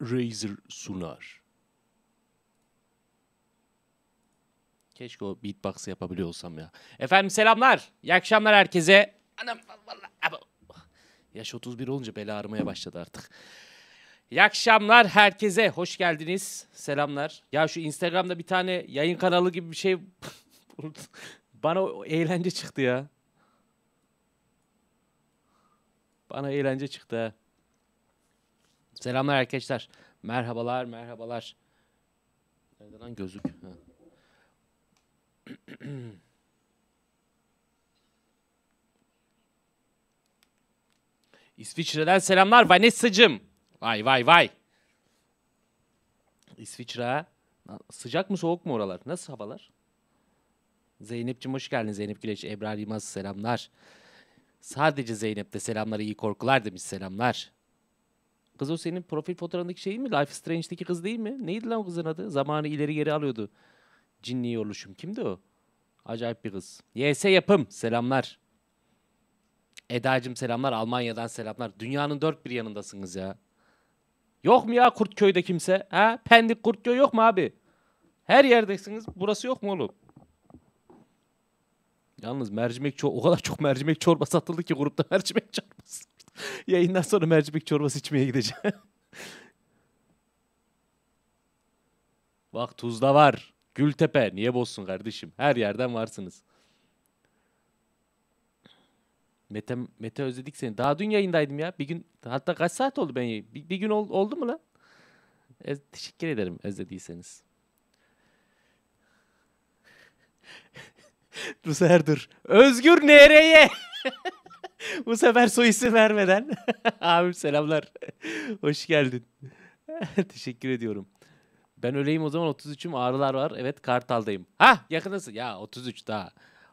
Razer sunar. Keşke o beatbox yapabiliyor olsam ya. Efendim selamlar. İyi akşamlar herkese. Anam vallahi Yaş 31 olunca bel ağrımaya başladı artık. İyi akşamlar herkese. Hoş geldiniz. Selamlar. Ya şu Instagram'da bir tane yayın kanalı gibi bir şey bana eğlence çıktı ya. Bana eğlence çıktı ha. Selamlar arkadaşlar. Merhabalar, merhabalar. Nerede lan gözlük? Ha. İsviçre'den selamlar Vanessa'cım. Vay vay vay. İsviçre. Sıcak mı soğuk mu oralar? Nasıl havalar? Zeynep'cim hoş geldin. Zeynep Güleç, Ebrar Yılmaz selamlar. Sadece Zeynep de selamlar iyi korkular demiş selamlar. Kız o senin profil fotoğrafındaki şey mi? Life Strange'deki kız değil mi? Neydi lan o kızın adı? Zamanı ileri geri alıyordu. Cinni oluşum. Kimdi o? Acayip bir kız. YS yapım. Selamlar. Eda'cım selamlar. Almanya'dan selamlar. Dünyanın dört bir yanındasınız ya. Yok mu ya Kurtköy'de kimse? Ha? Pendik Kurtköy yok mu abi? Her yerdesiniz. Burası yok mu oğlum? Yalnız mercimek çor o kadar çok mercimek çorba satıldı ki grupta mercimek çorbası. Yayından sonra mercimek çorbası içmeye gideceğim. Bak Tuzla var. Gültepe. Niye bozsun kardeşim? Her yerden varsınız. Mete, Mete özledik seni. Daha dün yayındaydım ya. Bir gün hatta kaç saat oldu ben? Bir, bir gün ol- oldu mu lan? E, teşekkür ederim özlediyseniz. Bu sefer dur. Özgür nereye? Bu sefer soy isim vermeden. Abim selamlar. Hoş geldin. Teşekkür ediyorum. Ben öleyim o zaman 33'üm ağrılar var. Evet Kartal'dayım. Ha yakındasın. Ya 33 daha.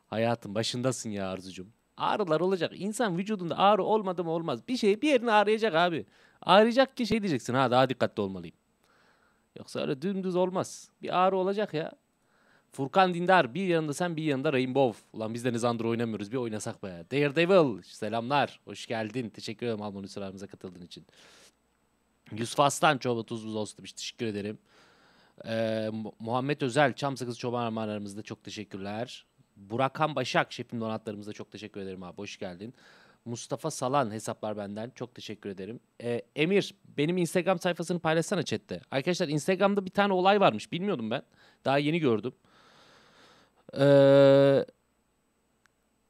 Hayatın başındasın ya Arzucum. Ağrılar olacak. İnsan vücudunda ağrı olmadı mı olmaz. Bir şey bir yerini ağrıyacak abi. Ağrıyacak ki şey diyeceksin. Ha daha dikkatli olmalıyım. Yoksa öyle dümdüz olmaz. Bir ağrı olacak ya. Furkan Dindar bir yanında sen bir yanında Rainbow. Ulan biz de Nizandro oynamıyoruz bir oynasak be. Daredevil selamlar. Hoş geldin. Teşekkür ederim Alman Hüsrar'ımıza katıldığın için. Yusuf Aslan çorba tuzlu olsun demiş. Teşekkür ederim. Ee, Mu- Muhammed Özel Çam Sakız Çoban Armağanlarımızda çok teşekkürler. Burakan Başak şefim donatlarımızda çok teşekkür ederim abi. Hoş geldin. Mustafa Salan hesaplar benden. Çok teşekkür ederim. Ee, Emir benim Instagram sayfasını paylaşsana chatte. Arkadaşlar Instagram'da bir tane olay varmış. Bilmiyordum ben. Daha yeni gördüm.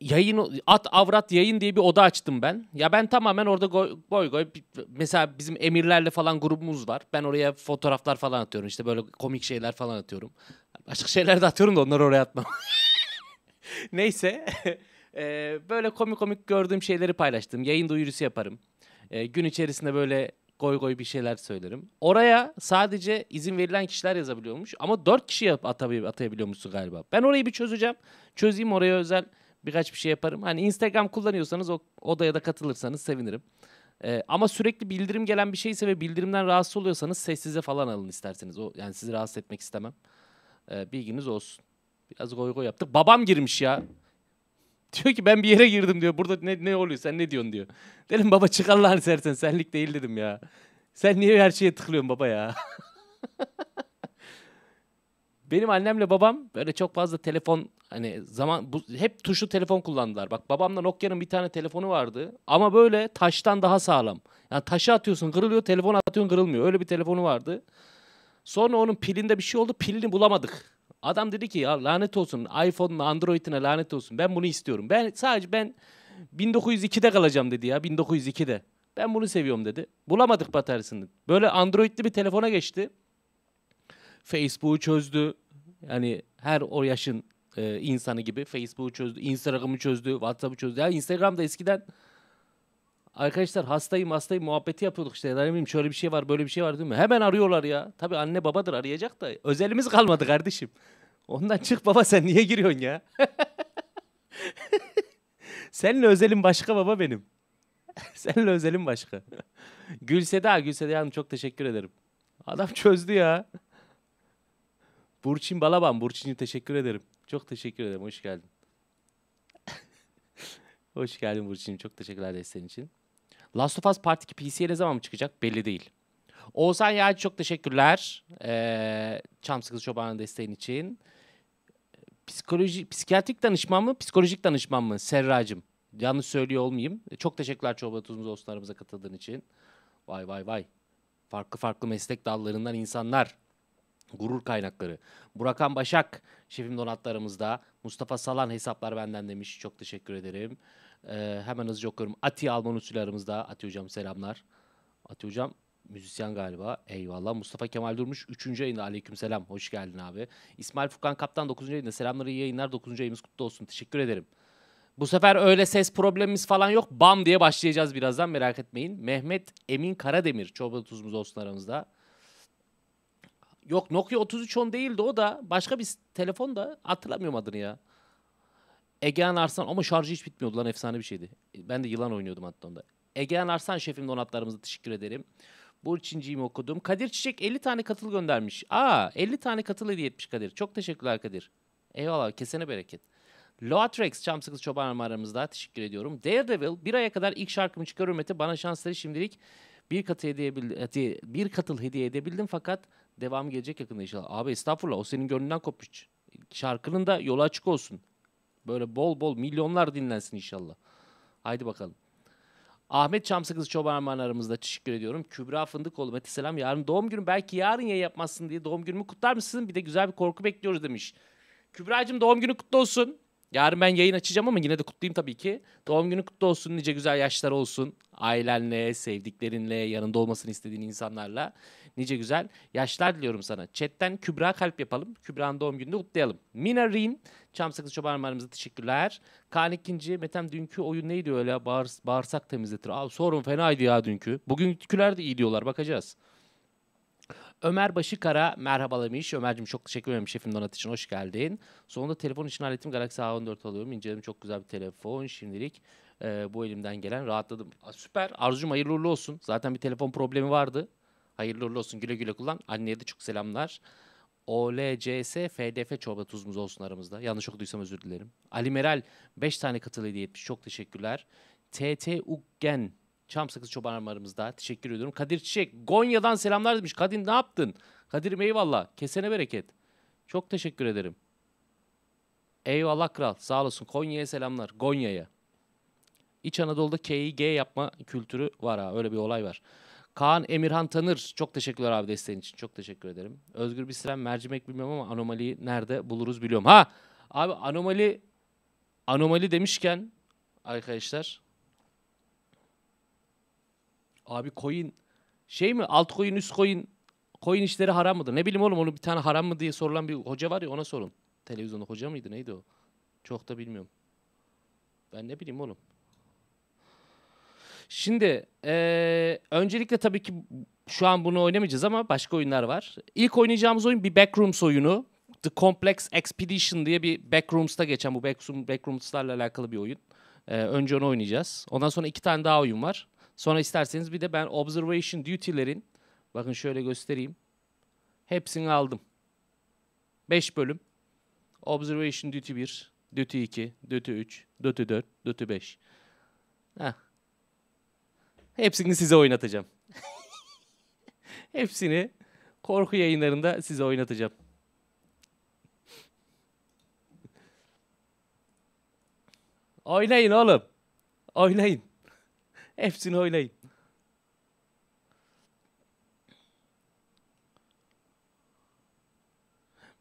Yayın at avrat yayın diye bir oda açtım ben. Ya ben tamamen orada goy goy, goy mesela bizim emirlerle falan grubumuz var. Ben oraya fotoğraflar falan atıyorum. İşte böyle komik şeyler falan atıyorum. Başka şeyler de atıyorum da onları oraya atmam. Neyse. Ee, böyle komik komik gördüğüm şeyleri paylaştım. Yayın duyurusu yaparım. Ee, gün içerisinde böyle goy goy bir şeyler söylerim. Oraya sadece izin verilen kişiler yazabiliyormuş. Ama dört kişi yap- atabi- atayabiliyormuşsun galiba. Ben orayı bir çözeceğim. Çözeyim oraya özel birkaç bir şey yaparım. Hani Instagram kullanıyorsanız o odaya da katılırsanız sevinirim. Ee, ama sürekli bildirim gelen bir şeyse ve bildirimden rahatsız oluyorsanız sessize falan alın isterseniz. O yani sizi rahatsız etmek istemem. Ee, bilginiz olsun. Biraz goy goy yaptık. Babam girmiş ya. Diyor ki ben bir yere girdim diyor. Burada ne, ne oluyor sen ne diyorsun diyor. Dedim baba çık Allah'ını sersen senlik değil dedim ya. Sen niye her şeye tıklıyorsun baba ya? Benim annemle babam böyle çok fazla telefon hani zaman bu hep tuşlu telefon kullandılar. Bak babamla Nokia'nın bir tane telefonu vardı ama böyle taştan daha sağlam. Yani taşı atıyorsun kırılıyor, telefon atıyorsun kırılmıyor. Öyle bir telefonu vardı. Sonra onun pilinde bir şey oldu, pilini bulamadık. Adam dedi ki ya lanet olsun iPhone'un Android'ine lanet olsun. Ben bunu istiyorum. Ben sadece ben 1902'de kalacağım dedi ya 1902'de. Ben bunu seviyorum dedi. Bulamadık bataryasını. Böyle Android'li bir telefona geçti. Facebook'u çözdü. Yani her o yaşın e, insanı gibi Facebook'u çözdü, Instagram'ı çözdü, WhatsApp'ı çözdü. Ya Instagram'da eskiden arkadaşlar hastayım hastayım muhabbeti yapıyorduk işte. Ne bileyim şöyle bir şey var, böyle bir şey var değil mi? Hemen arıyorlar ya. Tabii anne babadır arayacak da özelimiz kalmadı kardeşim. Ondan çık baba sen niye giriyorsun ya? Seninle özelim başka baba benim. Seninle özelim başka. Gülseda, Gülseda Hanım çok teşekkür ederim. Adam çözdü ya. Burçin Balaban, Burçin'cim teşekkür ederim. Çok teşekkür ederim, hoş geldin. hoş geldin Burçin'cim, çok teşekkürler desteğin için. Last of Us Part 2 PC'ye ne zaman mı çıkacak belli değil. Oğuzhan Yağcı çok teşekkürler. Ee, Çam Sıkıntı Çoban'ın desteğin için. Psikoloji, psikiyatrik danışman mı, psikolojik danışman mı Serracığım? Yanlış söylüyor olmayayım. Çok teşekkürler Çorba Tuzumuz olsunlarımıza katıldığın için. Vay vay vay. Farklı farklı meslek dallarından insanlar. Gurur kaynakları. Burakan Başak şefim donatlarımızda. Mustafa Salan hesaplar benden demiş. Çok teşekkür ederim. Ee, hemen hızlıca okuyorum. Ati Alman usulü aramızda. Ati hocam selamlar. Ati hocam müzisyen galiba. Eyvallah. Mustafa Kemal Durmuş 3. ayında aleyküm selam. Hoş geldin abi. İsmail Furkan Kaptan 9. ayında selamlar iyi yayınlar. 9. ayımız kutlu olsun. Teşekkür ederim. Bu sefer öyle ses problemimiz falan yok. Bam diye başlayacağız birazdan merak etmeyin. Mehmet Emin Karademir. Çorba tuzumuz olsun aramızda. Yok Nokia 3310 değildi o da. Başka bir telefon da hatırlamıyorum adını ya. Egehan Arslan ama şarjı hiç bitmiyordu lan efsane bir şeydi. Ben de yılan oynuyordum hatta onda. Egehan Arslan şefim donatlarımıza teşekkür ederim. Burçinciğimi okudum. Kadir Çiçek 50 tane katıl göndermiş. Aa 50 tane katıl hediye etmiş Kadir. Çok teşekkürler Kadir. Eyvallah kesene bereket. Loatrex Çam Sıkısı Çoban aramızda teşekkür ediyorum. Daredevil bir aya kadar ilk şarkımı çıkar hürmeti bana şansları şimdilik bir katı hediye edebildim, bir katıl hediye edebildim fakat devam gelecek yakında inşallah. Abi estağfurullah o senin gönlünden kopmuş. Şarkının da yolu açık olsun. Böyle bol bol milyonlar dinlensin inşallah. Haydi bakalım. Ahmet Çamsakız Çoban aramızda teşekkür ediyorum. Kübra Fındıkoğlu Mete selam. Yarın doğum günüm. Belki yarın ya yapmazsın diye doğum günümü kutlar mısın? Bir de güzel bir korku bekliyoruz demiş. Kübra'cığım doğum günü kutlu olsun. Yarın ben yayın açacağım ama yine de kutlayayım tabii ki. Doğum günü kutlu olsun. Nice güzel yaşlar olsun. Ailenle, sevdiklerinle, yanında olmasını istediğin insanlarla. Nice güzel yaşlar diliyorum sana. Chatten Kübra kalp yapalım. Kübra'nın doğum gününü kutlayalım. Mina Rin, Çam Sakız Çoban teşekkürler. Kaan ikinci, Metem dünkü oyun neydi öyle? Bağır, bağırsak temizletir. Abi sorun fenaydı ya dünkü. Bugünküler de iyi diyorlar. Bakacağız. Ömer Başıkara merhabalamış. Ömer'cim çok teşekkür ederim şefim donat için. Hoş geldin. Sonunda telefon için hallettim. Galaxy A14 alıyorum. İnceledim çok güzel bir telefon. Şimdilik e, bu elimden gelen rahatladım. Aa, süper. Arzucum hayırlı uğurlu olsun. Zaten bir telefon problemi vardı. Hayırlı uğurlu olsun. Güle güle kullan. Anneye de çok selamlar. OLCS FDF çorba tuzumuz olsun aramızda. Yanlış okuduysam özür dilerim. Ali Meral 5 tane katıl hediye etmiş. Çok teşekkürler. TT Uggen Çam Sakız Çoban Armalarımızda. Teşekkür ediyorum. Kadir Çiçek Gonya'dan selamlar demiş. Kadir ne yaptın? Kadir'im eyvallah. Kesene bereket. Çok teşekkür ederim. Eyvallah kral. Sağ olasın. Konya'ya selamlar. Gonya'ya. İç Anadolu'da K'yi yapma kültürü var ha. Öyle bir olay var. Kaan Emirhan Tanır. Çok teşekkürler abi desteğin için. Çok teşekkür ederim. Özgür Bistrem mercimek bilmiyorum ama anomaliyi nerede buluruz biliyorum. Ha abi anomali anomali demişken arkadaşlar Abi coin şey mi alt coin üst coin coin işleri haram mıdır? Ne bileyim oğlum onu bir tane haram mı diye sorulan bir hoca var ya ona sorun. Televizyonda hoca mıydı neydi o? Çok da bilmiyorum. Ben ne bileyim oğlum. Şimdi ee, öncelikle tabii ki şu an bunu oynamayacağız ama başka oyunlar var. İlk oynayacağımız oyun bir Backrooms oyunu. The Complex Expedition diye bir Backrooms'ta geçen bu Backroom, Backrooms'larla alakalı bir oyun. Ee, önce onu oynayacağız. Ondan sonra iki tane daha oyun var. Sonra isterseniz bir de ben observation duty'lerin bakın şöyle göstereyim. Hepsini aldım. 5 bölüm. Observation duty 1, duty 2, duty 3, duty 4, duty 5. Heh. Hepsini size oynatacağım. Hepsini korku yayınlarında size oynatacağım. Oynayın oğlum. Oynayın. Hepsini oynayın.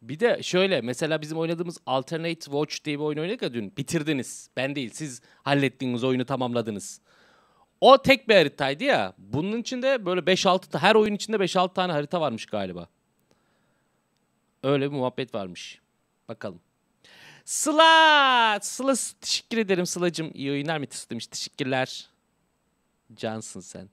Bir de şöyle mesela bizim oynadığımız Alternate Watch diye bir oyun oynadık ya dün. Bitirdiniz. Ben değil. Siz hallettiğiniz oyunu tamamladınız. O tek bir haritaydı ya. Bunun içinde böyle 5-6 her oyun içinde 5-6 tane harita varmış galiba. Öyle bir muhabbet varmış. Bakalım. Sıla! Sıla teşekkür ederim Sıla'cığım. İyi oyunlar mı demiş. Teşekkürler. Cansın sen.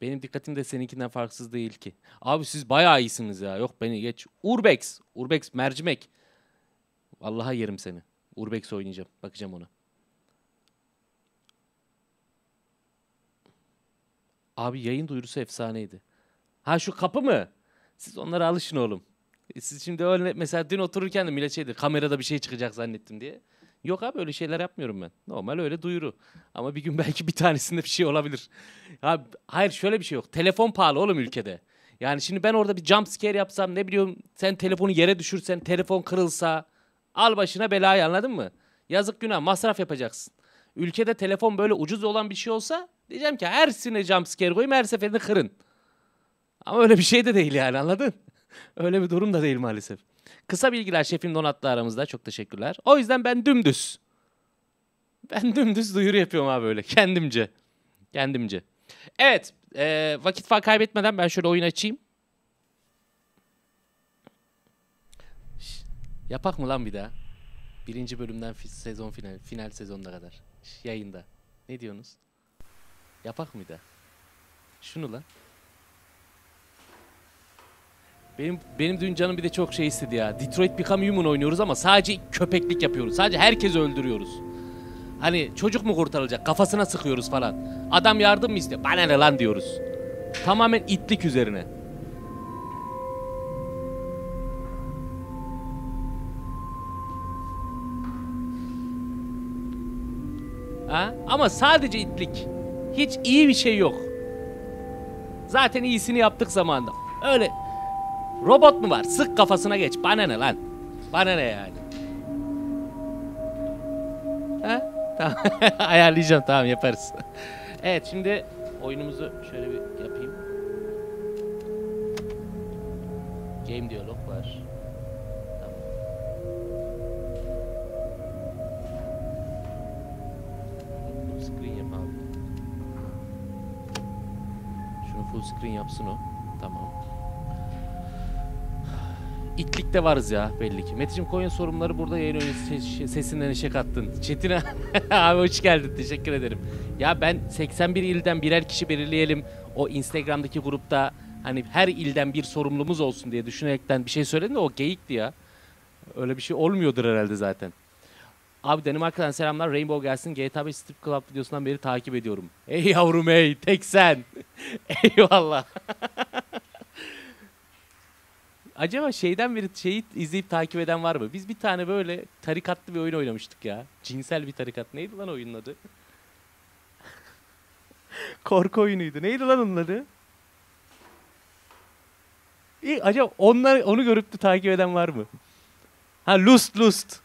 Benim dikkatim de seninkinden farksız değil ki. Abi siz bayağı iyisiniz ya. Yok beni geç. Urbex. Urbex mercimek. Vallahi yerim seni. Urbex oynayacağım. Bakacağım ona. Abi yayın duyurusu efsaneydi. Ha şu kapı mı? Siz onlara alışın oğlum. E siz şimdi öyle mesela dün otururken de millet şeydi kamerada bir şey çıkacak zannettim diye. Yok abi öyle şeyler yapmıyorum ben. Normal öyle duyuru. Ama bir gün belki bir tanesinde bir şey olabilir. Ya hayır şöyle bir şey yok. Telefon pahalı oğlum ülkede. Yani şimdi ben orada bir jump scare yapsam ne biliyorum sen telefonu yere düşürsen telefon kırılsa al başına belayı anladın mı? Yazık günah masraf yapacaksın. Ülkede telefon böyle ucuz olan bir şey olsa diyeceğim ki her sine jump scare koyayım her seferinde kırın. Ama öyle bir şey de değil yani anladın? öyle bir durum da değil maalesef. Kısa bilgiler şefim Donat'la aramızda. Çok teşekkürler. O yüzden ben dümdüz. Ben dümdüz duyuru yapıyorum abi böyle kendimce. Kendimce. Evet. E, vakit falan kaybetmeden ben şöyle oyun açayım. Şş, yapak mı lan bir daha? Birinci bölümden sezon final, final sezonuna kadar. Şş, yayında. Ne diyorsunuz? Yapak mı daha? Şunu lan. Benim benim dün canım bir de çok şey istedi ya. Detroit Become Human oynuyoruz ama sadece köpeklik yapıyoruz. Sadece herkesi öldürüyoruz. Hani çocuk mu kurtarılacak? Kafasına sıkıyoruz falan. Adam yardım mı istiyor? Bana ne lan diyoruz. Tamamen itlik üzerine. Ha? Ama sadece itlik. Hiç iyi bir şey yok. Zaten iyisini yaptık zamanında. Öyle Robot mu var? Sık kafasına geç. Bana ne lan? Bana ne yani? Ha? Tamam. Ayarlayacağım tamam yaparız. evet şimdi oyunumuzu şöyle bir yapayım. Game diyalog var. Full screen yap abi. Şunu full screen yapsın o. İtlikte varız ya belli ki. Meteciğim Konya sorumluları burada yayın öncesi ses- sesinden işe kattın. Çetin abi hoş geldin. Teşekkür ederim. Ya ben 81 ilden birer kişi belirleyelim. O Instagram'daki grupta hani her ilden bir sorumlumuz olsun diye düşünerekten bir şey söyledim de o geyikti ya. Öyle bir şey olmuyordur herhalde zaten. Abi Danimarka'dan selamlar. Rainbow gelsin. GTA 5 Strip Club videosundan beri takip ediyorum. Ey yavrum ey. Tek sen. Eyvallah. Acaba şeyden beri şeyi izleyip takip eden var mı? Biz bir tane böyle tarikatlı bir oyun oynamıştık ya. Cinsel bir tarikat. Neydi lan oyunun adı? Korku oyunuydu. Neydi lan onun adı? İyi, acaba onlar onu görüp de takip eden var mı? Ha Lust Lust.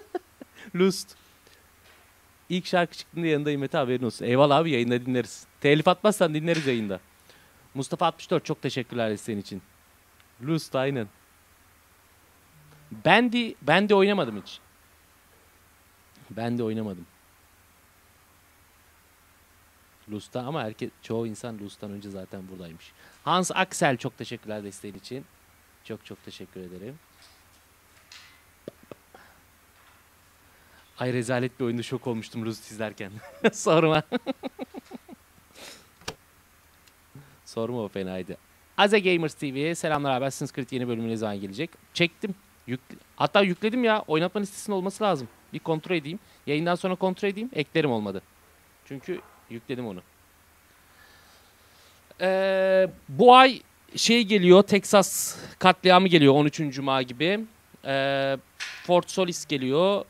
Lust. İlk şarkı çıktığında yanındayım Mete haberin olsun. Eyvallah abi yayında dinleriz. Telif atmazsan dinleriz yayında. Mustafa 64 çok teşekkürler senin için. Lust aynen. Ben de, ben de oynamadım hiç. Ben de oynamadım. Lust'a ama herkes, çoğu insan Lust'tan önce zaten buradaymış. Hans Axel çok teşekkürler desteğin için. Çok çok teşekkür ederim. Ay rezalet bir oyunda şok olmuştum Lust izlerken. Sorma. Sorma o fenaydı. Aze Gamers TV'ye selamlar abi. Assassin's Creed yeni bölümü ne zaman gelecek? Çektim. Yük... Hatta yükledim ya. Oynatma listesinde olması lazım. Bir kontrol edeyim. Yayından sonra kontrol edeyim. Eklerim olmadı. Çünkü yükledim onu. Ee, bu ay şey geliyor. Texas katliamı geliyor 13. Cuma gibi. Ee, Fort Solis geliyor.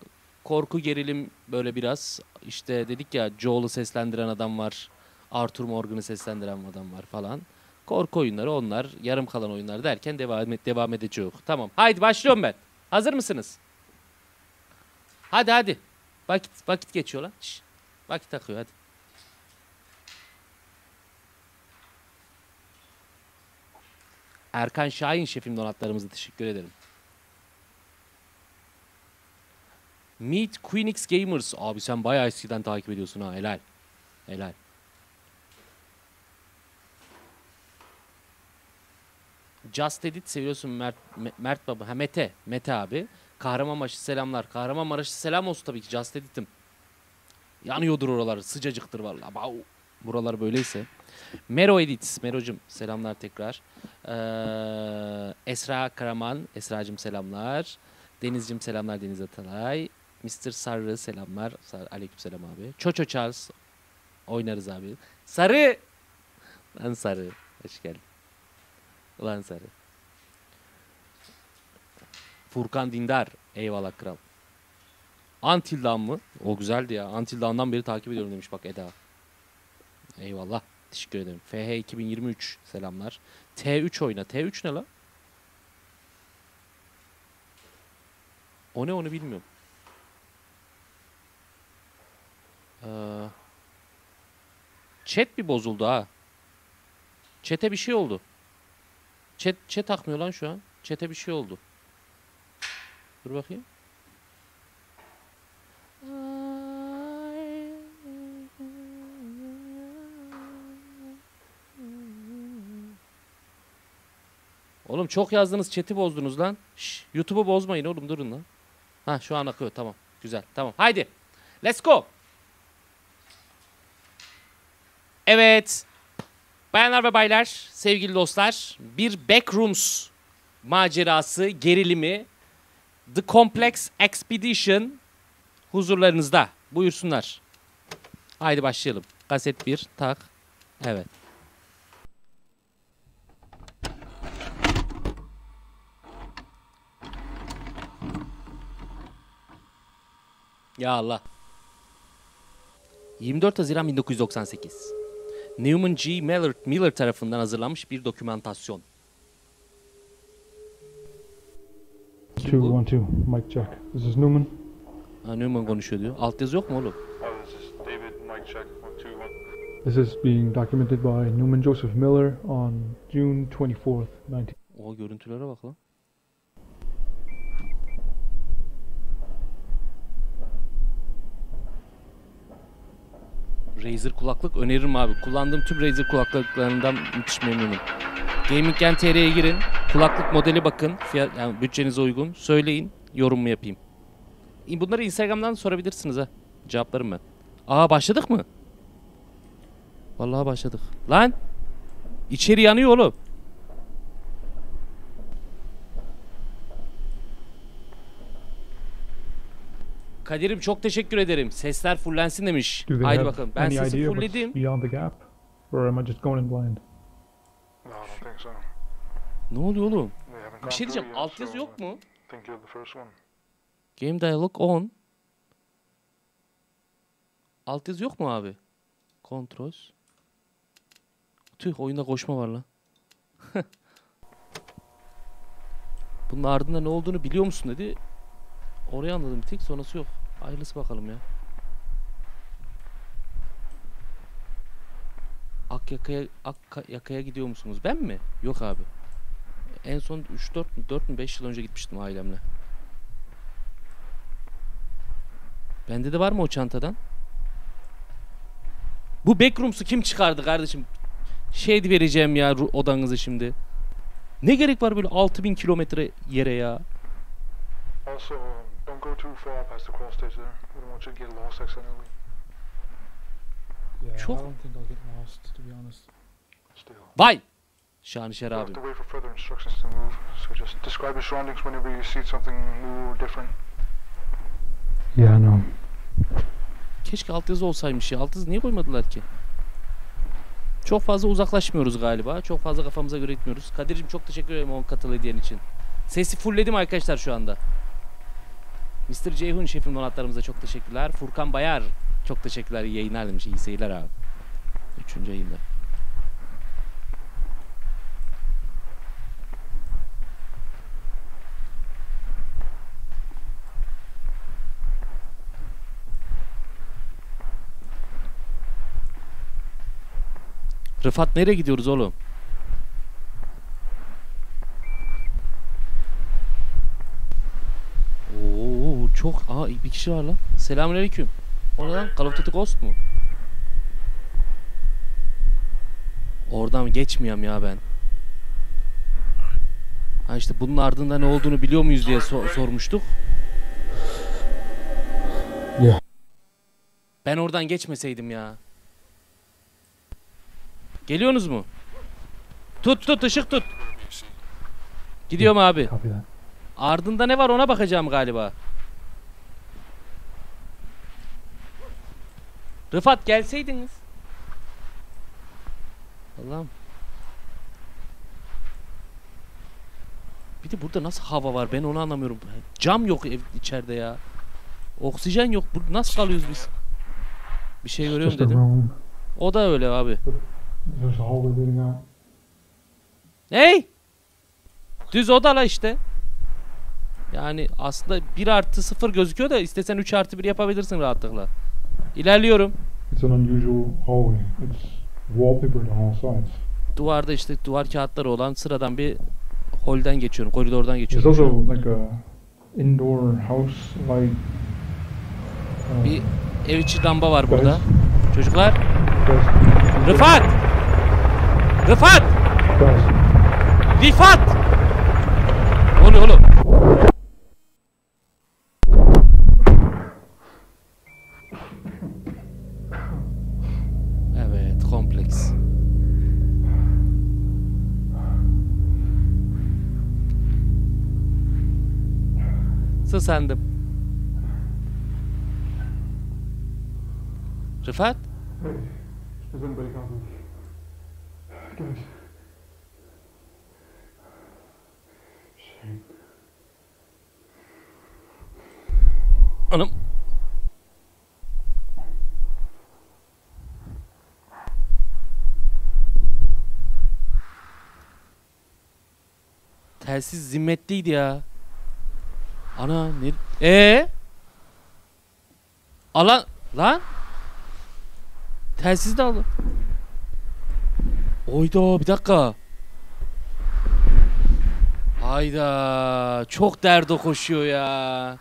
Korku gerilim böyle biraz. İşte dedik ya Joel'ı seslendiren adam var. Arthur Morgan'ı seslendiren adam var falan. Korku oyunları onlar. Yarım kalan oyunlar derken devam, et, devam edeceğiz. Tamam. Haydi başlıyorum ben. Hazır mısınız? Hadi hadi. Vakit vakit geçiyor lan. Şş, vakit akıyor hadi. Erkan Şahin şefim donatlarımıza teşekkür ederim. Meet Queenix Gamers. Abi sen bayağı eskiden takip ediyorsun ha. Helal. Helal. Just Edit seviyorsun Mert, Me- Mert Baba. Ha Mete. Mete abi. Kahramanmaraş'ı selamlar. Kahramanmaraş'ı selam olsun tabii ki. Just Edit'im. Yanıyordur oralar. Sıcacıktır vallahi. Bau. Buralar böyleyse. Mero Edit. Mero'cum selamlar tekrar. Ee, Esra Karaman. Esra'cım selamlar. Deniz'cim selamlar Deniz Atalay. Mr. Sarı selamlar. Sar Aleyküm selam abi. Çoço Charles. Oynarız abi. Sarı. Lan Sarı. Hoş geldin. Ulan Sarı. Furkan Dindar. Eyvallah kral. Until Dawn mı? O güzeldi ya. Until Dawn'dan beri takip ediyorum demiş bak Eda. Eyvallah. Teşekkür ederim. FH 2023 selamlar. T3 oyna. T3 ne la? O ne onu bilmiyorum. Ee, chat bir bozuldu ha. Chat'e bir şey oldu. Chat, chat akmıyor lan şu an. Chat'e bir şey oldu. Dur bakayım. Oğlum çok yazdınız chat'i bozdunuz lan. Şş, YouTube'u bozmayın oğlum durun lan. Ha şu an akıyor tamam. Güzel tamam. Haydi. Let's go. Evet. Bayanlar ve baylar, sevgili dostlar, bir Backrooms macerası, gerilimi, The Complex Expedition huzurlarınızda. Buyursunlar. Haydi başlayalım. Kaset 1, tak. Evet. Ya Allah. 24 Haziran 1998. Newman G. Miller, Miller tarafından hazırlanmış bir dokümantasyon. Kim Two bu? one two. Mike check. This is Newman. Ha, Newman konuşuyor diyor. Alt yazı yok mu oğlum? Oh, this is David, mic check, one, two, one. This is being documented by Newman Joseph Miller on June 24th, 19. O görüntülere bak lan. Razer kulaklık öneririm abi. Kullandığım tüm Razer kulaklıklarından müthiş memnunum. Gaming Gen TR'ye girin. Kulaklık modeli bakın. Fiyat, yani bütçenize uygun. Söyleyin. Yorum mu yapayım? Bunları Instagram'dan sorabilirsiniz ha. Cevaplarım ben. Aa başladık mı? Vallahi başladık. Lan! İçeri yanıyor oğlum. Kadir'im çok teşekkür ederim. Sesler fullensin demiş. Haydi bakalım. Ben sesi fullledim. beyond the gap? Or am I just going in blind? No, I don't think so. Ne oluyor oğlum? Bir şey diyeceğim. Altyazı yok mu? I think you're the first one. Game Dialog on. Altyazı yok mu abi? Controls. Tüh oyunda koşma var lan. Bunun ardında ne olduğunu biliyor musun dedi. Oraya anladım tek sonrası yok. Hayırlısı bakalım ya. Akyaka'ya Akyaka'ya gidiyor musunuz? Ben mi? Yok abi. En son 3 4 mü 4 mü 5 yıl önce gitmiştim ailemle. Bende de var mı o çantadan? Bu backrooms'u kim çıkardı kardeşim? Şey vereceğim ya odanızı şimdi. Ne gerek var böyle 6000 kilometre yere ya? Um, don't go too far past the cross stage there. We don't want you to get lost accidentally. Yeah, Çok- I don't think I'll get lost, to be honest. Still. Vay! Şanışer to wait for further instructions to move. So just describe your surroundings whenever you see something new or different. Yeah, I know. Keşke altyazı olsaymış ya. Altyazı niye koymadılar ki? Çok fazla uzaklaşmıyoruz galiba. Çok fazla kafamıza göre gitmiyoruz. Kadir'cim çok teşekkür ederim o katıl hediyen için. Sesi fullledim arkadaşlar şu anda. Mr. Ceyhun şefim donatlarımıza çok teşekkürler. Furkan Bayar çok teşekkürler. İyi yayınlar demiş. İyi seyirler abi. Üçüncü ayında. Rıfat nereye gidiyoruz oğlum? Oo çok aa bir kişi var lan. Selamünaleyküm. O ne lan? Call of Duty Ghost mu? Oradan geçmiyorum ya ben. Ha işte bunun ardında ne olduğunu biliyor muyuz diye so- sormuştuk. Yeah. Ben oradan geçmeseydim ya. Geliyorsunuz mu? Tut tut ışık tut. Gidiyorum abi. That. Ardında ne var ona bakacağım galiba. Rıfat gelseydiniz. Allah'ım. Bir de burada nasıl hava var ben onu anlamıyorum. Cam yok ev içeride ya. Oksijen yok. Bu nasıl kalıyoruz biz? Bir şey görüyorum dedim. O da öyle abi. Hey! Düz odala işte. Yani aslında 1 artı 0 gözüküyor da istesen 3 artı 1 yapabilirsin rahatlıkla. İlerliyorum. It's an unusual hallway. It's wallpapered on all sides. Duvarda işte duvar kağıtları olan sıradan bir holden geçiyorum. Koridordan geçiyorum. an. also like a indoor house light. uh, Bir ev içi lamba var burada. guys, Çocuklar. guys, Rıfat! Rıfat! guys, Rifat! Ne oluyor oğlum? Evet, kompleks. Sısandım. Rıfat? Hey, is anybody coming? Guys. Shame. Anam. Telsiz zimmetliydi ya. Ana ne? Ee? Alan lan? Telsiz de aldı. Oyda bir dakika. Hayda çok derdo koşuyor ya.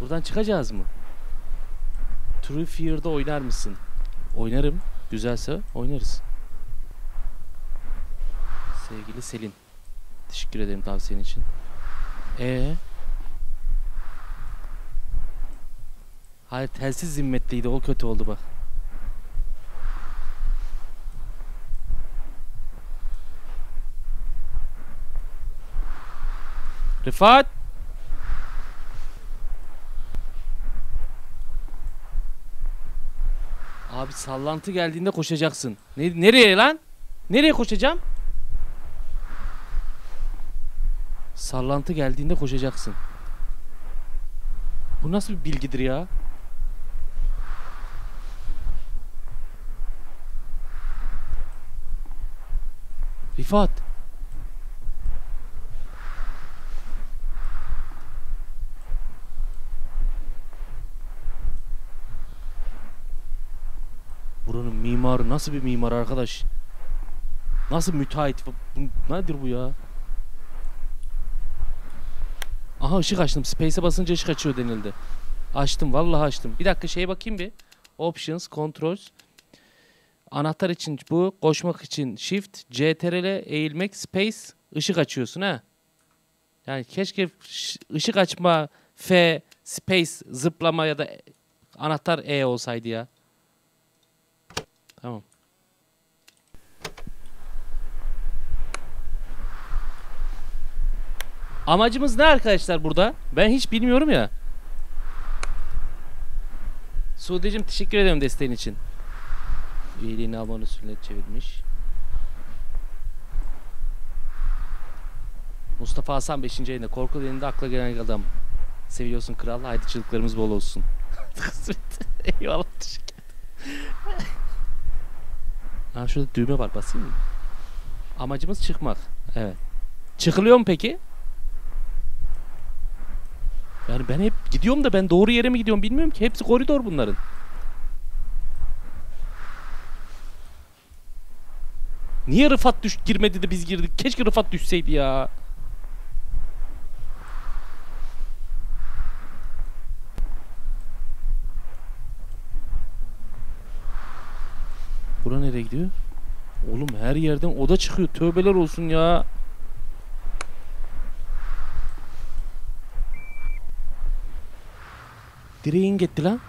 Buradan çıkacağız mı? True Fear'da oynar mısın? Oynarım. Güzelse oynarız. Sevgili Selin. Teşekkür ederim tavsiyen için. Ee? Hayır telsiz zimmetliydi o kötü oldu bak. Rıfat! Abi sallantı geldiğinde koşacaksın. Ne, nereye lan? Nereye koşacağım? Sallantı geldiğinde koşacaksın. Bu nasıl bir bilgidir ya? Rifat. Mimarı nasıl bir mimar arkadaş? Nasıl müteahhit? Bu, nedir bu ya? Aha ışık açtım. Space'e basınca ışık açıyor denildi. Açtım. Vallahi açtım. Bir dakika şeye bakayım bir. Options, Controls. Anahtar için bu. Koşmak için Shift, CTRL eğilmek, Space, ışık açıyorsun ha. Yani keşke ışık açma F, Space, zıplama ya da anahtar E olsaydı ya. Tamam. Amacımız ne arkadaşlar burada? Ben hiç bilmiyorum ya. Suudeciğim teşekkür ederim desteğin için. Üyeliğini Alman usulüne çevirmiş. Mustafa Hasan 5. ayında korku elinde akla gelen adam. Seviyorsun kral. Haydıcılıklarımız bol olsun. Eyvallah teşekkür ederim. Ha şurada düğme var basayım mı? Amacımız çıkmak. Evet. Çıkılıyor mu peki? Yani ben hep gidiyorum da ben doğru yere mi gidiyorum bilmiyorum ki. Hepsi koridor bunların. Niye Rıfat düş girmedi de biz girdik? Keşke Rıfat düşseydi ya. Bura nereye gidiyor? Oğlum her yerden oda çıkıyor. Tövbeler olsun ya. Direğin gitti lan.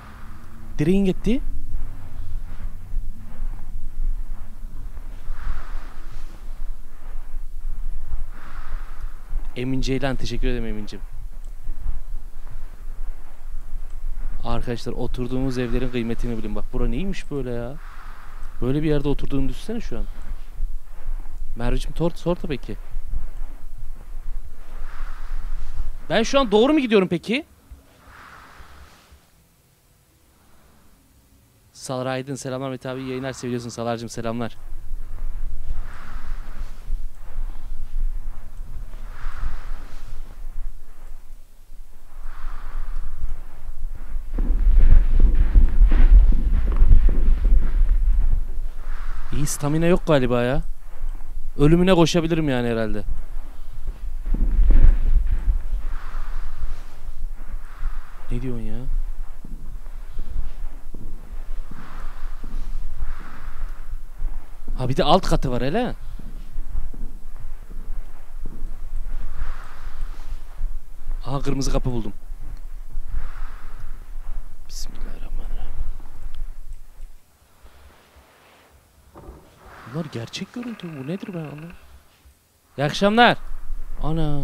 Direğin gitti. Emin Ceylan teşekkür ederim Emin'cim. Arkadaşlar oturduğumuz evlerin kıymetini bilin. Bak bura neymiş böyle ya? Böyle bir yerde oturduğunu düşünsene şu an. Merveciğim sor, sor tabii ki. Ben şu an doğru mu gidiyorum peki? Salar Aydın selamlar Mete abi yayınlar seviyorsun Salarcığım selamlar. Stamina yok galiba ya. Ölümüne koşabilirim yani herhalde. Ne diyorsun ya? Ha bir de alt katı var hele. Aha kırmızı kapı buldum. Bismillahirrahmanirrahim. Bunlar gerçek görüntü mü? Bu nedir ben anlamadım. İyi akşamlar. Ana.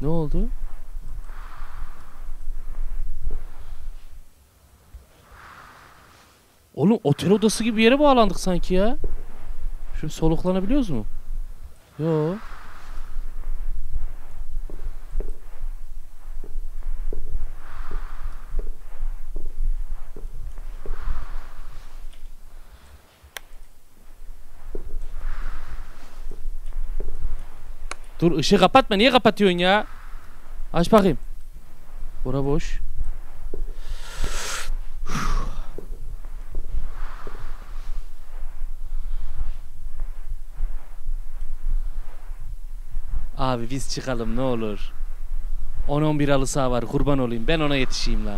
Ne oldu? Oğlum otel odası gibi bir yere bağlandık sanki ya. Şu soluklanabiliyoruz mu? Yo. Dur ışığı kapatma. Niye kapatıyorsun ya? Aç bakayım. Bura boş. Abi biz çıkalım ne olur. 10-11 halı saha var kurban olayım. Ben ona yetişeyim la.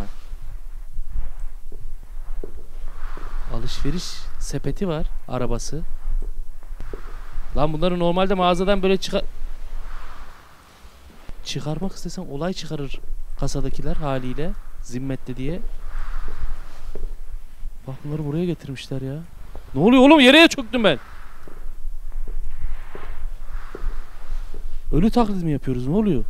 Alışveriş sepeti var. Arabası. Lan bunları normalde mağazadan böyle çıkar... Çıkarmak istesen olay çıkarır kasadakiler haliyle. Zimmetli diye. Bak bunları buraya getirmişler ya. Ne oluyor oğlum yere çöktüm ben. Ölü taklidi mi yapıyoruz? Ne oluyor?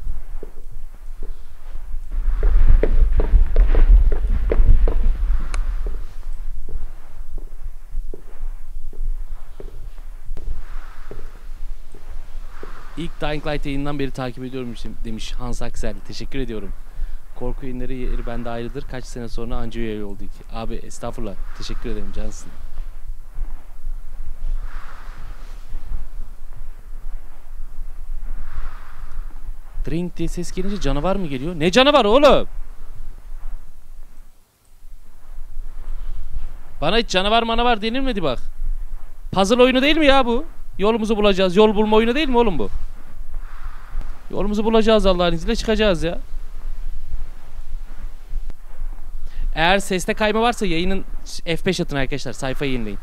Dying Light yayından beri takip ediyorum demiş Hans Aksel. Teşekkür ediyorum. Korku yayınları yeri bende ayrıdır. Kaç sene sonra anca üye oldu ki. Abi estağfurullah. Teşekkür ederim cansın. Drink diye ses gelince canavar mı geliyor? Ne canavar oğlum? Bana hiç canavar manavar denilmedi bak. Puzzle oyunu değil mi ya bu? Yolumuzu bulacağız. Yol bulma oyunu değil mi oğlum bu? Yolumuzu bulacağız Allah'ın izniyle çıkacağız ya. Eğer seste kayma varsa yayının F5 atın arkadaşlar. Sayfayı yenileyin.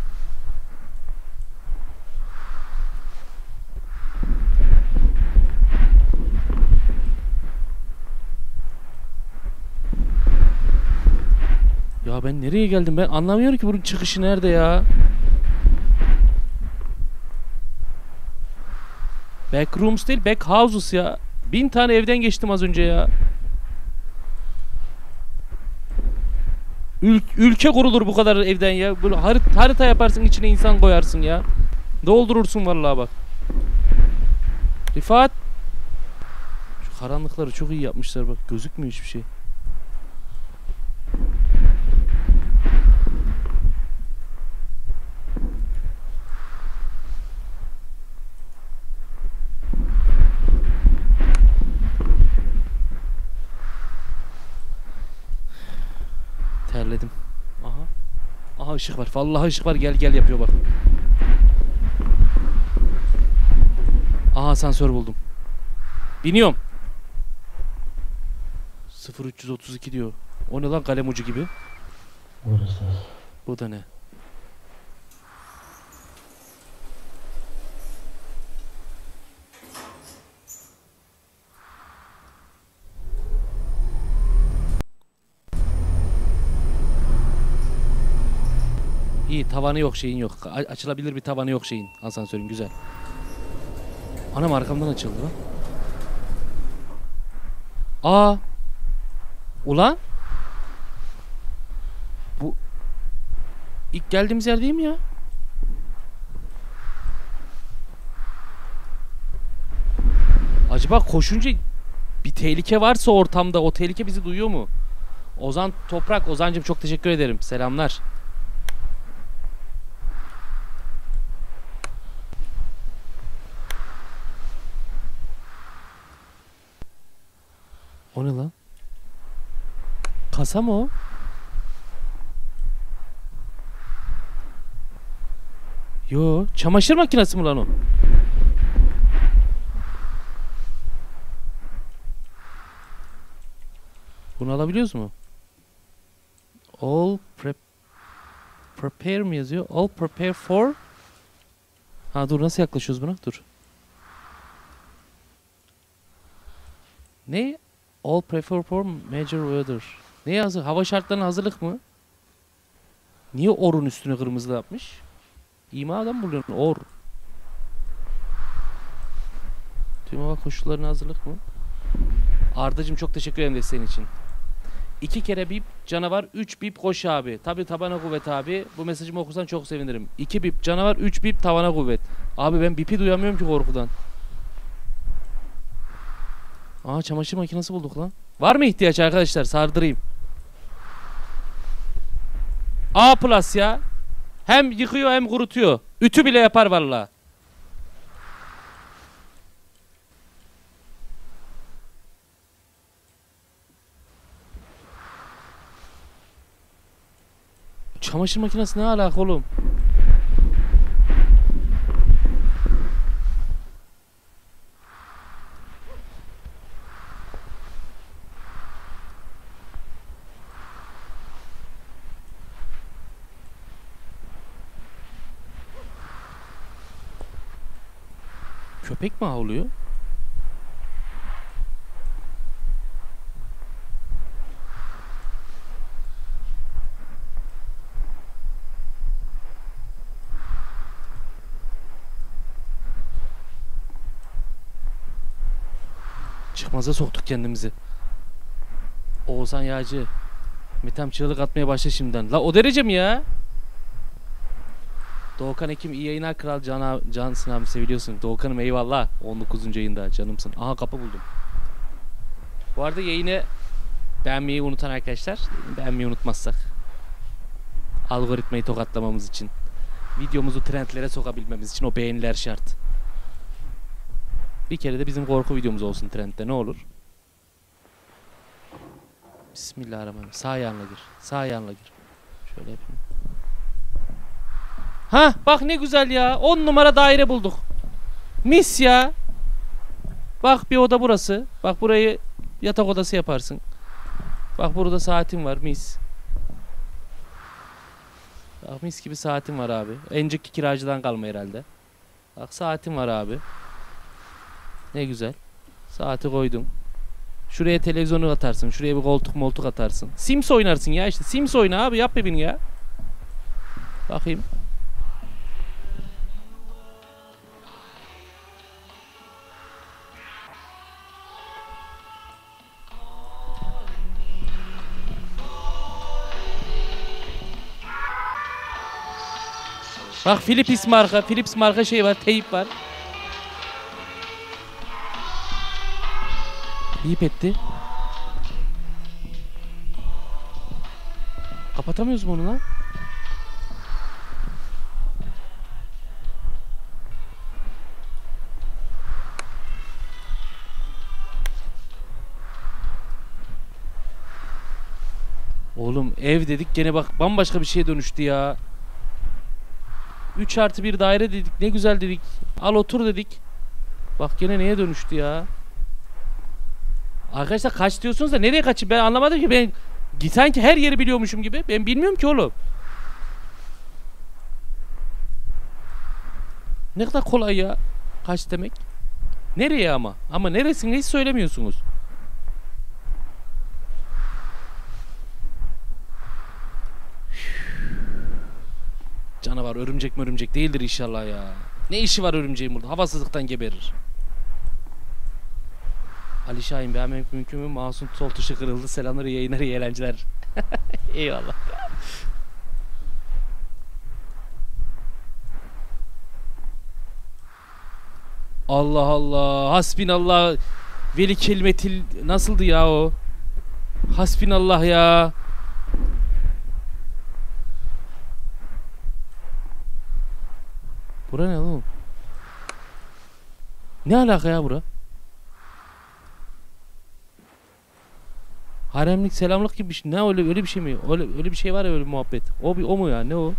Ya ben nereye geldim? Ben anlamıyorum ki bunun çıkışı nerede ya? Backrooms değil, backhouses ya. Bin tane evden geçtim az önce ya. Ül- ülke kurulur bu kadar evden ya. Böyle harit- harita yaparsın içine insan koyarsın ya. Doldurursun vallahi bak. Rifat. Şu karanlıkları çok iyi yapmışlar bak. Gözükmüyor hiçbir şey. Terledim. Aha. Aha ışık var. Vallahi ışık var. Gel gel yapıyor bak. Aha asansör buldum. Biniyorum. 0332 diyor. O ne lan kalem ucu gibi. This? Bu da ne? İyi tavanı yok şeyin yok. A açılabilir bir tavanı yok şeyin asansörün güzel. Anam arkamdan açıldı lan. Aa. Ulan. Bu ilk geldiğimiz yer değil mi ya? Acaba koşunca bir tehlike varsa ortamda o tehlike bizi duyuyor mu? Ozan Toprak, Ozancım çok teşekkür ederim. Selamlar. O ne lan? Kasa mı o? Yo, çamaşır makinesi mi lan o? Bunu alabiliyoruz mu? All prep prepare mi yazıyor? All prepare for Ha dur nasıl yaklaşıyoruz buna? Dur. Ne? All prepare for major weather. Ne yazıyor? Hava şartlarına hazırlık mı? Niye orun üstüne kırmızı yapmış? İmadan buluyorsun or. Tüm hava koşullarına hazırlık mı? Ardacım çok teşekkür ederim desteğin için. İki kere bip canavar, üç bip koş abi. Tabi tabana kuvvet abi. Bu mesajımı okursan çok sevinirim. İki bip canavar, üç bip tavana kuvvet. Abi ben bipi duyamıyorum ki korkudan. Aa çamaşır makinesi bulduk lan. Var mı ihtiyaç arkadaşlar? Sardırayım. A plus ya. Hem yıkıyor hem kurutuyor. Ütü bile yapar valla. Çamaşır makinesi ne alaka oğlum? Köpek mi havlıyor? Çıkmaza soktuk kendimizi. Oğuzhan Yağcı. Metem çığlık atmaya başla şimdiden. La o derece mi ya? Doğukan Ekim iyi yayınlar kral Can abi, Cansın abi seviliyorsun. Doğukan'ım eyvallah. 19. yayında canımsın. Aha kapı buldum. Bu arada yayını beğenmeyi unutan arkadaşlar beğenmeyi unutmazsak algoritmayı tokatlamamız için videomuzu trendlere sokabilmemiz için o beğeniler şart. Bir kere de bizim korku videomuz olsun trendde ne olur. Bismillahirrahmanirrahim. Sağ ayağınla gir. Sağ ayağınla gir. Şöyle yapayım. Ha bak ne güzel ya. 10 numara daire bulduk. Mis ya. Bak bir oda burası. Bak burayı yatak odası yaparsın. Bak burada saatim var mis. Bak mis gibi saatim var abi. Önceki kiracıdan kalma herhalde. Bak saatim var abi. Ne güzel. Saati koydum. Şuraya televizyonu atarsın. Şuraya bir koltuk moltuk atarsın. Sims oynarsın ya işte. Sims oyna abi yap beni ya. Bakayım. Bak Philips marka, Philips marka şey var, teyip var. İyi etti. Kapatamıyoruz mu onu lan? Oğlum ev dedik gene bak bambaşka bir şeye dönüştü ya. 3 artı bir daire dedik ne güzel dedik. Al otur dedik. Bak gene neye dönüştü ya. Arkadaşlar kaç diyorsunuz da nereye kaçayım ben anlamadım ki ben sanki her yeri biliyormuşum gibi. Ben bilmiyorum ki oğlum. Ne kadar kolay ya. Kaç demek. Nereye ama? Ama neresini hiç söylemiyorsunuz. Canavar örümcek mi örümcek değildir inşallah ya. Ne işi var örümceğin burada? Havasızlıktan geberir. Ali Şahin beğenmek mümkün mü? Masum sol tuşu kırıldı. Selamlar iyi yayınlar iyi eğlenceler. Eyvallah. Allah Allah. Hasbinallah. Veli kelimetil nasıldı ya o? Hasbinallah ya. Ne alaka ya bura? Haremlik selamlık gibi bir şey. Ne öyle öyle bir şey mi? Öyle öyle bir şey var ya öyle muhabbet. O bir o mu ya? Ne o?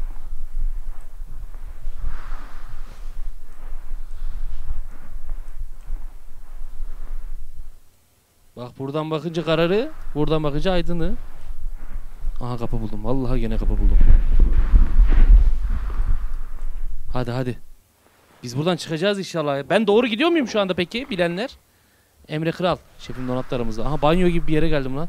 Bak buradan bakınca kararı, buradan bakınca aydını. Aha kapı buldum. Vallahi gene kapı buldum. Hadi hadi. Biz buradan çıkacağız inşallah. Ben doğru gidiyor muyum şu anda peki bilenler? Emre Kral. Şefim donattı aramızda. Aha banyo gibi bir yere geldim lan.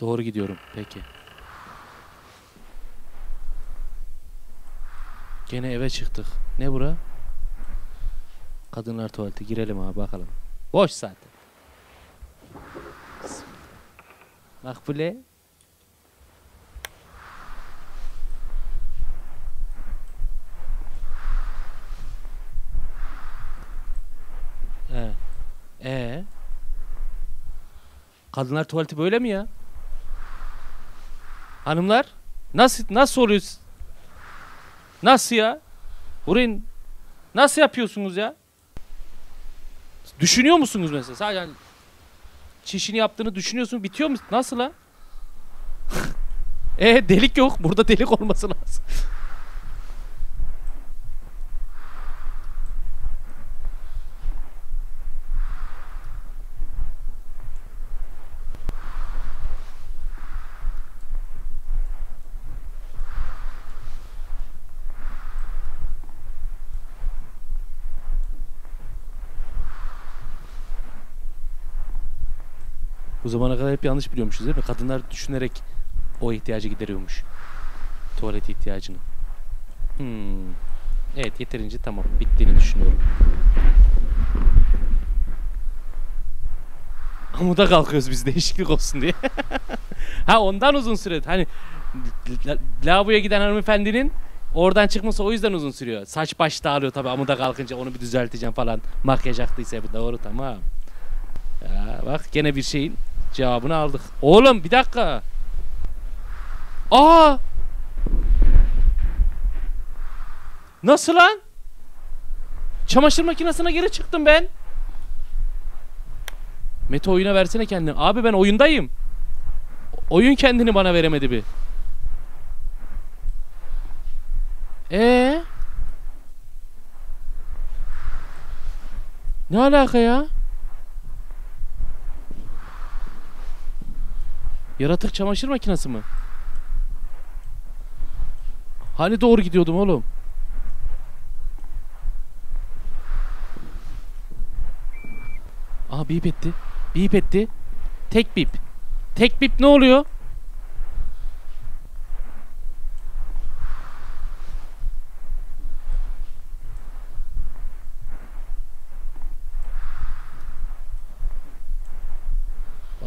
Doğru gidiyorum. Peki. Gene eve çıktık. Ne bura? Kadınlar tuvaleti. Girelim abi bakalım. Boş zaten. Makbule. Ee, ee? Kadınlar tuvaleti böyle mi ya? Hanımlar nasıl nasıl oluyor? Nasıl ya? Burayı nasıl yapıyorsunuz ya? Düşünüyor musunuz mesela? Sadece hani çişini yaptığını düşünüyorsun. Bitiyor mu? Nasıl lan? e delik yok. Burada delik olması lazım. Bu zamana kadar hep yanlış biliyormuşuz değil mi? Kadınlar düşünerek o ihtiyacı gideriyormuş. Tuvalet ihtiyacını. Hmm. Evet yeterince tamam. Bittiğini düşünüyorum. Amuda kalkıyoruz biz değişiklik olsun diye. ha ondan uzun süre. Hani la- lavaboya giden hanımefendinin oradan çıkması o yüzden uzun sürüyor. Saç baş dağılıyor tabii amuda kalkınca onu bir düzelteceğim falan. Makyaj aktıysa bu doğru tamam. Ya bak gene bir şeyin cevabını aldık. Oğlum bir dakika. Aa! Nasıl lan? Çamaşır makinesine geri çıktım ben. Mete oyuna versene kendini. Abi ben oyundayım. Oyun kendini bana veremedi bir. Ee? Ne alaka ya? Yaratık çamaşır makinesi mi? Hani doğru gidiyordum oğlum? Aha bip etti. Bip etti. Tek bip. Tek bip ne oluyor?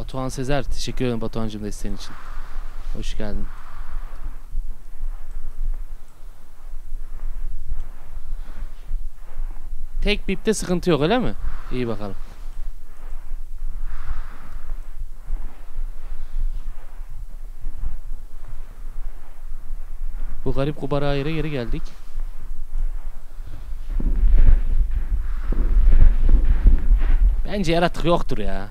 Batuhan Sezer. Teşekkür ederim Batuhan'cığım desteğin için. Hoş geldin. Tek bipte sıkıntı yok öyle mi? İyi bakalım. Bu garip kubara yere geri geldik. Bence yaratık yoktur ya.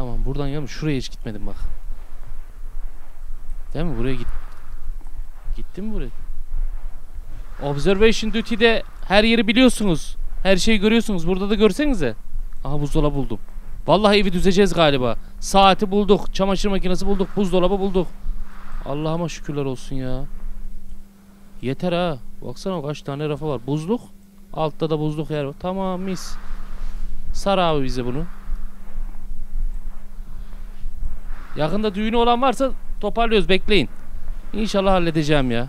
Tamam buradan ya şuraya hiç gitmedim bak. Değil mi? Buraya git. Gittim mi buraya? Observation Duty'de her yeri biliyorsunuz. Her şeyi görüyorsunuz. Burada da görsenize. Aha buzdolabı buldum. Vallahi evi düzeceğiz galiba. Saati bulduk. Çamaşır makinesi bulduk. Buzdolabı bulduk. Allah'ıma şükürler olsun ya. Yeter ha. Baksana kaç tane rafa var. Buzluk. Altta da buzluk yer var. Tamam mis. Sar abi bize bunu. Yakında düğünü olan varsa toparlıyoruz bekleyin. İnşallah halledeceğim ya.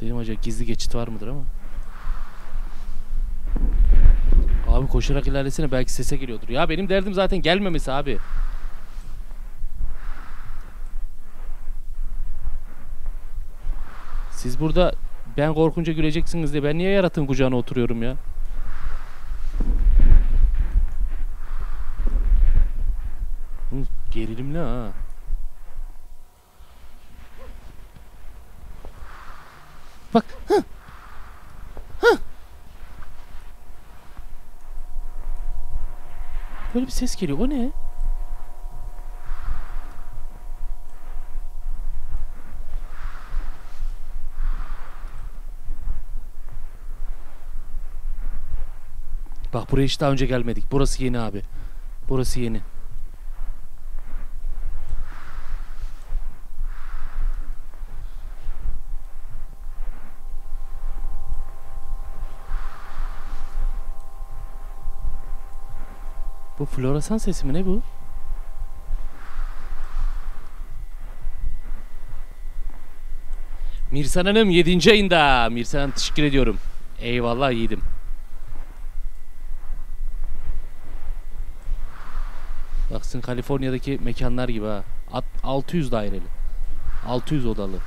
Dedim acaba gizli geçit var mıdır ama. Abi koşarak ilerlesene belki sese geliyordur. Ya benim derdim zaten gelmemesi abi. Siz burada ben korkunca güleceksiniz diye ben niye yaratığın kucağına oturuyorum ya? Gerilimli ha. Bak. Hı. Hı. Böyle bir ses geliyor. O ne? Bak buraya hiç daha önce gelmedik. Burası yeni abi. Burası yeni. Bu floresan sesi mi ne bu? Mirsan Hanım 7. ayında. Mirsan Hanım teşekkür ediyorum. Eyvallah yiğidim. Baksın Kaliforniya'daki mekanlar gibi ha. At- 600 daireli. 600 odalı.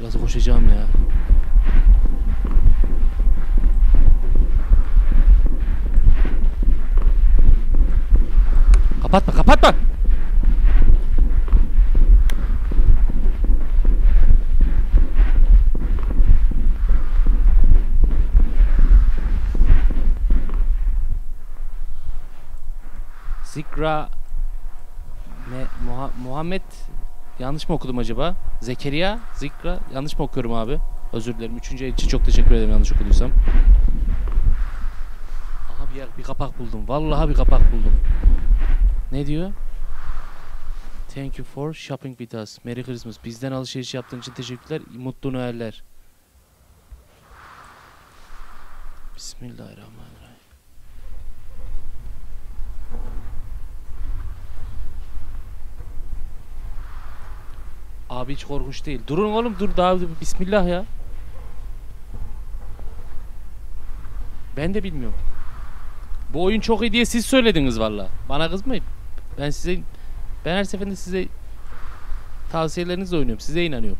Biraz koşacağım ya. Kapatma kapatma. Zikra Me- Muha- Muhammed yanlış mı okudum acaba? Zekeriya Zikra yanlış mı okuyorum abi? Özür dilerim. Üçüncü el için çok teşekkür ederim yanlış okuduysam. Aha bir, bir kapak buldum. Vallahi bir kapak buldum. Ne diyor? Thank you for shopping with us. Merry Christmas. Bizden alışveriş yaptığın için teşekkürler. Mutlu Noeller. Bismillahirrahmanirrahim. Abi hiç korkunç değil. Durun oğlum dur daha bismillah ya. Ben de bilmiyorum. Bu oyun çok iyi diye siz söylediniz valla. Bana kızmayın. Ben size ben her seferinde size tavsiyelerinizle oynuyorum. Size inanıyorum.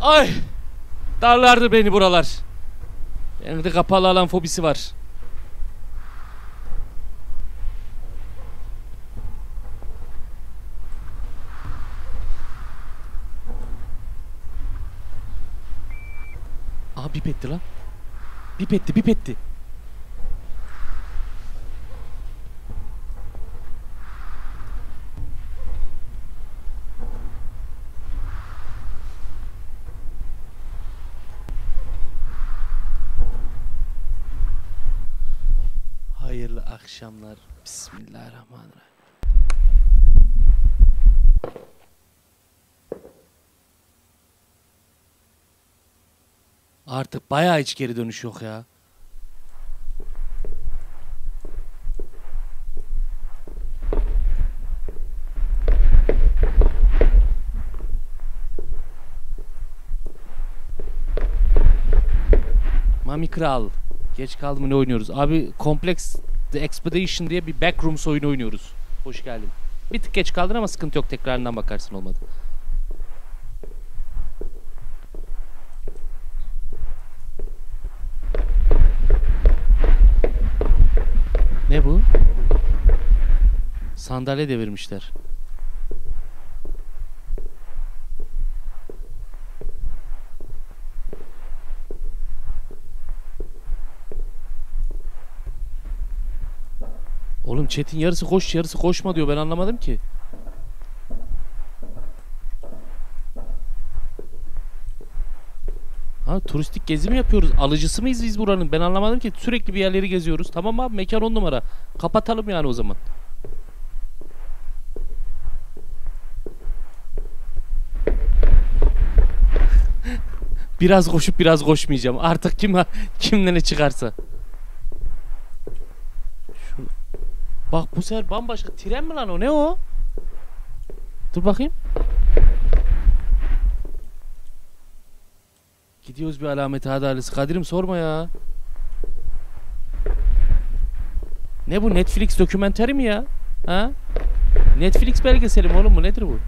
Ay! Darlardı beni buralar. Benim de kapalı alan fobisi var. Bip etti lan. Bip etti bip etti. Akşamlar. Bismillahirrahmanirrahim. Artık bayağı hiç geri dönüş yok ya. Mami Kral. Geç kaldım ne oynuyoruz? Abi Complex The Expedition diye bir Backrooms oyunu oynuyoruz. Hoş geldin. Bir tık geç kaldın ama sıkıntı yok. Tekrarından bakarsın olmadı. Ne bu? Sandalye devirmişler. Oğlum chat'in yarısı koş yarısı koşma diyor ben anlamadım ki. Ha turistik gezi mi yapıyoruz? Alıcısı mıyız biz buranın? Ben anlamadım ki. Sürekli bir yerleri geziyoruz. Tamam abi mekan on numara. Kapatalım yani o zaman. Biraz koşup biraz koşmayacağım. Artık kim kimden ne çıkarsa. Şu... Bak bu sefer bambaşka tren mi lan o ne o? Dur bakayım. Gidiyoruz bir alameti adalesi. Kadir'im sorma ya. Ne bu Netflix dokümenteri mi ya? Ha? Netflix belgeseli mi oğlum bu nedir bu?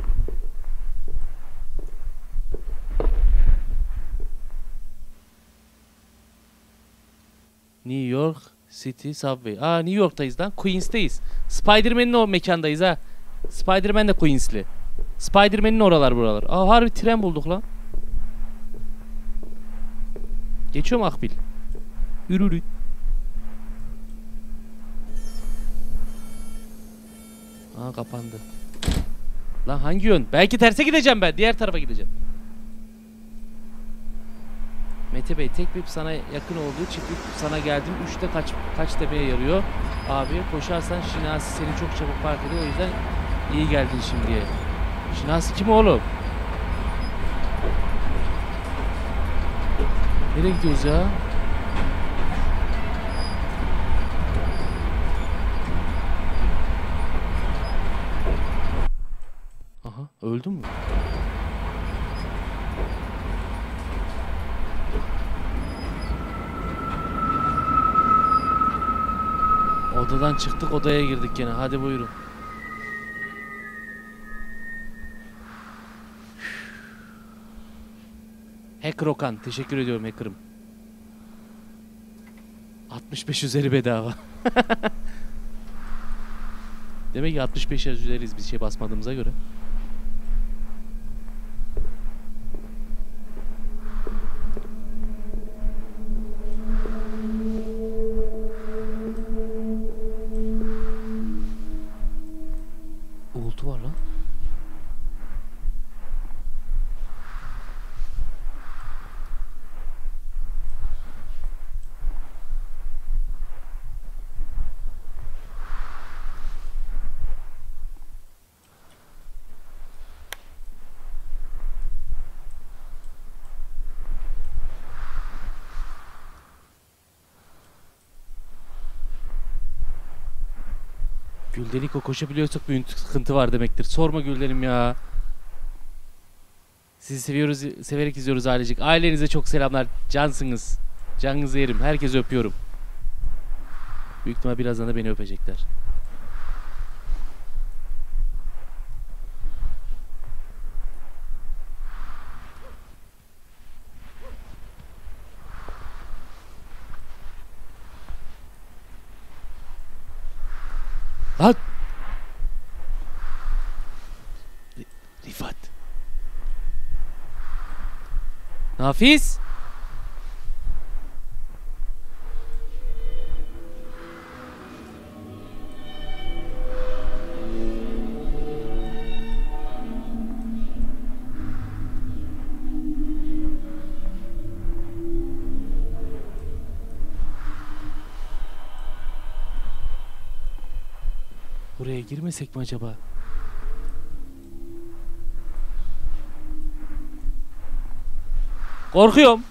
New York City Subway. Aa New York'tayız lan. Queens'teyiz. Spider-Man'in o mekandayız ha. Spider-Man de Queens'li. Spider-Man'in oralar buralar. Aa harbi tren bulduk lan. Geçiyor mu Akbil? Yürürü. Aa kapandı. Lan hangi yön? Belki terse gideceğim ben. Diğer tarafa gideceğim. Mete Bey tek bir sana yakın olduğu çiftlik sana geldim. Üçte kaç kaç tepeye yarıyor. Abi koşarsan Şinasi seni çok çabuk fark ediyor. O yüzden iyi geldin şimdiye. Şinasi kim oğlum? Nereye gidiyoruz ya? Aha öldün mü? Odadan çıktık odaya girdik gene. Hadi buyurun. Hacker Okan. Teşekkür ediyorum hacker'ım. 65 üzeri bedava. Demek ki 65 üzeriyiz biz şey basmadığımıza göre. Uğultu var lan. Güldelik o koşabiliyorsak büyük sıkıntı var demektir. Sorma Güldenim ya. Sizi seviyoruz, severek izliyoruz ailecik. Ailenize çok selamlar. Cansınız. Canınızı yerim. Herkesi öpüyorum. Büyük ihtimal birazdan da beni öpecekler. Lan! Ri- Rifat. Nafiz? Buraya girmesek mi acaba? Korkuyorum.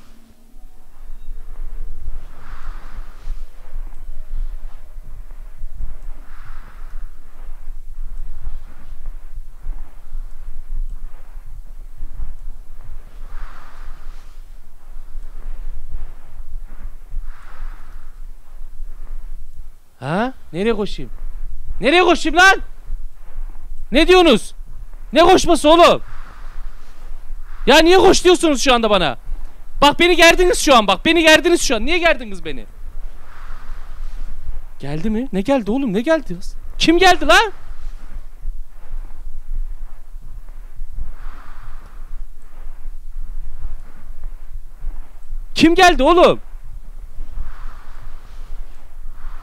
Ha? Nereye koşayım? Nereye koşayım lan? Ne diyorsunuz? Ne koşması oğlum? Ya niye koş diyorsunuz şu anda bana? Bak beni gerdiniz şu an bak beni gerdiniz şu an. Niye gerdiniz beni? Geldi mi? Ne geldi oğlum ne geldi? Kim geldi lan? Kim geldi oğlum?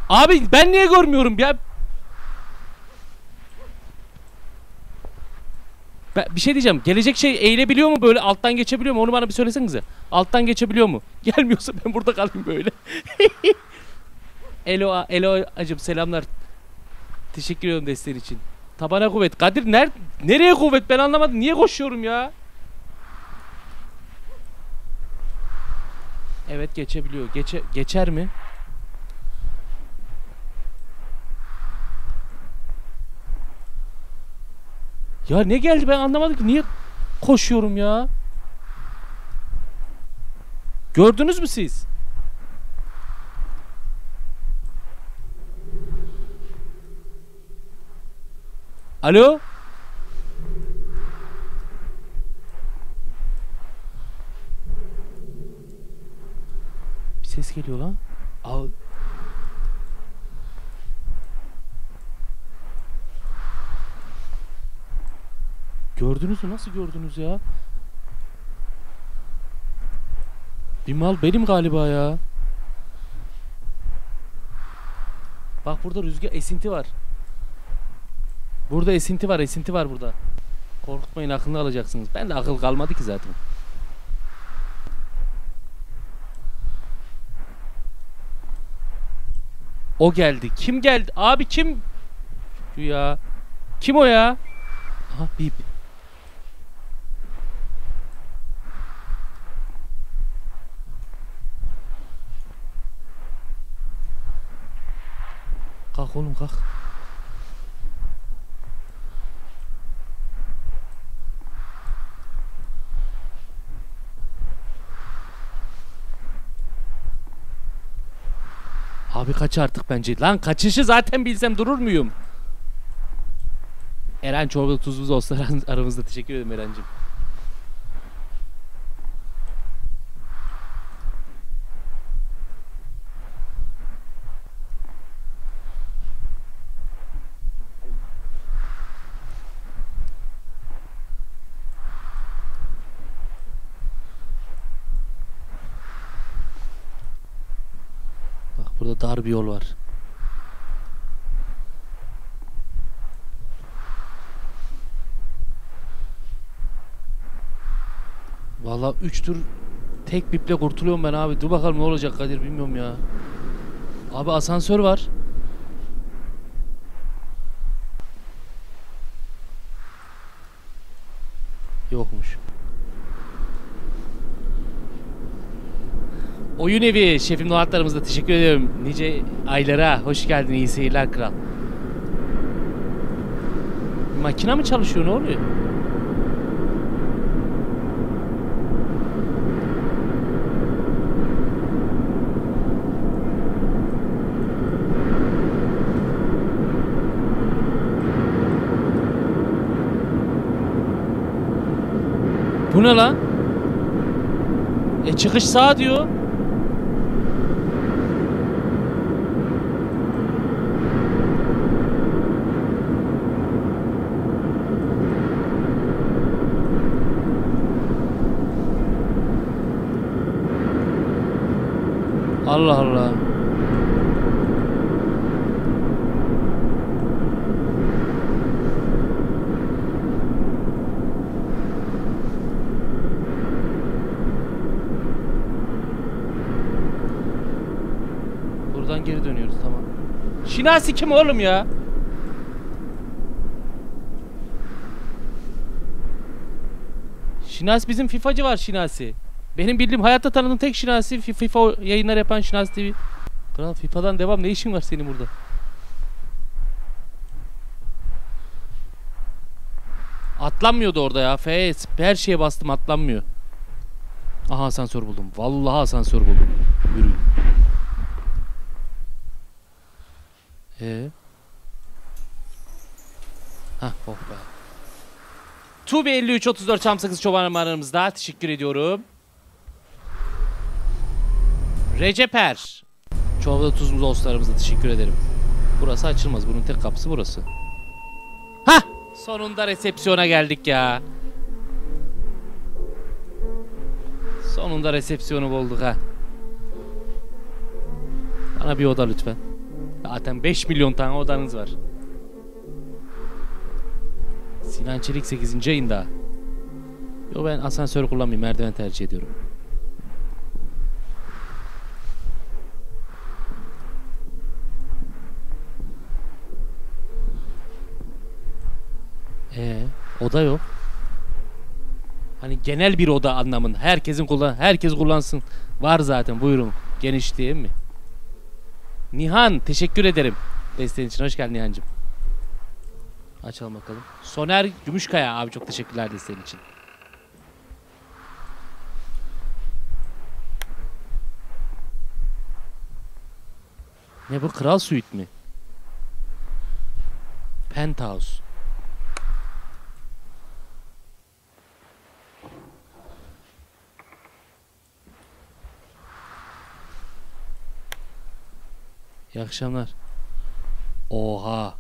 Abi ben niye görmüyorum ya? Ben, bir şey diyeceğim. Gelecek şey eğilebiliyor mu böyle alttan geçebiliyor mu? Onu bana bir söylesenize. Alttan geçebiliyor mu? Gelmiyorsa ben burada kalayım böyle. Elo, Elo acım selamlar. Teşekkür ediyorum desteğin için. Tabana kuvvet. Kadir ner nereye kuvvet ben anlamadım. Niye koşuyorum ya? Evet geçebiliyor. Geçe geçer mi? Ya ne geldi ben anlamadım ki niye koşuyorum ya? Gördünüz mü siz? Alo? Bir ses geliyor lan. Al. Gördünüz mü? Nasıl gördünüz ya? Bir mal benim galiba ya. Bak burada rüzgar esinti var. Burada esinti var, esinti var burada. Korkutmayın aklını alacaksınız. Ben de akıl kalmadı ki zaten. O geldi. Kim geldi? Abi kim? Ya. Kim o ya? Aha bip. Kalk oğlum kalk. Abi kaç artık bence. Lan kaçışı zaten bilsem durur muyum? Eren çorba tuzumuz olsa aramızda teşekkür ederim Eren'cim. Bak burada dar bir yol var. Vallahi 3 tur tek biple kurtuluyorum ben abi. Dur bakalım ne olacak Kadir bilmiyorum ya. Abi asansör var. Yokmuş. Oyun evi şefim donatlarımızda teşekkür ediyorum. Nice aylara hoş geldin iyi seyirler kral. Makine mi çalışıyor ne oluyor? Bu ne lan? E çıkış sağ diyor. Allah Allah. Buradan geri dönüyoruz tamam. Şinasi kim oğlum ya? Şinasi bizim FIFA'cı var Şinasi. Benim bildiğim hayatta tanıdığım tek Şinasi Fi- FIFA yayınlar yapan Şinasi TV. Kral FIFA'dan devam ne işin var senin burada? Atlanmıyordu orada ya. F her şeye bastım atlanmıyor. Aha asansör buldum. Vallahi asansör buldum. Yürüyün. Ee? Hah oh be. Tubi 53 34 çam sakız çoban aramızda. Teşekkür ediyorum. Receper. Çorba tuzlu dostlarımıza teşekkür ederim. Burası açılmaz. Bunun tek kapısı burası. Hah! Sonunda resepsiyona geldik ya. Sonunda resepsiyonu bulduk ha. Bana bir oda lütfen. Zaten 5 milyon tane odanız var. Sinan Çelik 8. ayında. Yo ben asansör kullanmayayım. Merdiven tercih ediyorum. Ee, oda yok. Hani genel bir oda anlamında. Herkesin kullan herkes kullansın. Var zaten buyurun. Geniş değil mi? Nihan teşekkür ederim. Desteğin için hoş geldin Nihan'cığım. Açalım bakalım. Soner Gümüşkaya abi çok teşekkürler desteğin için. Ne bu kral suite mi? Penthouse. İyi akşamlar. Oha.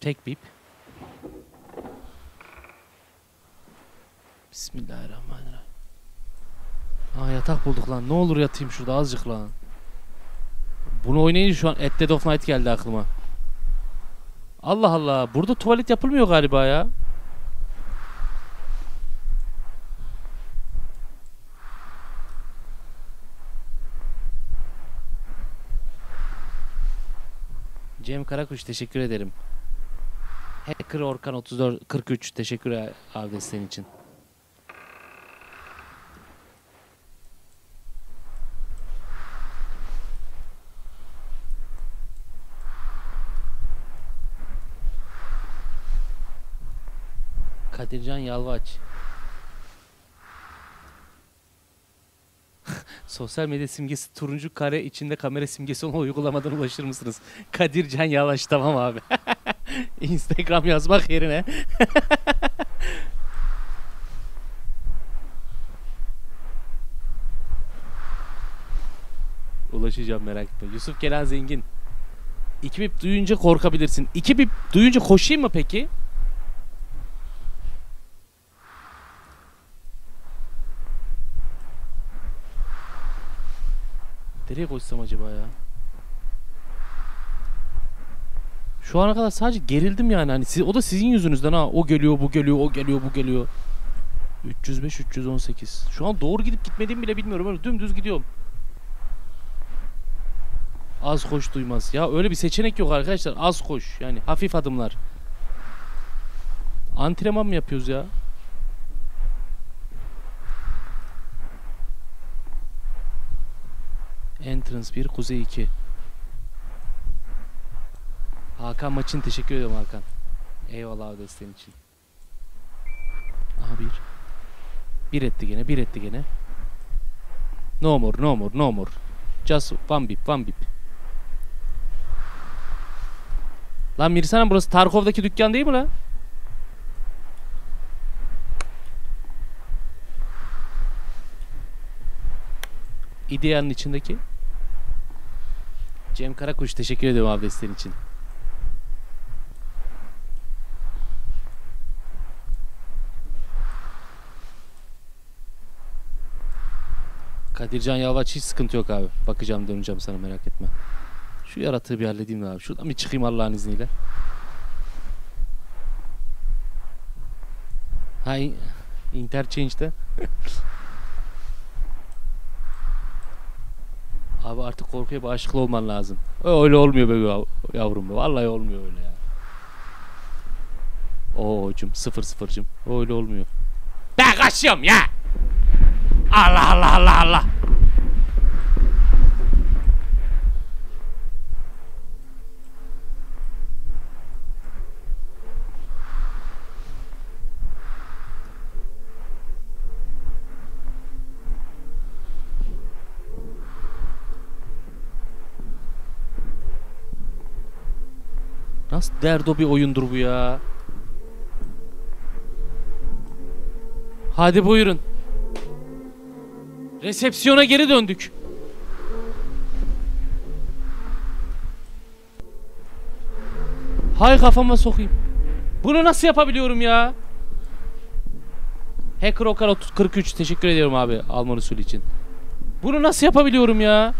Tek bip. Bismillahirrahmanirrahim. Aa yatak bulduk lan. Ne olur yatayım şurada azıcık lan. Bunu oynayınca şu an At Dead of Night geldi aklıma. Allah Allah. Burada tuvalet yapılmıyor galiba ya. Cem Karakuş teşekkür ederim. Hacker Orkan 34 43 teşekkür abi desteğin için. Kadircan Yalvaç. Sosyal medya simgesi turuncu kare içinde kamera simgesi olan uygulamadan ulaşır mısınız? Kadircan Yalvaç tamam abi. Instagram yazmak yerine. Ulaşacağım merak etme. Yusuf Kenan Zengin. İki bip duyunca korkabilirsin. İki bip duyunca koşayım mı peki? Nereye koşsam acaba ya? Şu ana kadar sadece gerildim yani hani siz, o da sizin yüzünüzden ha. O geliyor, bu geliyor, o geliyor, bu geliyor. 305 318. Şu an doğru gidip gitmediğimi bile bilmiyorum. Öyle dümdüz gidiyorum. Az koş duymaz. Ya öyle bir seçenek yok arkadaşlar. Az koş. Yani hafif adımlar. Antrenman mı yapıyoruz ya? Entrance 1, Kuzey 2. Hakan maçın teşekkür ederim Hakan. Eyvallah abi desteğin için. Aha bir. Bir etti gene, bir etti gene. No more, no more, no more. Just one bip, one bip. Lan Mirsana burası Tarkov'daki dükkan değil mi lan? İdea'nın içindeki. Cem Karakuş teşekkür ederim abi desteğin için. Kadircan Yalvaç hiç sıkıntı yok abi. Bakacağım döneceğim sana merak etme. Şu yaratığı bir halledeyim de abi. Şuradan bir çıkayım Allah'ın izniyle. Hay interchange'de. Abi artık korkuya bağışıklı olman lazım. Öyle olmuyor be yav- yavrum be. Vallahi olmuyor öyle ya. Oo hocam sıfır sıfırcım. Öyle olmuyor. Ben kaçıyorum ya. Allah Allah Allah Allah. Nasıl derdo bir oyundur bu ya? Hadi buyurun. Resepsiyona geri döndük. Hay kafama sokayım. Bunu nasıl yapabiliyorum ya? Hacker Okar 43 teşekkür ediyorum abi Alman usulü için. Bunu nasıl yapabiliyorum ya?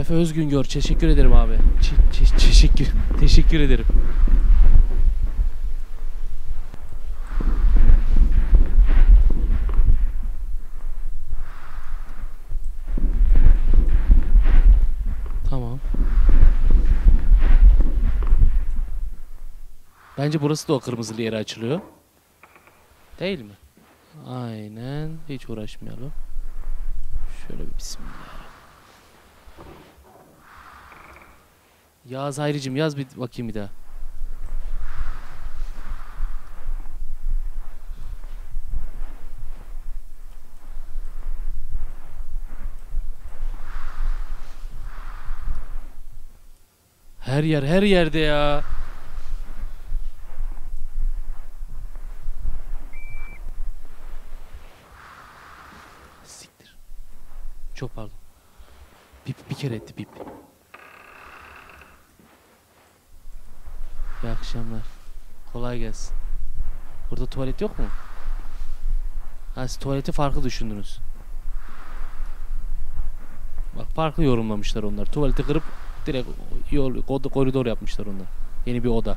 Efe Özgüngör teşekkür ederim abi. Teşekkür teşekkür ederim. Tamam. Bence burası da o kırmızılı yere açılıyor. Değil mi? Aynen. Hiç uğraşmayalım. Şöyle bir bismillah. Yaz Hayricim yaz bir bakayım bir daha. Her yer her yerde ya. Siktir. Çok pardon. Bip bir kere etti bip. İyi akşamlar. Kolay gelsin. Burada tuvalet yok mu? Ha siz tuvaleti farklı düşündünüz. Bak farklı yorumlamışlar onlar. Tuvaleti kırıp direkt yol, koridor yapmışlar onlar. Yeni bir oda.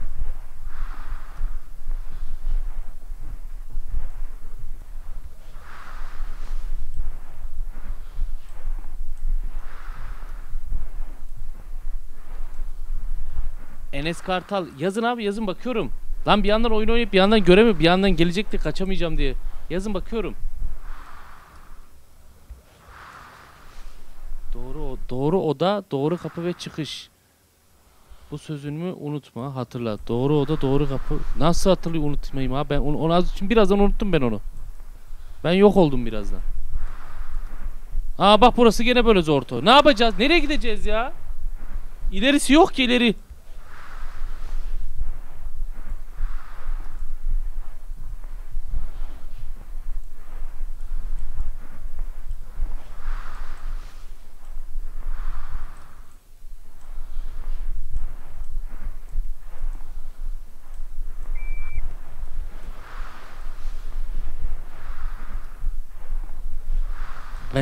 Enes Kartal yazın abi yazın bakıyorum. Lan bir yandan oyun oynayıp bir yandan göremiyorum. Bir yandan gelecek de kaçamayacağım diye. Yazın bakıyorum. Doğru o- doğru oda, doğru kapı ve çıkış. Bu sözünü unutma, hatırla. Doğru oda, doğru kapı. Nasıl hatırlayayım unutmayayım ha? Ben onu, onu az için birazdan unuttum ben onu. Ben yok oldum birazdan. Aa bak burası gene böyle zorto. Ne yapacağız? Nereye gideceğiz ya? İlerisi yok ki ileri.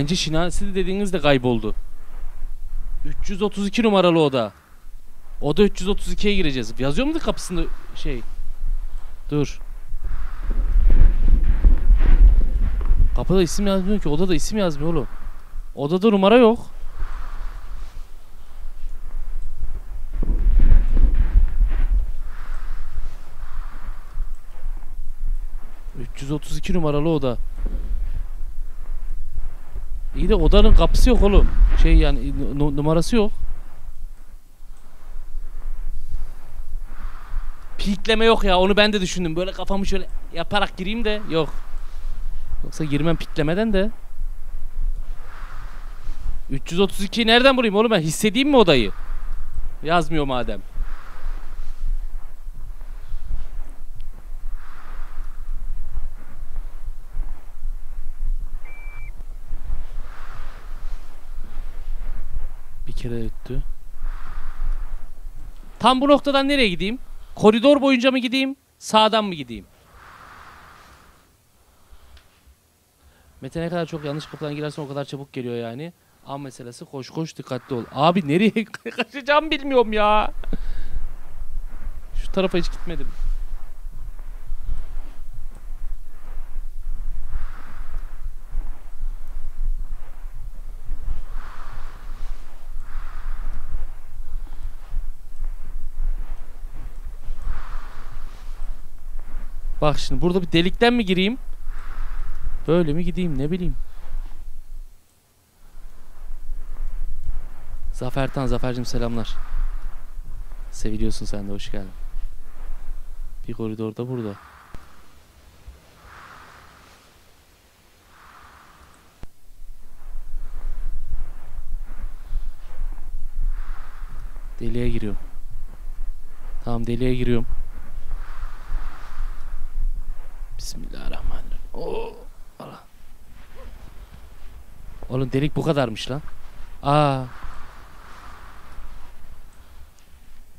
Bence Şinasi dediğiniz de kayboldu. 332 numaralı oda. Oda 332'ye gireceğiz. Yazıyor muydu kapısında şey? Dur. Kapıda isim yazmıyor ki. Odada isim yazmıyor oğlum. Odada numara yok. ...332 numaralı oda. İyi de odanın kapısı yok oğlum. Şey yani nu- numarası yok. Pikleme yok ya onu ben de düşündüm. Böyle kafamı şöyle yaparak gireyim de yok. Yoksa girmem piklemeden de. 332'yi nereden bulayım oğlum ben? Hissedeyim mi odayı? Yazmıyor madem. Kere öttü. Tam bu noktadan nereye gideyim? Koridor boyunca mı gideyim? Sağdan mı gideyim? Mete ne kadar çok yanlış kapıdan girersen o kadar çabuk geliyor yani. An meselesi koş koş dikkatli ol. Abi nereye kaçacağım bilmiyorum ya. Şu tarafa hiç gitmedim. Bak şimdi burada bir delikten mi gireyim? Böyle mi gideyim ne bileyim. Zafertan, Zafercim selamlar. Seviliyorsun sen de hoş geldin. Bir koridorda burada. Deliğe giriyorum. Tamam deliğe giriyorum. Bismillahirrahmanirrahim. Oo, Allah. Oğlum delik bu kadarmış lan. Aa.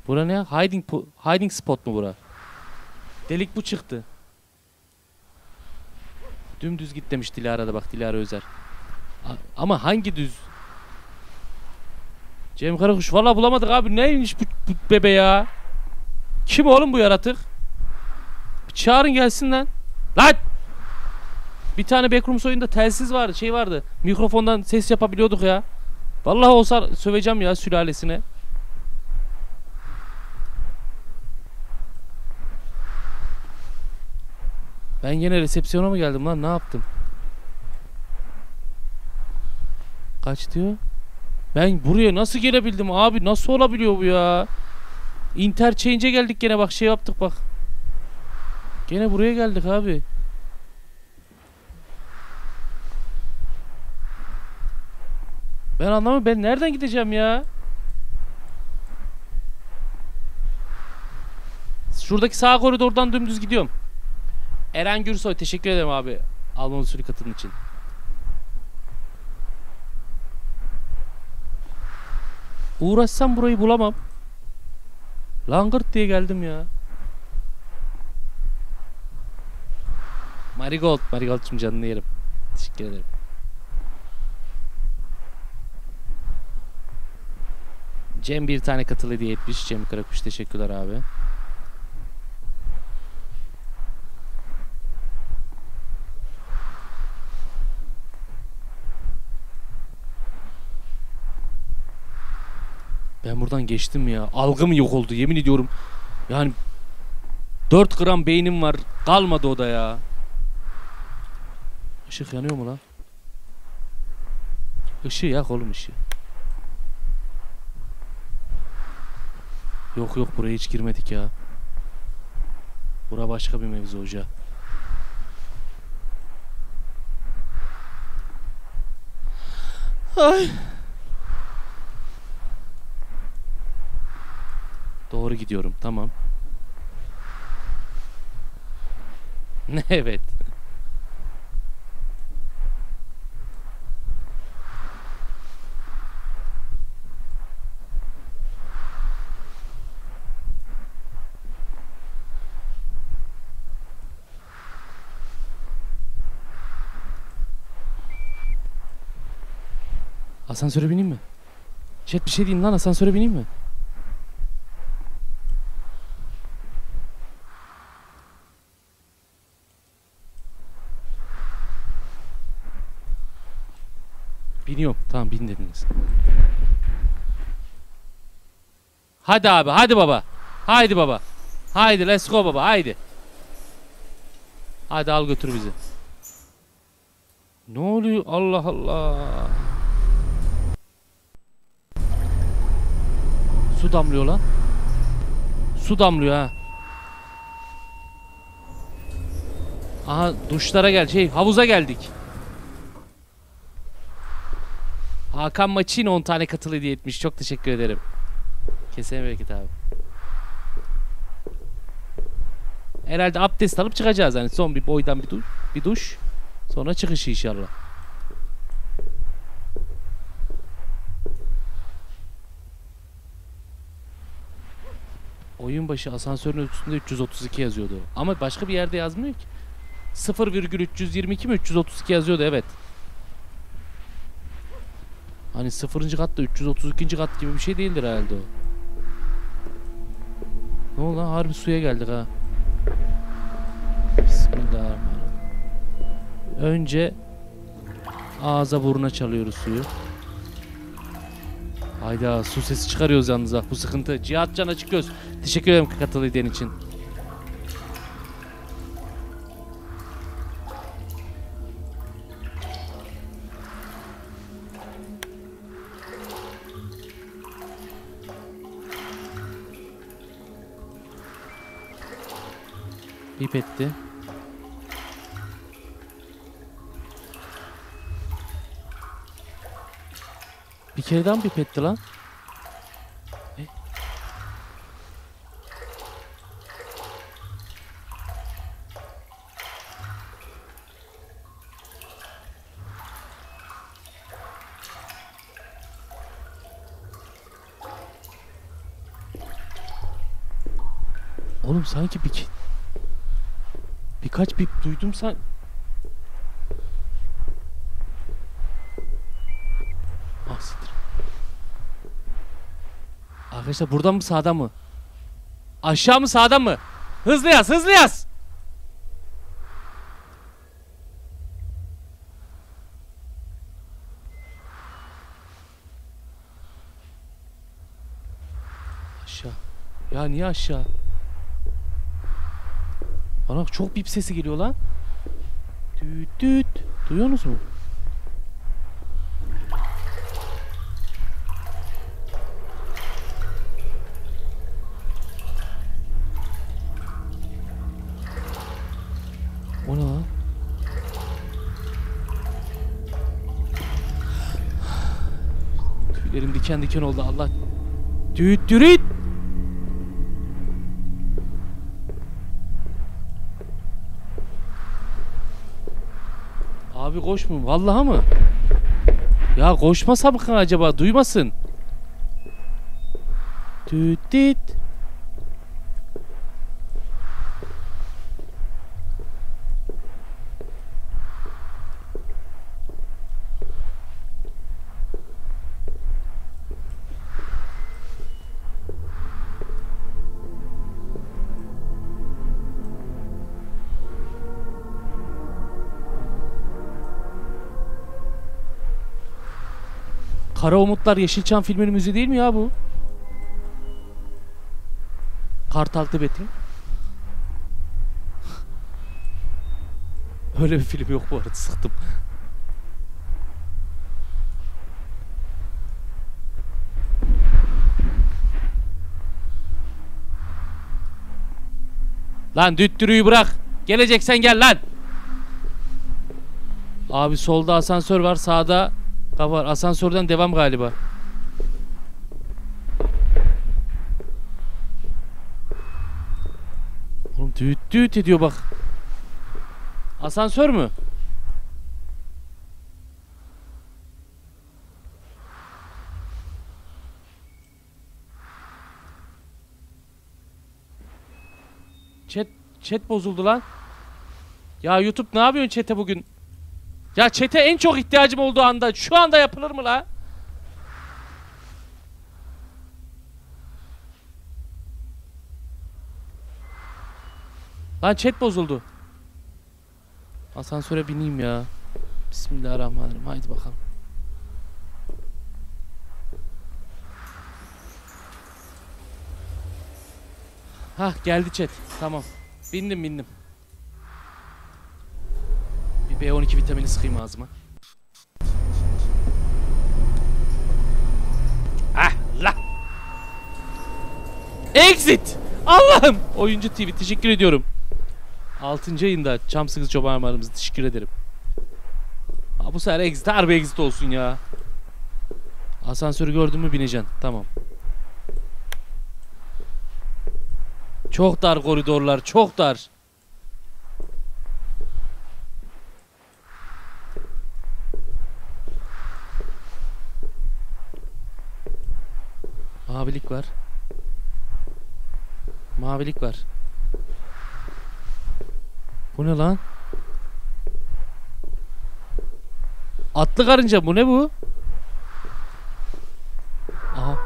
Bura ne? Hiding hiding spot mu bura? Delik bu çıktı. Dümdüz git demiş Dilara'da bak Dilara Özer. A- ama hangi düz? Cem Karakuş valla bulamadık abi. Neymiş bu, bu bebe ya? Kim oğlum bu yaratık? Bir çağırın gelsin lan. Lan! Bir tane Backrooms oyunda telsiz vardı, şey vardı. Mikrofondan ses yapabiliyorduk ya. Vallahi olsa söveceğim ya sülalesine. Ben yine resepsiyona mı geldim lan? Ne yaptım? Kaç diyor? Ben buraya nasıl gelebildim abi? Nasıl olabiliyor bu ya? Interchange'e geldik gene bak şey yaptık bak. Gene buraya geldik abi. Ben anlamıyorum ben nereden gideceğim ya? Şuradaki sağ koridordan dümdüz gidiyorum. Eren Gürsoy teşekkür ederim abi. Alman usulü katılım için. Uğraşsam burayı bulamam. Langırt diye geldim ya. Marigold, Marigold'cum canını yerim. Teşekkür ederim. Cem bir tane katıl hediye etmiş. Cem Karakuş teşekkürler abi. Ben buradan geçtim ya. Algım yok oldu yemin ediyorum. Yani 4 gram beynim var. Kalmadı o da ya. Işık yanıyor mu lan? Işığı yak oğlum ışığı. Yok yok buraya hiç girmedik ya. Bura başka bir mevzu hoca. Ay. Doğru gidiyorum. Tamam. evet. Asansöre bineyim mi? Chat bir şey diyeyim lan asansöre bineyim mi? Biniyorum. Tamam bin dediniz. Hadi abi hadi baba. Haydi baba. Haydi let's go baba haydi. Hadi al götür bizi. Ne oluyor Allah Allah. Su damlıyor lan. Su damlıyor ha. Aha duşlara gel şey havuza geldik. Hakan Maçin 10 tane katıl hediye etmiş. Çok teşekkür ederim. Kesene bereket abi. Herhalde abdest alıp çıkacağız hani son bir boydan bir duş, bir duş. Sonra çıkış inşallah. Oyun başı asansörün üstünde 332 yazıyordu. Ama başka bir yerde yazmıyor ki. 0,322 mi 332 yazıyordu evet. Hani 0. katta 332. kat gibi bir şey değildir herhalde o. Ne oldu lan harbi suya geldik ha. Bismillahirrahmanirrahim. Önce ağza buruna çalıyoruz suyu. Hayda su sesi çıkarıyoruz yalnız bak bu sıkıntı. Cihat Can Açık Göz. Teşekkür ederim katıldığın için. Bip etti. Bir kere daha mı bip etti lan? Ne? Oğlum sanki bir birkaç bip duydum sen. Ah siktir. Arkadaşlar buradan mı sağdan mı? Aşağı mı sağdan mı? Hızlı yaz hızlı yaz. Aşağı. Ya niye aşağı? Bana çok bip sesi geliyor lan. Düt düt. Duyuyorsunuz mu? O ne lan? Tüylerim diken diken oldu Allah. Düt dürüt. Abi koşma. Vallahi mı? Ya koşmasa mı acaba? Duymasın. Düt düt. Kara Umutlar Yeşilçam filminin müziği değil mi ya bu? Kartal Tibet'in. Öyle bir film yok bu arada sıktım. Lan düttürüyü bırak. Geleceksen gel lan. Abi solda asansör var sağda var. Asansörden devam galiba. Oğlum düğüt düğüt ediyor bak. Asansör mü? Chat, chat bozuldu lan. Ya YouTube ne yapıyorsun chat'e bugün? Ya çete en çok ihtiyacım olduğu anda şu anda yapılır mı la? Lan chat bozuldu. Asansöre bineyim ya. Bismillahirrahmanirrahim. Haydi bakalım. Hah geldi chat. Tamam. Bindim bindim. Bir B12 vitamini sıkayım ağzıma. Ah la. Exit. Allah'ım. Oyuncu TV teşekkür ediyorum. 6. ayında Çam Sıkız Çoban Armağanımızı teşekkür ederim. Ha, bu sefer exit harbi exit olsun ya. Asansörü gördün mü bineceksin. Tamam. Çok dar koridorlar çok dar. Mavilik var. Mavilik var. Bu ne lan? Atlı karınca bu ne bu? Aha.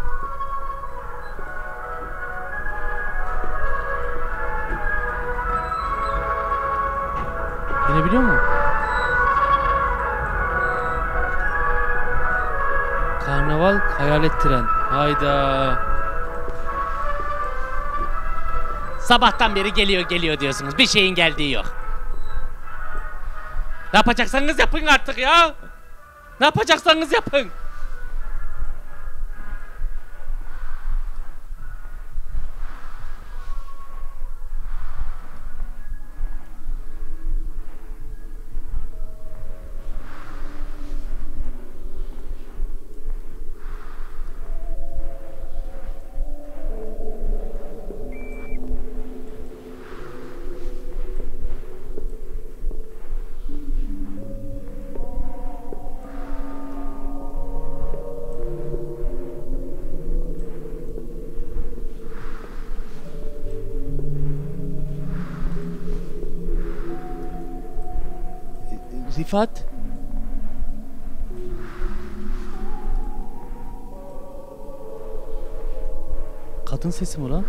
Binebiliyor mu? Karnaval hayalet tren. Hayda. Sabahtan beri geliyor geliyor diyorsunuz. Bir şeyin geldiği yok. Ne yapacaksanız yapın artık ya. Ne yapacaksanız yapın. Rifat. kadın sesi mi lan?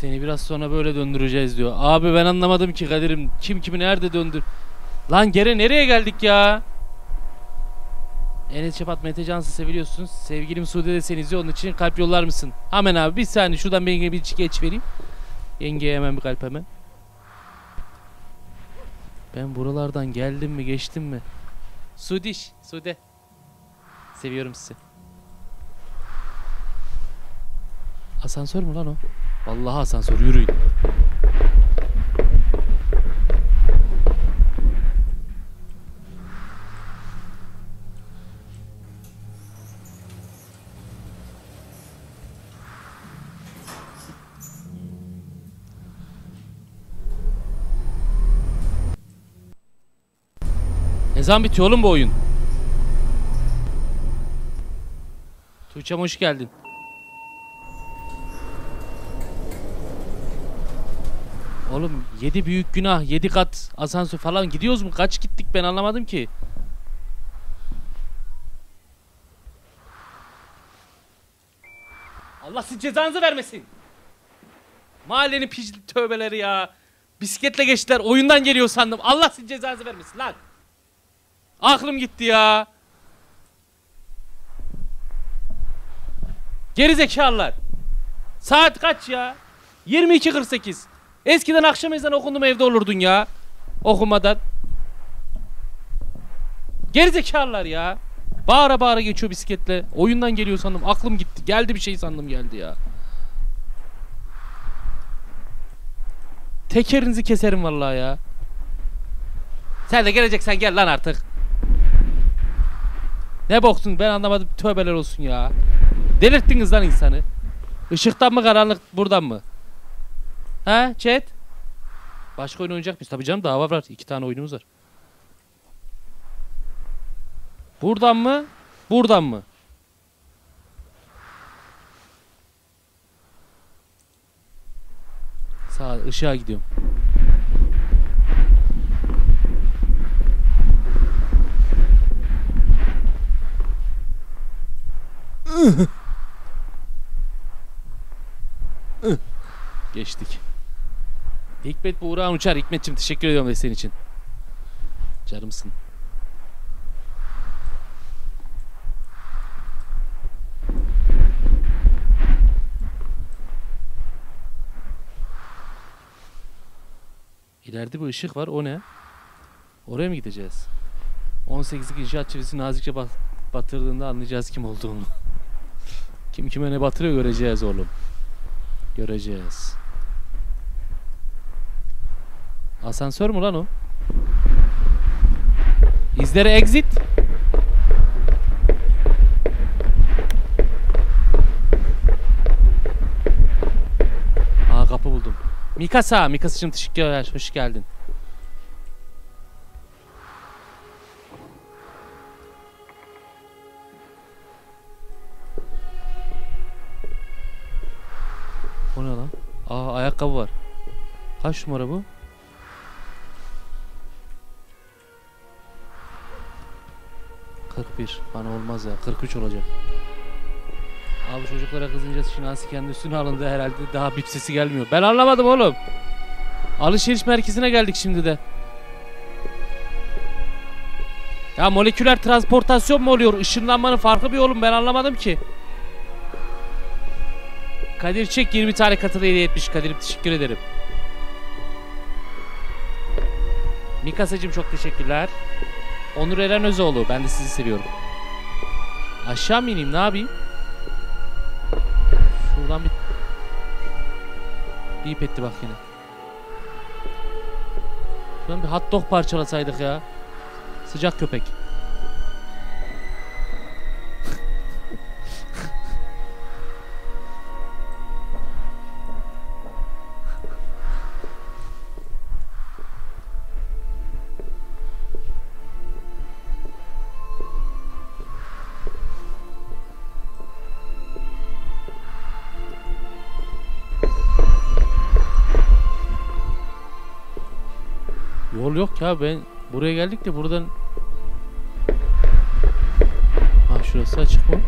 Seni biraz sonra böyle döndüreceğiz diyor. Abi ben anlamadım ki Kadir'im. Kim kimi nerede döndür? Lan geri nereye geldik ya? Enes Şapat Mete Cans'ı seviliyorsunuz. Sevgilim Sude de seni izliyor. Onun için kalp yollar mısın? Hemen abi bir saniye şuradan ben bir geç vereyim. Yengeye hemen bir kalp hemen. Ben buralardan geldim mi geçtim mi? Sudiş, Sude. Seviyorum sizi. Asansör mü lan o? Vallahi asansör yürüyün. Ne zaman bitiyor oğlum bu oyun? Tuğçe'm hoş geldin. Oğlum 7 büyük günah, 7 kat asansör falan gidiyoruz mu? Kaç gittik ben anlamadım ki. Allah sizin cezanızı vermesin. Mahallenin piç tövbeleri ya. Bisikletle geçtiler. Oyundan geliyor sandım. Allah sizin cezanızı vermesin lan. Aklım gitti ya. Geri zekalılar. Saat kaç ya? 22.48. Eskiden akşam ezanı okundum evde olurdun ya. Okumadan. Gerizekalılar ya. Bağıra bağıra geçiyor bisikletle. Oyundan geliyor sandım. Aklım gitti. Geldi bir şey sandım geldi ya. Tekerinizi keserim vallahi ya. Sen de geleceksen gel lan artık. Ne boksun ben anlamadım. Tövbeler olsun ya. Delirttiniz lan insanı. Işıktan mı karanlık buradan mı? Ha chat? Başka oyun oynayacak mıyız? Tabii canım daha var. İki tane oyunumuz var. Buradan mı? Buradan mı? Sağ ışığa gidiyorum. Geçtik. Hikmet Buğra'nın uçar. Hikmetçim teşekkür ediyorum desteğin için. Canımsın. İleride bir ışık var. O ne? Oraya mı gideceğiz? 18'lik inşaat çivisi nazikçe bat- batırdığında anlayacağız kim olduğunu. kim kime ne batırıyor göreceğiz oğlum. Göreceğiz. Asansör mü lan o? İzlere exit. Aa kapı buldum. Mikasa, Mikasa'cığım teşekkürler. Hoş geldin. O ne lan? Aa ayakkabı var. Kaç numara bu? Kırk bir. Bana olmaz ya. 43 olacak. Abi çocuklara kızınca Şinasi kendi üstüne alındı herhalde. Daha bip sesi gelmiyor. Ben anlamadım oğlum. Alışveriş merkezine geldik şimdi de. Ya moleküler transportasyon mu oluyor? Işınlanmanın farkı bir oğlum ben anlamadım ki. Kadir Çek 20 tane katılı hediye etmiş. Kadir'im teşekkür ederim. Mikasa'cığım çok teşekkürler. Onur Eren Özoğlu. Ben de sizi seviyorum. Aşağı mı ineyim ne yapayım? Şuradan bir... Bip etti bak yine. Şuradan bir hot dog parçalasaydık ya. Sıcak köpek. Ya ben buraya geldik de buradan Ha şurası açık mı?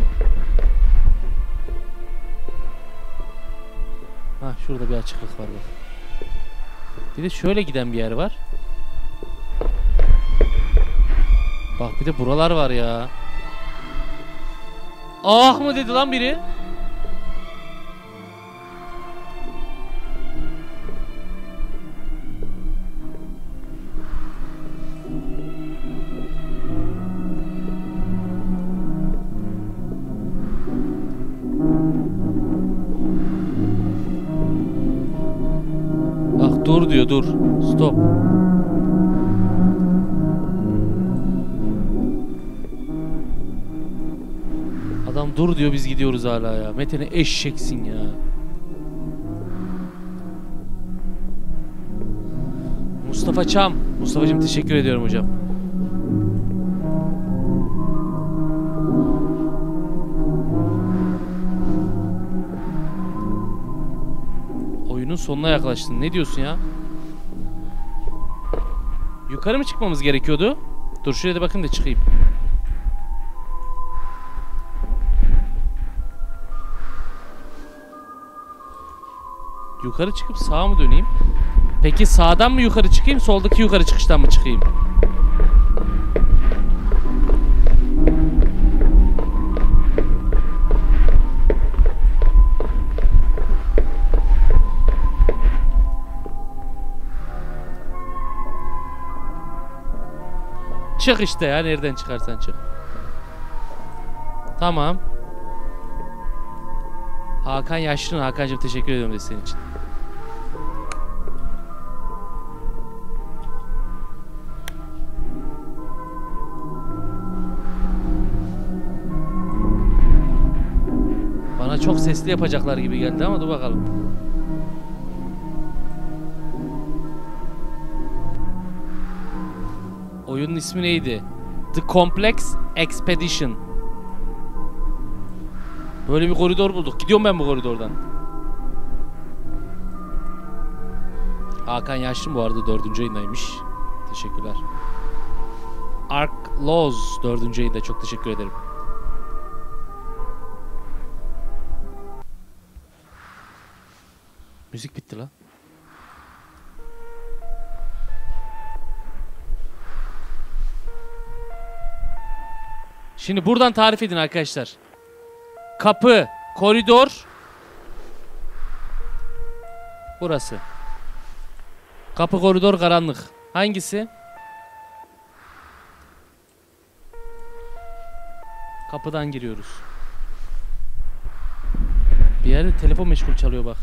Ha şurada bir açıklık var bak. Bir de şöyle giden bir yer var. Bak bir de buralar var ya. Ah mı dedi lan biri? Stop. Adam dur diyor biz gidiyoruz hala ya. Mete ne eşeksin ya. Mustafa Çam. Mustafa'cığım teşekkür ediyorum hocam. Oyunun sonuna yaklaştın. Ne diyorsun ya? Yukarı mı çıkmamız gerekiyordu? Dur şuraya da bakın da çıkayım. Yukarı çıkıp sağa mı döneyim? Peki sağdan mı yukarı çıkayım, soldaki yukarı çıkıştan mı çıkayım? Çık işte ya nereden çıkarsan çık. Tamam. Hakan Yaşlı'nın Hakan'cığım teşekkür ediyorum desteğin için. Bana çok sesli yapacaklar gibi geldi ama dur bakalım. İsmi neydi? The Complex Expedition. Böyle bir koridor bulduk. Gidiyorum ben bu koridordan. Hakan Yaşlı bu arada dördüncü ayındaymış. Teşekkürler. Ark Laws dördüncü ayında çok teşekkür ederim. Müzik bitti lan. Şimdi buradan tarif edin arkadaşlar. Kapı, koridor. Burası. Kapı, koridor, karanlık. Hangisi? Kapıdan giriyoruz. Bir yerde telefon meşgul çalıyor bak.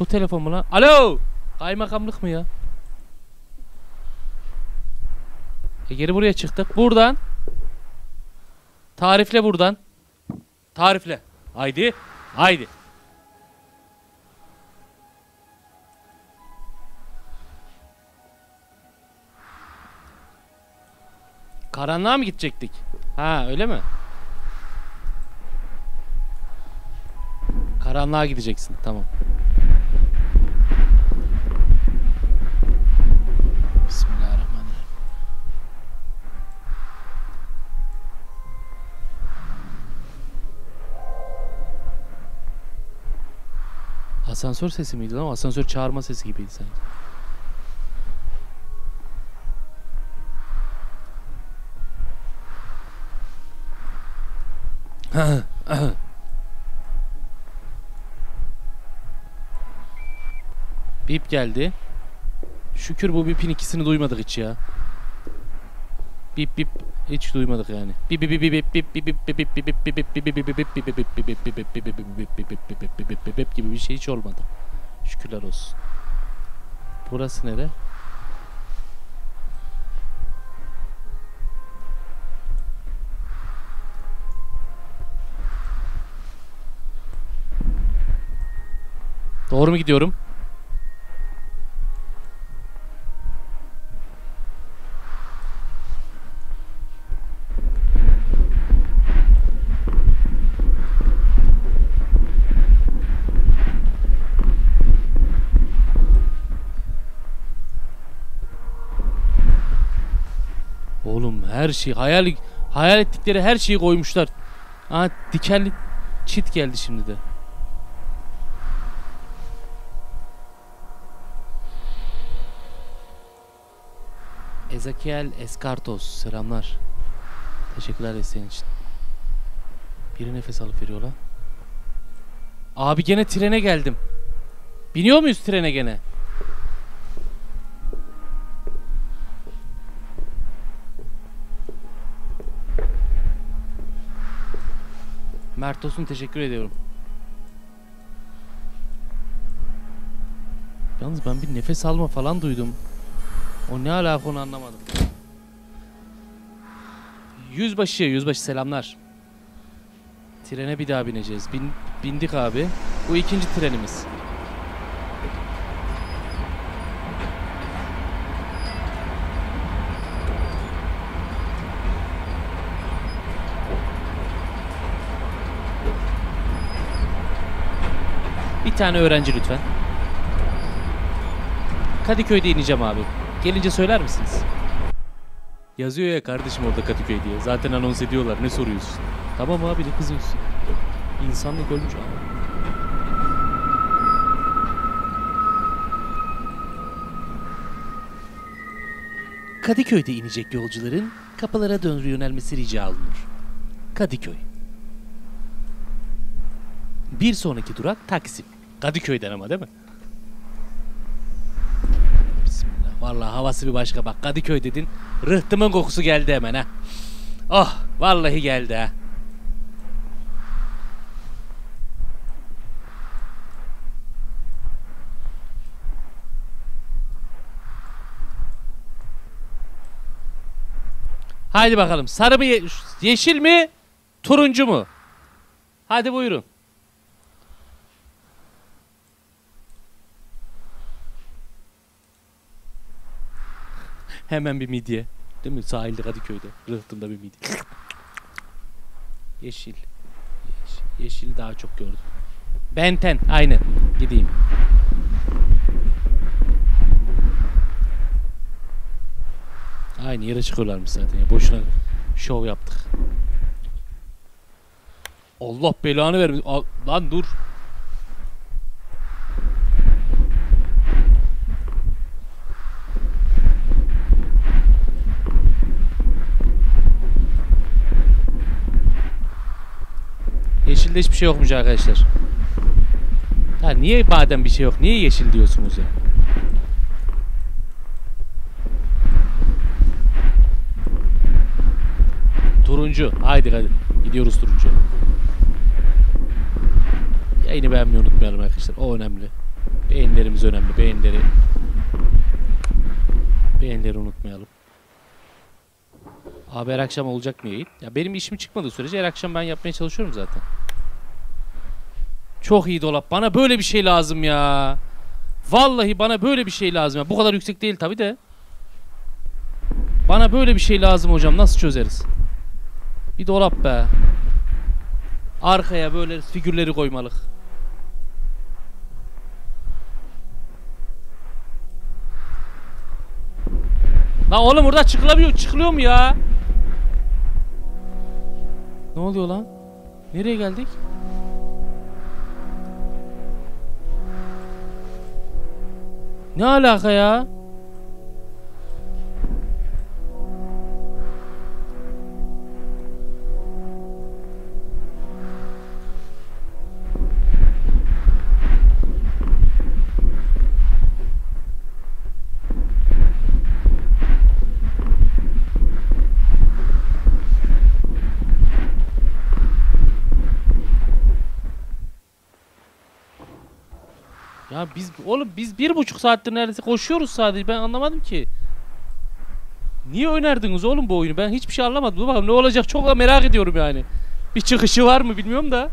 Bu telefon mu lan? Alo! Kaymakamlık mı ya? E geri buraya çıktık. Buradan. Tarifle buradan. Tarifle. Haydi. Haydi. Karanlığa mı gidecektik? Ha öyle mi? Karanlığa gideceksin. Tamam. Asansör sesi miydi lan? Asansör çağırma sesi gibiydi sanki. Bip geldi. Şükür bu bipin ikisini duymadık hiç ya. Bip bip hiç duymadık yani. gibi bir şey hiç olmadı. Şükürler olsun. Burası nere? Doğru mu gidiyorum? Her şey hayal hayal ettikleri her şeyi koymuşlar. Aa dikenli çit geldi şimdi de. Ezekiel Eskartos selamlar. Teşekkürler desteğin için. Biri nefes alıp veriyor lan. Abi gene trene geldim. Biniyor muyuz trene gene? Mert olsun teşekkür ediyorum. Yalnız ben bir nefes alma falan duydum. O ne alaka onu anlamadım. Yüzbaşı, yüzbaşı selamlar. Trene bir daha bineceğiz. Bin, bindik abi. Bu ikinci trenimiz. Tane öğrenci lütfen. Kadıköy'de ineceğim abi. Gelince söyler misiniz? Yazıyor ya kardeşim orada Kadıköy diye. Zaten anons ediyorlar. Ne soruyorsun? Tamam abi ne kızıyorsun? İnsanlık ölmüş abi. Kadıköy'de inecek yolcuların kapılara doğru yönelmesi rica olunur. Kadıköy. Bir sonraki durak Taksim. Kadıköy'den ama değil mi? Bismillah. Vallahi havası bir başka bak. Kadıköy dedin. Rıhtımın kokusu geldi hemen ha. Oh vallahi geldi ha. Haydi bakalım. Sarı mı ye- yeşil mi? Turuncu mu? Hadi buyurun. Hemen bir midye. Değil mi? Sahilde Kadıköy'de. Rıhtımda bir midye. Yeşil. Yeşil. Yeşil daha çok gördüm. Benten. Aynen. Gideyim. Aynı yere çıkıyorlarmış zaten. Ya. Boşuna şov yaptık. Allah belanı vermiş. Al- Lan dur. Yeşilde hiçbir şey yokmuş arkadaşlar. Ya niye madem bir şey yok? Niye yeşil diyorsunuz ya? Turuncu. Haydi hadi. Gidiyoruz turuncu. Yayını beğenmeyi unutmayalım arkadaşlar. O önemli. Beğenilerimiz önemli. Beğenileri Beğenileri unutmayalım. Abi her akşam olacak mı yayın? Ya benim işim çıkmadığı sürece her akşam ben yapmaya çalışıyorum zaten. Çok iyi dolap. Bana böyle bir şey lazım ya. Vallahi bana böyle bir şey lazım. ya. Bu kadar yüksek değil tabi de. Bana böyle bir şey lazım hocam. Nasıl çözeriz? Bir dolap be. Arkaya böyle figürleri koymalık. Lan oğlum burada çıkılamıyor. Çıkılıyor mu ya? Ne oluyor lan? Nereye geldik? Ne alaka ya? Ya biz oğlum biz bir buçuk saattir neredeyse koşuyoruz sadece ben anlamadım ki. Niye önerdiniz oğlum bu oyunu? Ben hiçbir şey anlamadım. Bakalım ne olacak çok da merak ediyorum yani. Bir çıkışı var mı bilmiyorum da.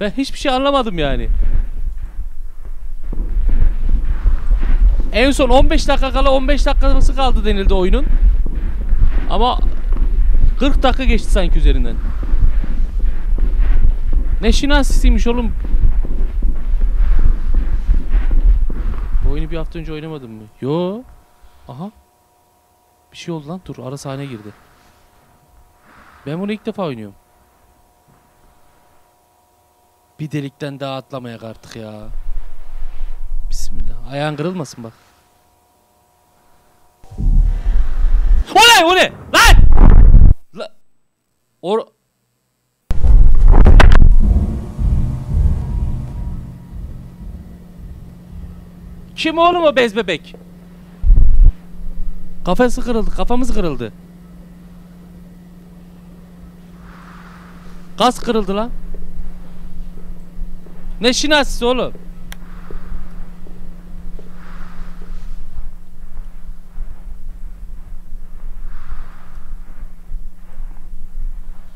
Ben hiçbir şey anlamadım yani. En son 15 dakika kala 15 dakikası kaldı denildi oyunun. Ama 40 dakika geçti sanki üzerinden. Ne şinasisiymiş oğlum. oyunu bir hafta önce oynamadım mı? Yo. Aha. Bir şey oldu lan dur ara sahne girdi. Ben bunu ilk defa oynuyorum. Bir delikten daha atlamayak artık ya. Bismillah. Ayağın kırılmasın bak. O ne o ne? Lan! Or... Kim oğlum o bez bebek? Kafası kırıldı, kafamız kırıldı. Gaz kırıldı lan. Ne şinasisi oğlum?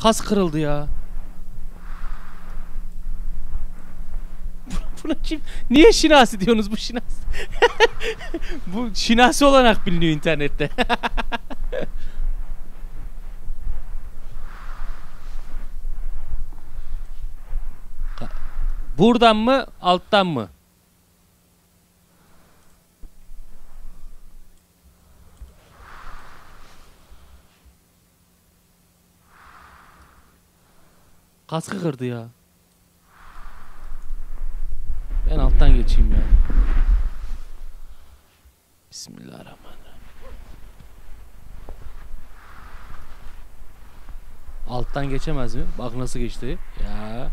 Kas kırıldı ya. Buna kim? Niye şinasi diyorsunuz bu şinasi? bu şinasi olarak biliniyor internette. Buradan mı, alttan mı? Kaskı kırdı ya. Ben alttan geçeyim ya. Bismillahirrahmanirrahim. Alttan geçemez mi? Bak nasıl geçti. Ya.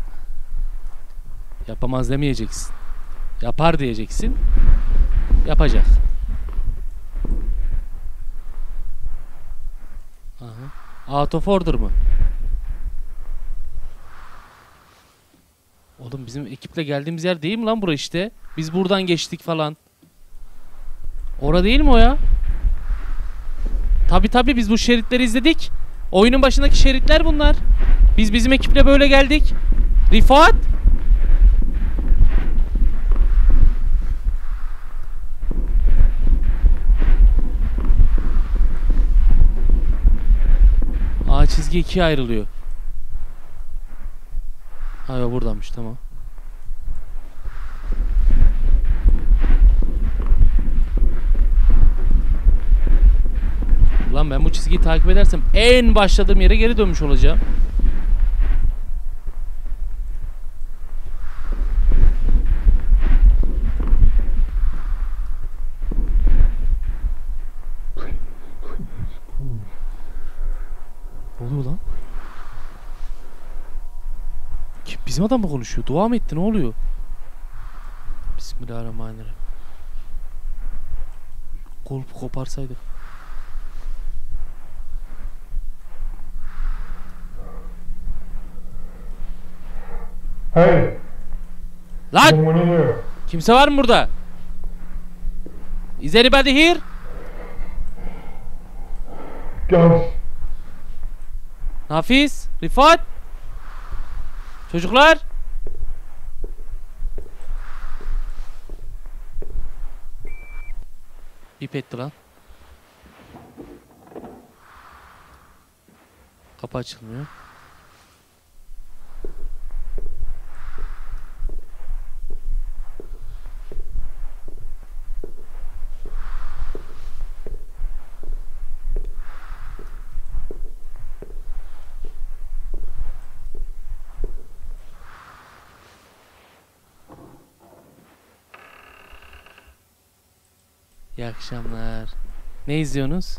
Yapamaz demeyeceksin. Yapar diyeceksin. Yapacak. Aha. Out of order mı? Oğlum bizim ekiple geldiğimiz yer değil mi lan bura işte? Biz buradan geçtik falan. Ora değil mi o ya? Tabi tabi biz bu şeritleri izledik. Oyunun başındaki şeritler bunlar. Biz bizim ekiple böyle geldik. Rifat. Aa çizgi ikiye ayrılıyor. Ha yok buradanmış tamam. Ulan ben bu çizgiyi takip edersem en başladığım yere geri dönmüş olacağım. Oluyor lan? Kim, bizim adam mı konuşuyor? Dua mı etti? Ne oluyor? Bismillahirrahmanirrahim. Kolp koparsaydık. Hey, Lan! Kimse var mı burada? Is anybody here? Guys, Nafiz? Rifat? Çocuklar? Bip etti lan. Kapı açılmıyor. İyi akşamlar. Ne izliyorsunuz?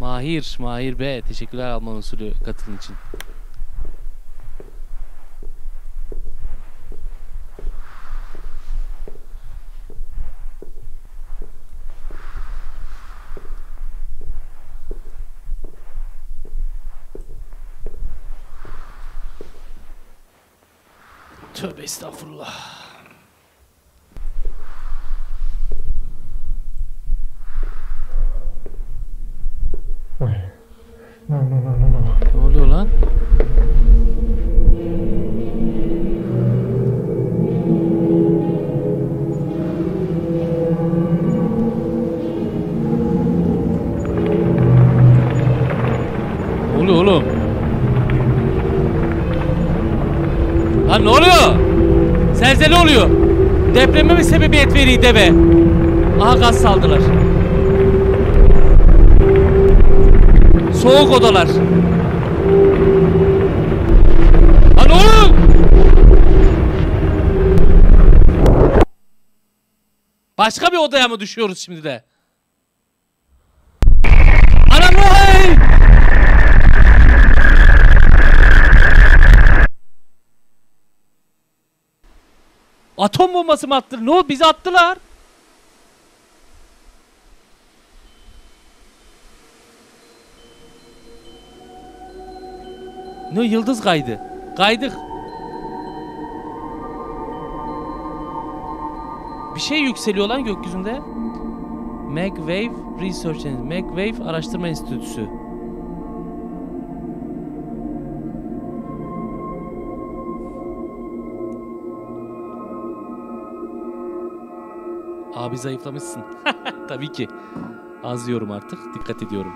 Mahir, Mahir B. Teşekkürler Alman usulü katılın için. Estağfurullah. No, no, no, no, no. Ne oluyor lan? Depreme mi sebebiyet veriyor deve? Aha gaz saldılar. Soğuk odalar. Lan oğlum! Başka bir odaya mı düşüyoruz şimdi de? Anam hey! Atom bombası mı attılar? Ne oldu? Bizi attılar. Ne yıldız kaydı. Kaydık. Bir şey yükseliyor lan gökyüzünde. Magwave Research and Magwave Araştırma Enstitüsü. Abi zayıflamışsın. Tabii ki. Az yiyorum artık. Dikkat ediyorum.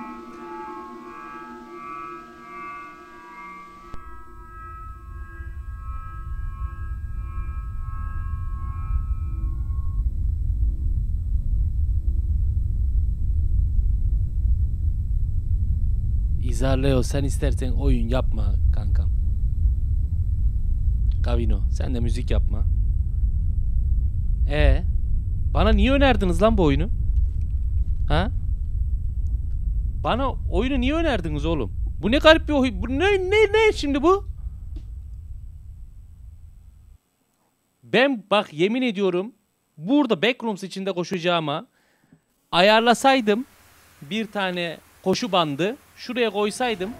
İzarleo sen istersen oyun yapma kankam. Gavino sen de müzik yapma. E bana niye önerdiniz lan bu oyunu? Ha? Bana oyunu niye önerdiniz oğlum? Bu ne garip bir oyun. Bu ne ne ne şimdi bu? Ben bak yemin ediyorum burada Backrooms içinde koşacağıma ayarlasaydım bir tane koşu bandı şuraya koysaydım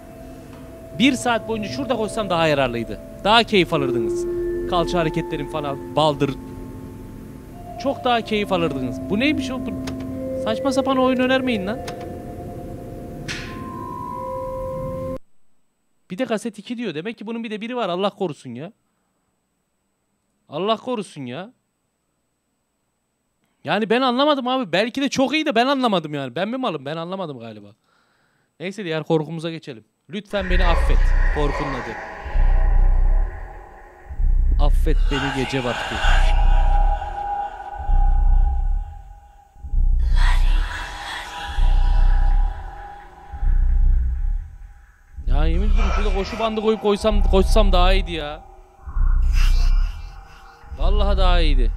bir saat boyunca şurada koysam daha yararlıydı. Daha keyif alırdınız. Kalça hareketlerim falan baldır. Çok daha keyif alırdınız. Bu neymiş o? Bu... Saçma sapan oyun önermeyin lan. Bir de kaset 2 diyor. Demek ki bunun bir de biri var. Allah korusun ya. Allah korusun ya. Yani ben anlamadım abi. Belki de çok iyi de ben anlamadım yani. Ben mi malım? Ben anlamadım galiba. Neyse diğer korkumuza geçelim. Lütfen beni affet. Korkunun adı. Affet beni gece vakti. Koşu bandı koyup koysam koşsam daha iyiydi ya. Vallahi daha iyiydi.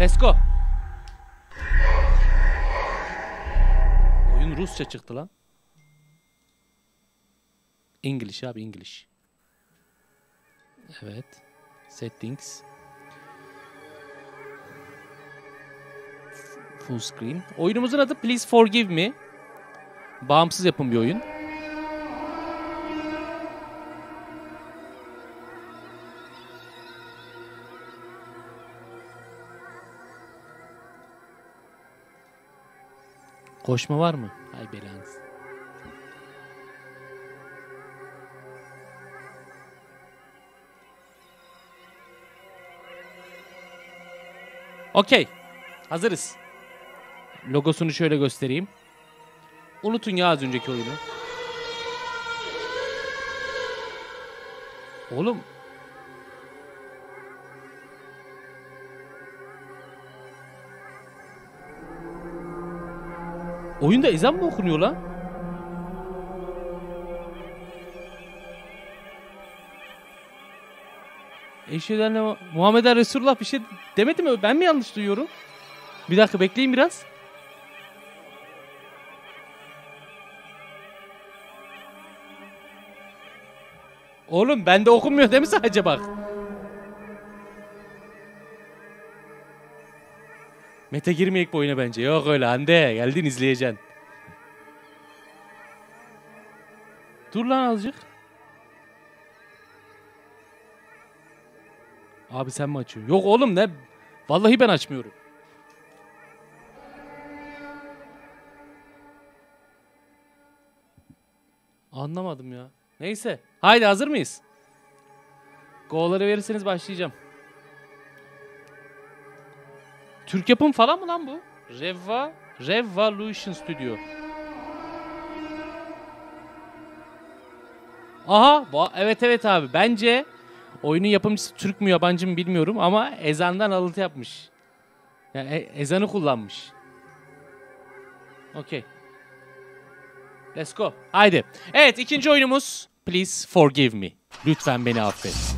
Let's go. Oyun Rusça çıktı lan. English abi English. Evet. Settings. Full screen. Oyunumuzun adı Please Forgive Me. Bağımsız yapım bir oyun. Koşma var mı? Hay belanız. Okey. Hazırız. Logosunu şöyle göstereyim. Unutun ya az önceki oyunu. Oğlum. Oyunda ezan mı okunuyor lan? Eşhedü Muhammed Resulullah bir şey demedi mi? Ben mi yanlış duyuyorum? Bir dakika bekleyin biraz. Oğlum bende okunmuyor değil mi sadece bak? Mete girmeyek bu oyuna bence. Yok öyle Hande. Geldin izleyeceksin. Dur lan azıcık. Abi sen mi açıyorsun? Yok oğlum ne? Vallahi ben açmıyorum. Anlamadım ya. Neyse. Haydi hazır mıyız? Go'ları verirseniz başlayacağım. Türk yapım falan mı lan bu? Reva Revolution Studio. Aha, evet evet abi. Bence oyunun yapımcısı Türk mü yabancı mı bilmiyorum ama ezandan alıntı yapmış. Yani e- ezanı kullanmış. Okey. Let's go. Haydi. Evet ikinci oyunumuz Please Forgive Me. Lütfen beni affet.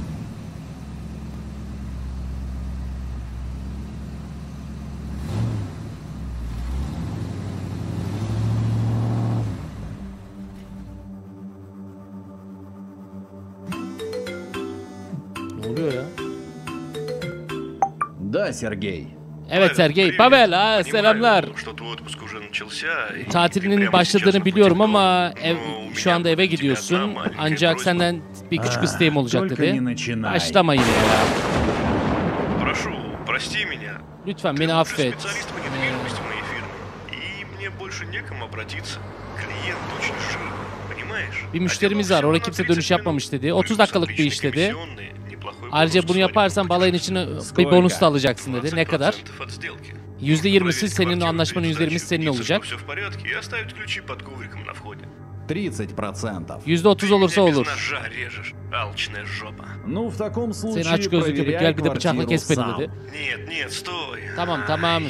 Ne oluyor ya? Да, Сергей. Evet Sergey. Pavel, selamlar. Tatilinin başladığını biliyorum ama ev, şu anda eve gidiyorsun. Ancak senden bir küçük isteğim olacak dedi. Başlama yine ya. Lütfen beni affet. Bir müşterimiz var. Oraya kimse dönüş yapmamış dedi. 30 dakikalık bir iş dedi. Ayrıca bunu yaparsan balayın içine bir bonus da alacaksın dedi. Ne kadar? %20'si senin, anlaşmanın %20'si senin olacak. %30 olursa olur. Sen aç gözlü köpek gel bir de bıçakla kes beni dedi. Tamam tamam.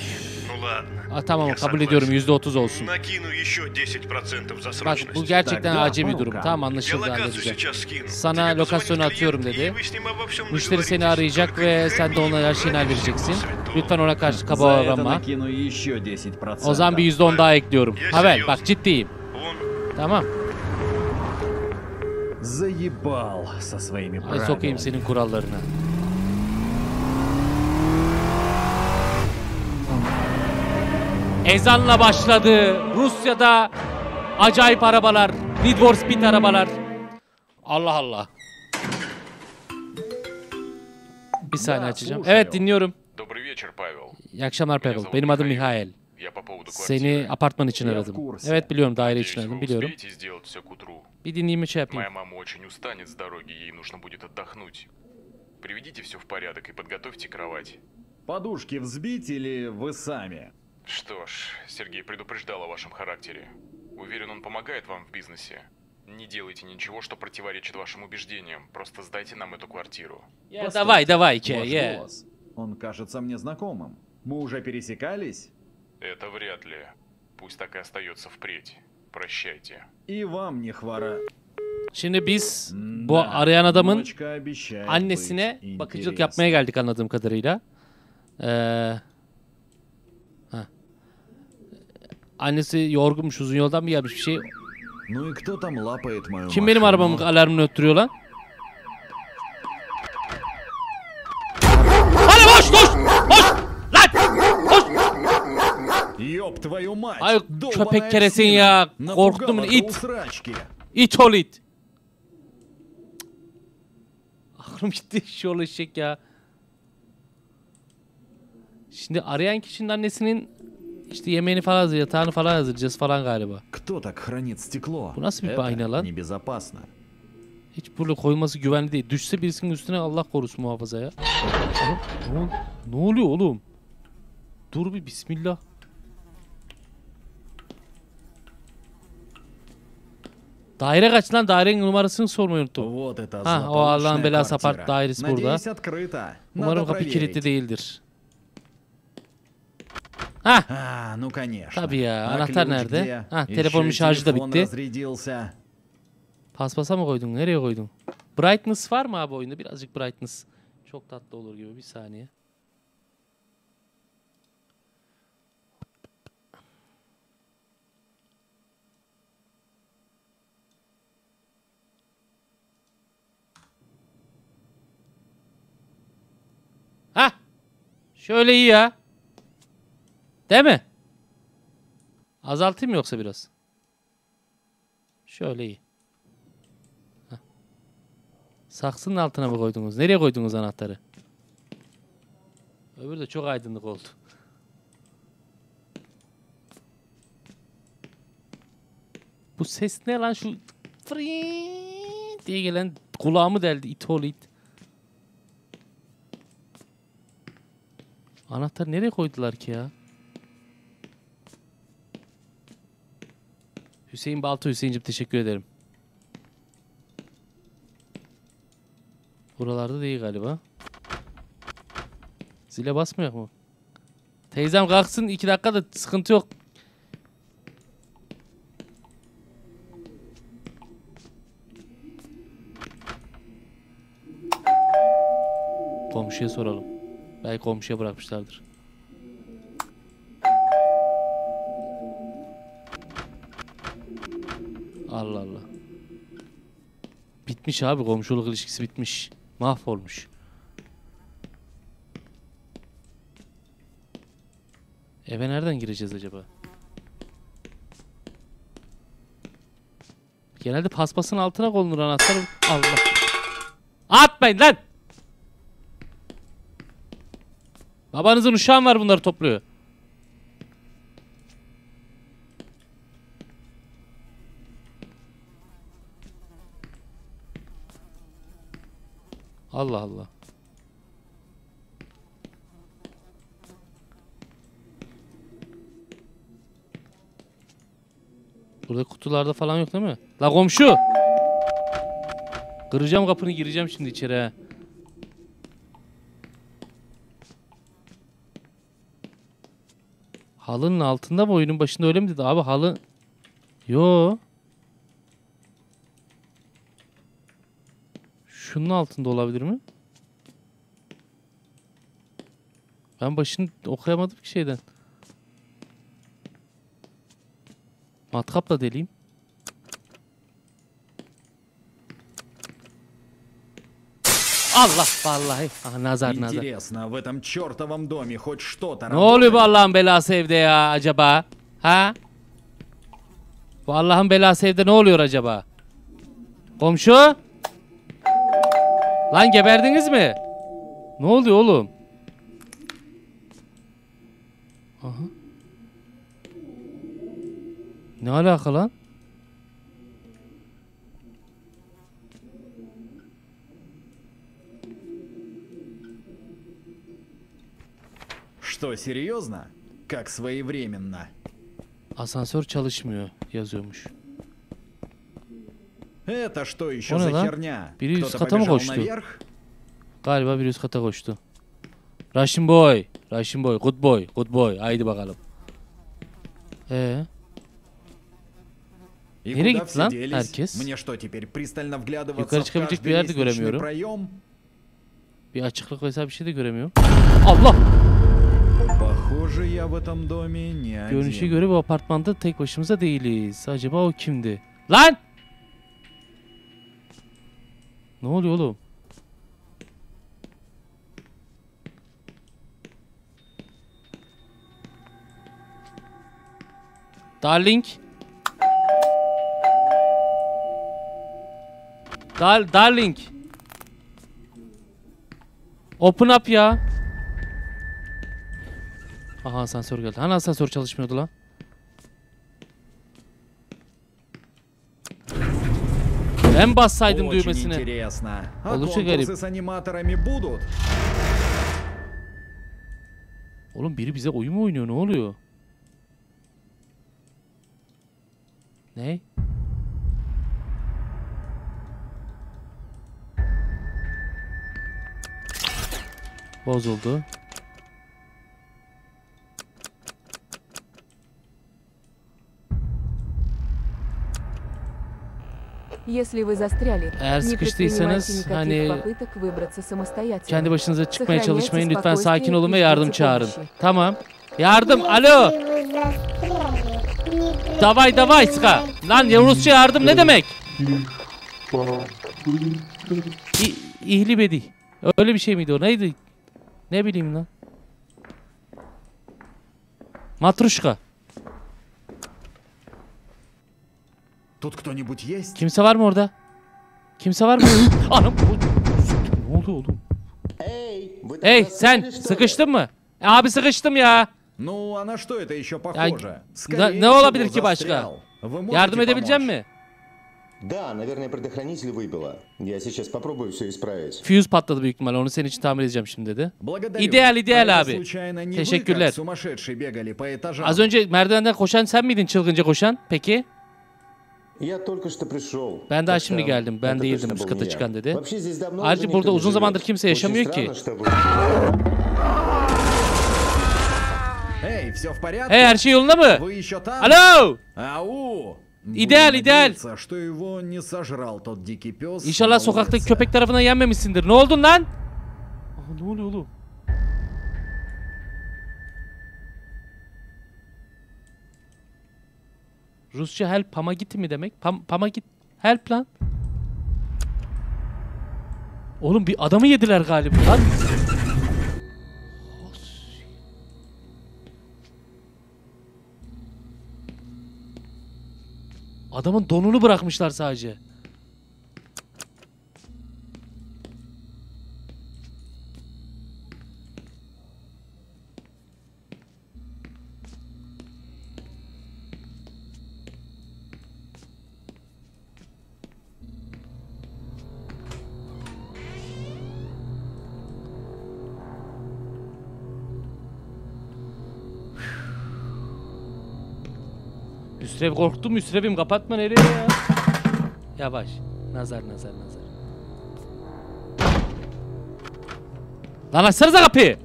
Ну ладно. Aa, tamam Я kabul согласен. ediyorum %30 olsun. Накину еще 10% за Bak срочность. bu gerçekten Tak, acemi tak, durum. tak. Tamam Я anlaşıldı локацию halledeceğim. сейчас скину. Sana Тебе lokasyonu позвонит atıyorum клиент, dedi. и вы с ним обо всем Müşteri seni договоритесь. arayacak Только ve не sen de ona her хамите, şeyini ради vereceksin. всего святого. Lütfen ona karşı kaba За это davranma. накину еще 10%. O zaman bir %10 daha ekliyorum. Ya Havel seriyosun. bak ciddiyim. Он Tamam. Заебал со своими Ay sokayım правилами. senin kurallarına. Ezanla başladı. Rusya'da acayip arabalar. Need for Speed arabalar. Allah Allah. Bir saniye Ya, açacağım. слушаю. Evet dinliyorum. Добрый вечер, Павел. İyi akşamlar Pavel. Benim adım Mihail. Я по поводу Seni квартиры. apartman için Ya, aradım. kursi. Evet biliyorum daire Надеюсь, için aradım вы biliyorum. успеете сделать все к утру. Bir dinleyeyim şey yapayım. Моя мама очень устанет с дороги, ей нужно будет отдохнуть. Приведите все в порядок и подготовьте кровать. Подушки взбить или вы сами? Что ж, Сергей предупреждал о вашем характере. Уверен, он помогает вам в бизнесе. Не делайте ничего, что противоречит вашим убеждениям. Просто сдайте нам эту квартиру. Ya, Постойте, davay ki. Ваш Yeah. голос. Он кажется мне знакомым. Мы уже пересекались? Это вряд ли. Пусть так и остается впредь. Прощайте. И вам не хвора. Şimdi biz bu Да, arayan adamın annesine bakıcılık yapmaya geldik anladığım kadarıyla. Ee, Annesi yorgunmuş uzun yoldan mı gelmiş bir şey. Kim benim arabamın alarmını öttürüyor lan? Hadi boş boş boş lan boş. Ay köpek keresin ya. Korktum it. İt ol it. Aklım gitti şu eşek ya. Şimdi arayan kişinin annesinin işte yemeğini falan hazır, yatağını falan hazırlayacağız falan galiba. Кто так хранит стекло? Bu nasıl bir Это ayna lan? небезопасно. Hiç burada koyması güvenli değil. Düşse birisinin üstüne Allah korusun muhafaza ya. Oğlum, ne, ol- ne oluyor oğlum? Dur bir bismillah. Daire kaç lan? Dairenin numarasını sormayı unuttum. Вот это Ha, o Allah'ın злополучная belası квартира. apart dairesi burada. Надеюсь, открыто. Umarım Надо kapı проверить. kilitli değildir. Ha, А, ну конечно. Tabii ya, А anahtar ключ nerede? где? Ha, Еще telefonumun и şarjı da телефон bitti. разрядился. paspasa mı koydun? Nereye koydun? Brightness var mı abi oyunda? Birazcık brightness. Çok tatlı olur gibi. Bir saniye. Ha, Şöyle iyi ya. Değil mi? Azaltayım yoksa biraz? Şöyle iyi. Saksının altına mı koydunuz? Nereye koydunuz anahtarı? Öbürü de çok aydınlık oldu. Bu ses ne lan şu diye gelen kulağımı deldi it oğlu it. Anahtar nereye koydular ki ya? Hüseyin Balta Hüseyin'cim teşekkür ederim. Buralarda değil galiba. Zile basmıyor mu? Teyzem kalksın iki dakikada sıkıntı yok. Komşuya soralım. Belki komşuya bırakmışlardır. Allah Allah. Bitmiş abi komşuluk ilişkisi bitmiş. Mahvolmuş. Eve nereden gireceğiz acaba? Genelde paspasın altına konulur anahtar. Allah. Atmayın lan. Babanızın uşağı var bunları topluyor. Allah Allah. Burada kutularda falan yok değil mi? La komşu! Kıracağım kapını gireceğim şimdi içeri ha. Halının altında mı oyunun başında öyle mi dedi abi halı? Yo. Şunun altında olabilir mi? Ben başını okuyamadım ki şeyden. Matkapla deleyim. Allah vallahi. Aha, nazar nazar. Интересно, в этом чертовом доме хоть что-то Ne oluyor bu Allah'ın belası evde ya acaba? Ha? Bu Allah'ın belası evde ne oluyor acaba? Komşu? Lan geberdiniz mi? Ne oluyor oğlum? Aha. Ne alaka lan? Что, серьезно? Как своевременно. Asansör çalışmıyor yazıyormuş. Это что еще О, за да? херня? Biri üst Кто-то kata mı побежал koştu? наверх? Galiba bir üst kata koştu. Russian boy. Russian boy. Good boy. Good boy. Haydi bakalım. Ee, И Nereye куда gitti все lan делись? herkes? Мне что, теперь пристально вглядываться Yukarı в çıkabilecek каждый bir yer de лестничный göremiyorum. проем? bir açıklık vesaire bir şey de göremiyorum. Allah! Pохоже, я в этом доме не Görünüşe один. göre bu apartmanda tek başımıza değiliz. Acaba o kimdi? Lan! Ne oluyor oğlum? Darling. Dar darling. Open up ya. Aha asansör geldi. Hani asansör çalışmıyordu lan? Ben bassaydım Очень düğmesine. интересно. А Получше конкурсы гарри. с аниматорами будут? Oğlum biri bize oyun mu oynuyor? Ne oluyor? Ne? Bozuldu. Если вы застряли, Eğer не sıkıştıysanız предпринимайте никаких hani попыток выбраться самостоятельно. kendi başınıza çıkmaya Сохраняйте çalışmayın. Lütfen спокойствие sakin и olun ve ждите yardım çağırın. помощи. Tamam. Yardım. Alo. Davay davay ska. Lan Rusça yardım ne demek? İ İhli bedi. Öyle bir şey miydi o? Neydi? Ne bileyim lan. Matruşka. Тут кто-нибудь есть? Kimse var mı orada? Kimse var mı? Anam. Ne oldu oğlum? Hey sen sıkıştın mı? E, abi sıkıştım ya. Ну, а на что это еще похоже? ne- Скорее ne всего, olabilir ki başka? застрял. Вы можете Yardım edebilecek помочь? mi? Да, наверное, предохранитель выбило. Я сейчас попробую все исправить. Fuse patladı büyük ihtimalle. Onu senin için tamir edeceğim şimdi dedi. Благодарю. İdeal, ideal А это abi. случайно не вы Teşekkürler. как сумасшедший бегали по этажам? Az önce merdivenden koşan sen miydin çılgınca koşan? Peki? Ben daha şimdi geldim. Ben değildim üst kata çıkan dedi. Ayrıca burada uzun zamandır kimse yaşamıyor ki. Hey her şey yolunda mı? Alo! İdeal ideal. İnşallah sokaktaki köpek tarafından yenmemişsindir. Ne oldun lan? Ne oluyor oğlum? Rusça help pamagiti mi demek? Pam pamagit help lan. Oğlum bir adamı yediler galiba lan. Adamın donunu bırakmışlar sadece. Müsrev korktum Müsrev'im kapatma nereye ya? Yavaş. Nazar nazar nazar. Lan açsanıza kapıyı.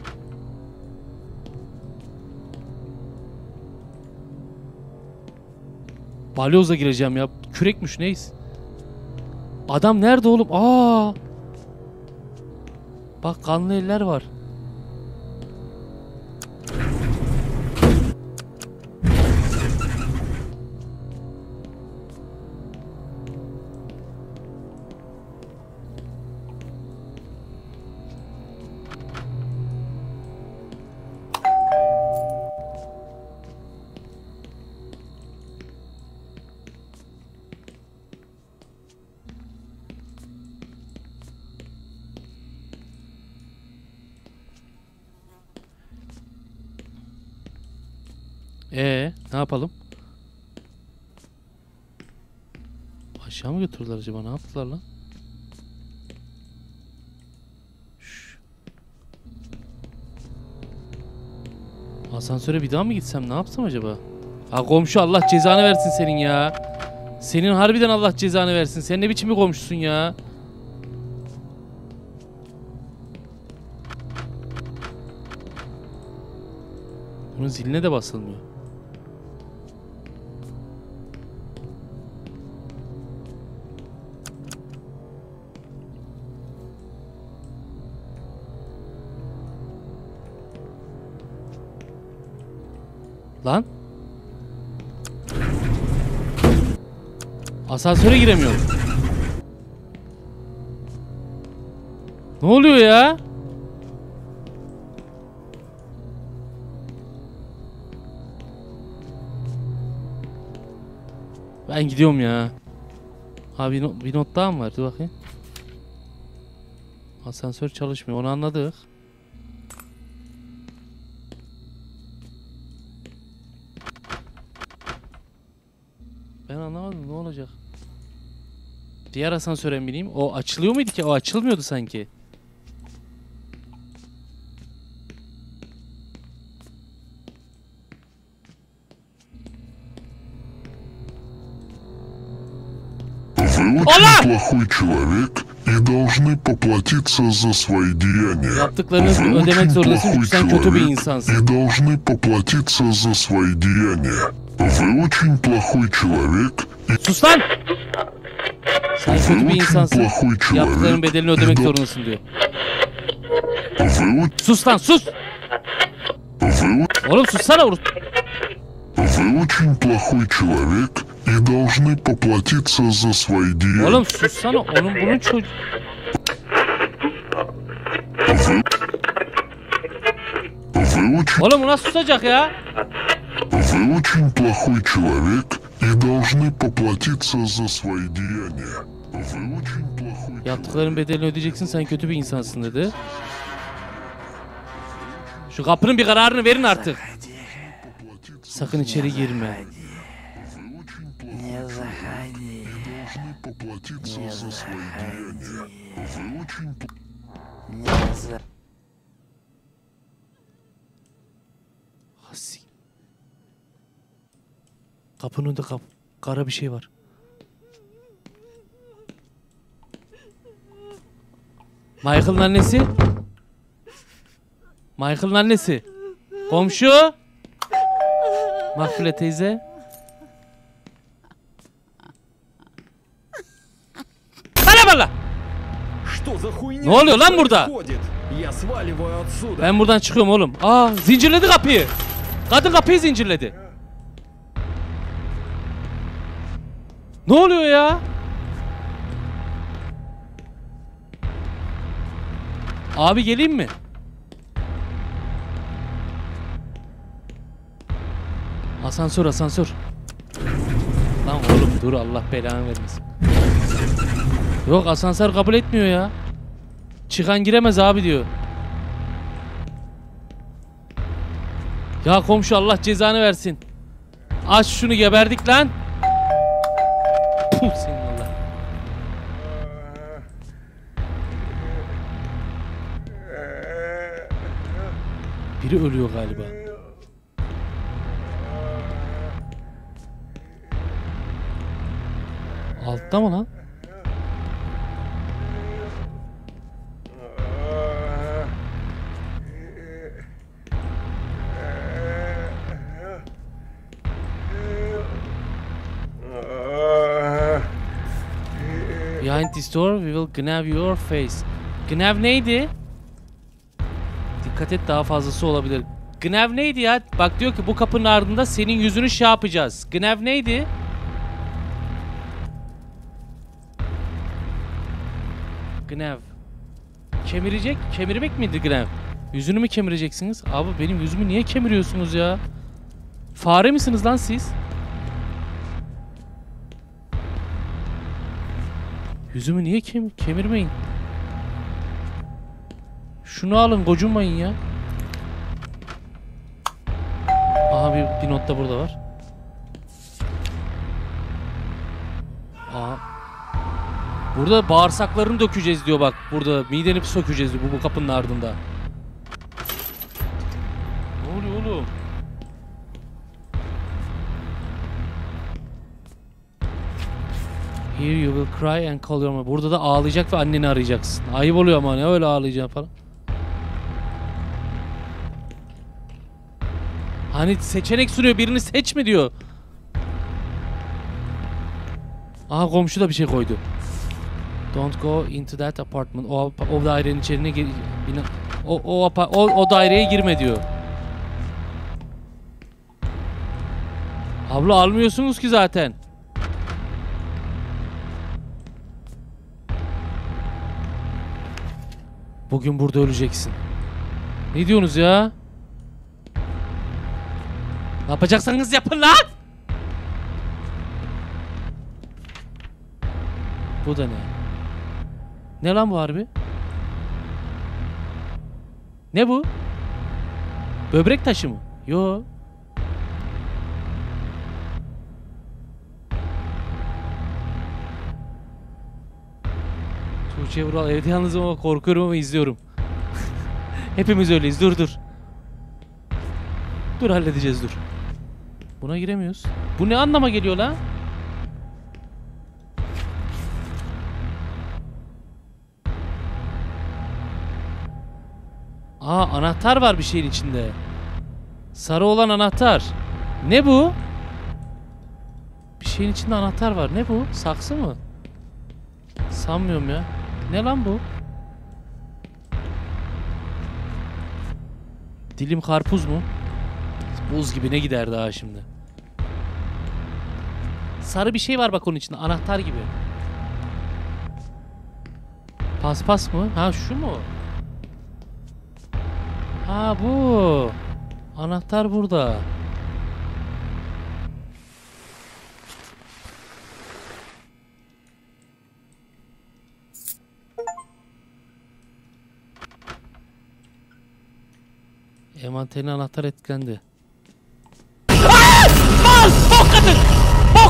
Balyozla gireceğim ya. Kürekmiş neyiz? Adam nerede oğlum? Aa! Bak kanlı eller var. Acaba? Ne yaptılar lan? Şş. Asansöre bir daha mı gitsem? Ne yapsam acaba? Ha komşu Allah cezanı versin senin ya. Senin harbiden Allah cezanı versin. Sen ne biçim bir komşusun ya? Bunun ziline de basılmıyor. Asansöre giremiyorum. Ne oluyor ya? Ben gidiyorum ya. Abi bir, no- bir not daha mı var? Dur bakayım. Asansör çalışmıyor. Onu anladık. Diğer asansöre bineyim? O açılıyor muydu ki? O açılmıyordu sanki. Вы очень Ола! плохой человек и должны поплатиться за свои деяния. Вы очень плохой человек и должны поплатиться за свои деяния. Вы очень плохой человек и Вы kötü bir очень insansın. плохой Yaptıkların bedelini ödemek до- zorundasın diyor. Вы, Sus lan sus! вы, Oğlum sussana vur. вы очень плохой человек и должны поплатиться за свои деяния. Oğlum sussana. Onun bunun çocuğu. Вы очень, Oğlum bu nasıl susacak ya? вы очень плохой человек и должны поплатиться за свои деяния. Yaptıkların bedelini ödeyeceksin sen kötü bir insansın dedi. Şu kapının bir kararını verin artık. Sakın içeri girme. Kapının önünde kap kara bir şey var. Michael'ın annesi? Michael'ın annesi. Komşu. Mahfile teyze. Bana bana. Ne oluyor lan burada? Ben buradan çıkıyorum oğlum. Aa zincirledi kapıyı. Kadın kapıyı zincirledi. Ne oluyor ya? Abi geleyim mi? Asansör asansör. Lan oğlum dur Allah belanı vermesin. Yok asansör kabul etmiyor ya. Çıkan giremez abi diyor. Ya komşu Allah cezanı versin. Aç şunu geberdik lan. Puh senin Biri ölüyor galiba. Altta mı lan? Behind this door we will gnav your face. Gnav neydi? Dikkat et daha fazlası olabilir. Gnav neydi ya? Bak diyor ki bu kapının ardında senin yüzünü şey yapacağız. Gnav neydi? Gnav. Kemirecek, kemirmek miydi Gnav? Yüzünü mü kemireceksiniz? Abi benim yüzümü niye kemiriyorsunuz ya? Fare misiniz lan siz? Yüzümü niye kem kemirmeyin? Şunu alın gocunmayın ya. Aha bir, bir not da burada var. Aha. Burada bağırsaklarını dökeceğiz diyor bak. Burada mideni sökeceğiz diyor bu, bu kapının ardında. Ne oluyor oğlum? Here you will cry and call your mother. Burada da ağlayacak ve anneni arayacaksın. Ayıp oluyor ama ne öyle ağlayacaksın falan. Hani seçenek sunuyor birini seç mi diyor. Aha komşu da bir şey koydu. Don't go into that apartment. O, o dairenin içerine gir, bina, o, o, o, o daireye girme diyor. Abla almıyorsunuz ki zaten. Bugün burada öleceksin. Ne diyorsunuz ya? Ne yapacaksanız yapın lan! Bu da ne? Ne lan bu harbi? Ne bu? Böbrek taşı mı? Yo. Tuğçe Vural evde yalnızım ama korkuyorum ama izliyorum. Hepimiz öyleyiz. Dur dur. Dur halledeceğiz dur. Buna giremiyoruz. Bu ne anlama geliyor lan? Aa anahtar var bir şeyin içinde. Sarı olan anahtar. Ne bu? Bir şeyin içinde anahtar var. Ne bu? Saksı mı? Sanmıyorum ya. Ne lan bu? Dilim karpuz mu? Buz gibi ne gider daha şimdi? Sarı bir şey var bak onun içinde. Anahtar gibi. Paspas mı? Ha şu mu? Ha bu. Anahtar burada. Envanterin anahtar etkilendi.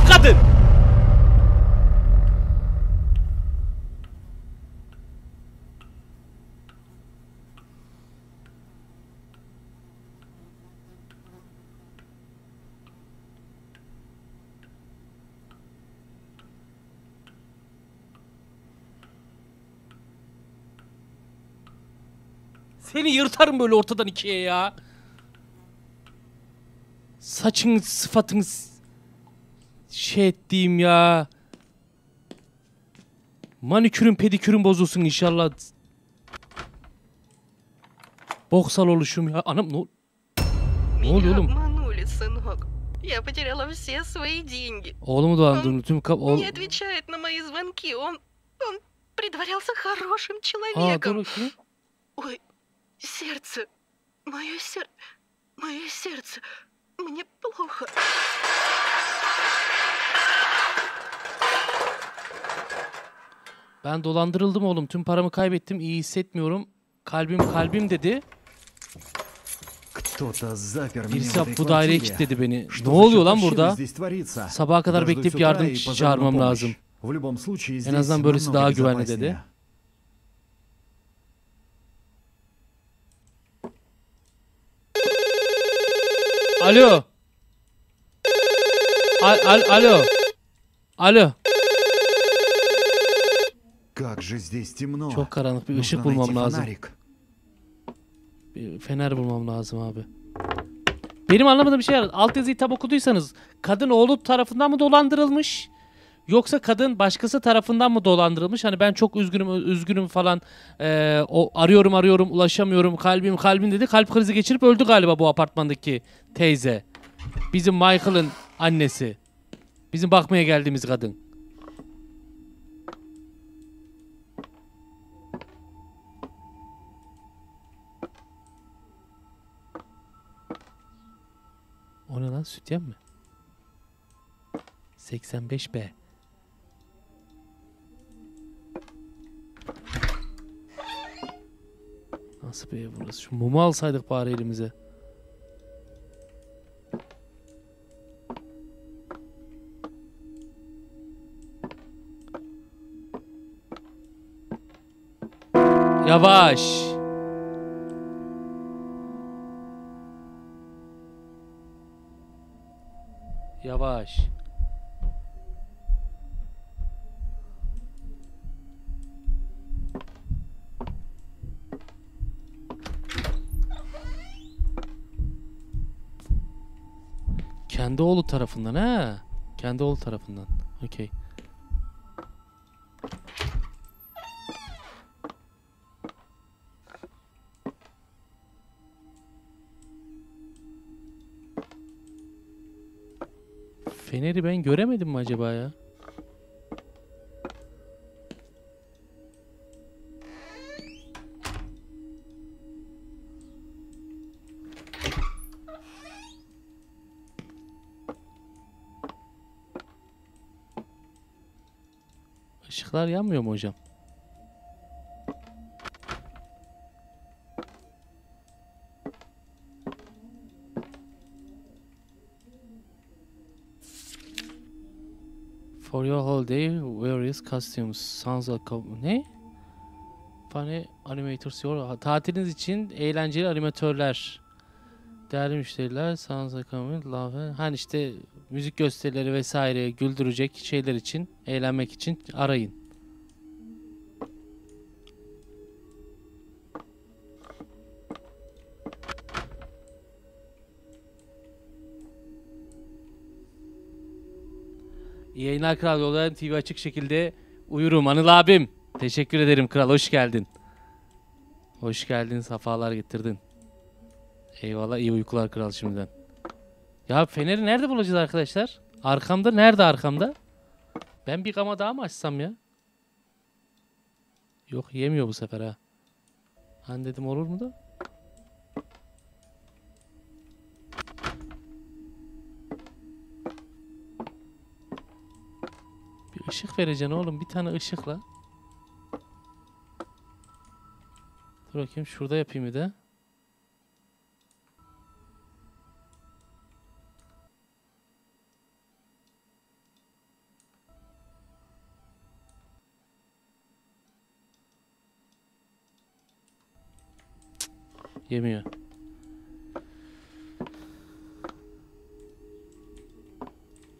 kadın? Seni yırtarım böyle ortadan ikiye ya. Saçın, sıfatın, şey ettiğim ya. Manikürün pedikürün bozulsun inşallah. Boksal oluşum ya. Anam ne, ne oluyor oğlum? Я потеряла все свои деньги. Oğlumu dolandırdın. Tüm kap... Oğlum... Не отвечает на мои звонки. Он... Он притворялся хорошим человеком. bakayım. Ой, сердце. Мое сер... Мое сердце. Мне плохо. Ben dolandırıldım oğlum. Tüm paramı kaybettim. İyi hissetmiyorum. Kalbim kalbim dedi. İrsap bu daireye kilitledi beni. Ne oluyor lan burada? Sabaha kadar bekleyip yardım çağırmam lazım. En azından böylesi daha güvenli dedi. Alo. Al, al, alo. Alo. Çok karanlık bir ışık bulmam lazım. Bir fener bulmam lazım abi. Benim anlamadığım bir şey var. Alt Altyazıyı tam okuduysanız kadın oğlu tarafından mı dolandırılmış? Yoksa kadın başkası tarafından mı dolandırılmış? Hani ben çok üzgünüm, üzgünüm falan. Ee, o arıyorum, arıyorum, ulaşamıyorum. Kalbim, kalbim dedi. Kalp krizi geçirip öldü galiba bu apartmandaki teyze. Bizim Michael'ın annesi. Bizim bakmaya geldiğimiz kadın. O ne lan sütyen mi? 85B. Nasıl bir ev burası? Şu mumu alsaydık bari elimize. Yavaş. Yavaş. Kendi oğlu tarafından ha. Kendi oğlu tarafından. Okey. Feneri ben göremedim mi acaba ya? Işıklar yanmıyor mu hocam? Various costumes. Sounds like a... Ne? Funny animators your... Tatiliniz için eğlenceli animatörler. Değerli müşteriler, sounds like a... Love... Hani işte müzik gösterileri vesaire güldürecek şeyler için, eğlenmek için arayın. Yayınlar Kral. Yoldan TV açık şekilde uyurum. Anıl abim. Teşekkür ederim Kral. Hoş geldin. Hoş geldin. Safalar getirdin. Eyvallah. iyi uykular Kral şimdiden. Ya Fener'i nerede bulacağız arkadaşlar? Arkamda. Nerede arkamda? Ben bir gama daha mı açsam ya? Yok yemiyor bu sefer ha. Hani dedim olur mu da? Bir ışık vereceksin oğlum. Bir tane ışıkla. Dur bakayım şurada yapayım bir de. Yemiyor.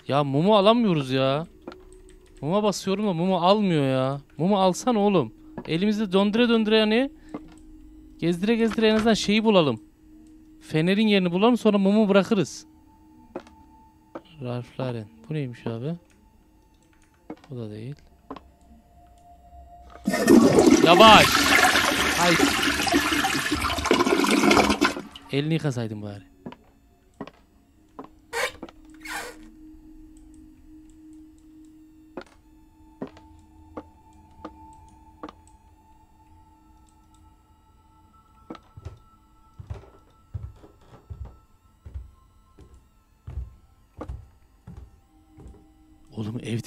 Ya mumu alamıyoruz ya. Muma basıyorum da mumu almıyor ya. Mumu alsan oğlum. Elimizde döndüre döndüre yani. Gezdire gezdire en azından şeyi bulalım. Fenerin yerini bulalım sonra mumu bırakırız. Ralph Lauren. Bu neymiş abi? Bu da değil. Yavaş. Hayır. Elini yıkasaydın bari.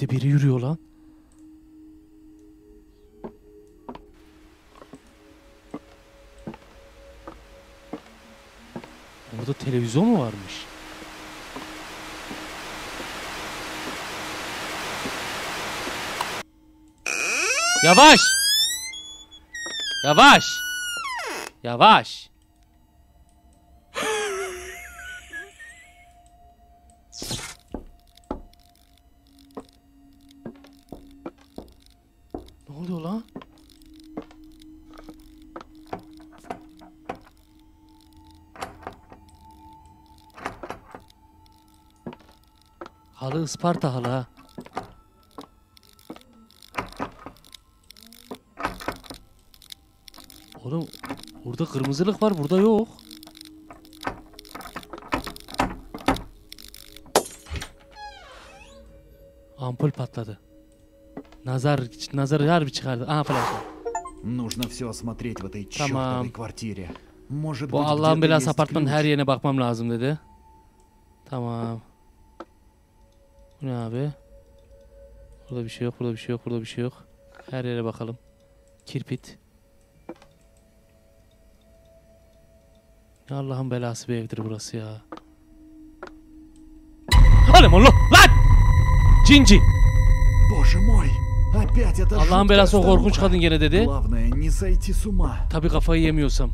Evde biri yürüyor lan. Burada televizyon mu varmış? Yavaş! Yavaş! Yavaş! Isparta halı ha. Oğlum burada kırmızılık var burada yok. Ampul patladı. Nazar nazar harbi çıkardı. Aha flash. Нужно все осмотреть в этой Tamam. чертовой квартире. Может Bu быть, Allah'ın где-то belası есть apartmanın ключ. her yerine bakmam lazım dedi. Tamam. Bu ne abi? Burada bir şey yok, burada bir şey yok, burada bir şey yok. Her yere bakalım. Kirpit. Allah'ın belası bir evdir burası ya. Alem onu lan! Cinci! Allah'ın belası o korkunç kadın gene dedi. Tabi kafayı yemiyorsam.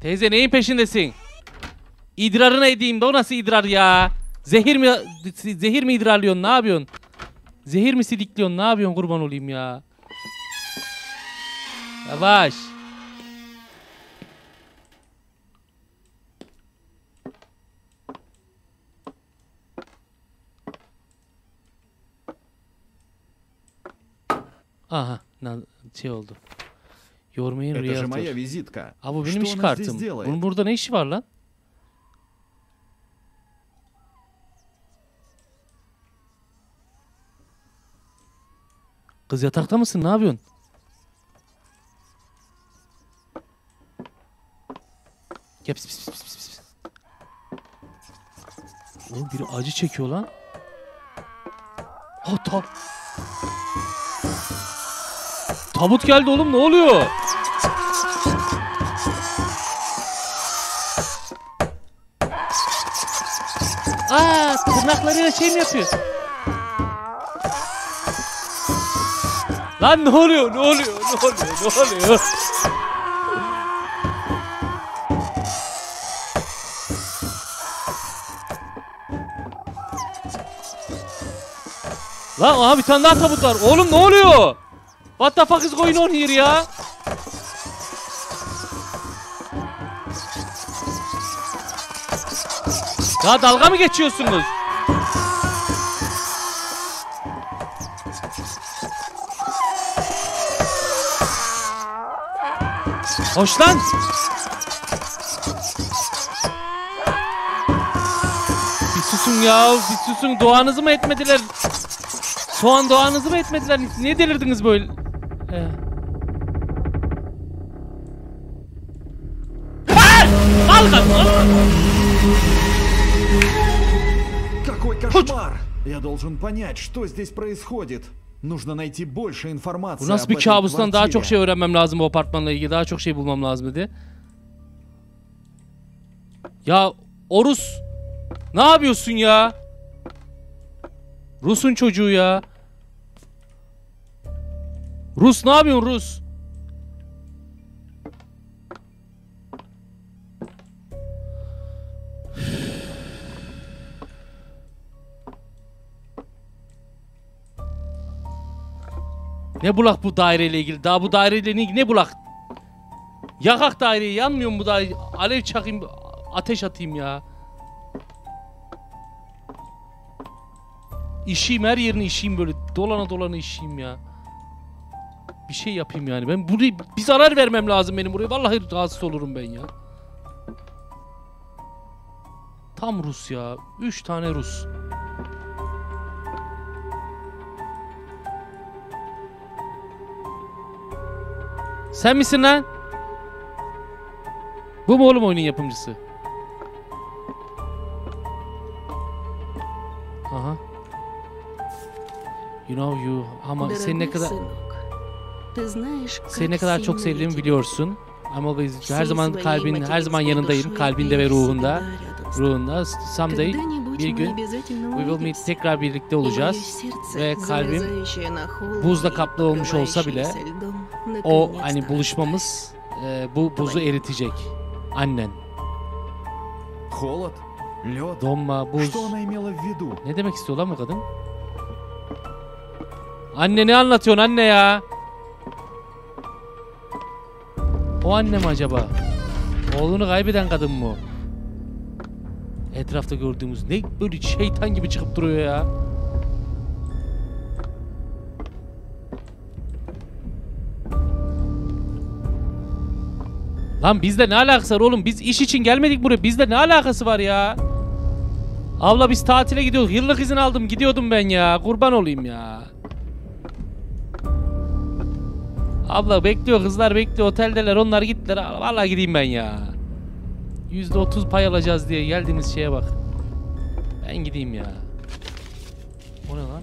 Teyze neyin peşindesin? İdrarını edeyim de o nasıl idrar ya? Zehir mi zehir mi idrarlıyorsun? Ne yapıyorsun? Zehir mi sidikliyorsun? Ne yapıyorsun kurban olayım ya? Yavaş. Aha, na- şey oldu. Yormayın Это же realtor. моя визитка. Aa bu benim Что iş она здесь kartım. делает? Bunun burada ne işi var lan? Kız yatakta mısın? Ne yapıyorsun? Gel pis pis pis pis pis. Oğlum biri acı çekiyor lan. Ha ta. Tabut geldi oğlum ne oluyor? Aa tırnaklarıyla şey mi yapıyor? Lan ne oluyor? Ne oluyor? Ne oluyor? Ne oluyor? Lan aha bir tane daha tabut var. Oğlum ne oluyor? What the fuck is going on here ya? Ya dalga mı geçiyorsunuz? Hoş lan. Bir susun ya, bir susun. Doğanızı mı etmediler? Soğan doğanızı mı etmediler? Niye delirdiniz böyle? He. Ha! Dalga, dalga. Какой кошмар! Я должен понять, что здесь происходит. Нужно найти больше информации Bu nasıl об bir этой kabustan daha квартире. çok şey öğrenmem lazım bu apartmanla ilgili. Daha çok şey bulmam lazım dedi. Ya Orus ne yapıyorsun ya? Rus'un çocuğu ya. Rus ne yapıyorsun Rus? Ne bulak bu daireyle ilgili? Daha bu daireyle ilgili ne bulak? Yakak daireyi yanmıyor mu bu daire? Alev çakayım, ateş atayım ya. İşeyim her yerini işeyim böyle. Dolana dolana işeyim ya. Bir şey yapayım yani. Ben burayı bir zarar vermem lazım benim buraya. Vallahi rahatsız olurum ben ya. Tam Rus ya. Üç tane Rus. Sen misin lan? Bu mu oğlum oyunun yapımcısı? Aha. You know you ama seni ne kadar seni ne kadar çok sevdiğimi biliyorsun. I'm always her zaman kalbin her zaman yanındayım. kalbinde ve ruhunda. ruhunda. Someday bir gün we will meet. tekrar birlikte olacağız. Ve kalbim buzla kaplı olmuş olsa bile o наконец-то hani buluşmamız e, bu buzu eritecek. Annen. Холод? Лед? Donma, buz. Что она имела в виду? Ne demek istiyor lan bu kadın? Anne ne anlatıyorsun anne ya? O anne mi acaba? Oğlunu kaybeden kadın mı o? Etrafta gördüğümüz ne böyle şeytan gibi çıkıp duruyor ya. Lan bizde ne alakası var oğlum? Biz iş için gelmedik buraya. Bizde ne alakası var ya? Abla biz tatile gidiyoruz. Yıllık izin aldım. Gidiyordum ben ya. Kurban olayım ya. Abla bekliyor kızlar bekliyor oteldeler onlar gittiler. Vallahi gideyim ben ya. %30 pay alacağız diye geldiğiniz şeye bak. Ben gideyim ya. O ne lan?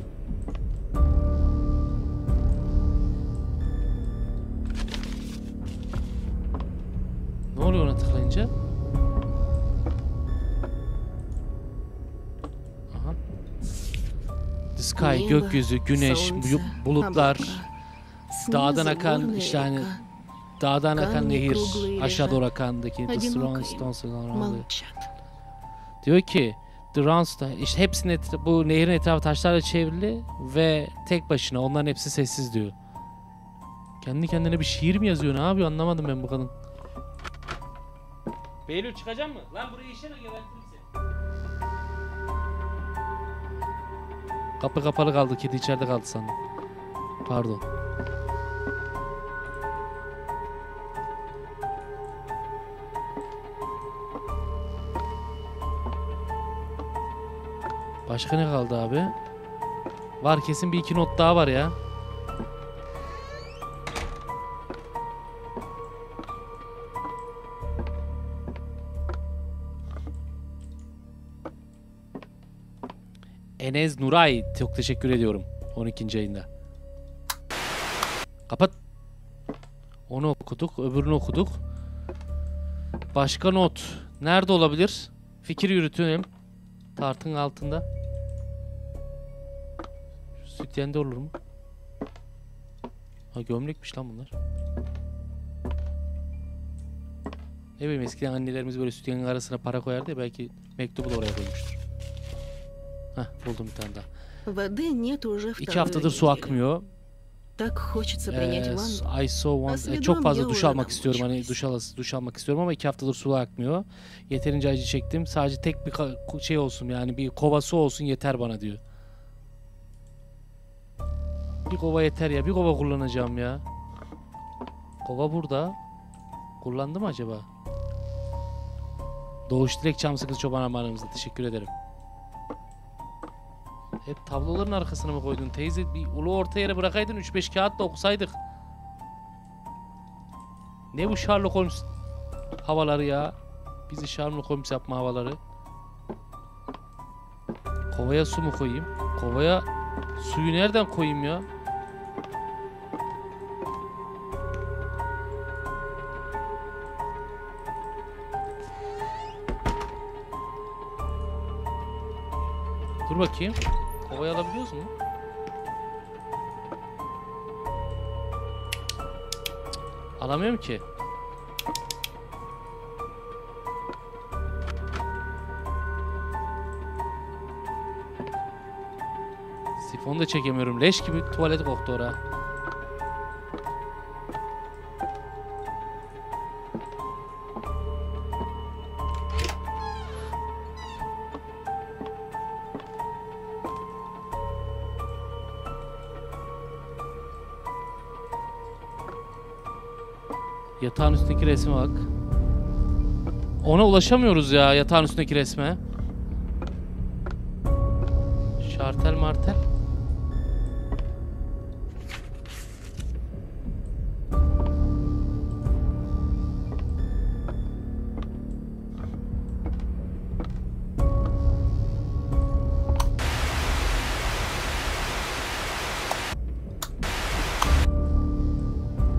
Ne oluyor ona tıklayınca? Aha. The sky, gökyüzü, güneş, bulutlar, dağdan akan işte hani dağdan akan nehir, aşağı doğru akandaki The Strong Stones Diyor ki The Runs da işte hepsinin etrafı, bu nehrin etrafı taşlarla çevrili ve tek başına onların hepsi sessiz diyor. Kendi kendine bir şiir mi yazıyor? Ne yapıyor? Anlamadım ben bu kadın. Beylül çıkacak mı? Lan buraya işe mi gebertirim? Kapı kapalı kaldı kedi içeride kaldı sandım. Pardon. Başka ne kaldı abi? Var kesin bir iki not daha var ya. Enes Nuray çok teşekkür ediyorum 12. ayında. Kapat. Onu okuduk, öbürünü okuduk. Başka not. Nerede olabilir? Fikir yürütüyorum. Tartın altında. Şu sütyende olur mu? Ha gömlekmiş lan bunlar. Ne bileyim eskiden annelerimiz böyle sütyenin arasına para koyardı ya belki mektubu da oraya koymuştur. Heh, buldum bir tane daha. İki haftadır su akmıyor. Ee, I so want, e, çok fazla duş almak istiyorum hani duş, al, duş almak istiyorum ama iki haftadır su akmıyor. Yeterince acı çektim. Sadece tek bir şey olsun yani bir kovası olsun yeter bana diyor. Bir kova yeter ya. Bir kova kullanacağım ya. Kova burada. Kullandı mı acaba? Doğuş Dilek Çam Sıkız Çoban Armağanımıza teşekkür ederim. Hep tabloların arkasına mı koydun teyze? Bir ulu orta yere bırakaydın 3-5 kağıt da okusaydık. Ne bu Sherlock Holmes havaları ya? Bizi Sherlock Holmes yapma havaları. Kovaya su mu koyayım? Kovaya suyu nereden koyayım ya? Dur bakayım. Kovayı alabiliyoruz mu? Alamıyorum ki. Sifonu da çekemiyorum. Leş gibi tuvalet koktu ora. Yatağın üstündeki resme bak. Ona ulaşamıyoruz ya yatağın üstündeki resme. Şartel martel.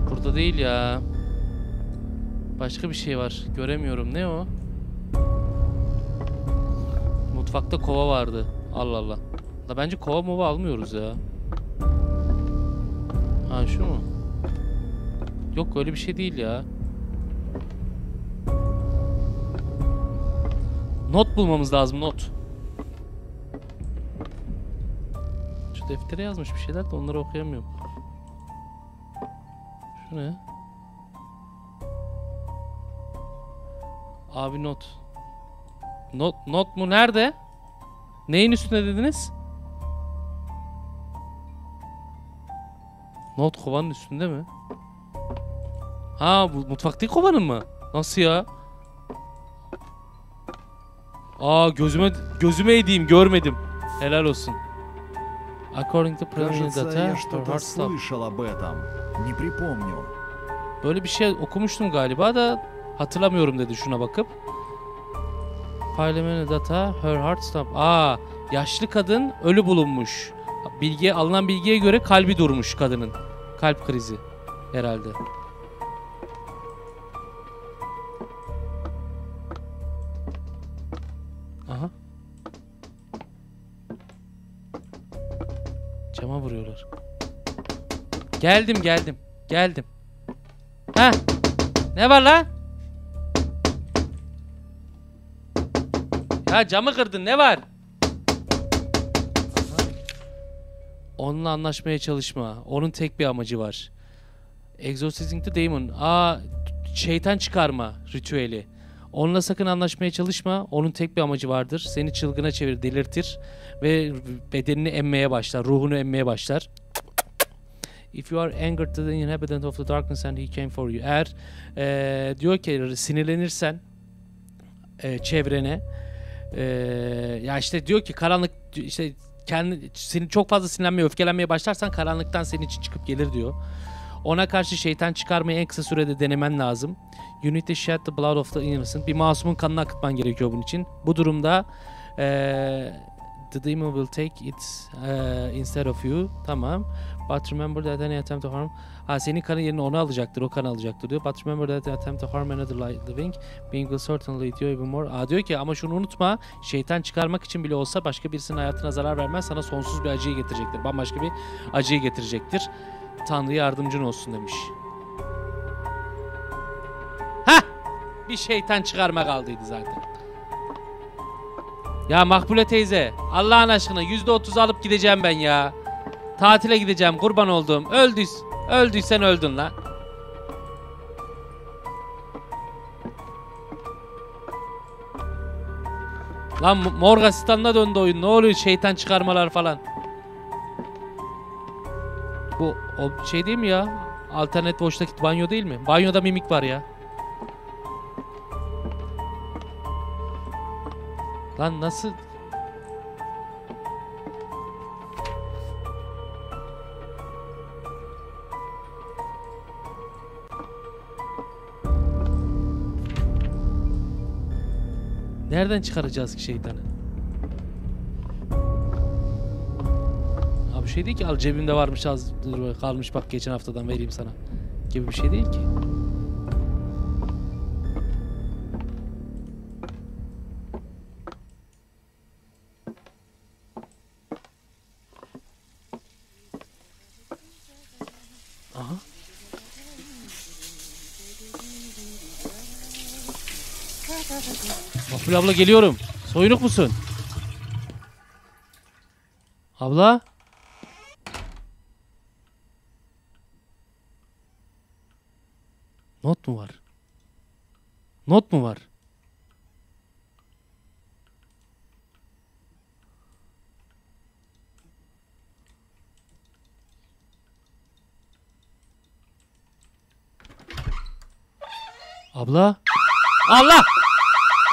Burada değil ya. Başka bir şey var. Göremiyorum. Ne o? Mutfakta kova vardı. Allah Allah. Da bence kova mova almıyoruz ya. Ha şu mu? Yok öyle bir şey değil ya. Not bulmamız lazım not. Şu deftere yazmış bir şeyler de onları okuyamıyorum. Şu ne? Abi not. Not not mu nerede? Neyin üstünde dediniz? Not kovanın üstünde mi? Ha bu mutfaktaki kovanın mı? Nasıl ya? Aa gözüme gözüme edeyim görmedim. Helal olsun. According to preliminary Кажется, data, я her что-то heart stop. слышал об этом. Не припомню. Böyle bir şey okumuştum galiba da hatırlamıyorum dedi şuna bakıp. Preliminary data, her heart stop. Aa, yaşlı kadın ölü bulunmuş. Bilgiye alınan bilgiye göre kalbi durmuş kadının. Kalp krizi herhalde. Aha. Cama vuruyorlar. Geldim geldim. Geldim. Ha? Ne var la? Ya camı kırdın ne var? Onunla anlaşmaya çalışma. Onun tek bir amacı var. Exorcising the Demon. Aa şeytan çıkarma ritüeli. Onunla sakın anlaşmaya çalışma. Onun tek bir amacı vardır. Seni çılgına çevirir, delirtir ve bedenini emmeye başlar, ruhunu emmeye başlar. If you are angered to the inhabitant of the darkness and he came for you. Eğer eee, diyor ki sinirlenirsen eee, çevrene eee, ya işte diyor ki karanlık işte kendi seni çok fazla sinirlenmeye, öfkelenmeye başlarsan karanlıktan senin için çıkıp gelir diyor. Ona karşı şeytan çıkarmayı en kısa sürede denemen lazım. You need to shed the blood of the innocent. Bir masumun kanını akıtman gerekiyor bunun için. Bu durumda eee the demon will take it eee, instead of you. Tamam. But remember that any attempt to harm... Ha senin kanı yerine onu alacaktır, o kanı alacaktır diyor. But remember that any attempt to harm another li- living being will certainly you even more. Aa diyor ki ama şunu unutma. Şeytan çıkarmak için bile olsa başka birisinin hayatına zarar vermez. Sana sonsuz bir acıyı getirecektir. Bambaşka bir acıyı getirecektir. Tanrı yardımcın olsun demiş. Ha! Bir şeytan çıkarma kaldıydı zaten. Ya Makbule teyze Allah'ın aşkına %30 alıp gideceğim ben ya. Tatile gideceğim kurban olduğum. Öldüys öldüysen öldün lan. Lan Mo- Morganistan'da döndü oyun. Ne oluyor şeytan çıkarmalar falan. Bu o şey değil mi ya? Alternet Watch'taki banyo değil mi? Banyoda mimik var ya. Lan nasıl? Nereden çıkaracağız ki şeytanı? Abi şey değil ki al cebimde varmış az kalmış bak geçen haftadan vereyim sana. Gibi bir şey değil ki. Abla geliyorum. Soyunuk musun? Abla? Not mu var? Not mu var? Abla. Allah!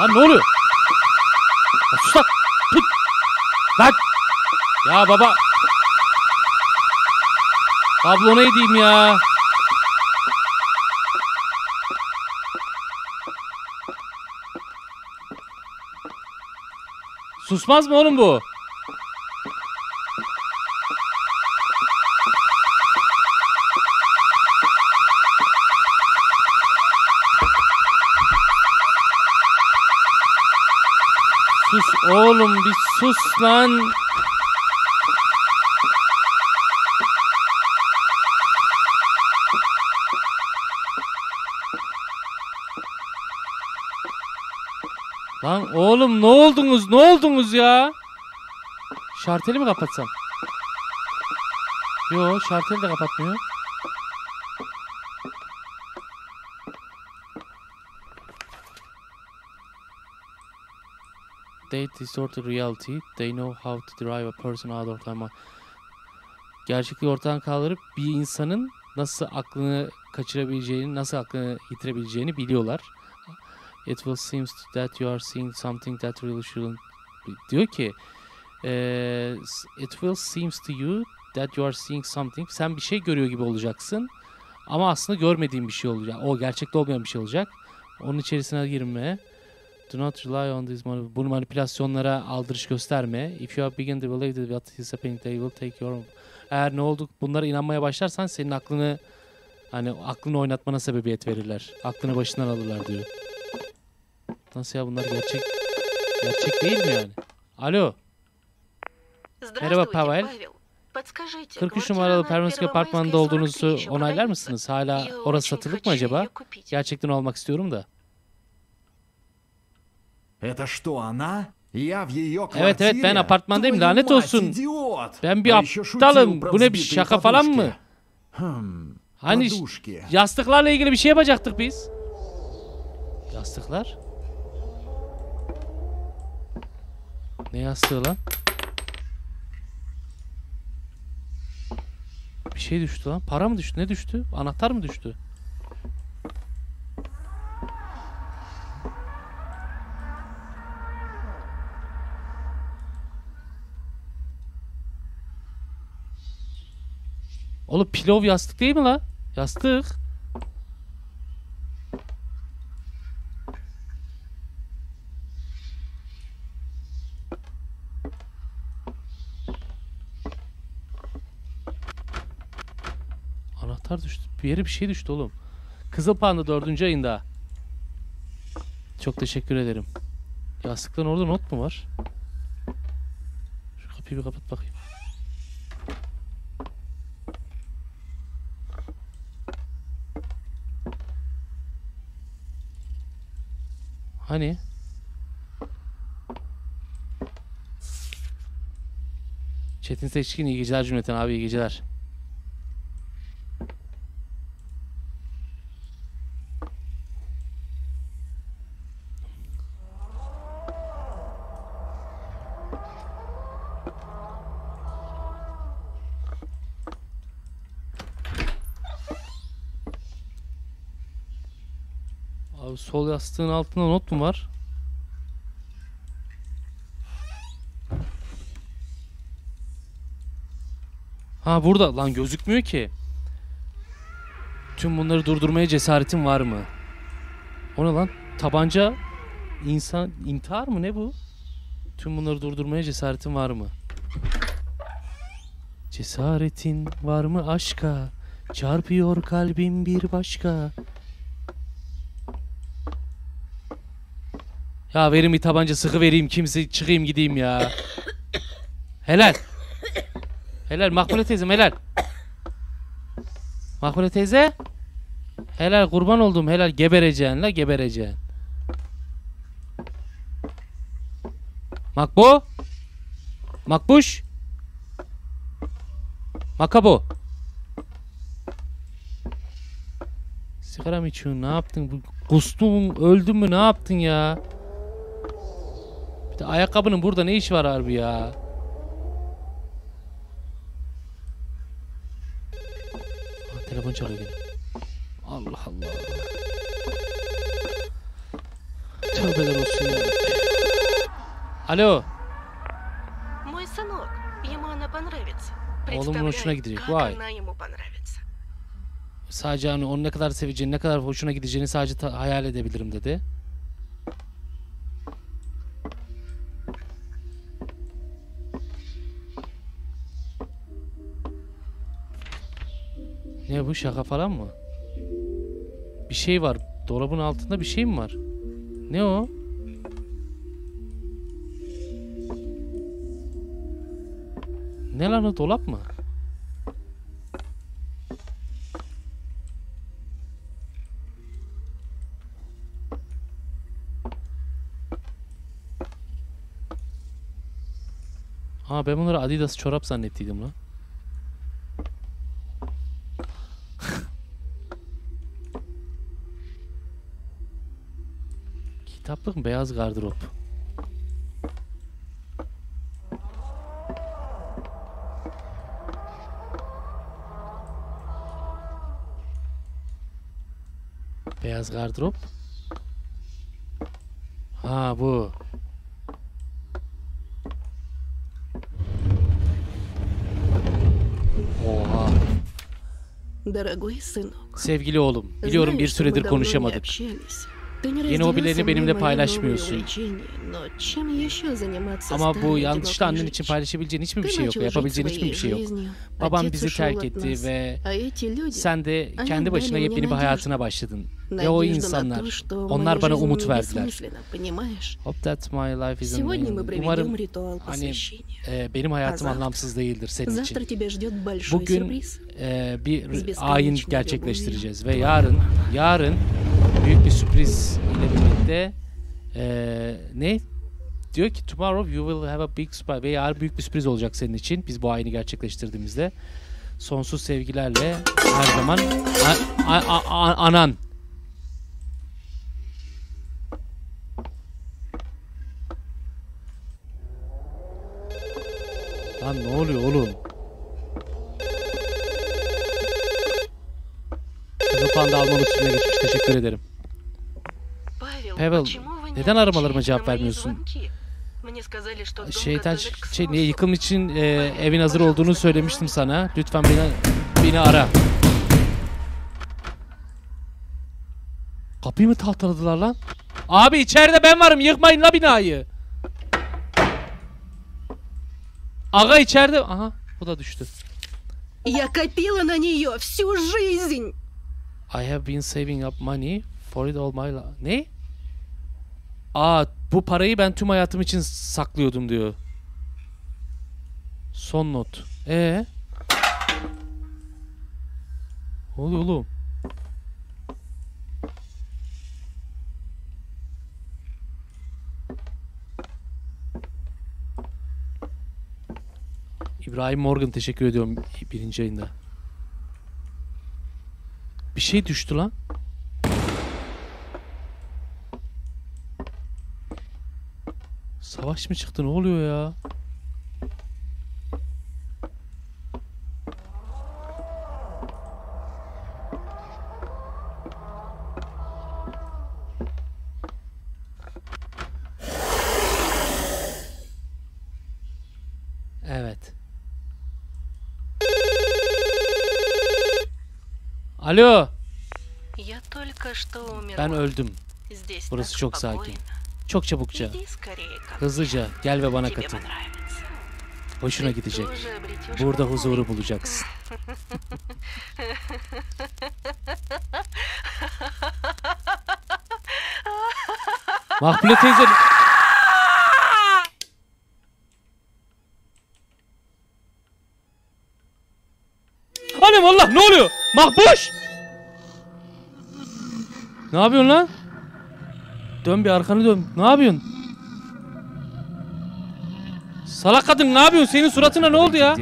Lan ne oluyor? Lan sus lan. Tut. Lan. Ya baba. Abla ne diyeyim ya? Susmaz mı oğlum bu? Sus oğlum bir sus lan. Lan oğlum ne oldunuz? Ne oldunuz ya? Şarteli mi kapatsam? Yo şarteli de kapatmıyor. They distorted reality. They know how to drive a person out of time. Gerçekliği ortadan kaldırıp bir insanın nasıl aklını kaçırabileceğini, nasıl aklını yitirebileceğini biliyorlar. It will seems that you are seeing something that really shouldn't. Diyor ki eee, it will seems to you that you are seeing something. Sen bir şey görüyor gibi olacaksın. Ama aslında görmediğin bir şey olacak. O gerçekte olmayan bir şey olacak. Onun içerisine girme. Do not rely on these man bu manipülasyonlara aldırış gösterme. If you begin to believe what is happening, they will take your... Eğer ne olduk bunlara inanmaya başlarsan senin aklını hani aklını oynatmana sebebiyet verirler. Aklını başından alırlar diyor. Nasıl ya bunlar gerçek gerçek değil mi yani? Alo. Merhaba Pavel. 43 numaralı Permansk apartmanında olduğunuzu onaylar mısınız? Hala orası satılık mı acaba? Gerçekten almak istiyorum da. Это что, она? Я в ее квартире? Evet evet ben apartmandayım Твою lanet мать, olsun. идиот! Ben bir А еще aptalım. шутил про Bu ne bir взбитые şaka falan подушки. mı? Хм, Hani подушки. yastıklarla ilgili bir şey yapacaktık biz. Yastıklar? Ne yastığı lan? Bir şey düştü lan. Para mı düştü? Ne düştü? Anahtar mı düştü? Oğlum pilov yastık değil mi lan? Yastık. Anahtar düştü. Bir yere bir şey düştü oğlum. Kızıl Panda dördüncü ayında. Çok teşekkür ederim. Yastıkların orada not mu var? Şu kapıyı bir kapat bakayım. Hani? Çetin Seçkin iyi geceler cümleten abi iyi geceler. Abi sol yastığın altında not mu var? Ha burada lan gözükmüyor ki. Tüm bunları durdurmaya cesaretin var mı? O ne lan? Tabanca insan intihar mı ne bu? Tüm bunları durdurmaya cesaretin var mı? Cesaretin var mı aşka? Çarpıyor kalbim bir başka. Ya verin bir tabanca sıkı vereyim kimse çıkayım gideyim ya. Helal. Helal Makbule teyzem helal. Makbule teyze. Helal kurban oldum helal gebereceksin la gebereceksin. Makbu. Makbuş. Makabo. Sigara mı içiyorsun? Ne yaptın? Kustun, öldün mü? Ne yaptın ya? Bir de ayakkabının burada ne işi var harbi ya? Ha, telefon çalıyor gene. Allah Allah. Tövbeler olsun ya. Alo. Мой сынок. Ему она понравится. Oğlumun hoşuna Представляю, gidecek. как Vay. она ему понравится. Sadece hani onu ne kadar seveceğini, ne kadar hoşuna gideceğini sadece ta- hayal edebilirim dedi. Ne bu şaka falan mı? Bir şey var. Dolabın altında bir şey mi var? Ne o? Ne lan o dolap mı? Ha ben bunları Adidas çorap zannettiydim lan. baktık? Beyaz gardırop. Beyaz gardırop. Ha bu. Oha. Sevgili oğlum, biliyorum bir süredir konuşamadık. Yeni hobilerini benimle paylaşmıyorsun. Ama bu yanlışta annen için paylaşabileceğin hiçbir bir şey yok. Yapabileceğin hiçbir bir şey yok. Babam bizi terk etti ve sen de kendi başına yepyeni bir hayatına başladın. Ve o insanlar, onlar bana umut verdiler. Hope that my life isn't Umarım hani, e, benim hayatım anlamsız değildir senin için. Bugün e, bir ayin gerçekleştireceğiz ve yarın, yarın büyük bir sürpriz ile birlikte e, ne? Diyor ki tomorrow you will have a big surprise ve yarın büyük bir sürpriz olacak senin için. Biz bu ayini gerçekleştirdiğimizde. Sonsuz sevgilerle her zaman a- a- a- a- anan. Lan ne oluyor oğlum? Kızıl Panda Alman üstüne geçmiş. Teşekkür ederim. Павел, Pavel, почему вы не neden aramalarıma отвечаете cevap на moи vermiyorsun? звонки? Мне сказали, что дом Şeytan готовят к şey niye сносу. yıkım için e, evin hazır olduğunu söylemiştim sana. Lütfen beni beni ara. Kapıyı mı tahtaladılar lan? Abi içeride ben varım. Yıkmayın la binayı. Aga içeride. Aha bu da düştü. Я копила на нее всю жизнь. I have been saving up money for it all my life. Ne? Aa bu parayı ben tüm hayatım için saklıyordum diyor. Son not. Ee? Ne oluyor oğlum? İbrahim Morgan teşekkür ediyorum birinci ayında. Bir şey düştü lan. Savaş mı çıktı? Ne oluyor ya? Evet. Alo. Ben öldüm. Burası çok sakin. Çok çabukça. Hızlıca gel ve bana katıl. Hoşuna gidecek. Burada huzuru bulacaksın. Mahpule teyze... Ne yapıyorsun lan? Dön bir arkanı dön. Ne yapıyorsun? Salak kadın ne yapıyorsun? Senin suratına ne oldu ya?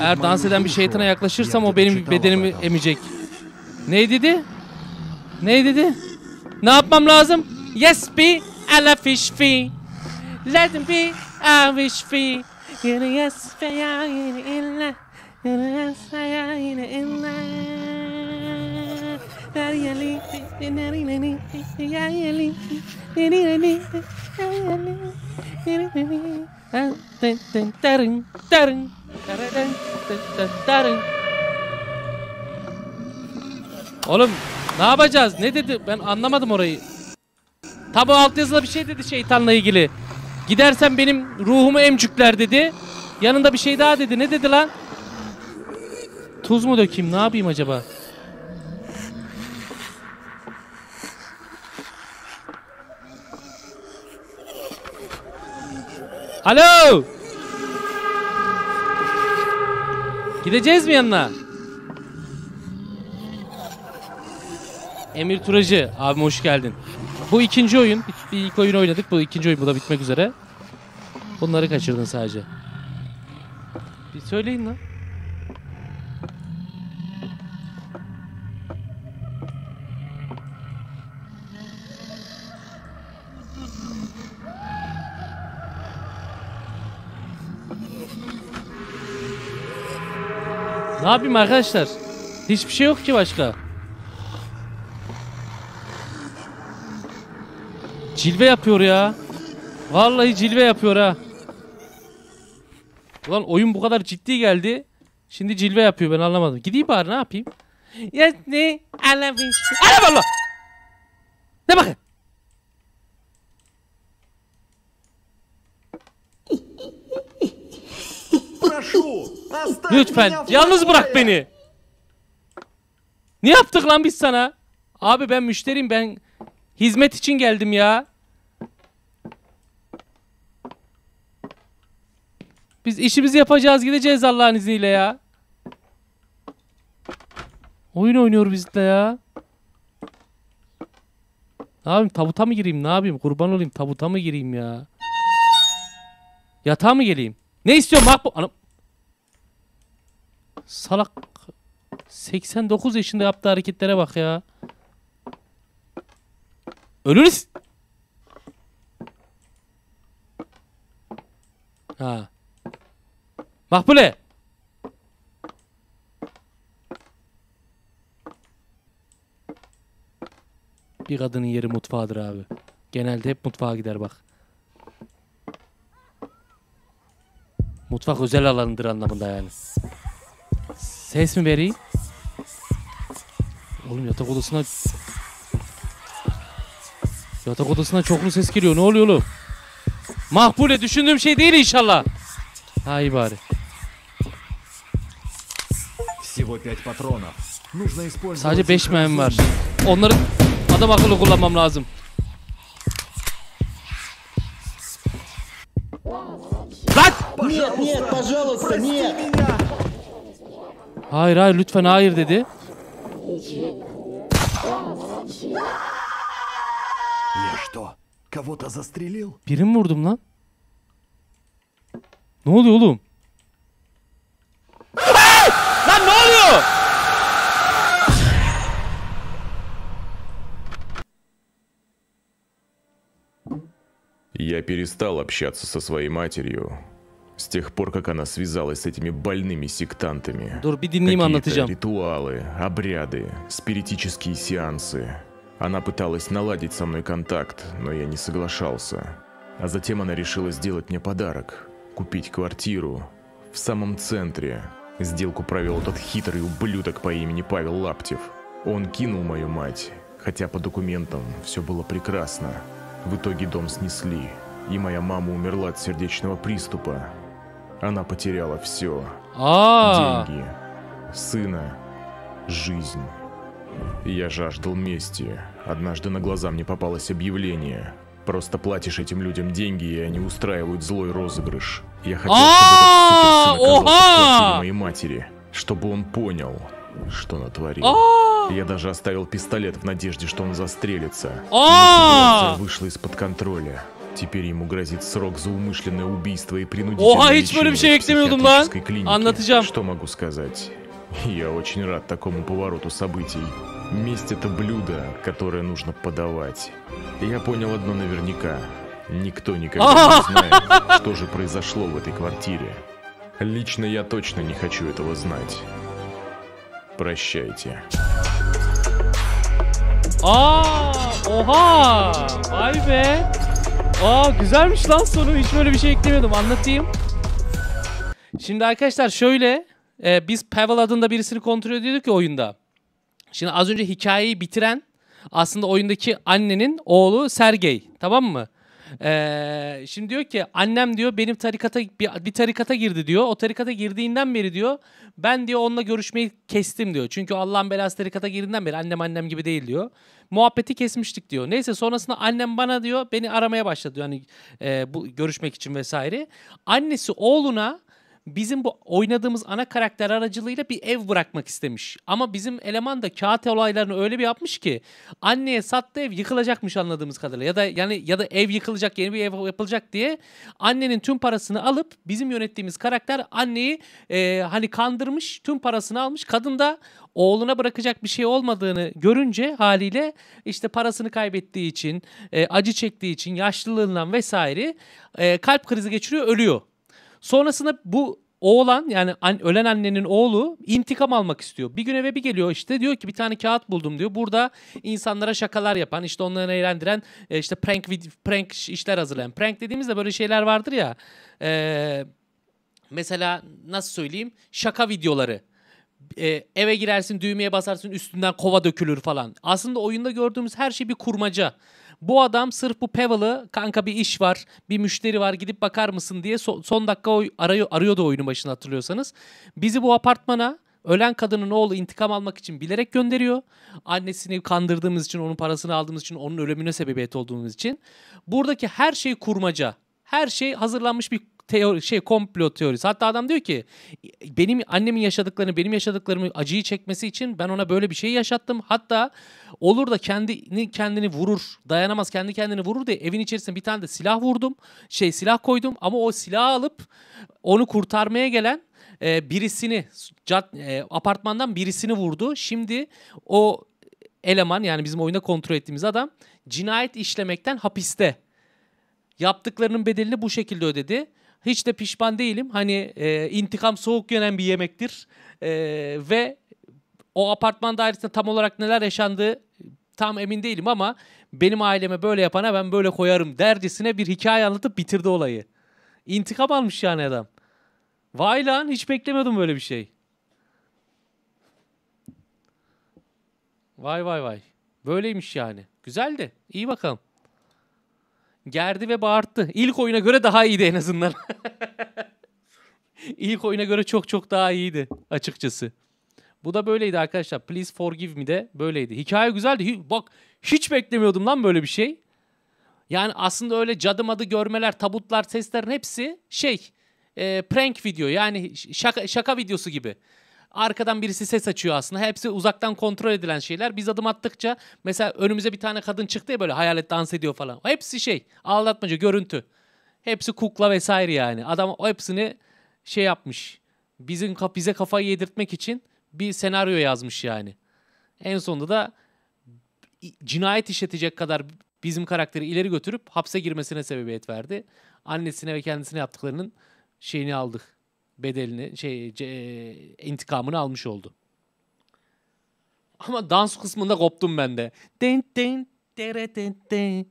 Eğer dans eden bir şeytana yaklaşırsam o benim bedenimi emecek. Ne dedi? Ne dedi? Ne yapmam lazım? Yes be, ala fish be. Let me be, I wish be. Yine yes be ya, yine illa. Yine yes be ya, yine illa. Oğlum ne yapacağız? Ne dedi? Ben anlamadım orayı. Tabi altyazıda bir şey dedi şeytanla ilgili. Gidersen benim ruhumu emcükler dedi. Yanında bir şey daha dedi. Ne dedi lan? Tuz mu dökeyim? Ne yapayım acaba? Alo! Gideceğiz mi yanına? Emir Turacı abim hoş geldin. Bu ikinci oyun. Bir ilk oyun oynadık. Bu ikinci oyun bu da bitmek üzere. Bunları kaçırdın sadece. Bir söyleyin lan. Ne yapayım arkadaşlar? Hiçbir şey yok ki başka. Cilve yapıyor ya. Vallahi cilve yapıyor ha. Ulan oyun bu kadar ciddi geldi. Şimdi cilve yapıyor ben anlamadım. Gideyim bari ne yapayım? Ya ne? Alamış. Alam Allah. Ne bakın? Прошу, оставь Lütfen yalnız bırak beni. Ne yaptık lan biz sana? Abi ben müşteriyim ben hizmet için geldim ya. Biz işimizi yapacağız gideceğiz Allah'ın izniyle ya. Oyun oynuyor bizle ya. Ne yapayım tabuta mı gireyim ne yapayım kurban olayım tabuta mı gireyim ya. Yatağa mı geleyim? Ne istiyorsun Mahpo? Anam. Salak. 89 yaşında yaptığı hareketlere bak ya. Ölürüz. Ha. Makbule. Bir kadının yeri mutfağıdır abi. Genelde hep mutfağa gider bak. Mutfak özel alanıdır anlamında yani. Ses mi vereyim? Oğlum yatak odasına... Yatak odasına çoklu ses geliyor. Ne oluyor oğlum? Mahpule düşündüğüm şey değil inşallah. Ha iyi bari. Всего пять патронов. Нужно использовать Sadece 5 их mermi var. разумно. Onları adam akıllı kullanmam lazım. Lan! Нет, нет, пожалуйста, нет! Hayır hayır lütfen hayır dedi. Я что, кого-то застрелил? Biri mi vurdum lan? Ne oluyor oğlum? lan ne oluyor? Я перестал общаться со своей матерью с тех пор, как она связалась с этими больными сектантами. Какие-то ритуалы, обряды, спиритические сеансы. Она пыталась наладить со мной контакт, но я не соглашался. А затем она решила сделать мне подарок. Купить квартиру в самом центре. Сделку провел этот хитрый ублюдок по имени Павел Лаптев. Он кинул мою мать, хотя по документам все было прекрасно. В итоге дом снесли, и моя мама умерла от сердечного приступа. Она потеряла все. Aa. Деньги, сына, жизнь. Я жаждал мести. Однажды на глаза мне попалось объявление. Просто платишь этим людям деньги, и они устраивают злой розыгрыш. Я хотел, чтобы А, этот оказался моей матери, чтобы он понял, что натворил. А! Я даже оставил пистолет в надежде, что он застрелится. Но А! вышла из-под контроля. Теперь ему грозит срок за умышленное убийство и принудительное Oha hiç böyle bir şey лечение в beklemiyordum lan. психиатрической клинике. Anlatacağım. Что могу сказать? Я очень рад такому повороту событий. Месть — это блюдо, которое нужно подавать. Я понял одно наверняка. Никто никогда не знает, что же произошло в этой квартире. Лично я точно не хочу этого знать. Прощайте. Aa, oha! Vay be! Aa güzelmiş lan sonu. Hiç böyle bir şey eklemiyordum. Anlatayım. Şimdi arkadaşlar şöyle. e, biz Pavel adında birisini kontrol ediyorduk ya oyunda. Şimdi az önce hikayeyi bitiren aslında oyundaki annenin oğlu Sergey. Tamam mı? Ee, şimdi diyor ki annem diyor benim tarikata bir, bir tarikata girdi diyor. O tarikata girdiğinden beri diyor ben diyor onunla görüşmeyi kestim diyor. Çünkü Allah'ın belası tarikata girdiğinden beri annem annem gibi değil diyor. Muhabbeti kesmiştik diyor. Neyse sonrasında annem bana diyor beni aramaya başladı. Hani e, bu görüşmek için vesaire. Annesi oğluna bizim bu oynadığımız ana karakter aracılığıyla bir ev bırakmak istemiş. Ama bizim eleman da kağıt olaylarını öyle bir yapmış ki anneye sattığı ev yıkılacakmış anladığımız kadarıyla. Ya da yani ya da ev yıkılacak yeni bir ev yapılacak diye annenin tüm parasını alıp bizim yönettiğimiz karakter anneyi e, hani kandırmış tüm parasını almış. Kadın da oğluna bırakacak bir şey olmadığını görünce haliyle işte parasını kaybettiği için, e, acı çektiği için, yaşlılığından vesaire e, kalp krizi geçiriyor, ölüyor. Sonrasında bu oğlan yani an- ölen annenin oğlu intikam almak istiyor. Bir gün eve bir geliyor işte diyor ki bir tane kağıt buldum diyor. Burada insanlara şakalar yapan işte onları eğlendiren e, işte prank prank işler hazırlayan. Prank dediğimizde böyle şeyler vardır ya. e, mesela nasıl söyleyeyim şaka videoları. E, eve girersin düğmeye basarsın üstünden kova dökülür falan. Aslında oyunda gördüğümüz her şey bir kurmaca. Bu adam sırf bu Pavel'ı kanka bir iş var, bir müşteri var gidip bakar mısın diye so- son dakika oy- arıyor, arıyordu oyunun başında hatırlıyorsanız. Bizi bu apartmana ölen kadının oğlu intikam almak için bilerek gönderiyor. Annesini kandırdığımız için, onun parasını aldığımız için, onun ölümüne sebebiyet olduğumuz için. Buradaki her şey kurmaca. Her şey hazırlanmış bir teori, şey komplo teorisi. Hatta adam diyor ki benim annemin yaşadıklarını, benim yaşadıklarımı acıyı çekmesi için ben ona böyle bir şey yaşattım. Hatta olur da kendini kendini vurur, dayanamaz kendi kendini vurur diye evin içerisine bir tane de silah vurdum. Şey silah koydum ama o silahı alıp onu kurtarmaya gelen e, birisini cad, e, apartmandan birisini vurdu. Şimdi o eleman yani bizim oyunda kontrol ettiğimiz adam cinayet işlemekten hapiste. Yaptıklarının bedelini bu şekilde ödedi. Hiç de pişman değilim. Hani e, intikam soğuk yenen bir yemektir. E, ve o apartman dairesinde tam olarak neler yaşandığı tam emin değilim ama benim aileme böyle yapana ben böyle koyarım dercesine bir hikaye anlatıp bitirdi olayı. İntikam almış yani adam. Vay lan hiç beklemiyordum böyle bir şey. Vay vay vay. Böyleymiş yani. Güzeldi. İyi bakalım. Gerdi ve bağırttı. İlk oyuna göre daha iyiydi en azından. İlk oyuna göre çok çok daha iyiydi açıkçası. Bu da böyleydi arkadaşlar. Please Forgive Me de böyleydi. Hikaye güzeldi. Bak hiç beklemiyordum lan böyle bir şey. Yani aslında öyle cadı madı görmeler, tabutlar, seslerin hepsi şey e, prank video yani şaka, şaka videosu gibi. Arkadan birisi ses açıyor aslında. Hepsi uzaktan kontrol edilen şeyler. Biz adım attıkça mesela önümüze bir tane kadın çıktı ya böyle hayalet dans ediyor falan. Hepsi şey aldatmaca, görüntü. Hepsi kukla vesaire yani. Adam o hepsini şey yapmış. Bizim bize kafayı yedirtmek için bir senaryo yazmış yani. En sonunda da cinayet işletecek kadar bizim karakteri ileri götürüp hapse girmesine sebebiyet verdi. Annesine ve kendisine yaptıklarının şeyini aldık. Bedelini, şey ce- intikamını almış oldu. Ama dans kısmında koptum ben de. Den den dere den den.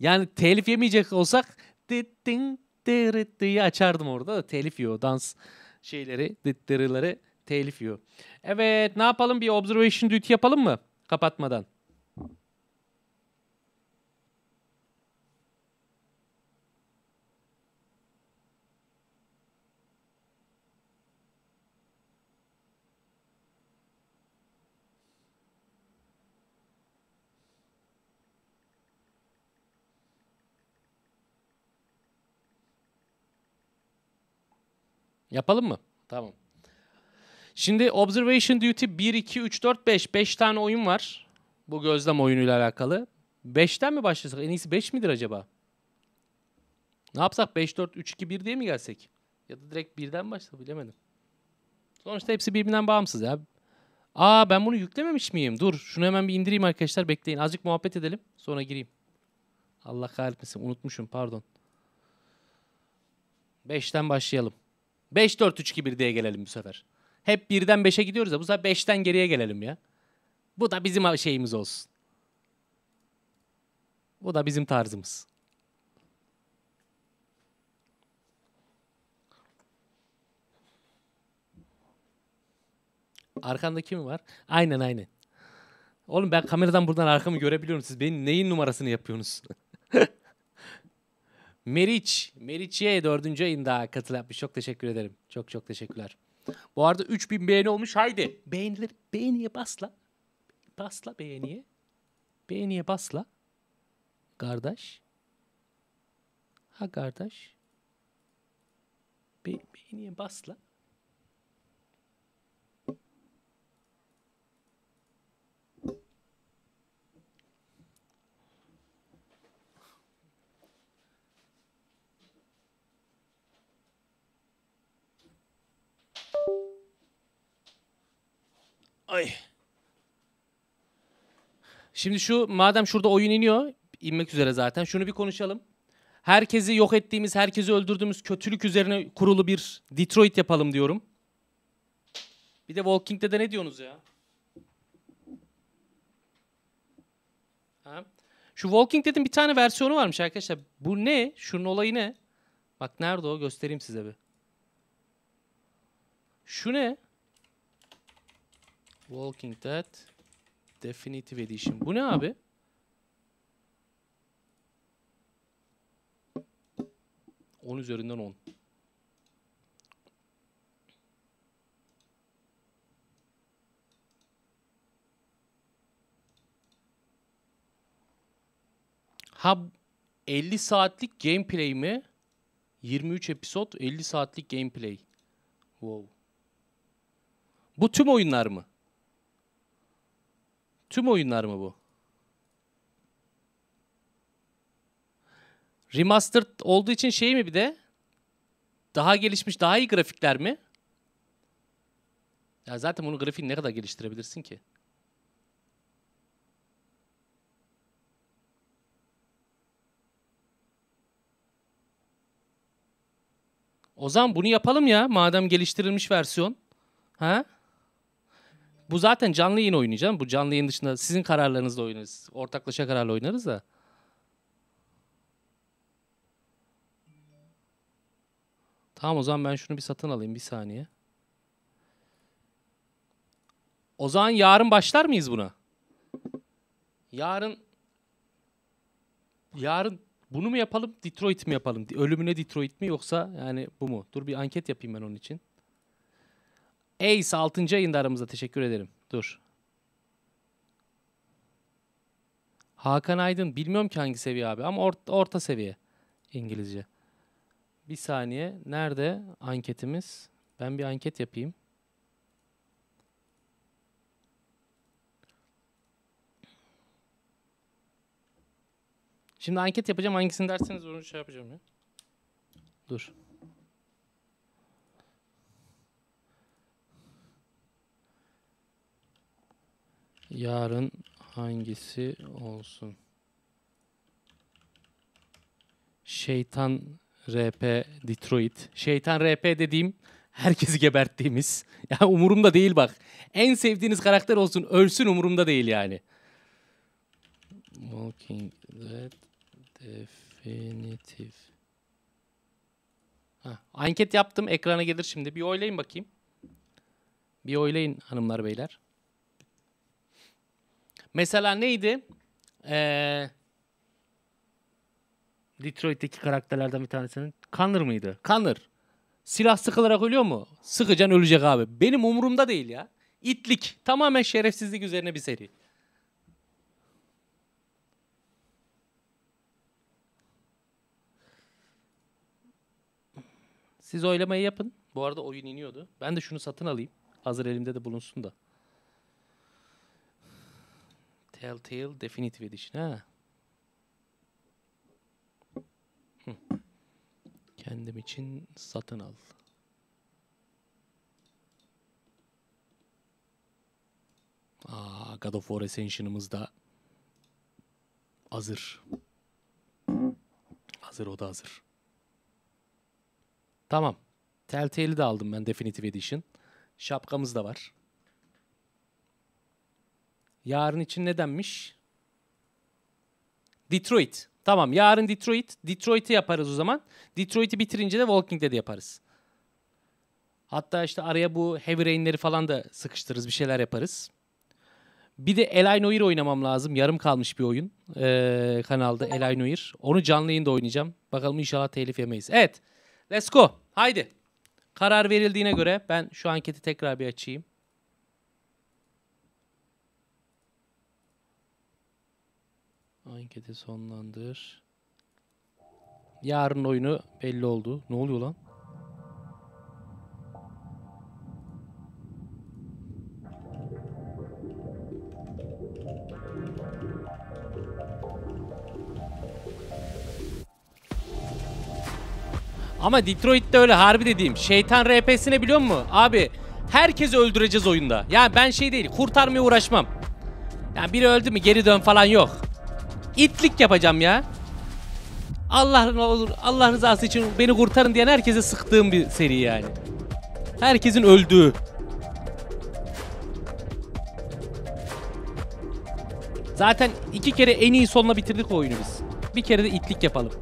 Yani telif yemeyecek olsak den den dere diye açardım orada da telif yiyor dans şeyleri, dıttırıları telif yiyor. Evet ne yapalım bir observation duty yapalım mı kapatmadan? Yapalım mı? Tamam. Şimdi Observation Duty 1, 2, 3, 4, 5. 5 tane oyun var. Bu gözlem oyunuyla alakalı. 5'ten mi başlasak? En iyisi 5 midir acaba? Ne yapsak? 5, 4, 3, 2, 1 diye mi gelsek? Ya da direkt birden başlasak bilemedim. Sonuçta hepsi birbirinden bağımsız ya. Aa ben bunu yüklememiş miyim? Dur şunu hemen bir indireyim arkadaşlar bekleyin. Azıcık muhabbet edelim sonra gireyim. Allah kahretmesin unutmuşum pardon. 5'ten başlayalım. 5 4 3 2 1 diye gelelim bu sefer. Hep birden 5'e gidiyoruz ya bu sefer 5'ten geriye gelelim ya. Bu da bizim şeyimiz olsun. O da bizim tarzımız. Arkanda kim var? Aynen aynen. Oğlum ben kameradan buradan arkamı görebiliyorum. Siz benim neyin numarasını yapıyorsunuz? Meriç. Meriç'e dördüncü ayında katıl yapmış. Çok teşekkür ederim. Çok çok teşekkürler. Bu arada 3000 beğeni olmuş. Haydi. Beğenilir. Beğeniye basla. Basla beğeniye. Beğeniye basla. Kardeş. Ha kardeş. Be beğeniye basla. Ay. Şimdi şu madem şurada oyun iniyor, inmek üzere zaten. Şunu bir konuşalım. Herkesi yok ettiğimiz, herkesi öldürdüğümüz kötülük üzerine kurulu bir Detroit yapalım diyorum. Bir de Walking Dead'e ne diyorsunuz ya? Ha? Şu Walking Dead'in bir tane versiyonu varmış arkadaşlar. Bu ne? Şunun olayı ne? Bak nerede o? Göstereyim size bir. Şu ne? Walking Dead Definitive Edition. Bu ne abi? On üzerinden 10. Ha 50 saatlik gameplay mi? 23 episod 50 saatlik gameplay. Wow. Bu tüm oyunlar mı? Tüm oyunlar mı bu? Remastered olduğu için şey mi bir de? Daha gelişmiş, daha iyi grafikler mi? Ya zaten bunu grafiğini ne kadar geliştirebilirsin ki? O zaman bunu yapalım ya madem geliştirilmiş versiyon. Ha? Bu zaten canlı yayın oynayacağım. Bu canlı yayın dışında sizin kararlarınızla oynarız. Ortaklaşa kararla oynarız da. Tamam o zaman ben şunu bir satın alayım bir saniye. O zaman yarın başlar mıyız buna? Yarın yarın bunu mu yapalım, Detroit mi yapalım? Ölümüne Detroit mi yoksa yani bu mu? Dur bir anket yapayım ben onun için. Ace 6. ayında aramızda teşekkür ederim. Dur. Hakan Aydın bilmiyorum ki hangi seviye abi ama orta, orta seviye İngilizce. Bir saniye. Nerede anketimiz? Ben bir anket yapayım. Şimdi anket yapacağım. Hangisini derseniz onu şey yapacağım ya. Dur. Yarın hangisi olsun? Şeytan RP Detroit. Şeytan RP dediğim herkesi geberttiğimiz. Ya umurumda değil bak. En sevdiğiniz karakter olsun ölsün umurumda değil yani. Walking Dead Definitive. Ha, anket yaptım. Ekrana gelir şimdi. Bir oylayın bakayım. Bir oylayın hanımlar beyler. Mesela neydi? Ee, Detroit'teki karakterlerden bir tanesinin. Connor mıydı? Connor. Silah sıkılarak ölüyor mu? Sıkıcan ölecek abi. Benim umurumda değil ya. İtlik. Tamamen şerefsizlik üzerine bir seri. Siz oylamayı yapın. Bu arada oyun iniyordu. Ben de şunu satın alayım. Hazır elimde de bulunsun da. Telltale Definitive Edition ha. Hı. Kendim için satın al. Aa, God of War Ascension'ımız da hazır. Hazır o da hazır. Tamam. Telltale'i de aldım ben Definitive Edition. Şapkamız da var. Yarın için ne denmiş? Detroit. Tamam yarın Detroit. Detroit'i yaparız o zaman. Detroit'i bitirince de Walking Dead'i yaparız. Hatta işte araya bu Heavy Rain'leri falan da sıkıştırırız. Bir şeyler yaparız. Bir de Eli Noir oynamam lazım. Yarım kalmış bir oyun. Ee, kanalda Eli Noir. Onu canlı yayında oynayacağım. Bakalım inşallah telif yemeyiz. Evet. Let's go. Haydi. Karar verildiğine göre ben şu anketi tekrar bir açayım. Anketi sonlandır. Yarın oyunu belli oldu. Ne oluyor lan? Ama Detroit'te öyle harbi dediğim. Şeytan RP'sine biliyor musun? Abi herkesi öldüreceğiz oyunda. Yani ben şey değil kurtarmaya uğraşmam. Yani biri öldü mü geri dön falan yok. İtlik yapacağım ya. Allah olur Allah rızası için beni kurtarın diyen herkese sıktığım bir seri yani. Herkesin öldüğü. Zaten iki kere en iyi sonla bitirdik oyunu biz. Bir kere de itlik yapalım.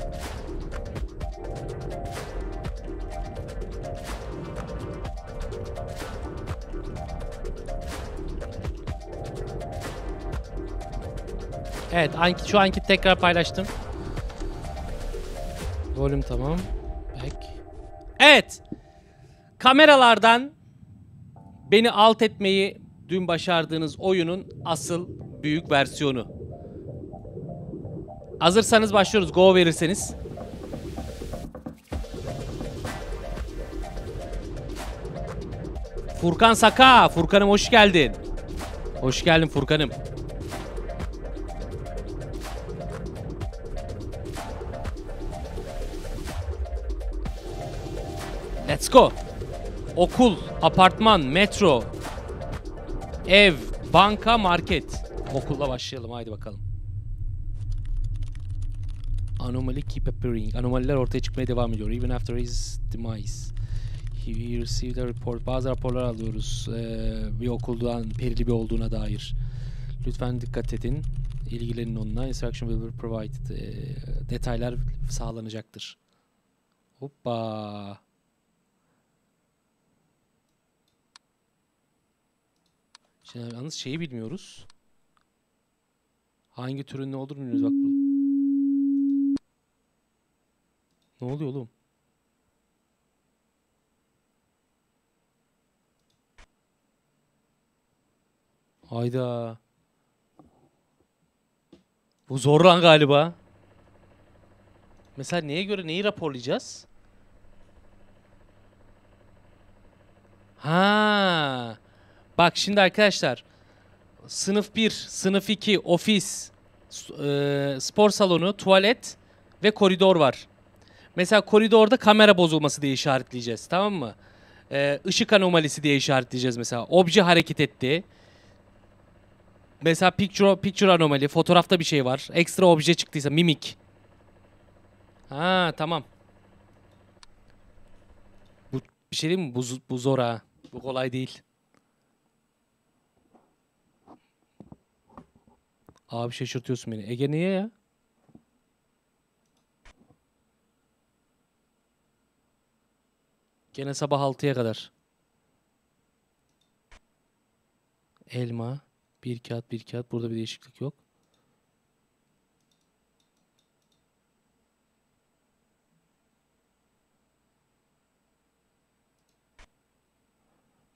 Evet anki, şu anki tekrar paylaştım. Volüm tamam. Back. Evet. Kameralardan beni alt etmeyi dün başardığınız oyunun asıl büyük versiyonu. Hazırsanız başlıyoruz. Go verirseniz. Furkan Saka. Furkan'ım hoş geldin. Hoş geldin Furkan'ım. Let's go. Okul, apartman, metro, ev, banka, market. Okulla başlayalım haydi bakalım. Anomaly keep appearing. Anomaliler ortaya çıkmaya devam ediyor. Even after his demise. He received a report. Bazı raporlar alıyoruz. Ee, bir okuldan perili bir olduğuna dair. Lütfen dikkat edin. İlgilenin onunla. Instruction will be provided. Ee, detaylar sağlanacaktır. Hoppa. Şimdi yalnız şeyi bilmiyoruz. Hangi türün ne olduğunu bilmiyoruz bak. bu- Ne oluyor oğlum? Hayda. Bu zor lan galiba. Mesela neye göre neyi raporlayacağız? Ha. Bak şimdi arkadaşlar. Sınıf 1, sınıf 2, ofis, e, spor salonu, tuvalet ve koridor var. Mesela koridorda kamera bozulması diye işaretleyeceğiz. Tamam mı? E, ışık anomalisi diye işaretleyeceğiz mesela. Obje hareket etti. Mesela picture, picture anomali. Fotoğrafta bir şey var. Ekstra obje çıktıysa mimik. Ha tamam. Bu bir şey değil mi? Bu, bu zor ha. Bu kolay değil. Abi şaşırtıyorsun beni. Ege niye ya? Gene sabah 6'ya kadar. Elma. Bir kağıt bir kağıt. Burada bir değişiklik yok.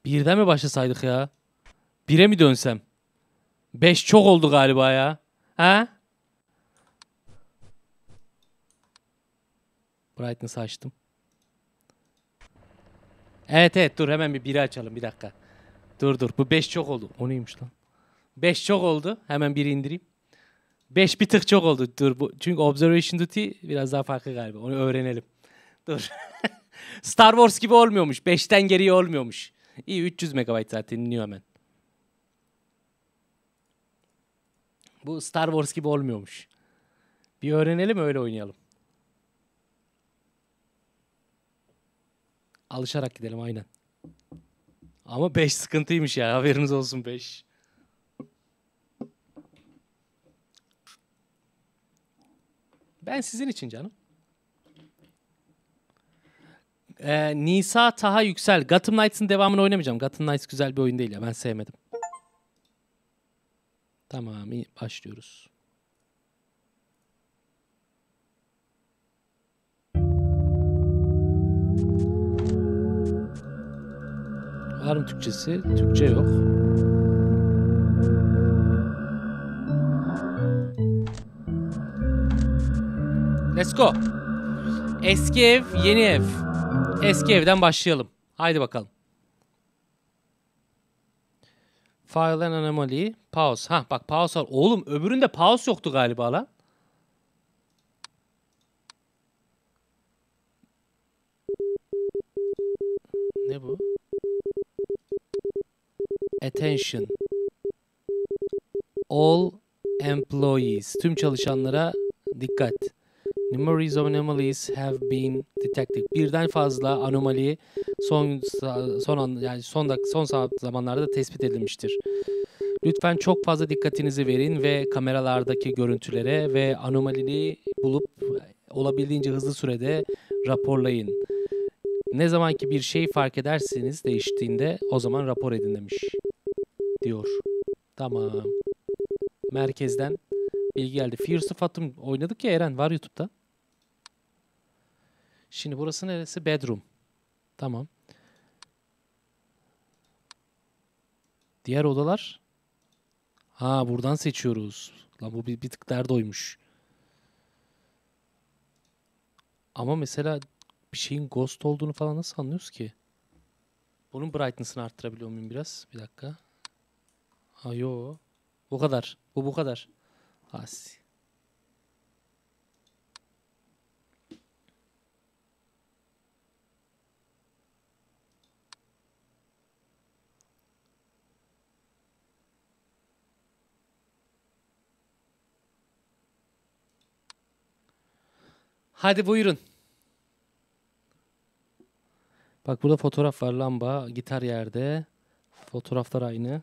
Birden mi başlasaydık ya? Bire mi dönsem? Beş çok oldu galiba ya. Ha? Brightness açtım. Evet evet dur hemen bir biri açalım bir dakika. Dur dur bu 5 çok oldu. O neymiş lan? 5 çok oldu. Hemen biri indireyim. 5 bir tık çok oldu. Dur bu çünkü observation duty biraz daha farklı galiba. Onu öğrenelim. Dur. Star Wars gibi olmuyormuş. 5'ten geriye olmuyormuş. İyi 300 MB zaten iniyor hemen. Bu Star Wars gibi olmuyormuş. Bir öğrenelim öyle oynayalım. Alışarak gidelim aynen. Ama 5 sıkıntıymış ya haberiniz olsun 5. Ben sizin için canım. Ee, Nisa Taha Yüksel. Gotham Knights'ın devamını oynamayacağım. Gotham Knights güzel bir oyun değil ya. Ben sevmedim. Tamam. Başlıyoruz. Var mı Türkçesi? Türkçe yok. Let's go. Eski ev, yeni ev. Eski evden başlayalım. Haydi bakalım. File and anomaly. Pause. Ha bak pause var. Oğlum öbüründe pause yoktu galiba lan. Ne bu? Attention. All employees. Tüm çalışanlara dikkat. Numerous anomalies have been detected. Birden fazla anomali son son an, yani son dak son zamanlarda tespit edilmiştir. Lütfen çok fazla dikkatinizi verin ve kameralardaki görüntülere ve anomalini bulup olabildiğince hızlı sürede raporlayın. Ne zamanki bir şey fark ederseniz değiştiğinde o zaman rapor edin demiş. Diyor. Tamam. Merkezden bilgi geldi. Fears of Atom oynadık ya Eren var YouTube'da. Şimdi burası neresi? Bedroom. Tamam. Diğer odalar. Ha buradan seçiyoruz. Lan bu bir, bir tık derdoymuş. Ama mesela bir şeyin ghost olduğunu falan nasıl anlıyoruz ki? Bunun brightness'ını arttırabiliyor muyum biraz? Bir dakika. Ha yo. Bu kadar. Bu bu kadar. Hasi. Hadi buyurun. Bak burada fotoğraf var lamba, gitar yerde. Fotoğraflar aynı.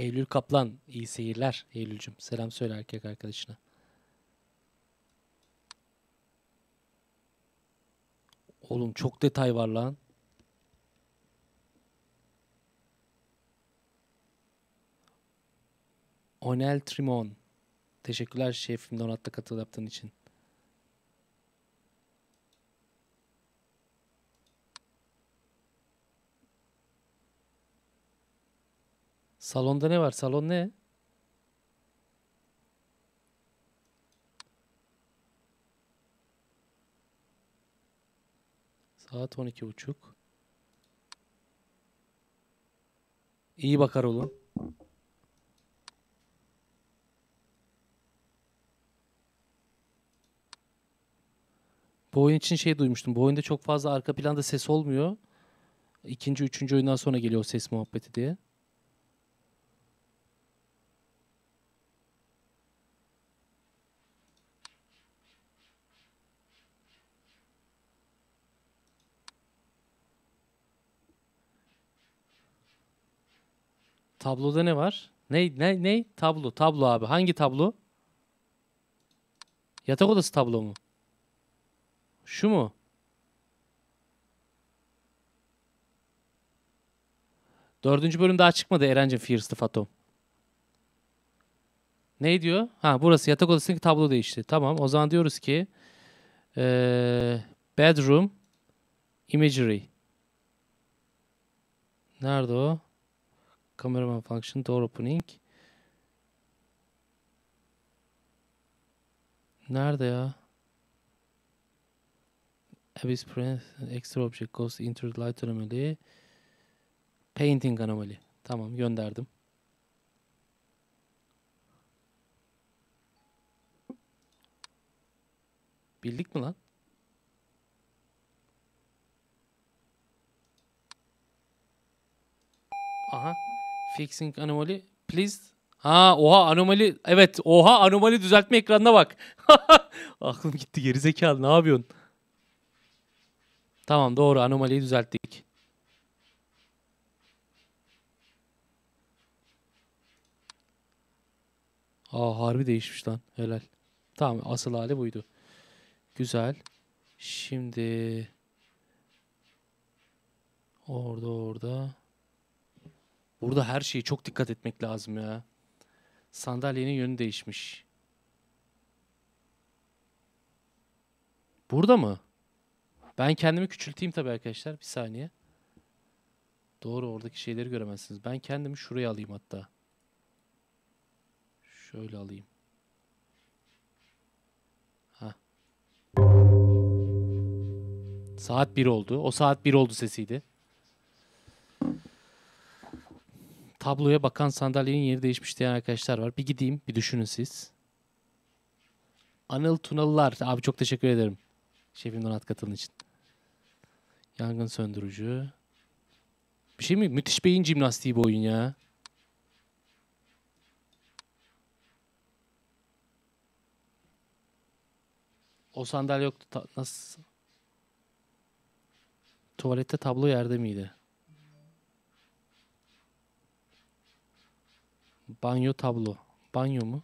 Eylül Kaplan iyi seyirler Eylül'cüm. Selam söyle erkek arkadaşına. Oğlum çok detay var lan. Onel Trimon. Teşekkürler şefim donatta katıl için. Salonda ne var? Salon ne? Saat 12.30. İyi bakar olun. Bu oyun için şey duymuştum. Bu oyunda çok fazla arka planda ses olmuyor. İkinci, üçüncü oyundan sonra geliyor ses muhabbeti diye. Tabloda ne var? Ne ne ne? Tablo, tablo abi. Hangi tablo? Yatak odası tablo mu? Şu mu? Dördüncü bölüm daha çıkmadı Eren'cim the Phantom. Ne diyor? Ha burası yatak odasındaki tablo değişti. Tamam o zaman diyoruz ki eee, bedroom imagery. Nerede o? Cameraman function door opening. Nerede ya? Abyss print extra object goes into the light anomaly. Painting anomaly. Tamam gönderdim. Bildik mi lan? Aha. Fixing anomaly. Please. Ha oha anomali. Evet oha anomali düzeltme ekranına bak. Aklım gitti gerizekalı ne yapıyorsun? Tamam doğru anomaliyi düzelttik. Aa harbi değişmiş lan. Helal. Tamam asıl hali buydu. Güzel. Şimdi orada orada. Burada her şeye çok dikkat etmek lazım ya. Sandalyenin yönü değişmiş. Burada mı? Ben kendimi küçülteyim tabii arkadaşlar. Bir saniye. Doğru oradaki şeyleri göremezsiniz. Ben kendimi şuraya alayım hatta. Şöyle alayım. Ha. Saat 1 oldu. O saat 1 oldu sesiydi. Tabloya bakan sandalyenin yeri değişmiş diyen arkadaşlar var. Bir gideyim, bir düşünün siz. Anıl Tunalılar. Abi çok teşekkür ederim. Şefim Donat katıldığın için. Yangın söndürücü. Bir şey mi? Müthiş beyin jimnastiği bu oyun ya. O sandalye yoktu. Ta- nasıl? Tuvalette tablo yerde miydi? Banyo tablo. Banyo mu?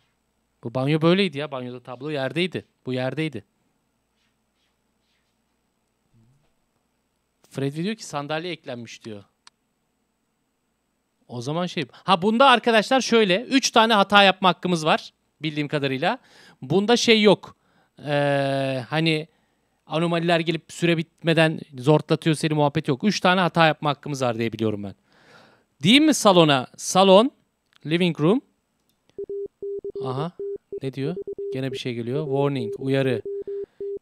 Bu banyo böyleydi ya. Banyoda tablo yerdeydi. Bu yerdeydi. Fred diyor ki sandalye eklenmiş diyor. O zaman şey... Ha bunda arkadaşlar şöyle. 3 tane hata yapma hakkımız var. Bildiğim kadarıyla. Bunda şey yok. Ee, hani anomaliler gelip süre bitmeden zortlatıyor seni muhabbet yok. 3 tane hata yapma hakkımız var diye biliyorum ben. Diyeyim mi salona? Salon. Living room. Aha. Ne diyor? Gene bir şey geliyor. Warning. Uyarı.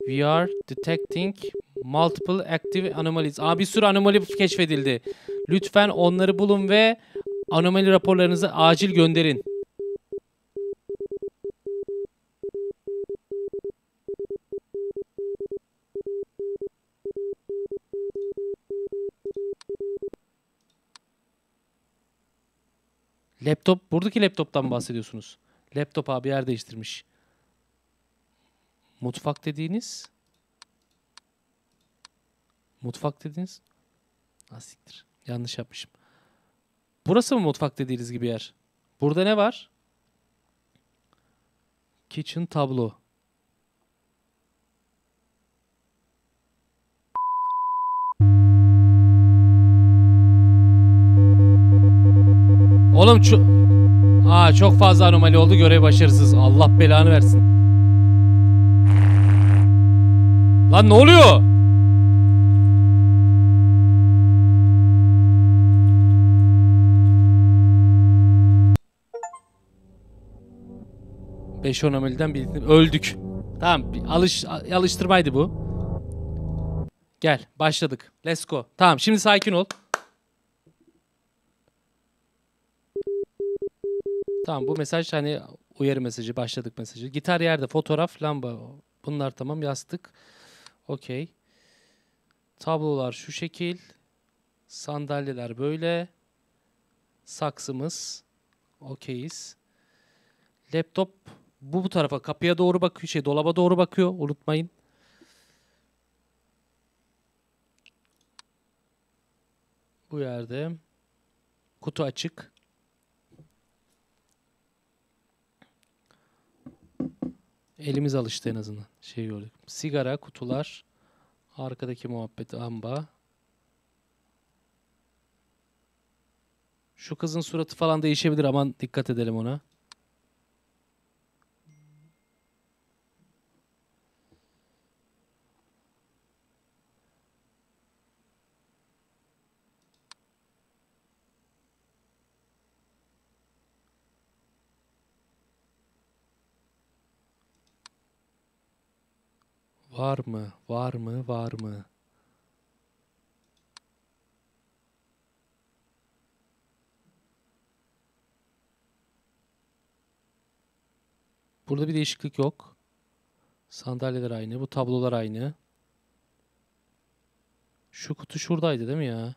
We are detecting multiple active anomalies. Aa bir sürü anomali keşfedildi. Lütfen onları bulun ve anomali raporlarınızı acil gönderin. Laptop, buradaki laptoptan bahsediyorsunuz. Laptop abi yer değiştirmiş. Mutfak dediğiniz? Mutfak dediğiniz? Ah siktir. Yanlış yapmışım. Burası mı mutfak dediğiniz gibi yer? Burada ne var? Kitchen tablo. Oğlum şu... Aa çok fazla anomali oldu görev başarısız. Allah belanı versin. Lan ne oluyor? Beş anomaliden bir öldük. Tamam alış alıştırmaydı bu. Gel başladık. Let's go. Tamam şimdi sakin ol. Tamam bu mesaj hani uyarı mesajı, başladık mesajı. Gitar yerde, fotoğraf, lamba. Bunlar tamam yastık. Okey. Tablolar şu şekil. Sandalyeler böyle. Saksımız. Okeyiz. Laptop bu bu tarafa kapıya doğru bakıyor. Şey dolaba doğru bakıyor. Unutmayın. Bu yerde. Kutu açık. Elimiz alıştı en azından. Şey gördük. Sigara, kutular. Arkadaki muhabbet amba. Şu kızın suratı falan değişebilir. Aman dikkat edelim ona. Var mı? Var mı? Var mı? Burada bir değişiklik yok. Sandalyeler aynı. Bu tablolar aynı. Şu kutu şuradaydı değil mi ya?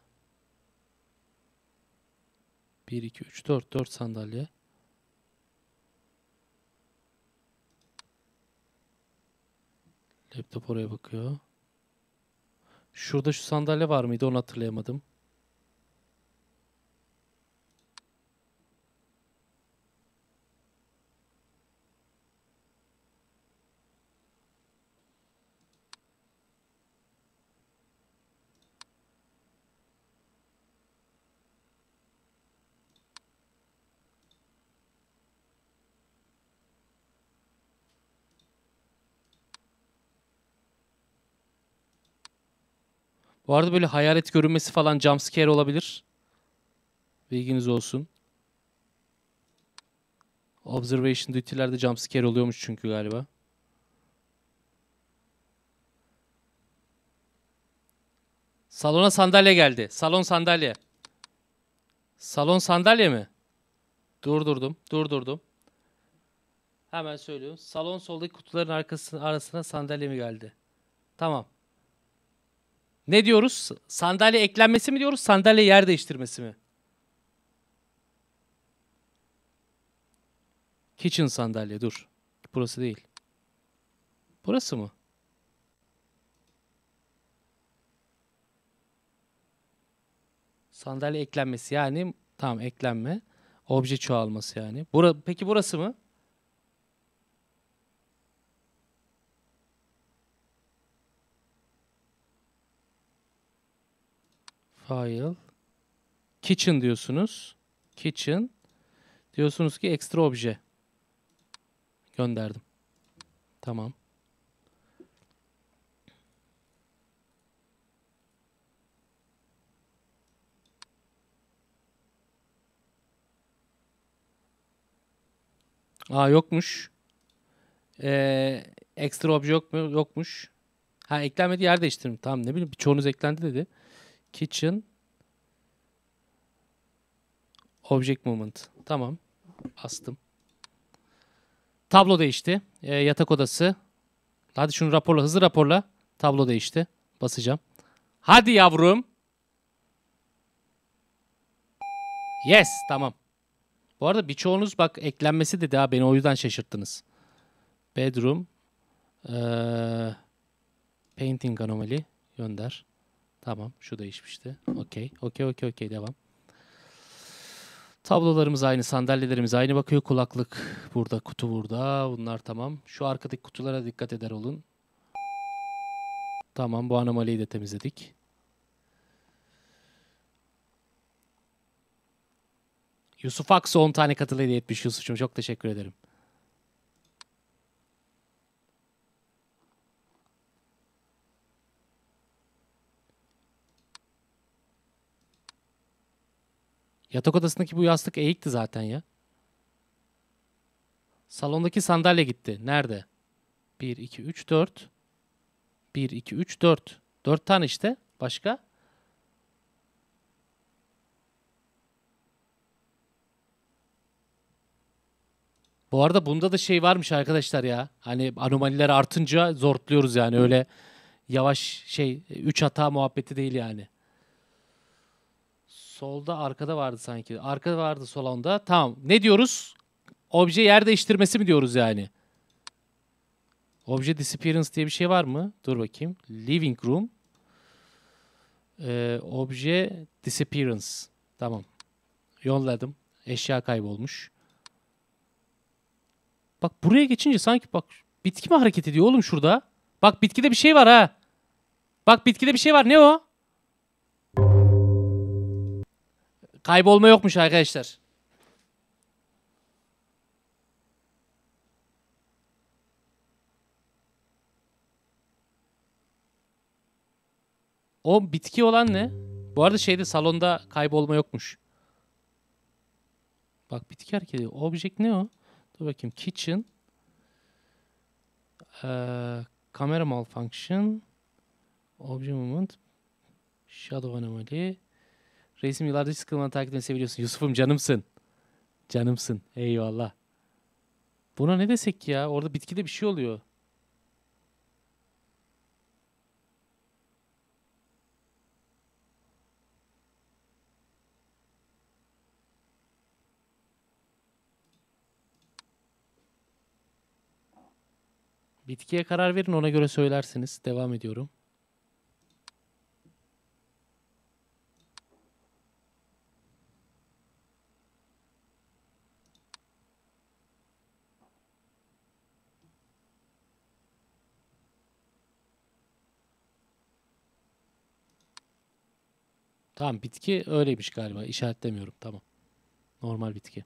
1, 2, 3, 4. 4 sandalye. Laptop oraya bakıyor. Şurada şu sandalye var mıydı onu hatırlayamadım. Bu arada böyle hayalet görünmesi falan jumpscare olabilir. Bilginiz olsun. Observation duty'lerde jumpscare oluyormuş çünkü galiba. Salona sandalye geldi. Salon sandalye. Salon sandalye mi? Durdurdum. Durdurdum. Hemen söylüyorum. Salon soldaki kutuların arkasına, arasına sandalye mi geldi? Tamam. Ne diyoruz? Sandalye eklenmesi mi diyoruz? Sandalye yer değiştirmesi mi? Kitchen sandalye dur. Burası değil. Burası mı? Sandalye eklenmesi yani tamam eklenme. Obje çoğalması yani. Bura, peki burası mı? File. Kitchen diyorsunuz. Kitchen. Diyorsunuz ki ekstra obje. Gönderdim. Tamam. Aa yokmuş. Ee, ekstra obje yok mu? Yokmuş. Ha eklenmedi yer değiştirdim. Tamam ne bileyim çoğunuz eklendi dedi. Kitchen Object Movement. Tamam. Bastım. Tablo değişti. Ee, yatak odası. Hadi şunu raporla. Hızlı raporla. Tablo değişti. Basacağım. Hadi yavrum. Yes. Tamam. Bu arada birçoğunuz bak eklenmesi dedi ha. Beni o yüzden şaşırttınız. Bedroom. Ee, painting anomaly. Gönder. Tamam. Şu değişmişti. Okey. Okey okey okey. Devam. Tablolarımız aynı, sandalyelerimiz aynı bakıyor. Kulaklık burada, kutu burada. Bunlar tamam. Şu arkadaki kutulara dikkat eder olun. Tamam, bu anomaliyi de temizledik. Yusuf Aksu 10 tane katıl hediye etmiş Yusuf'cum. Çok teşekkür ederim. Yatak odasındaki bu yastık eğikti zaten ya. Salondaki sandalye gitti. Nerede? 1, 2, 3, 4. 1, 2, 3, 4. 4 tane işte. Başka? Bu arada bunda da şey varmış arkadaşlar ya. Hani anomaliler artınca zortluyoruz yani. Öyle yavaş şey 3 hata muhabbeti değil yani. Solda arkada vardı sanki. Arkada vardı solonda. Tamam. Ne diyoruz? Obje yer değiştirmesi mi diyoruz yani? Obje disappearance diye bir şey var mı? Dur bakayım. Living room. Ee, obje disappearance. Tamam. Yolladım. Eşya kaybolmuş. Bak buraya geçince sanki bak bitki mi hareket ediyor oğlum şurada? Bak bitkide bir şey var ha. Bak bitkide bir şey var. Ne o? Kaybolma yokmuş arkadaşlar. O bitki olan ne? Bu arada şeyde salonda kaybolma yokmuş. Bak bitki hareket ediyor. Object ne o? Dur bakayım. Kitchen. Ee, camera malfunction. Object movement. Shadow anomaly. Reisim yıllardır hiç sıkılmadan takip etmeyi seviyorsun. Yusuf'um canımsın. Canımsın. Eyvallah. Buna ne desek ya? Orada bitkide bir şey oluyor. Bitkiye karar verin ona göre söylersiniz. Devam ediyorum. Tamam bitki öyleymiş galiba. İşaretlemiyorum. Tamam. Normal bitki.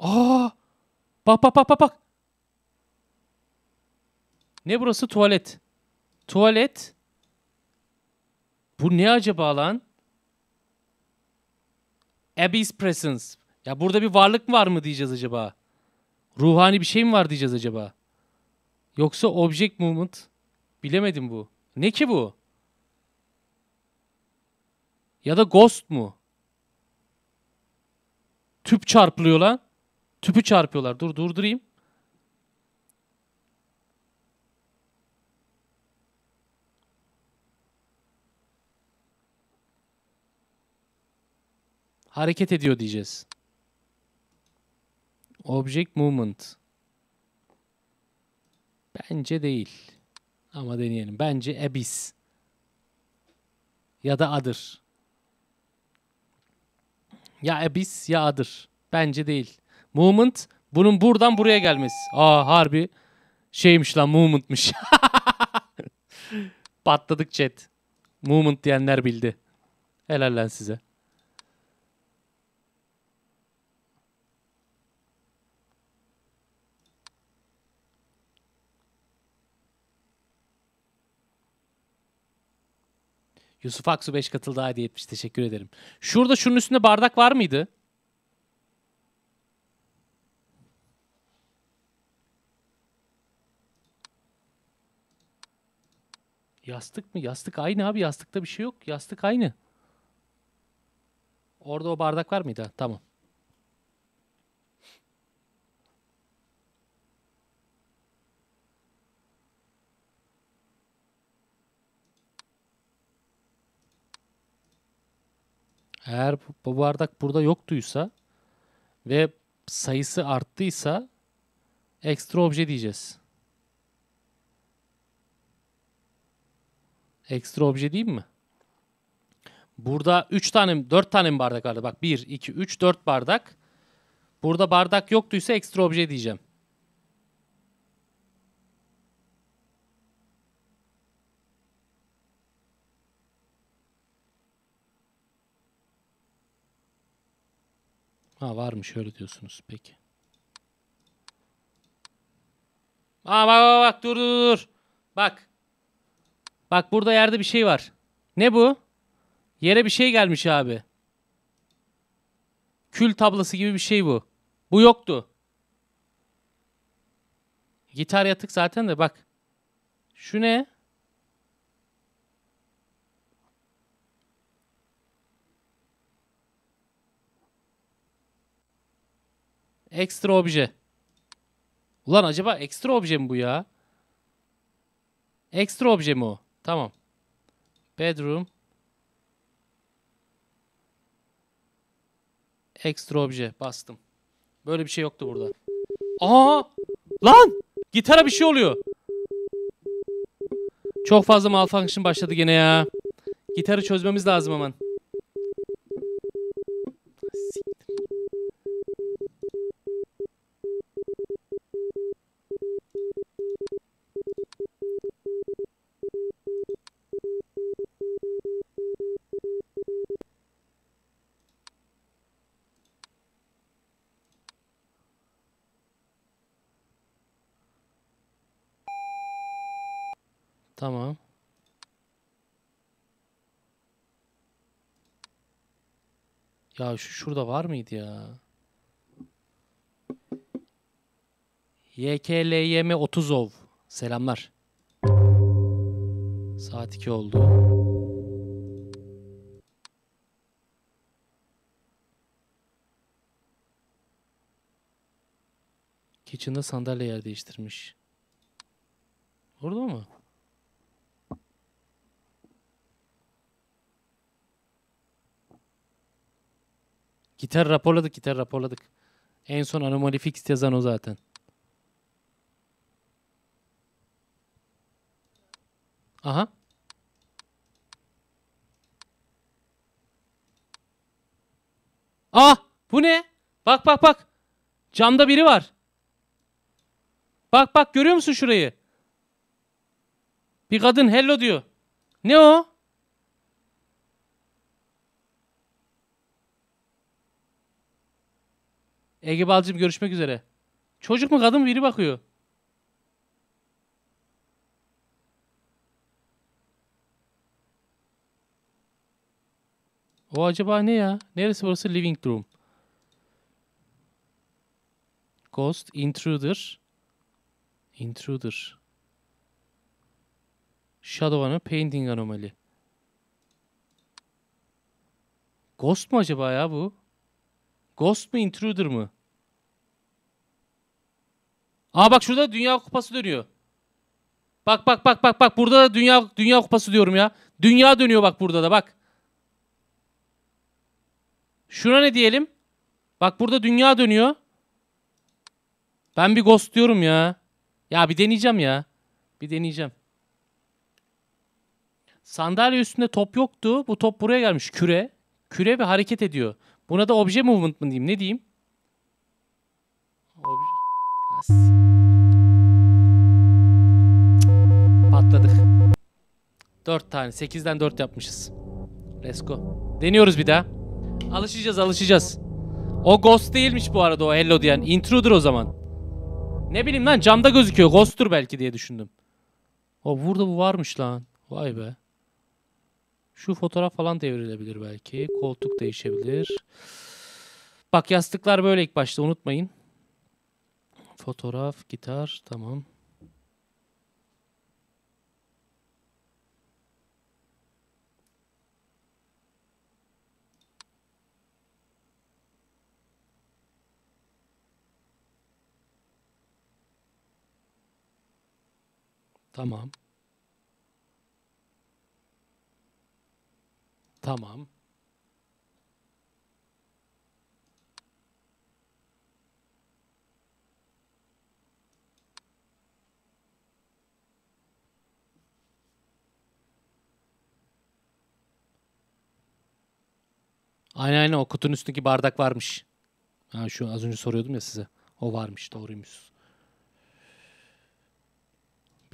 Aa! Bak bak bak bak bak. Ne burası? Tuvalet. Tuvalet. Bu ne acaba lan? Abyss Presence. Ya burada bir varlık var mı diyeceğiz acaba? Ruhani bir şey mi var diyeceğiz acaba? Yoksa Object Movement? Bilemedim bu. Ne ki bu? Ya da Ghost mu? Tüp çarpılıyor lan. Tüpü çarpıyorlar. Dur durdurayım. Hareket ediyor diyeceğiz. Object movement. Bence değil. Ama deneyelim. Bence abyss. Ya da adır. Ya abyss ya adır. Bence değil. Movement bunun buradan buraya gelmesi. Aa harbi şeymiş lan movement'mış. Patladık chat. Movement diyenler bildi. Helal lan size. Yusuf Aksu 5 katıldı hediye etmiş. Teşekkür ederim. Şurada şunun üstünde bardak var mıydı? Yastık mı? Yastık aynı abi. Yastıkta bir şey yok. Yastık aynı. Orada o bardak var mıydı? Tamam. Eğer bu- bardak burada yoktuysa ve sayısı arttıysa ekstra obje diyeceğiz. Ekstra obje değil mi? Burada 3 tane 4 tane bardak vardı? Bak 1 2 3 4 bardak. Burada bardak yoktuysa ekstra obje diyeceğim. Ha varmış öyle diyorsunuz. Peki. Aa bak bak bak dur dur dur. Bak. Bak burada yerde bir şey var. Ne bu? Yere bir şey gelmiş abi. Kül tablası gibi bir şey bu. Bu yoktu. Gitar yatık zaten de bak. Şu ne? Ekstra obje. Ulan acaba ekstra obje mi bu ya? Ekstra obje mi o? Tamam. Bedroom. Ekstra obje. Bastım. Böyle bir şey yoktu burada. Aa! Lan! Gitara bir şey oluyor. Çok fazla malfunction başladı gene ya. Gitarı çözmemiz lazım hemen. Tamam. Ya şu şurada var mıydı ya? YKLYM 30 ov. Selamlar. Saat 2 oldu. Kitchen'da sandalye yer değiştirmiş. Orada mı? Gitar raporladık, gitar raporladık. En son Anomaly Fixed yazan o zaten. Aha. Ah! Bu ne? Bak bak bak. Camda biri var. Bak bak görüyor musun şurayı? Bir kadın hello diyor. Ne o? Ege Balcım görüşmek üzere. Çocuk mu kadın mı biri bakıyor. O acaba ne ya? Neresi burası? Living room. Ghost, intruder. Intruder. Shadow Ana, Painting Anomaly. Ghost mu acaba ya bu? Ghost mu Intruder mı? Aa bak şurada Dünya Kupası dönüyor. Bak bak bak bak bak burada da Dünya Dünya Kupası diyorum ya. Dünya dönüyor bak burada da bak. Şuna ne diyelim? Bak burada dünya dönüyor. Ben bir ghost diyorum ya. Ya bir deneyeceğim ya. Bir deneyeceğim. Sandalye üstünde top yoktu. Bu top buraya gelmiş. Küre. Küre ve hareket ediyor. Buna da obje movement mı diyeyim? Ne diyeyim? Obje. Patladık. 4 tane. 8'den 4 yapmışız. Let's go. Deniyoruz bir daha. Alışacağız alışacağız. O ghost değilmiş bu arada o hello diyen. Intruder o zaman. Ne bileyim lan camda gözüküyor. Ghost'tur belki diye düşündüm. O burada bu varmış lan. Vay be. Şu fotoğraf falan devrilebilir belki. Koltuk değişebilir. Bak yastıklar böyle ilk başta unutmayın. Fotoğraf, gitar tamam. Tamam. Tamam. Aynen aynen o kutunun üstündeki bardak varmış. Ha şu az önce soruyordum ya size. O varmış doğruymuş.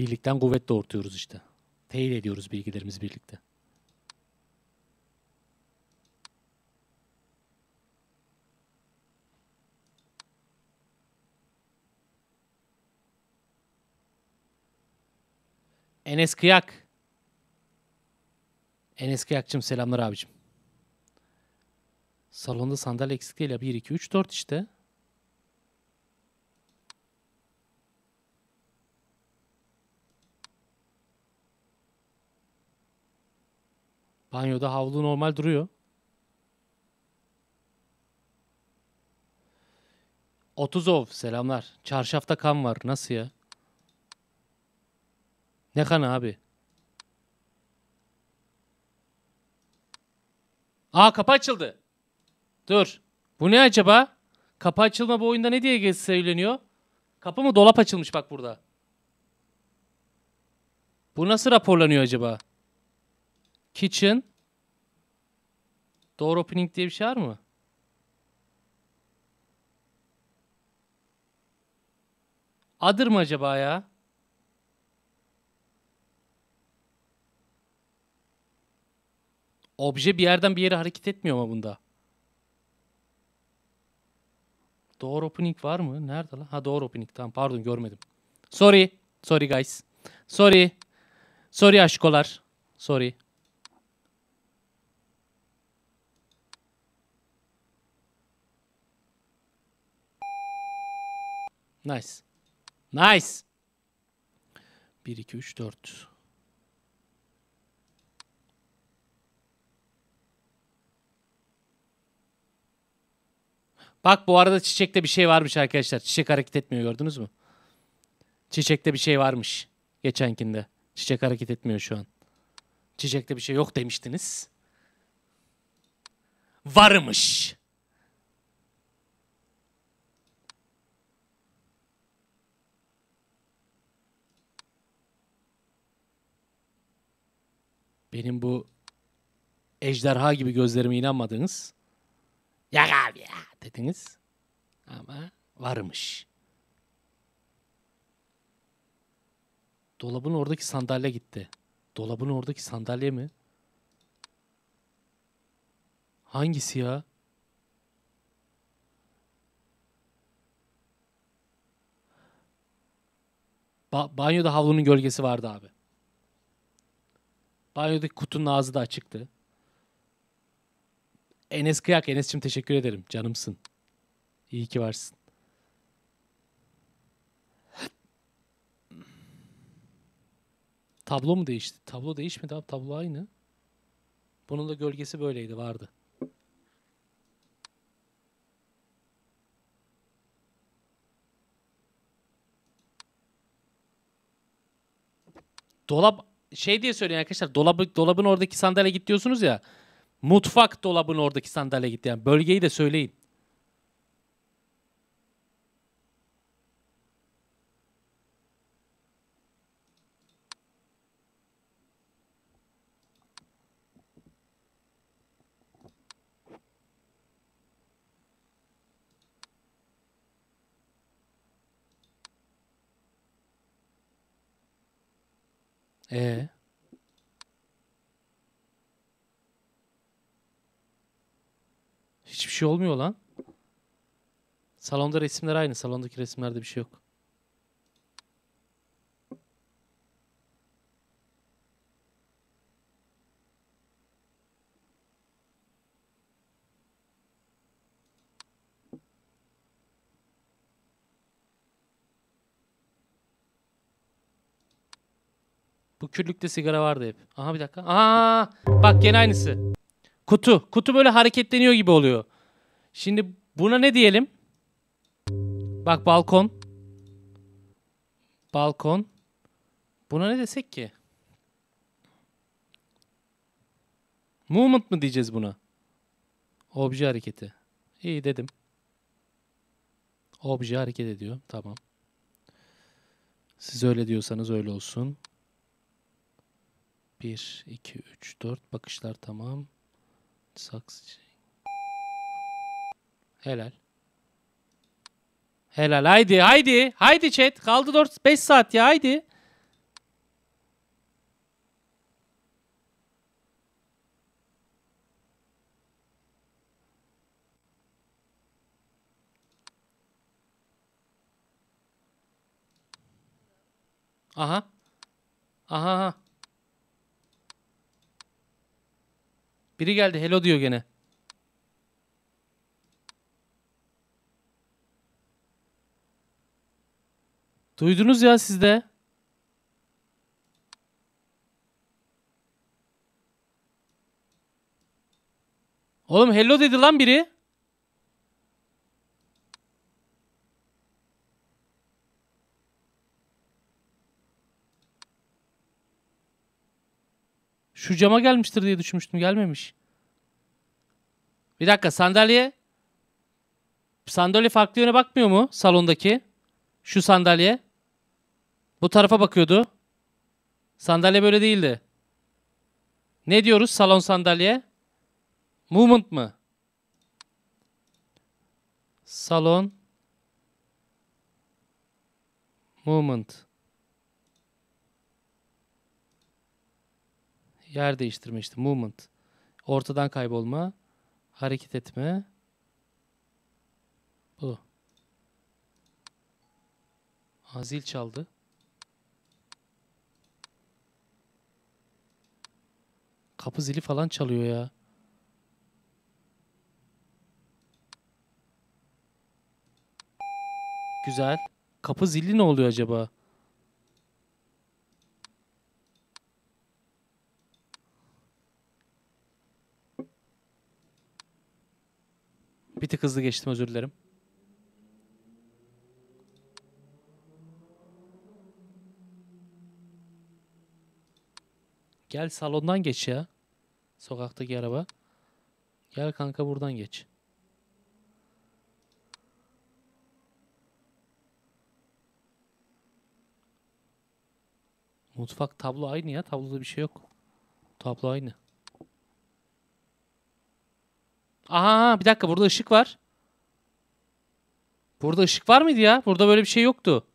Birlikten kuvvet doğurtuyoruz işte. Teyit ediyoruz bilgilerimizi birlikte. Enes Kıyak. Enes Kıyak'cığım selamlar abicim. Salonda sandalye eksik değil ya. 1, 2, 3, 4 işte. Banyoda havlu normal duruyor. Otuzov selamlar. Çarşafta kan var. Nasıl ya? Ne kanı abi? Aa kapı açıldı. Dur. Bu ne acaba? Kapı açılma bu oyunda ne diye söyleniyor? Kapı mı dolap açılmış bak burada. Bu nasıl raporlanıyor acaba? Kitchen. Door opening diye bir şey var mı? Adır mı acaba ya? Obje bir yerden bir yere hareket etmiyor mu bunda? Door opening var mı? Nerede lan? Ha door opening. Tamam pardon görmedim. Sorry. Sorry guys. Sorry. Sorry aşkolar. Sorry. Nice. Nice. 1, 2, 3, 4. Bak bu arada çiçekte bir şey varmış arkadaşlar. Çiçek hareket etmiyor gördünüz mü? Çiçekte bir şey varmış. Geçenkinde. Çiçek hareket etmiyor şu an. Çiçekte bir şey yok demiştiniz. Varmış. Benim bu ejderha gibi gözlerime inanmadınız. Ya abi ya dediniz. Ama varmış. Dolabın oradaki sandalye gitti. Dolabın oradaki sandalye mi? Hangisi ya? Ba- banyoda havlunun gölgesi vardı abi. Banyodaki kutunun ağzı da açıktı. Enes Kıyak. Enes'cim teşekkür ederim. Canımsın. İyi ki varsın. Tablo mu değişti? Tablo değişmedi abi. Tablo aynı. Bunun da gölgesi böyleydi. Vardı. Dolap şey diye söyleyin arkadaşlar. Dolabı, dolabın oradaki sandalye git diyorsunuz ya. Mutfak dolabın oradaki sandalye gitti. Yani bölgeyi de söyleyin. Ee. Hiçbir şey olmuyor lan. Salonda resimler aynı. Salondaki resimlerde bir şey yok. Küllükte sigara vardı hep. Aha bir dakika. Aa, bak gene aynısı. Kutu. Kutu böyle hareketleniyor gibi oluyor. Şimdi buna ne diyelim? Bak balkon. Balkon. Buna ne desek ki? Movement mı diyeceğiz buna? Obje hareketi. İyi dedim. Obje hareket ediyor. Tamam. Siz öyle diyorsanız öyle olsun. 1, 2, 3, 4. Bakışlar tamam. Saksı. Helal. Helal. Haydi haydi. Haydi chat. Kaldı 4 5 saat ya haydi. Aha. aha. Biri geldi hello diyor gene. Duydunuz ya siz de. Oğlum hello dedi lan biri. Şu cama gelmiştir diye düşünmüştüm. Gelmemiş. Bir dakika sandalye. Sandalye farklı yöne bakmıyor mu salondaki? Şu sandalye. Bu tarafa bakıyordu. Sandalye böyle değildi. Ne diyoruz salon sandalye? Movement mı? Salon. Movement. Yer değiştirme işte. Movement. Ortadan kaybolma. Hareket etme. Bu. Ha, zil çaldı. Kapı zili falan çalıyor ya. Güzel. Kapı zili ne oluyor acaba? Bir tık hızlı geçtim özür dilerim. Gel salondan geç ya. Sokaktaki araba. Gel kanka buradan geç. Mutfak tablo aynı ya. Tabloda bir şey yok. Tablo aynı. Aha bir dakika burada ışık var. Burada ışık var mıydı ya? Burada böyle bir şey yoktu.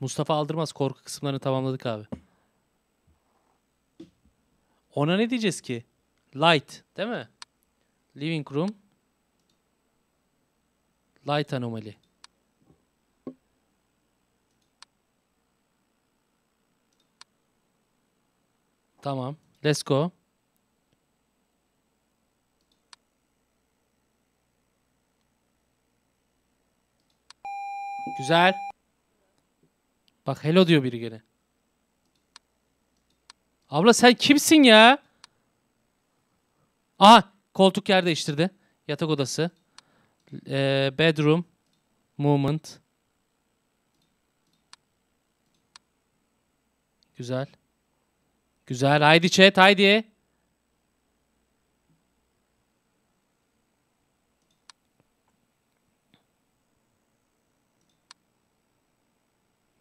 Mustafa Aldırmaz korku kısımlarını tamamladık abi. Ona ne diyeceğiz ki? Light değil mi? Living room. Light anomaly. Tamam. Let's go. Güzel. Bak hello diyor biri gene. Abla sen kimsin ya? Aha koltuk yer değiştirdi. Yatak odası. Ee, bedroom. Movement. Güzel. Güzel. Haydi chat haydi.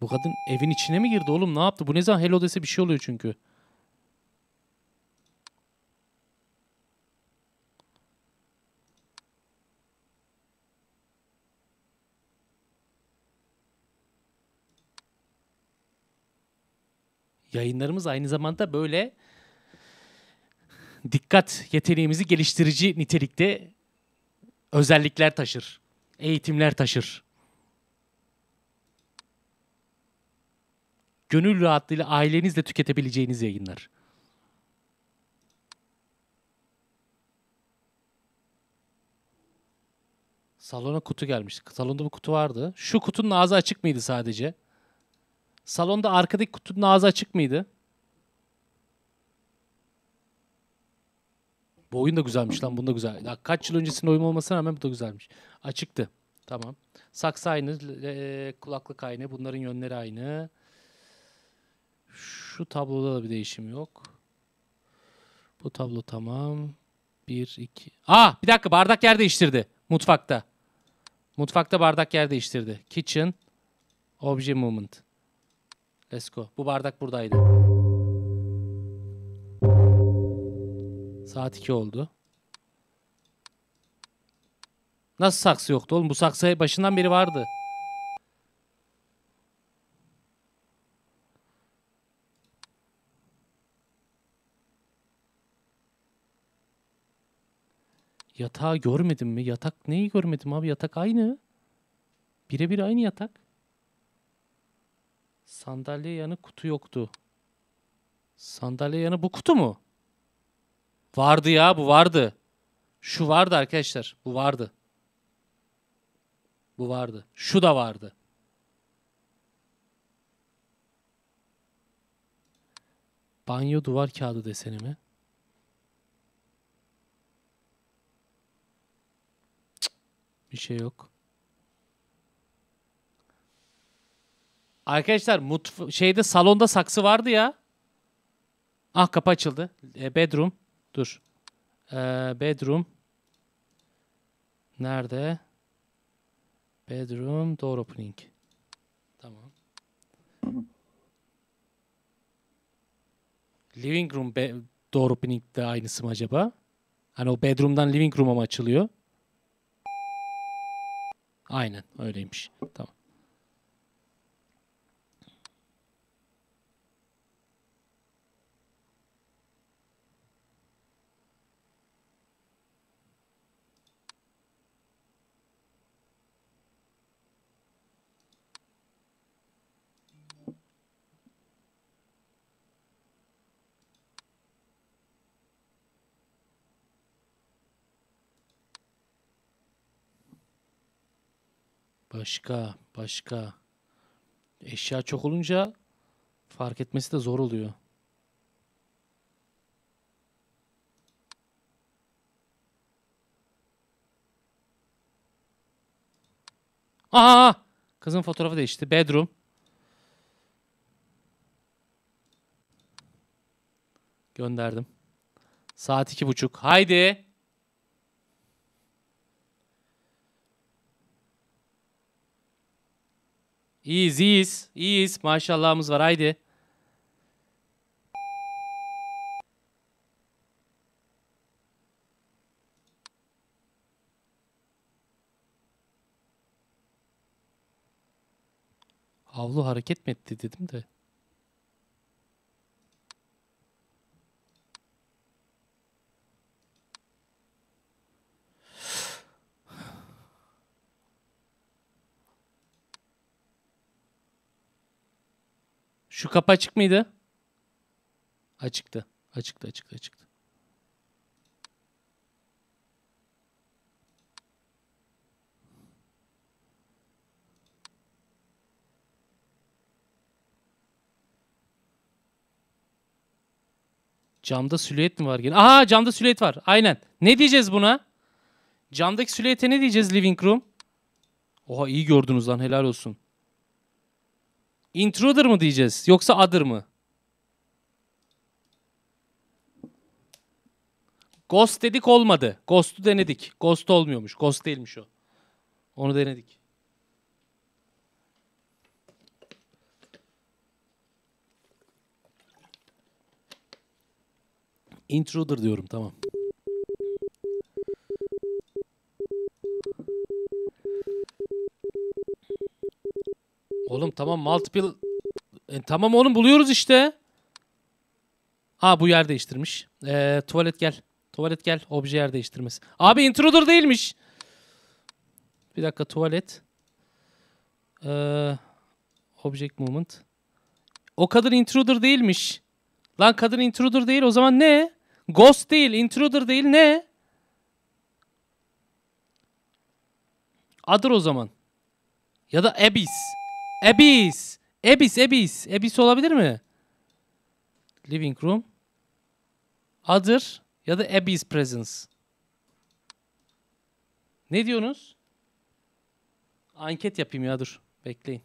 Bu kadın evin içine mi girdi oğlum? Ne yaptı? Bu ne zaman hello dese bir şey oluyor çünkü. Yayınlarımız aynı zamanda böyle dikkat yeteneğimizi geliştirici nitelikte özellikler taşır. Eğitimler taşır. Gönül rahatlığıyla ailenizle tüketebileceğiniz yayınlar. Salona kutu gelmiş. Salonda bu kutu vardı. Şu kutunun ağzı açık mıydı sadece? Salonda arkadaki kutunun ağzı açık mıydı? Bu oyun da güzelmiş lan. Bunda güzel. Ya kaç yıl öncesinin oyun olmasına rağmen bu da güzelmiş. Açıktı. Tamam. Saksı aynı. e, kulaklık aynı. Bunların yönleri aynı. Şu tabloda da bir değişim yok. Bu tablo tamam. Bir, iki. Aa bir dakika bardak yer değiştirdi. Mutfakta. Mutfakta bardak yer değiştirdi. Kitchen. Obje movement. Let's go. Bu bardak buradaydı. Saat 2 oldu. Nasıl saksı yoktu oğlum? Bu saksı başından beri vardı. Yatağı görmedim mi? Yatak neyi görmedim abi? Yatak aynı. Birebir aynı yatak. Sandalye yanı kutu yoktu. Sandalye yanı bu kutu mu? Vardı ya bu vardı. Şu vardı arkadaşlar. Bu vardı. Bu vardı. Şu da vardı. Banyo duvar kağıdı deseni mi? Cık, Bir şey yok. Arkadaşlar mutf şeyde salonda saksı vardı ya. Ah kapı açıldı. E, bedroom. Dur. E, bedroom. Nerede? Bedroom door opening. Tamam. Living room be- door opening de aynısı mı acaba? Hani o bedroom'dan living room'a mı açılıyor? Aynen öyleymiş. Tamam. Başka, başka. Eşya çok olunca fark etmesi de zor oluyor. Aa! Kızın fotoğrafı değişti. Bedroom. Gönderdim. Saat iki buçuk. Haydi. İyiyiz, iyiyiz. İyiyiz. Maşallahımız var. Haydi. Havlu hareket mi etti dedim de. Şu kapı açık mıydı? Açıktı. Açıktı, açıktı, açıktı. Camda silüet mi var gene? Aha camda silüet var. Aynen. Ne diyeceğiz buna? Camdaki silüete ne diyeceğiz living room? Oha iyi gördünüz lan helal olsun. Intruder mı diyeceğiz yoksa other mı? Ghost dedik olmadı. Ghost'u denedik. Ghost olmuyormuş. Ghost değilmiş o. Onu denedik. Intruder diyorum tamam. Oğlum tamam multiple E, tamam oğlum buluyoruz işte. Ha bu yer değiştirmiş. Ee, tuvalet gel. Tuvalet gel. Obje yer değiştirmesi. Abi intruder değilmiş. Bir dakika tuvalet. Ee, object movement. O kadın intruder değilmiş. Lan kadın intruder değil o zaman ne? Ghost değil, intruder değil ne? Adır o zaman. Ya da Abyss. Abyss. Abyss, Abyss. Abyss olabilir mi? Living room. Other ya da Abyss presence. Ne diyorsunuz? Anket yapayım ya dur. Bekleyin.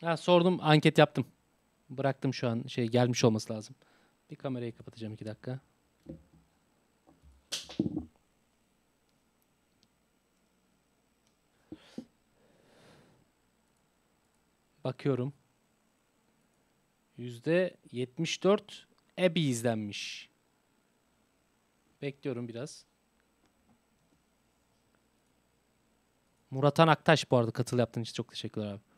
Ha sordum, anket yaptım. Bıraktım şu an şey gelmiş olması lazım. Bir kamerayı kapatacağım iki dakika. Bakıyorum. Yüzde 74 Abby izlenmiş. Bekliyorum biraz. Muratan Aktaş bu arada katıl yaptığın için çok teşekkürler abi.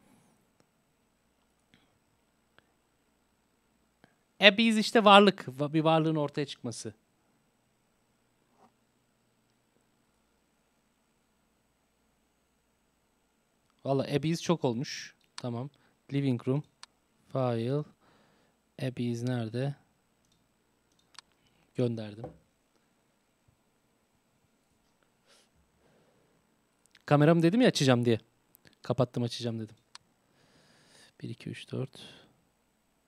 Abyss işte varlık. va- Bir varlığın ortaya çıkması. Valla Abyss çok olmuş. Tamam. Living room. File. Abyss nerede? Gönderdim. Kameramı dedim ya açacağım diye. Kapattım açacağım dedim. 1, 2, 3, 4.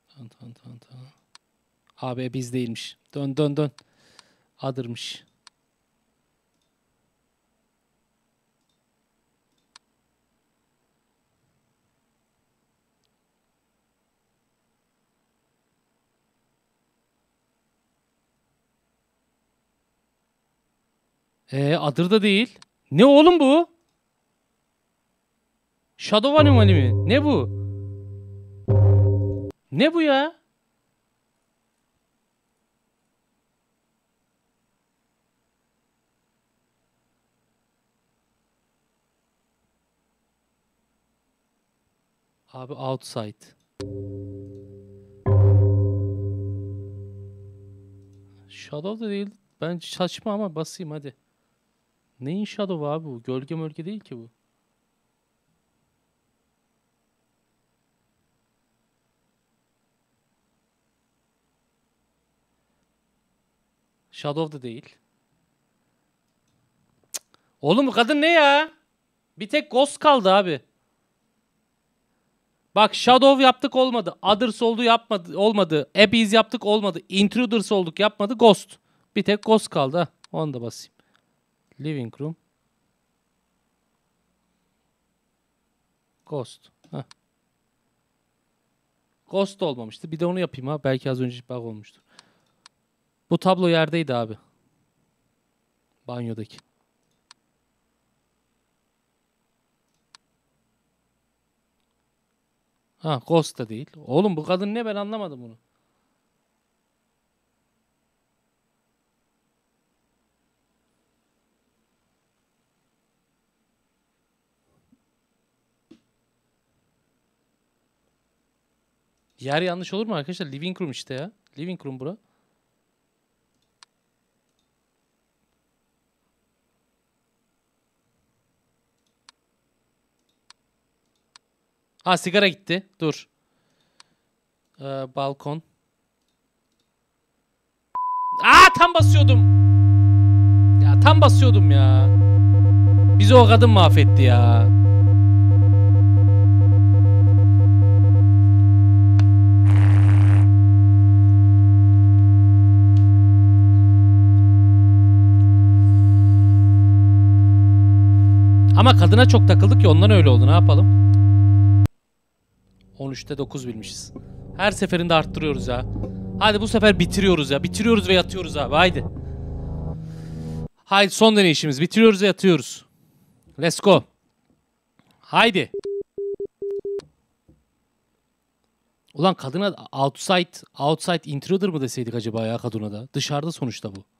Tan tan tan tan. Abi biz değilmiş. Dön dön dön. Adırmış. Ee, adır da değil. Ne oğlum bu? Shadow Anomaly mi? Ne bu? Ne bu ya? Abi outside. Shadow da değil. Ben saçma ama basayım hadi. Neyin shadow abi bu? Gölge mölge değil ki bu. Shadow da değil. Cık. Oğlum kadın ne ya? Bir tek Ghost kaldı abi. Bak Shadow yaptık olmadı. Others oldu yapmadı olmadı. Abyss yaptık olmadı. Intruders olduk yapmadı. Ghost. Bir tek Ghost kaldı ha. Onu da basayım. Living room. Ghost. Heh. Ghost olmamıştı. Bir de onu yapayım ha. Belki az önce bug olmuştur. Bu tablo yerdeydi abi. Banyodaki. Ha Ghost da değil. Oğlum bu kadın ne ben anlamadım bunu. Yer yanlış olur mu arkadaşlar? Living room işte ya. Living room bura. Ha sigara gitti. Dur. Ee, balkon. Aa tam basıyordum. Ya tam basıyordum ya. Bizi o kadın mahvetti ya. Ama kadına çok takıldık ki ondan öyle oldu. Ne yapalım? 13'te 9 bilmişiz. Her seferinde arttırıyoruz ya. Hadi bu sefer bitiriyoruz ya. Bitiriyoruz ve yatıyoruz abi. Haydi. Haydi son deneyişimiz. Bitiriyoruz ve yatıyoruz. Let's go. Haydi. Ulan kadına outside outside intruder mı deseydik acaba ya kadına da? Dışarıda sonuçta bu.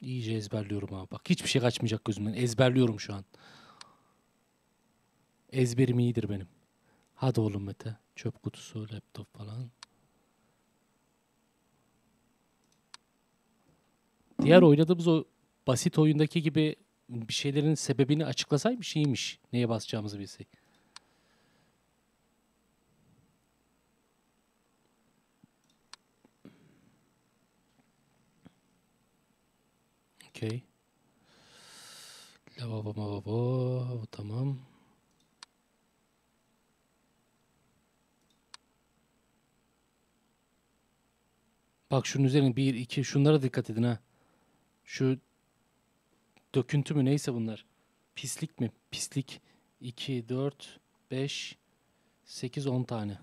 İyice ezberliyorum abi. Bak hiçbir şey kaçmayacak gözümden. Ezberliyorum şu an. Ezberim iyidir benim. Hadi oğlum Mete. Çöp kutusu, laptop falan. Diğer oynadığımız o basit oyundaki gibi bir şeylerin sebebini açıklasaymış iyiymiş. Neye basacağımızı bilsek. Okey. Lavabo mavabo. Tamam. Bak şunun üzerine bir, iki şunlara dikkat edin ha. Şu döküntü mü neyse bunlar. Pislik mi? Pislik. 2, 4, 5, 8, 10 tane.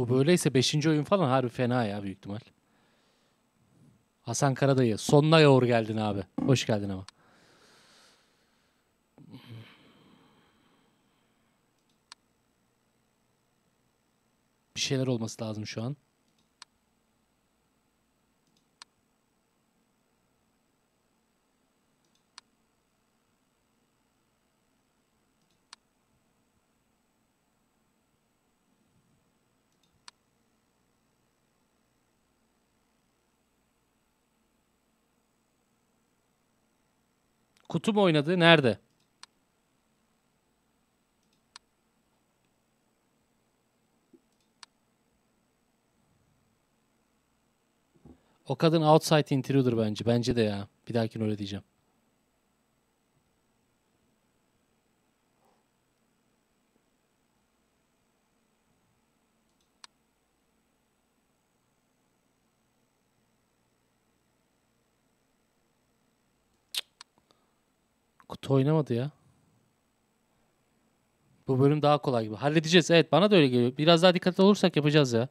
Bu böyleyse 5. oyun falan harbi fena ya büyük ihtimal. Hasan Karadayı. Sonuna yoğur geldin abi. Hoş geldin ama. Bir şeyler olması lazım şu an. Kutu mu oynadı? Nerede? O kadın outside intruder bence. Bence de ya. Bir dahakine öyle diyeceğim. Oynamadı ya. Bu bölüm daha kolay gibi. Halledeceğiz. Evet bana da öyle geliyor. Biraz daha dikkatli olursak yapacağız ya.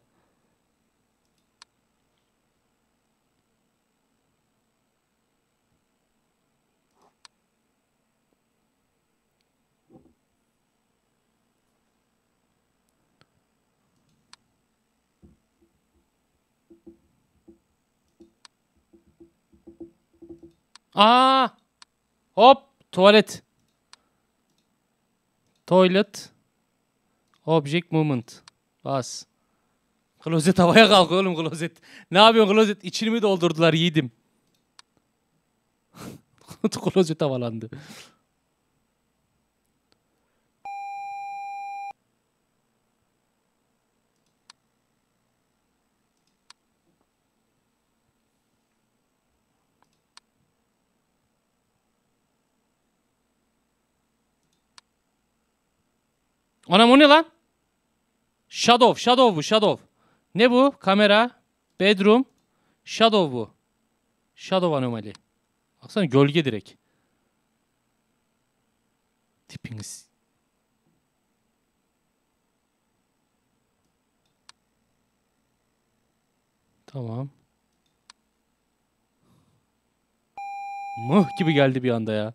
Aa! Hop! Tuvalet. Toilet. Object movement. Bas. Klozet havaya kalkıyor oğlum klozet. Ne yapıyorsun klozet? İçini mi doldurdular yiğidim? klozet havalandı. Anam o ne lan? Shadow. Shadow bu. Shadow. Ne bu? Kamera. Bedroom. Shadow bu. Shadow anomali. Baksana gölge direkt. Tipiniz. Tamam. Mıh gibi geldi bir anda ya.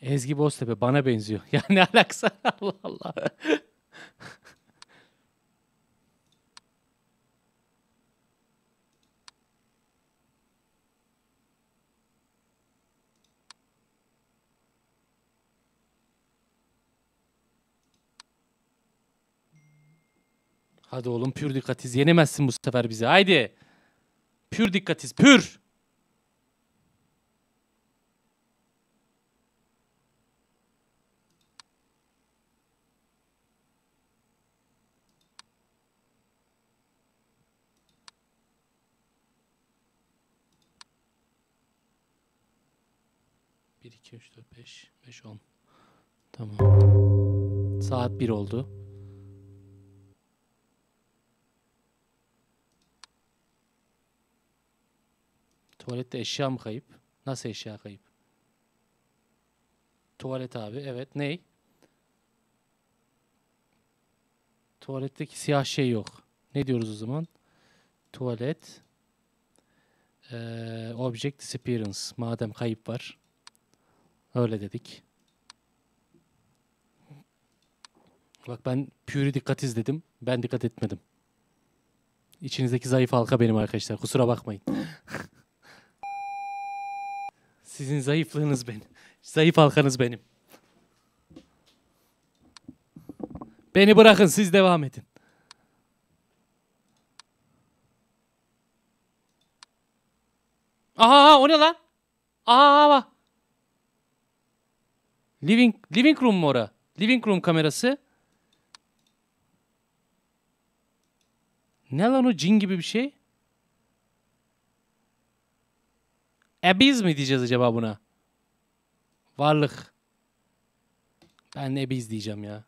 Ezgi Boztepe bana benziyor. Ya ne alakası? Allah Allah. Hadi oğlum pür dikkatiz. Yenemezsin bu sefer bizi. Haydi. Pür dikkatiz. Pür. 5, 10. Tamam. Saat 1 oldu. Tuvalette eşya mı kayıp? Nasıl eşya kayıp? Tuvalet abi. Evet. Ney? Tuvaletteki siyah şey yok. Ne diyoruz o zaman? Tuvalet. Ee, object disappearance. Madem kayıp var. Öyle dedik. Bak ben pürü dikkat izledim. Ben dikkat etmedim. İçinizdeki zayıf halka benim arkadaşlar. Kusura bakmayın. Sizin zayıflığınız benim. Zayıf halkanız benim. Beni bırakın siz devam edin. Aha o ne lan? Aa bak. Living, living room mu ora? Living room kamerası. Ne lan o cin gibi bir şey? Abyss mi diyeceğiz acaba buna? Varlık. Ben Abyss diyeceğim ya.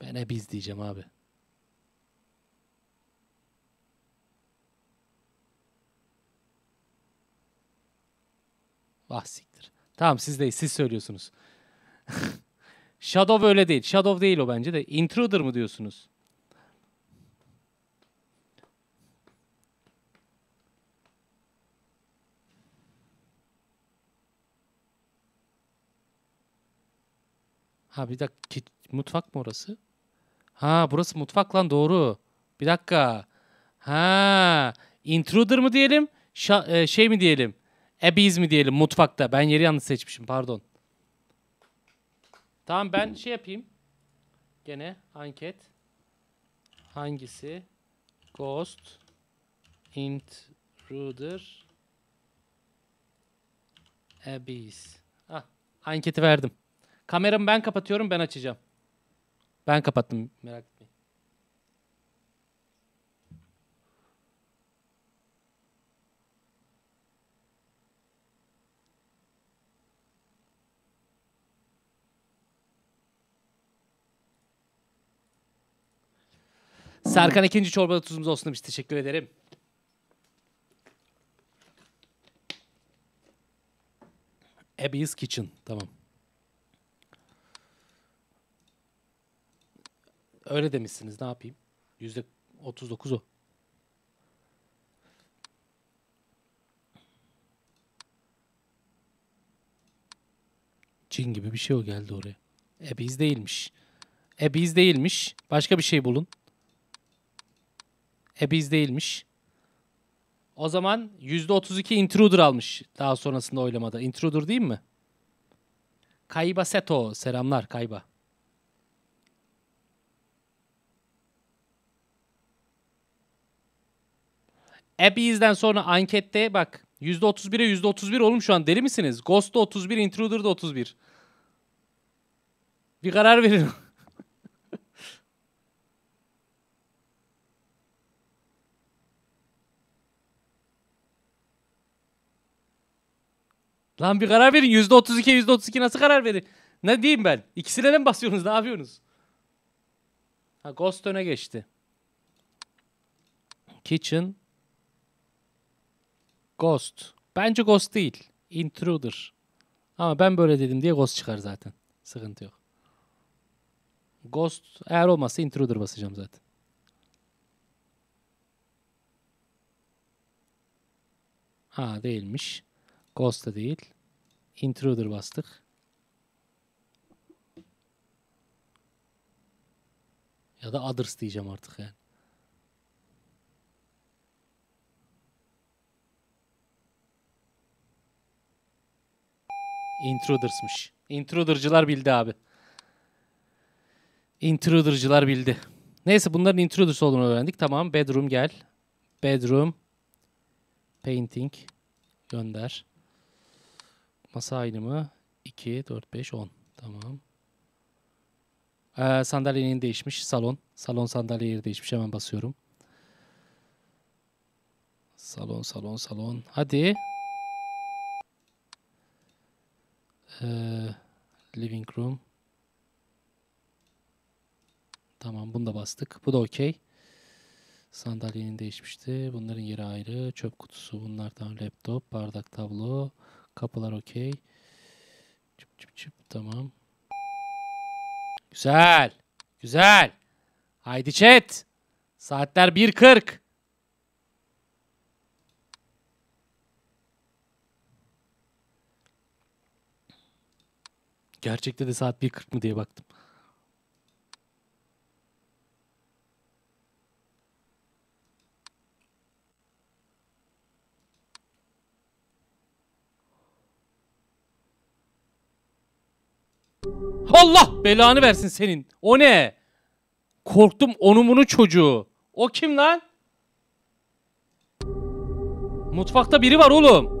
Ben Abyss diyeceğim abi. Vah siktir. Tamam siz değil. Siz söylüyorsunuz. Shadow öyle değil. Shadow değil o bence de. Intruder mı diyorsunuz? Ha bir dakika. ki- Mutfak mı orası? Ha burası mutfak lan doğru. Bir dakika. Ha intruder mı diyelim? Şa- e, şey mi diyelim? Abyss mi diyelim mutfakta? Ben yeri yanlış seçmişim pardon. Tamam ben şey yapayım. Gene anket. Hangisi? Ghost. Intruder. Abyss. Ah, anketi verdim. Kameramı ben kapatıyorum ben açacağım. Ben kapattım merak etmeyin. Serkan ikinci çorbada tuzumuz olsun demiş. Teşekkür ederim. Abby's Kitchen. Tamam. Öyle demişsiniz. Ne yapayım? Yüzde 39 o. Cin gibi bir şey o geldi oraya. Abyss değilmiş. Abyss değilmiş. Başka bir şey bulun. Abyss değilmiş. O zaman %32 Intruder almış daha sonrasında oylamada. Intruder değil mi? Kayba Seto. Selamlar Kayba. Abyss'den sonra ankette bak %31'e %31 oğlum şu an deli misiniz? Ghost'ta 31, Intruder'da 31. Bir karar verin. Lan bir karar verin. %32 %32 nasıl karar verin? Ne diyeyim ben? İkisine de mi basıyorsunuz? Ne yapıyorsunuz? Ha Ghost öne geçti. Kitchen. Ghost. Bence Ghost değil. Intruder. Ama ben böyle dedim diye Ghost çıkar zaten. Sıkıntı yok. Ghost eğer olmazsa Intruder basacağım zaten. Ha değilmiş. Ghost da değil. Intruder bastık. Ya da Others diyeceğim artık yani. Intruders'mış. Intruder'cılar bildi abi. Intruder'cılar bildi. Neyse bunların intruders olduğunu öğrendik. Tamam bedroom gel. Bedroom. Painting. Gönder. Masa ayrımı 2, 4, 5, 10. Tamam. Ee, sandalyenin değişmiş. Salon. Salon sandalye yeri değişmiş. Hemen basıyorum. Salon, salon, salon. Hadi. Ee, living room. Tamam bunu da bastık. Bu da okey. Sandalyenin değişmişti. Bunların yeri ayrı. Çöp kutusu bunlar tamam. Laptop, bardak, tablo. Kapılar okey. Çıp çıp çıp tamam. Güzel. Güzel. Haydi chat. Saatler 1.40. Gerçekte de saat 1.40 mı diye baktım. Allah belanı versin senin. O ne? Korktum onumunu çocuğu. O kim lan? Mutfakta biri var oğlum.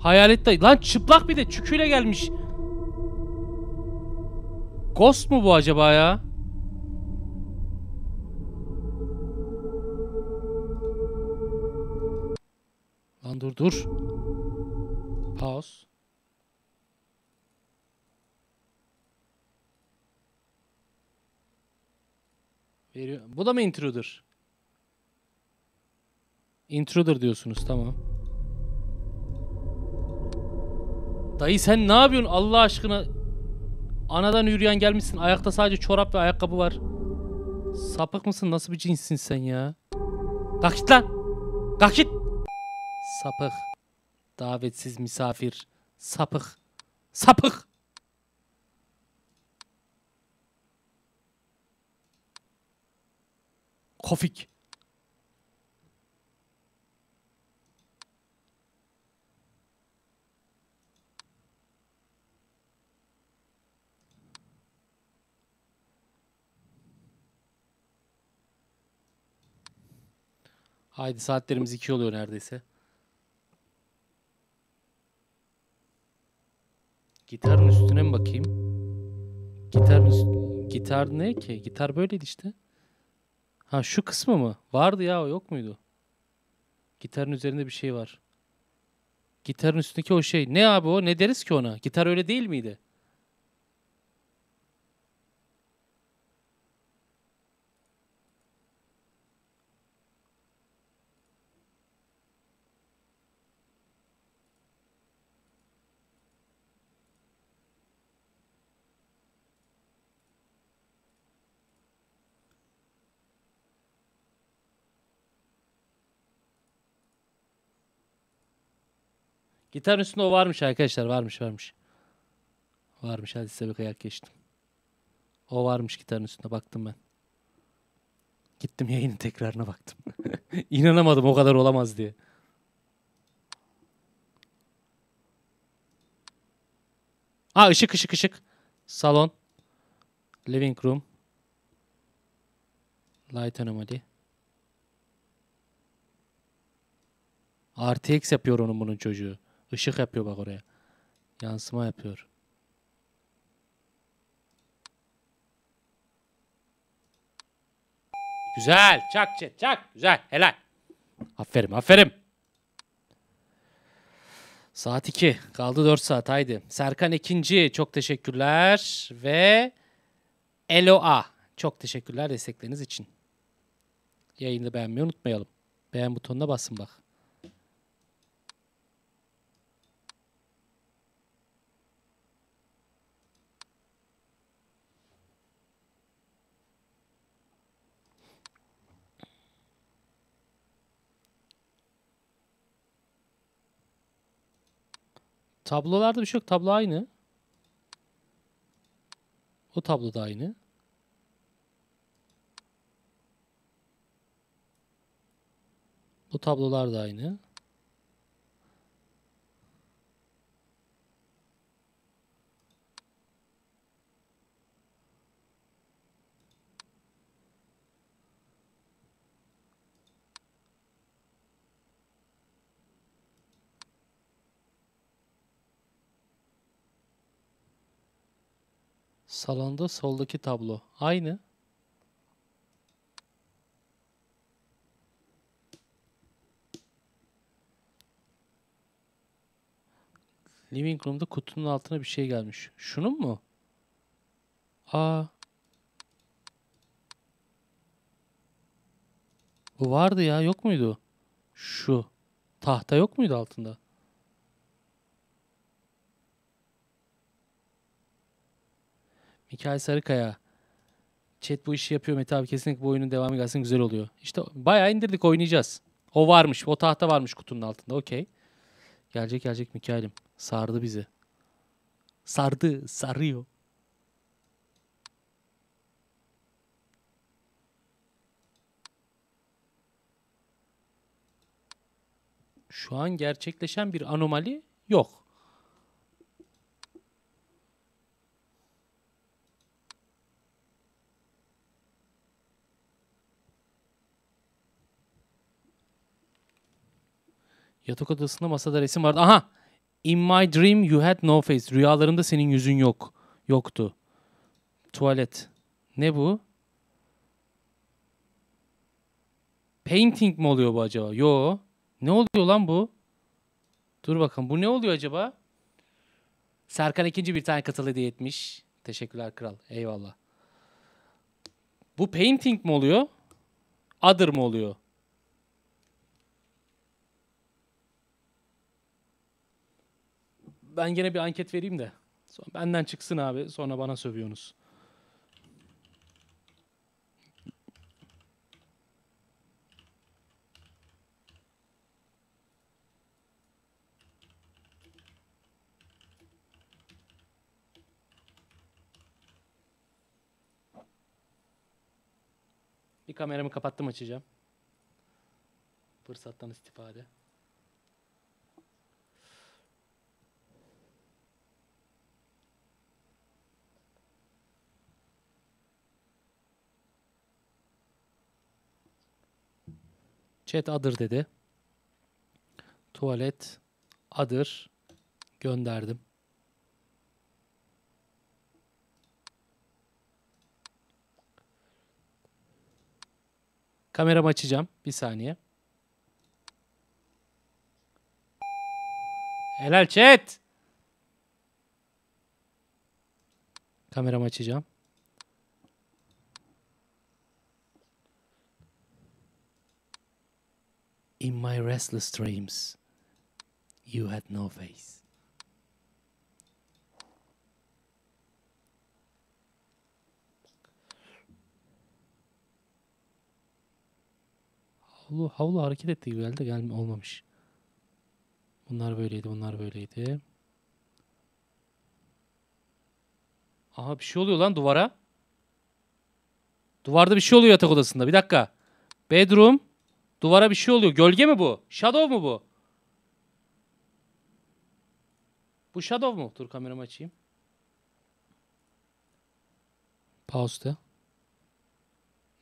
Hayalet dayı. Lan çıplak bir de çüküyle gelmiş. Ghost mu bu acaba ya? Lan dur dur. Pause. Veriyor. Bu da mı intruder? Intruder diyorsunuz tamam. Dayı sen ne yapıyorsun Allah aşkına? Anadan yürüyen gelmişsin. Ayakta sadece çorap ve ayakkabı var. Sapık mısın? Nasıl bir cinssin sen ya? Kalk git lan. Kalk git. Sapık. Davetsiz misafir. Sapık. Sapık. Kofik. Haydi saatlerimiz 2 oluyor neredeyse. Gitarın üstüne mi bakayım? Gitarın. Gitar ne ki? Gitar böyleydi işte. Ha şu kısmı mı? Vardı ya yok muydu? Gitarın üzerinde bir şey var. Gitarın üstündeki o şey. Ne abi o? Ne deriz ki ona? Gitar öyle değil miydi? Gitarın üstünde o varmış arkadaşlar. Varmış varmış. Varmış hadi size bir kıyak geçtim. O varmış gitarın üstünde baktım ben. Gittim yayının tekrarına baktım. İnanamadım o kadar olamaz diye. Ha ışık ışık ışık. Salon. Living room. Light anomaly. RTX yapıyor onun bunun çocuğu. Işık yapıyor bak oraya. Yansıma yapıyor. Güzel. Çak çak çak. Güzel. Helal. Aferin aferin. Saat 2. Kaldı 4 saat haydi. Serkan ikinci. Çok teşekkürler. Ve Eloa. Çok teşekkürler destekleriniz için. Yayını beğenmeyi unutmayalım. Beğen butonuna basın bak. Tablolarda bir şey yok. Tablo aynı. O tablo da aynı. Bu tablolar da aynı. Salonda soldaki tablo. Aynı. Living room'da kutunun altına bir şey gelmiş. Şunun mu? Aa. Bu vardı ya yok muydu? Şu. Tahta yok muydu altında? Mikael Sarıkaya. Chat bu işi yapıyor Mete abi. Kesinlikle bu oyunun devamı gelsin güzel oluyor. İşte bayağı indirdik oynayacağız. O varmış. O tahta varmış kutunun altında. Okey. Gelecek gelecek Mikail'im. Sardı bizi. Sardı. Sarıyor. Şu an gerçekleşen bir anomali yok. Yatak odasında masada resim vardı. Aha! In my dream you had no face. Rüyalarında senin yüzün yok. Yoktu. Tuvalet. Ne bu? Painting mi oluyor bu acaba? Yo. Ne oluyor lan bu? Dur bakalım. Bu ne oluyor acaba? Serkan ikinci bir tane katılı hediye etmiş. Teşekkürler kral. Eyvallah. Bu painting mi oluyor? Other mı oluyor? Ben gene bir anket vereyim de. Sonra benden çıksın abi. Sonra bana sövüyorsunuz. Bir kameramı kapattım açacağım. Fırsattan istifade. Chat adır dedi. Tuvalet adır gönderdim. Kameramı açacağım. Bir saniye. Helal chat. Kameramı açacağım. In my restless dreams, you had no face. Havlu, havlu hareket etti gibi geldi gelme olmamış. Bunlar böyleydi, bunlar böyleydi. Aha bir şey oluyor lan duvara. Duvarda bir şey oluyor yatak odasında. Bir dakika. Bedroom. Duvara bir şey oluyor. Gölge mi bu? Shadow mu bu? Bu shadow mu? Dur kameramı açayım. Pause'da.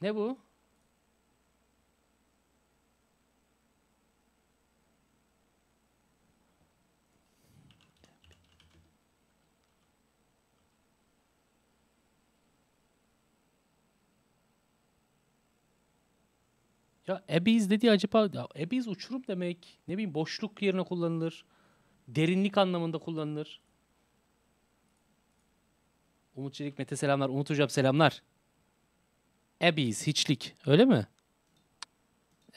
Ne bu? Ya Abyss dediği acaba ya Abyss uçurum demek. Ne bileyim boşluk yerine kullanılır. Derinlik anlamında kullanılır. Umut Çelik Mete selamlar. Umut Hocam selamlar. Abyss hiçlik. Öyle mi?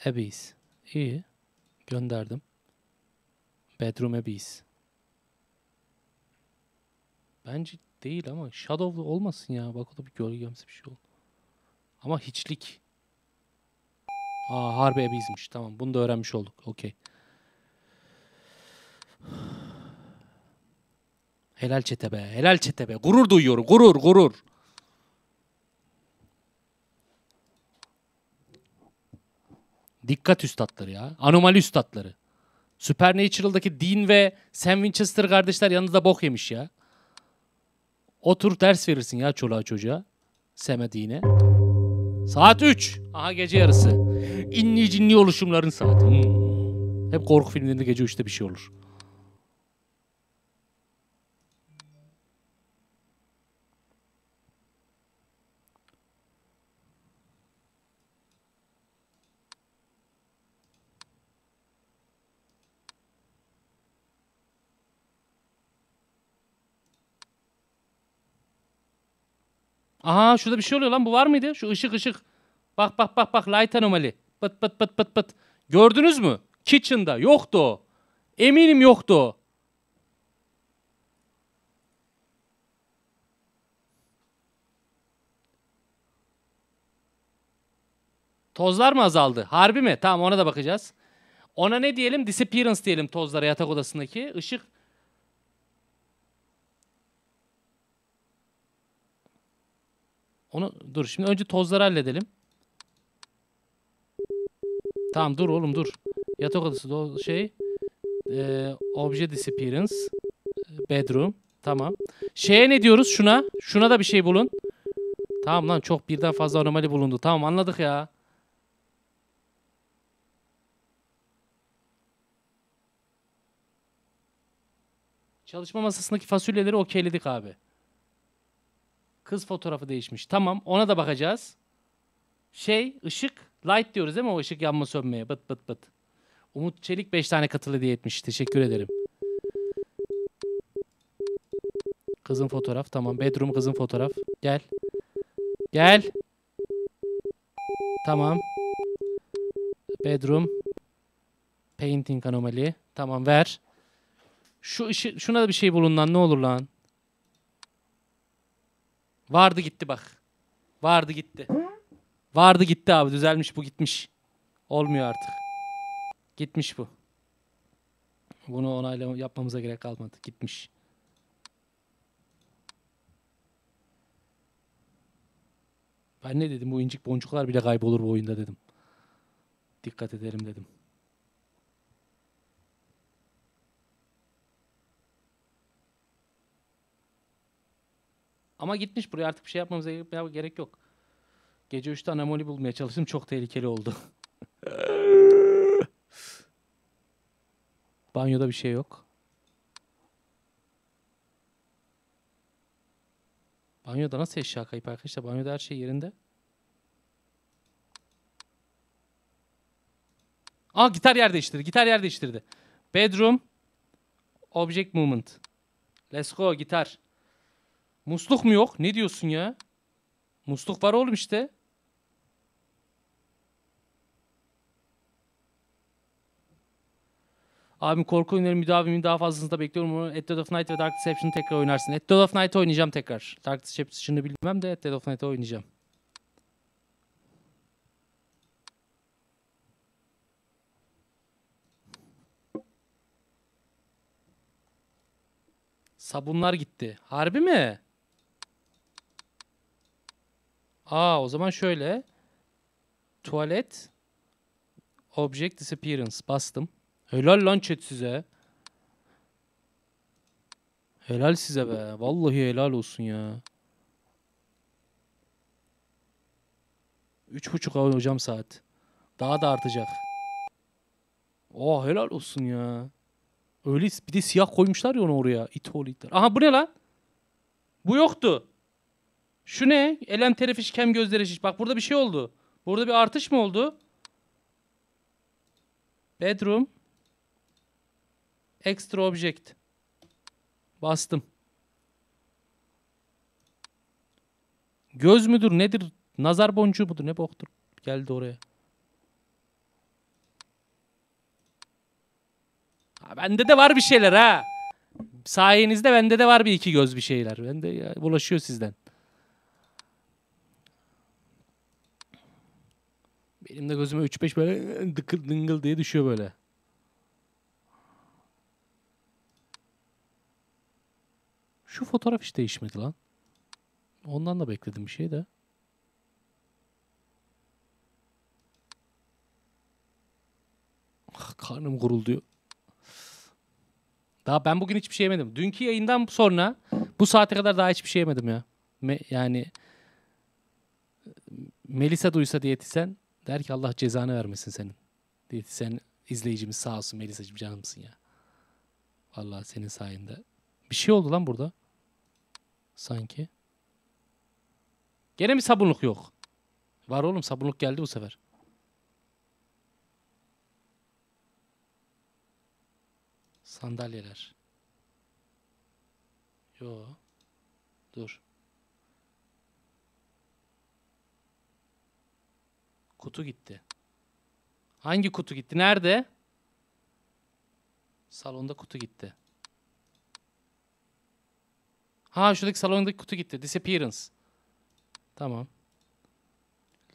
Abyss. İyi. Gönderdim. Bedroom Abyss. Bence değil ama Shadow olmasın ya. Bak o da bir gölgemsi bir şey oldu. Ama hiçlik. Aa harbi Abyss'miş. Tamam bunu da öğrenmiş olduk. Okey. Helal çete be. Helal çete be. Gurur duyuyorum. Gurur gurur. Dikkat üstadları ya. Anomali üstadları. Supernatural'daki Dean ve Sam Winchester kardeşler yanında bok yemiş ya. Otur ders verirsin ya çoluğa çocuğa. Sam'e Dean'e. Saat 3. Aha gece yarısı. İnli cinli oluşumların saati. Hmm. Hep korku filmlerinde gece 3'te bir şey olur. Aha şurada bir şey oluyor lan. Bu var mıydı? Şu ışık ışık. Bak bak bak bak light anomaly. Pıt pıt pıt pıt pıt. Gördünüz mü? Kitchen'da yoktu o. Eminim yoktu o. Tozlar mı azaldı? Harbi mi? Tamam ona da bakacağız. Ona ne diyelim? Disappearance diyelim tozlara yatak odasındaki. Işık Onu dur şimdi önce tozları halledelim. Tamam dur oğlum dur. Yatak odası do şey e, obje disappearance bedroom tamam. Şeye ne diyoruz şuna? Şuna da bir şey bulun. Tamam lan çok birden fazla anomali bulundu. Tamam anladık ya. Çalışma masasındaki fasulyeleri okeyledik abi. Kız fotoğrafı değişmiş. Tamam ona da bakacağız. Şey ışık light diyoruz değil mi o ışık yanma sönmeye bıt bıt bıt. Umut Çelik 5 tane katılı diye etmiş. Teşekkür ederim. Kızın fotoğraf tamam. Bedroom kızın fotoğraf. Gel. Gel. Tamam. Bedroom. Painting anomali. Tamam ver. Şu ışık, şuna da bir şey bulun lan ne olur lan. Vardı gitti bak. Vardı gitti. Vardı gitti abi düzelmiş bu gitmiş. Olmuyor artık. Gitmiş bu. Bunu onayla yapmamıza gerek kalmadı. Gitmiş. Ben ne dedim bu incik boncuklar bile kaybolur bu oyunda dedim. Dikkat edelim dedim. Ama gitmiş buraya artık bir şey yapmamıza gerek yok. Gece 3'te anomali bulmaya çalıştım. Çok tehlikeli oldu. Banyoda bir şey yok. Banyoda nasıl eşya kayıp arkadaşlar? Banyoda her şey yerinde. Aa gitar yer değiştirdi. Gitar yer değiştirdi. Bedroom. Object movement. Let's go gitar. Musluk mu yok? Ne diyorsun ya? Musluk var oğlum işte. Abim korku oyunları müdavimin daha fazlasını da bekliyorum. At Dead of Night ve Dark Deception'ı tekrar oynarsın. At Dead of Night oynayacağım tekrar. Dark Deception'ı bilmem de At Dead of Night'ı oynayacağım. Sabunlar gitti. Harbi mi? Aa o zaman şöyle. Tuvalet. Object disappearance. Bastım. Helal lan chat size. Helal size be. Vallahi helal olsun ya. Üç buçuk hocam saat. Daha da artacak. Oh helal olsun ya. Öyle bir de siyah koymuşlar ya onu oraya. İt oğlu itler. Aha bu ne lan? Bu yoktu. Şu ne? Elem terefiş kem gözleri şiş. Bak burada bir şey oldu. Burada bir artış mı oldu? Bedroom. Extra object. Bastım. Göz müdür nedir? Nazar boncuğu mudur? Ne boktur? Geldi oraya. Ha, bende de var bir şeyler ha. Sayenizde bende de var bir iki göz bir şeyler. Bende ya, bulaşıyor sizden. Benim de gözüme 3-5 böyle dıkır dıngıl diye düşüyor böyle. Şu fotoğraf hiç değişmedi lan. Ondan da bekledim bir şey de. Ah, Karnım gurulduyor. Daha ben bugün hiçbir şey yemedim. Dünkü yayından sonra bu saate kadar daha hiçbir şey yemedim ya. Me- yani Melisa duysa diyetisyen der ki Allah cezanı vermesin senin. Diyetisyen izleyicimiz sağ olsun Melisa'cığım canımsın ya. Vallahi senin sayende. Bir şey oldu lan burada. Sanki. Gene mi sabunluk yok? Var oğlum sabunluk geldi bu sefer. Sandalyeler. Yo. Dur. Kutu gitti. Hangi kutu gitti? Nerede? Salonda kutu gitti. Ha şuradaki salondaki kutu gitti. Disappearance. Tamam.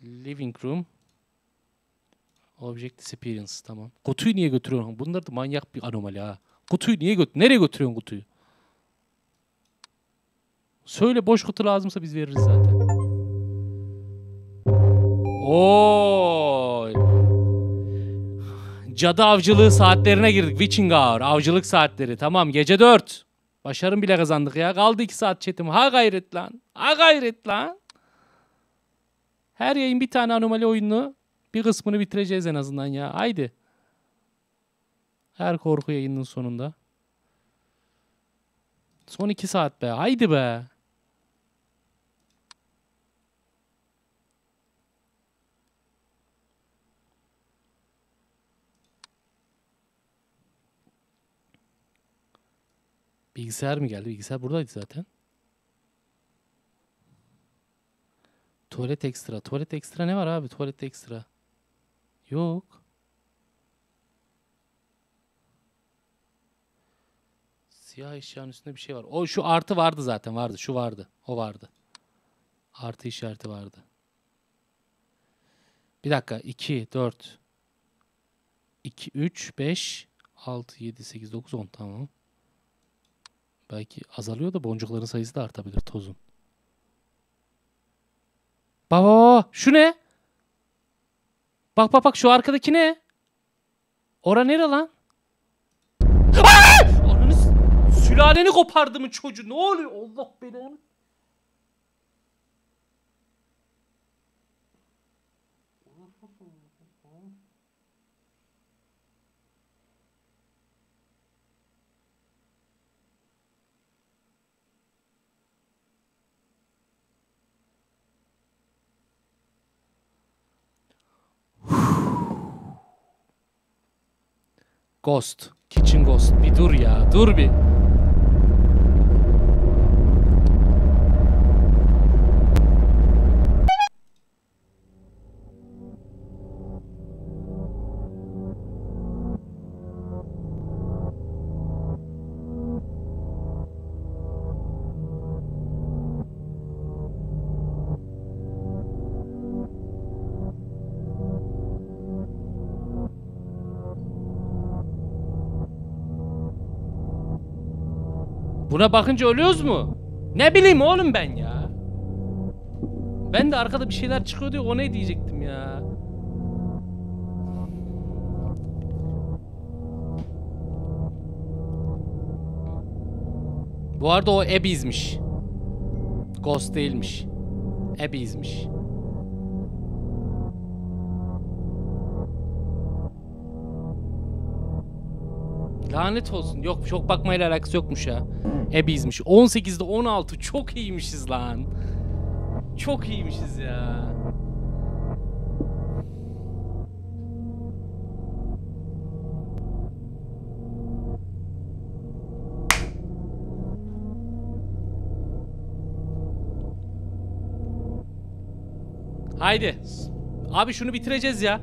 Living room. Object disappearance. Tamam. Kutuyu niye götürüyorsun? Bunlar da manyak bir anomali ha. Kutuyu niye götür? Nereye götürüyorsun kutuyu? Söyle boş kutu lazımsa biz veririz zaten. Oo. Cadı avcılığı saatlerine girdik. Witching hour. Avcılık saatleri. Tamam gece 4. Başarım bile kazandık ya. Kaldı 2 saat chatim. Ha gayret lan. Ha gayret lan. Her yayın bir tane anomali oyununu bir kısmını bitireceğiz en azından ya. Haydi. Her korku yayının sonunda. Son 2 saat be. Haydi be. Bilgisayar mı geldi? Bilgisayar buradaydı zaten. Tuvalet ekstra. Tuvalet ekstra ne var abi? Tuvalet ekstra. Yok. Siyah eşyanın üstünde bir şey var. O şu artı vardı zaten vardı. Şu vardı. O vardı. Artı işareti vardı. Bir dakika. 2, 4, 2, 3, 5, 6, 7, 8, 9, 10. Tamam. Belki azalıyor da boncukların sayısı da artabilir tozun. Baba şu ne? Bak bak bak şu arkadaki ne? Ora nere lan? Ananı sülaleni kopardı mı çocuğu? Ne oluyor? Allah belanı. Ghost. Kitchen Ghost. Bir dur ya. Dur bir. Buna bakınca ölüyoruz mu? Ne bileyim oğlum ben ya. Ben de arkada bir şeyler çıkıyor diye o ne diyecektim ya. Bu arada o Abby'smiş. Ghost değilmiş. Abby'smiş. Lanet olsun. Yok çok bakmayla alakası yokmuş ya. Ebe'yizmiş. 18'de 16 çok iyiymişiz lan. Çok iyiymişiz ya. Haydi. Abi şunu bitireceğiz ya.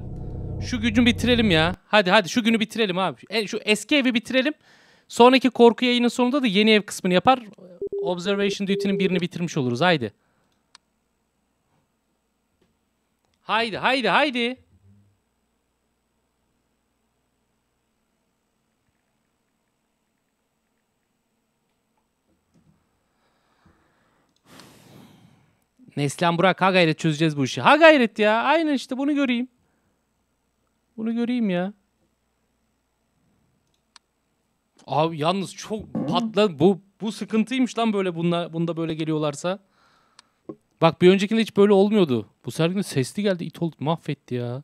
Şu gücü bitirelim ya. Hadi hadi şu günü bitirelim abi. E, şu eski evi bitirelim. Sonraki korku yayının sonunda da yeni ev kısmını yapar. Observation Duty'nin birini bitirmiş oluruz. Haydi. Haydi haydi haydi. Neslihan Burak ha gayret çözeceğiz bu işi. Ha gayret ya. Aynen işte bunu göreyim. Bunu göreyim ya. Abi yalnız çok patla bu bu sıkıntıymış lan böyle bunlar bunda böyle geliyorlarsa. Bak bir öncekinde hiç böyle olmuyordu. Bu de sesli geldi it oldu mahvetti ya.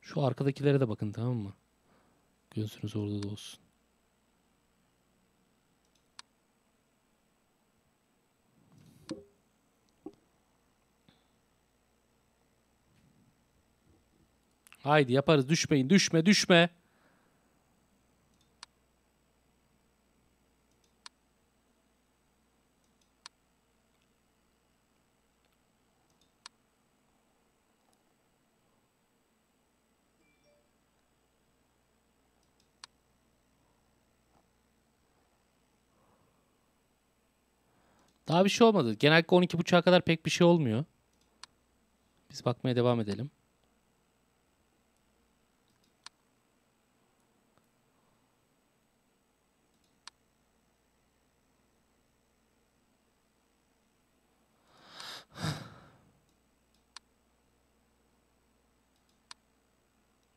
Şu arkadakilere de bakın tamam mı? Gözünüz orada da olsun. Haydi yaparız. Düşmeyin. Düşme düşme. Daha bir şey olmadı. Genellikle 12.30'a kadar pek bir şey olmuyor. Biz bakmaya devam edelim.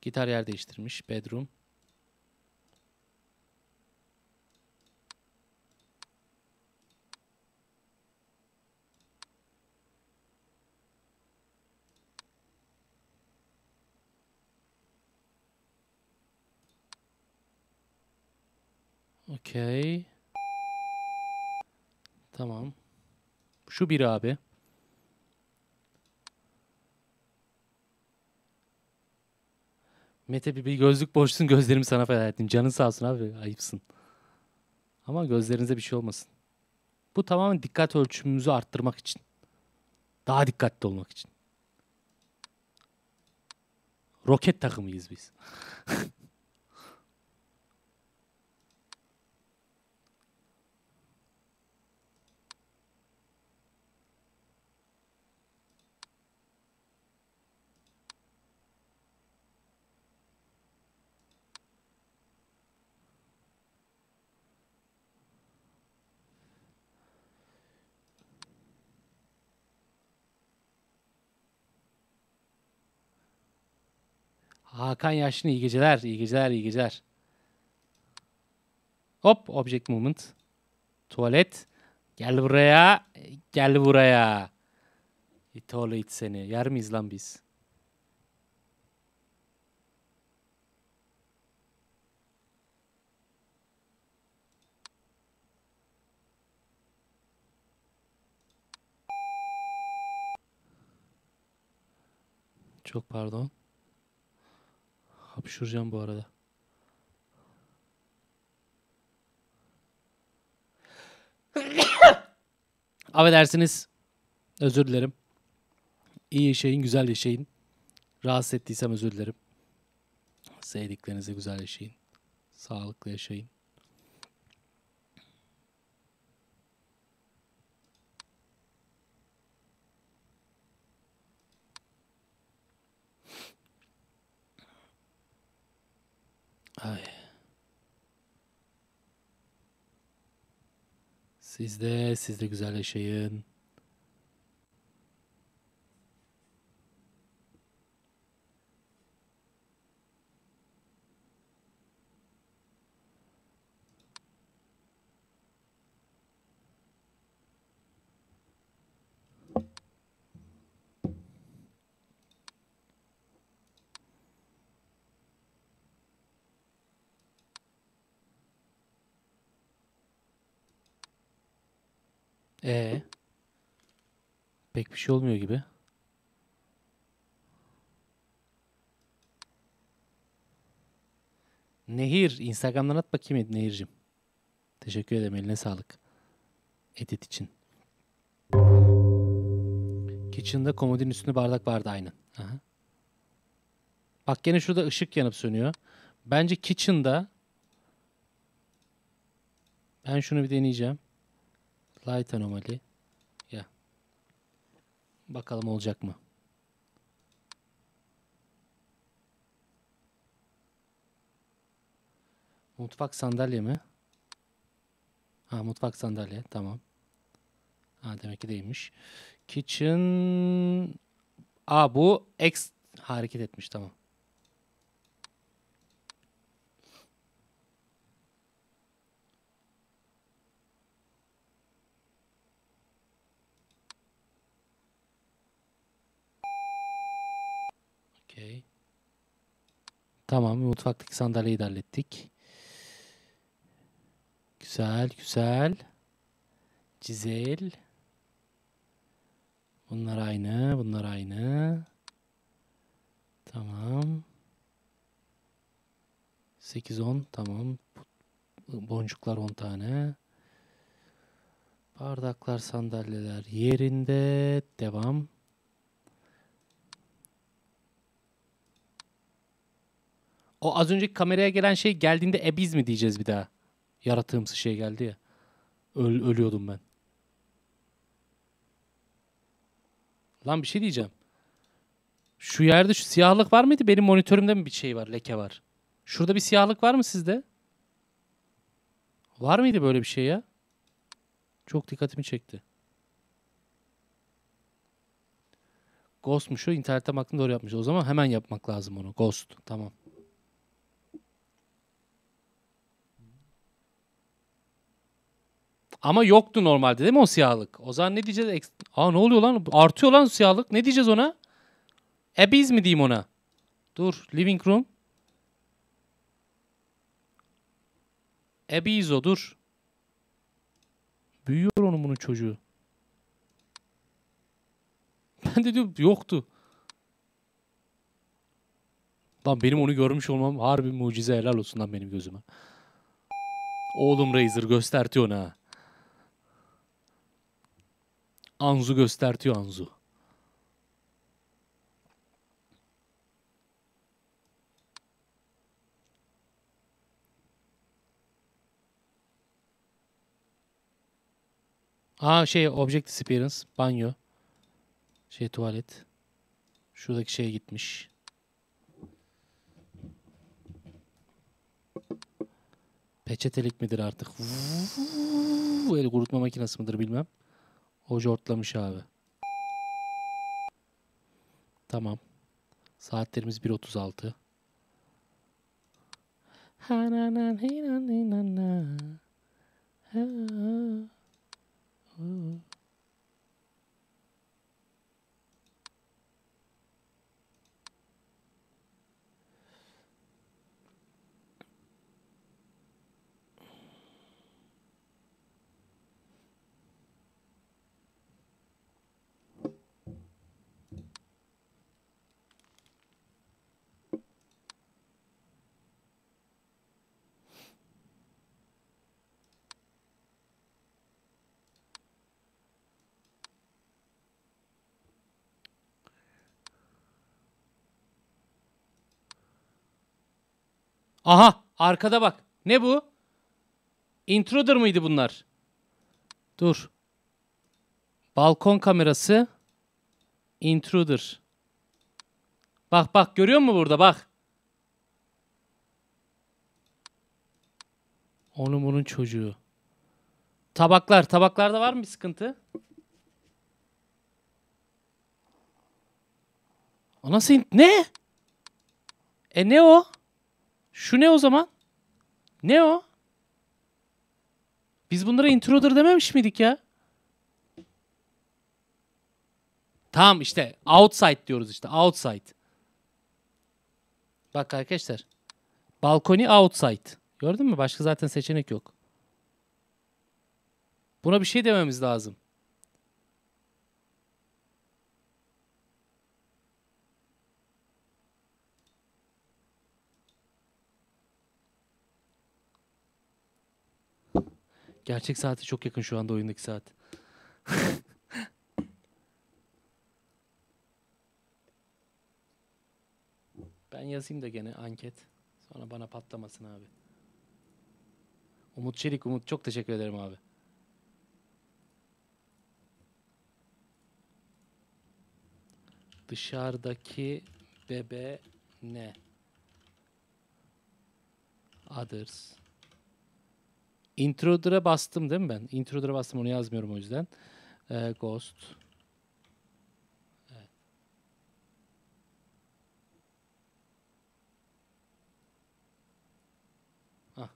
Gitar yer değiştirmiş. Bedroom. Okey. Tamam. Şu bir abi. Mete bir, bir gözlük boşsun gözlerimi sana feda ettim. Canın sağ olsun abi. Ayıpsın. Ama gözlerinize bir şey olmasın. Bu tamamen dikkat ölçümümüzü arttırmak için. Daha dikkatli olmak için. Roket takımıyız biz. Hakan Yaşlı iyi geceler, iyi geceler, iyi geceler. Hop, object movement. Tuvalet. Gel buraya, gel buraya. Oğlu it seni. Yer miyiz lan biz? Çok pardon. Hapşuracağım bu arada. Affedersiniz. Özür dilerim. İyi yaşayın, güzel yaşayın. Rahatsız ettiysem özür dilerim. Sevdiklerinize güzel yaşayın. Sağlıklı yaşayın. Ay. Siz de, siz de güzel yaşayın. Ee, pek bir şey olmuyor gibi. Nehir. Instagram'dan at bakayım Nehir'cim. Teşekkür ederim. Eline sağlık. Edit için. Kitchen'da komodinin üstünde bardak vardı aynen. Aha. Bak gene şurada ışık yanıp sönüyor. Bence kitchen'da ben şunu bir deneyeceğim. Light anomaly. Ya. Bakalım olacak mı? Mutfak sandalye mi? Ha mutfak sandalye tamam. Ha demek ki değilmiş. Kitchen Aa bu X hareket etmiş tamam. Okey. Tamam mutfaktaki sandalyeyi de hallettik. Güzel güzel. Cizel. Bunlar aynı. Bunlar aynı. Tamam. 8 10 tamam. Boncuklar 10 tane. Bardaklar, sandalyeler yerinde. Devam. O az önceki kameraya gelen şey geldiğinde ebiz mi diyeceğiz bir daha? Yaratığımsı şey geldi ya. Öl, ölüyordum ben. Lan bir şey diyeceğim. Şu yerde şu siyahlık var mıydı? Benim monitörümde mi bir şey var? Leke var. Şurada bir siyahlık var mı sizde? Var mıydı böyle bir şey ya? Çok dikkatimi çekti. Ghost'muş o. İnternette baktım doğru yapmış. O zaman hemen yapmak lazım onu. Ghost. Tamam. Ama yoktu normalde değil mi o siyahlık? O zaman ne diyeceğiz? Aa ne oluyor lan? Artıyor lan siyahlık. Ne diyeceğiz ona? Abyss mi diyeyim ona? Dur. Living room. Abyss o dur. Büyüyor onun bunun çocuğu. Ben de diyorum yoktu. Lan benim onu görmüş olmam harbi mucize helal olsun lan benim gözüme. Oğlum Razer göstertiyor ha. Anzu göstertiyor Anzu. Aa şey object experience banyo. Şey tuvalet. Şuradaki şeye gitmiş. Peçetelik midir artık? El kurutma makinesi midir bilmem. O jortlamış abi. Tamam. Saatlerimiz 1.36. Aha arkada bak. Ne bu? Intruder mıydı bunlar? Dur. Balkon kamerası. Intruder. Bak bak görüyor musun burada bak. Onun bunun çocuğu. Tabaklar. Tabaklarda var mı bir sıkıntı? İn- Ne? E ne o? Şu ne o zaman? Ne o? Biz bunlara intruder dememiş miydik ya? Tamam işte outside diyoruz işte outside. Bak arkadaşlar. Balkoni outside. Gördün mü? Başka zaten seçenek yok. Buna bir şey dememiz lazım. Gerçek saati çok yakın şu anda oyundaki saat. ben yazayım da gene anket. Sonra bana patlamasın abi. Umut Çelik, Umut çok teşekkür ederim abi. Dışarıdaki bebe ne? Others. Intruder'a bastım değil mi ben? Intruder'a bastım onu yazmıyorum o yüzden. Ee, Ghost. Ah.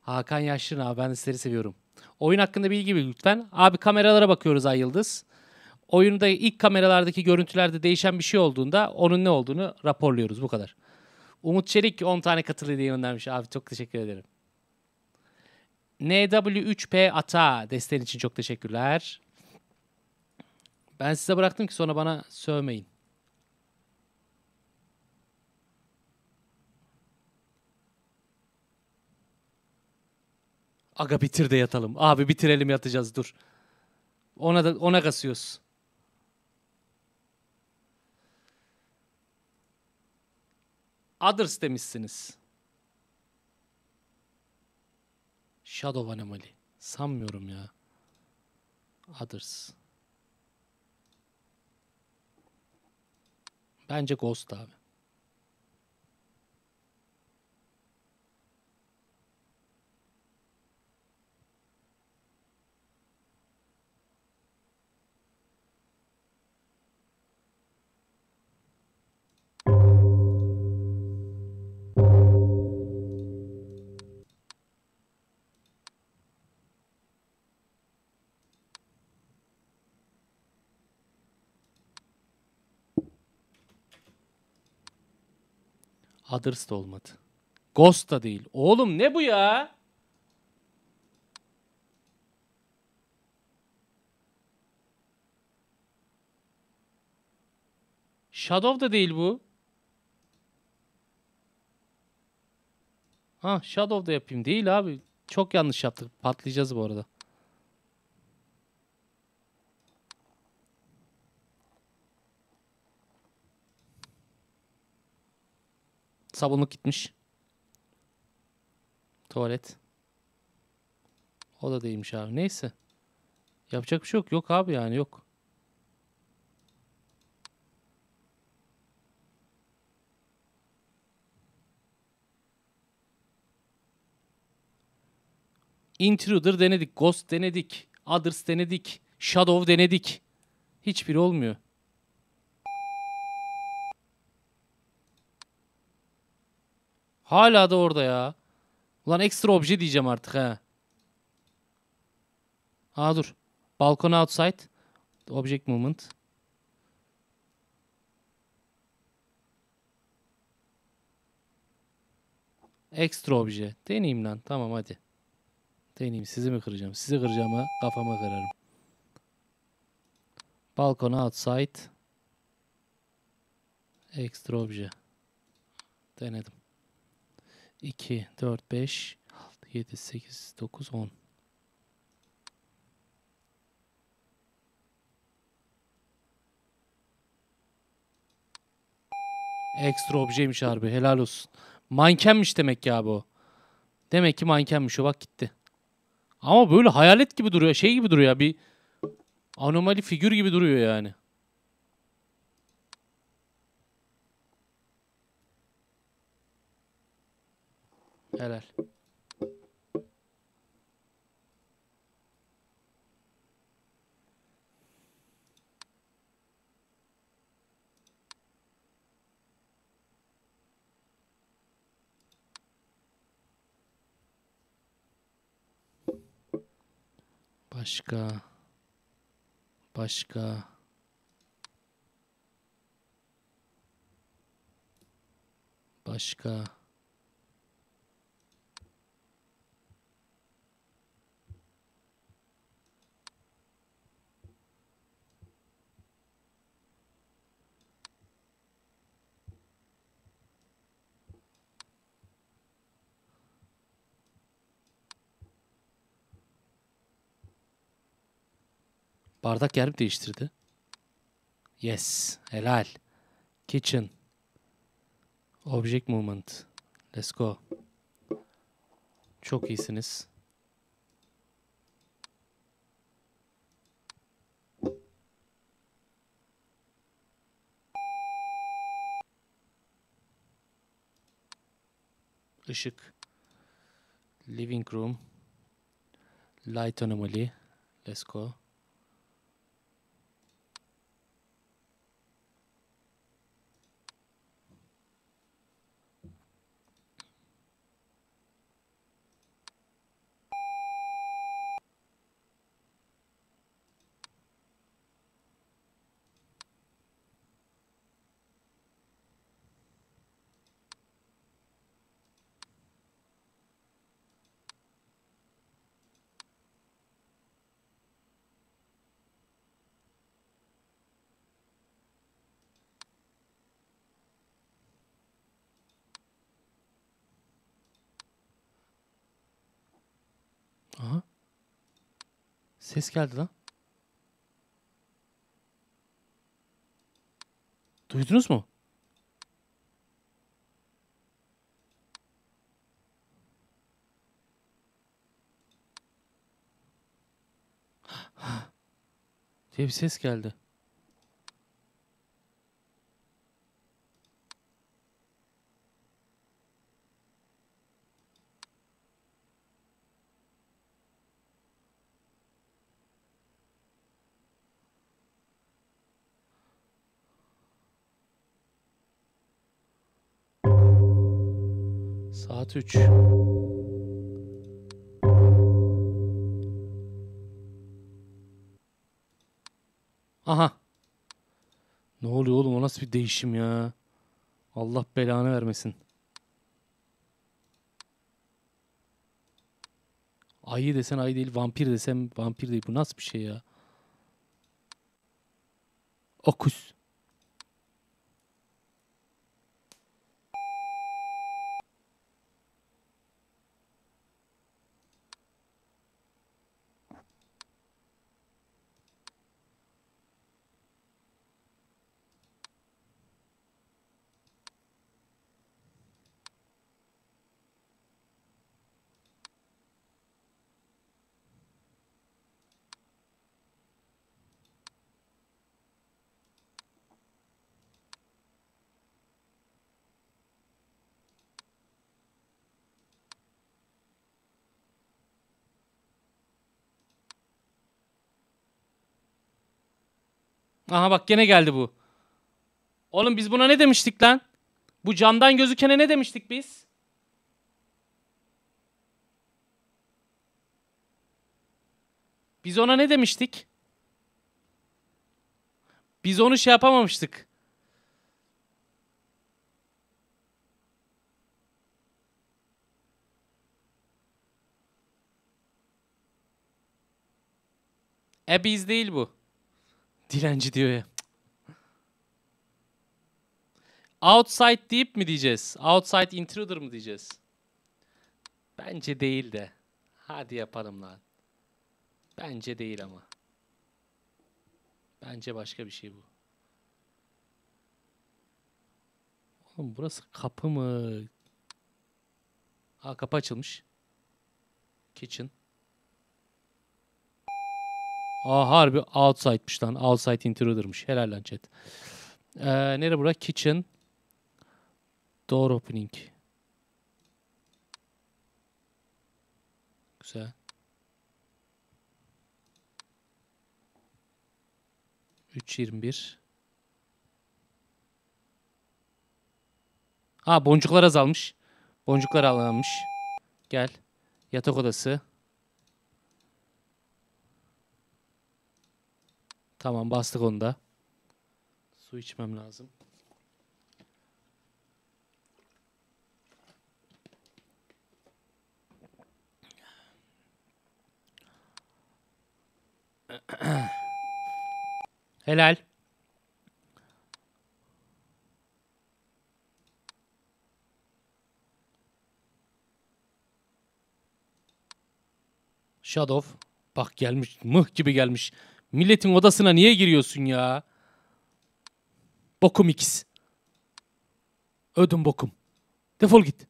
Hakan Yaşlı'nın abi ben sizleri seviyorum. Oyun hakkında bilgi bir lütfen. Abi kameralara bakıyoruz Ay Yıldız. Oyunda ilk kameralardaki görüntülerde değişen bir şey olduğunda onun ne olduğunu raporluyoruz. Bu kadar. Umut Çelik 10 tane katılı diye göndermiş. Abi çok teşekkür ederim. NW3P Ata desteğin için çok teşekkürler. Ben size bıraktım ki sonra bana sövmeyin. Aga bitir de yatalım. Abi bitirelim yatacağız dur. Ona da ona kasıyoruz. Others demişsiniz. Shadow Anomaly. Sanmıyorum ya. Others. Bence Ghost abi. Others da olmadı. Ghost da değil. Oğlum ne bu ya? Shadow da değil bu. Ha Shadow da yapayım. Değil abi. Çok yanlış yaptık. Patlayacağız bu arada. Sabunluk gitmiş. Tuvalet. O da değilmiş abi. Neyse. Yapacak bir şey yok. Yok abi yani yok. Intruder denedik. Ghost denedik. Others denedik. Shadow denedik. Hiçbiri olmuyor. Hala da orada ya. Ulan ekstra obje diyeceğim artık ha. Aa dur. Balkon outside. Object movement. Ekstra obje. Deneyeyim lan. Tamam hadi. Deneyeyim. Sizi mi kıracağım? Sizi kıracağım ha. Kafama kırarım. Balkon outside. Ekstra obje. Denedim. 2, 4, 5, 6, 7, 8, 9, 10. Ekstra objeymiş harbi. Helal olsun. Mankenmiş demek ya bu. Demek ki mankenmiş o bak gitti. Ama böyle hayalet gibi duruyor. Şey gibi duruyor ya. Bir anomali figür gibi duruyor yani. Helal. Başka. Başka. Başka. Bardak yer mi değiştirdi? Yes. Helal. Kitchen. Object movement. Let's go. Çok iyisiniz. Işık. Living room. Light anomaly. Let's go. Aha. Ses geldi lan. Duydunuz mu? diye bir ses geldi. Saat 3. Aha. Ne oluyor oğlum o nasıl bir değişim ya? Allah belanı vermesin. Ayı desen ayı değil, vampir desem vampir değil. Bu nasıl bir şey ya? Okus. Aha bak gene geldi bu. Oğlum biz buna ne demiştik lan? Bu camdan gözükene ne demiştik biz? Biz ona ne demiştik? Biz onu şey yapamamıştık. E biz değil bu. Dilenci diyor ya. Outside deyip mi diyeceğiz? Outside intruder mı diyeceğiz? Bence değil de. Hadi yapalım lan. Bence değil ama. Bence başka bir şey bu. Oğlum burası kapı mı? Ha kapı açılmış. Kitchen. Aa harbi outside'mış lan. Outside intruder'mış. Helal lan chat. Ee, nere bura? Kitchen. Door opening. Güzel. Üç yirmi bir. Boncuklar azalmış. Boncuklar azalmış. Gel. Yatak odası. Tamam bastık onu da. Su içmem lazım. Helal. Shadow. Bak gelmiş. Mıh gibi gelmiş. Milletin odasına niye giriyorsun ya? Bokum ikiz. Ödüm bokum. Defol git.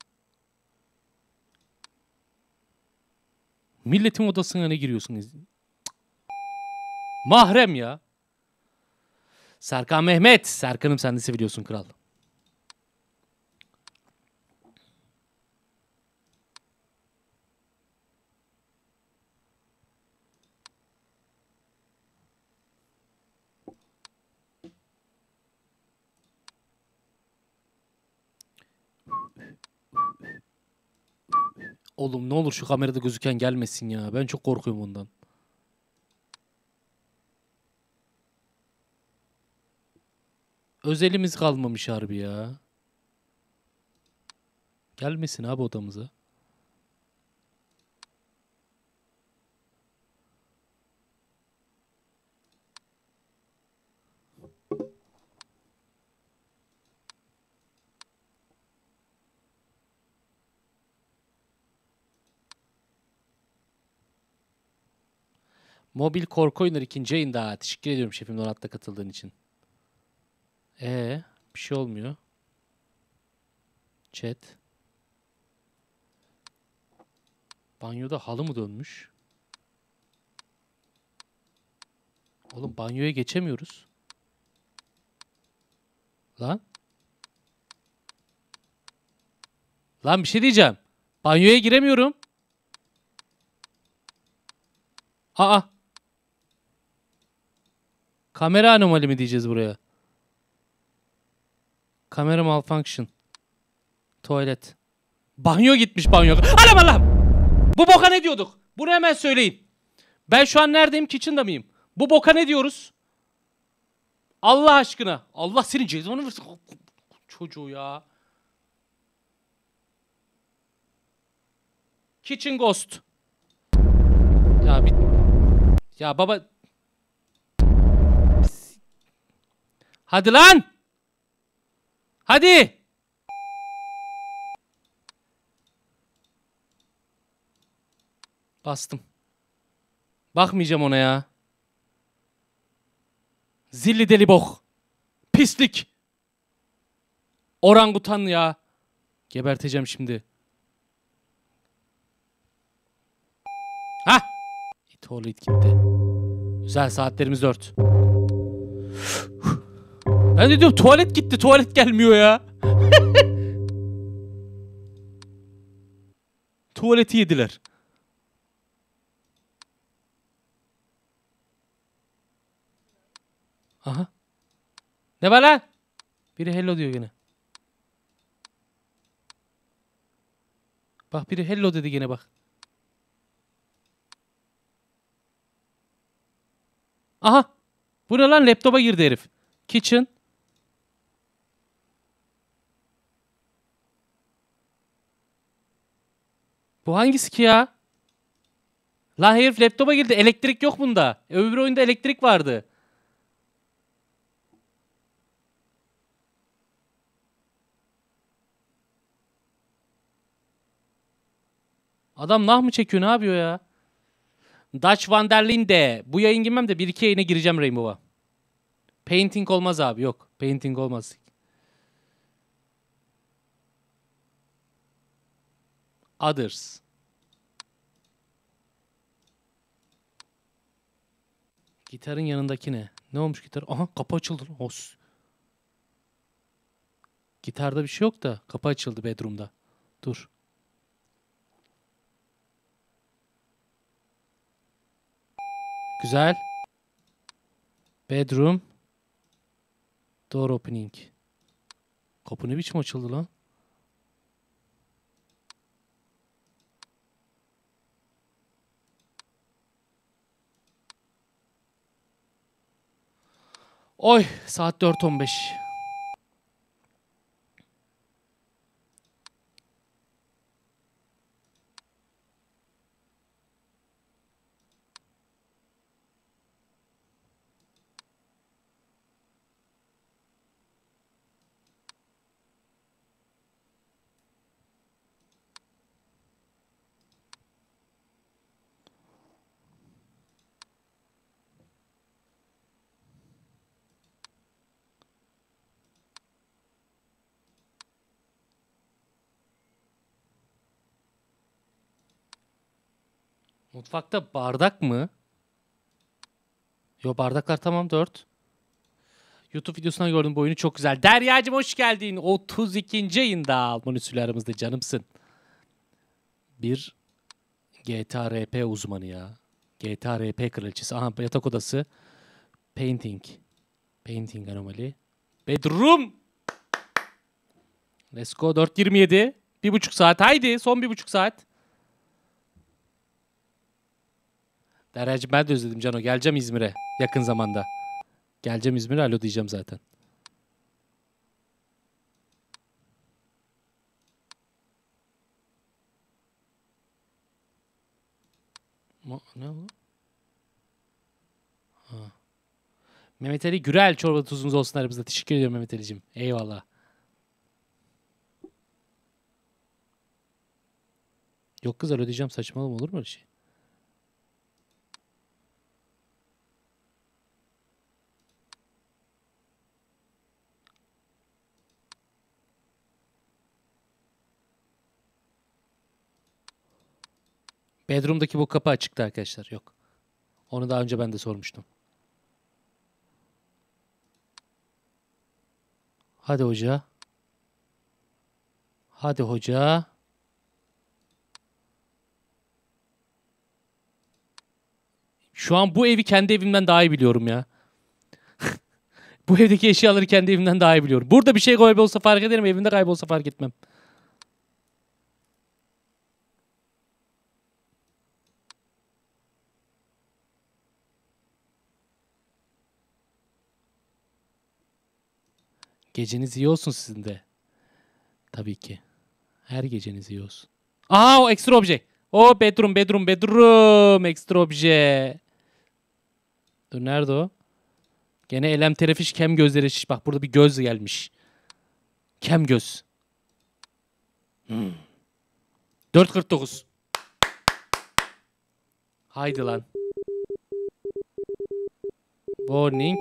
Milletin odasına ne giriyorsun? Cık. Mahrem ya. Serkan Mehmet. Serkan'ım sen de seviliyorsun kral. Oğlum ne olur şu kamerada gözüken gelmesin ya. Ben çok korkuyorum ondan. Özelimiz kalmamış harbi ya. Gelmesin abi odamıza. Mobil korku oyunları ikinci yayında. Teşekkür ediyorum şefim Donat'ta katıldığın için. Ee, bir şey olmuyor. Chat. Banyoda halı mı dönmüş? Oğlum banyoya geçemiyoruz. Lan. Lan bir şey diyeceğim. Banyoya giremiyorum. Aa. Kamera anomali mi diyeceğiz buraya? Kamera malfunction. Tuvalet. Banyo gitmiş banyo. Anam Allah'ım. Bu boka ne diyorduk? Bunu hemen söyleyin. Ben şu an neredeyim? Kitchen'da mıyım? Bu boka ne diyoruz? Allah aşkına. Allah senin cezanı versin. Çocuğu ya. Kitchen Ghost. Ya bir... Ya baba... Hadi lan! Hadi! Bastım. Bakmayacağım ona ya. Zilli deli bok. Pislik. Orangutan ya. Geberteceğim şimdi. Ha? Tuvalet gitti. Güzel saatlerimiz 4. Ben de diyorum tuvalet gitti tuvalet gelmiyor ya. Tuvaleti yediler. Aha. Ne var lan? Biri hello diyor yine. Bak biri hello dedi yine bak. Aha. Bu ne lan? Laptopa girdi herif. Kitchen. Bu hangisi ki ya? Lan herif laptopa girdi. Elektrik yok bunda. Öbür oyunda elektrik vardı. Adam nah mı çekiyor ne yapıyor ya? Dutch Van der Linde. Bu yayın girmem de 1-2 yayına gireceğim Rainbow'a. Painting olmaz abi yok. Painting olmaz. Others. Gitarın yanındaki ne? Ne olmuş gitar? Aha kapı açıldı. Os. Gitarda bir şey yok da kapı açıldı bedroom'da. Dur. Güzel. Bedroom. Door opening. Kapı ne biçim açıldı lan? Oy saat 4.15. Mutfakta bardak mı? Yo bardaklar tamam 4. YouTube videosundan gördüm bu oyunu çok güzel. Derya'cığım hoş geldin. 32. ayında Almanüsü'yle aramızda canımsın. Bir GTA RP uzmanı ya. GTA RP kraliçesi. Aha yatak odası. Painting. Painting anomali. Bedroom. Let's go 4.27. Bir buçuk saat. Haydi son bir buçuk saat. Derya'cığım ben de özledim Cano. Geleceğim İzmir'e yakın zamanda. Geleceğim İzmir'e alo diyeceğim zaten. Mo- Ne o? Ha. Mehmet Ali Gürel çorba tuzunuz olsun aramızda. Teşekkür ediyorum Mehmet Ali'cim. Eyvallah. Yok kız öyle diyeceğim saçmalama olur mu öyle şey? Bedroom'daki bu kapı açıktı arkadaşlar. Yok. Onu daha önce ben de sormuştum. Hadi hoca. Hadi hoca. Şu an bu evi kendi evimden daha iyi biliyorum ya. bu evdeki eşyaları kendi evimden daha iyi biliyorum. Burada bir şey kaybolsa fark ederim, evimde kaybolsa fark etmem. Geceniz iyi olsun sizin de. Tabii ki. Her geceniz iyi olsun. Aa o ekstra obje. O bedroom bedroom bedroom ekstra obje. Dur nerede o? Gene elem terefiş kem gözleri şiş. Bak burada bir göz gelmiş. Kem göz. Hmm. 4.49. Haydi lan. Warning.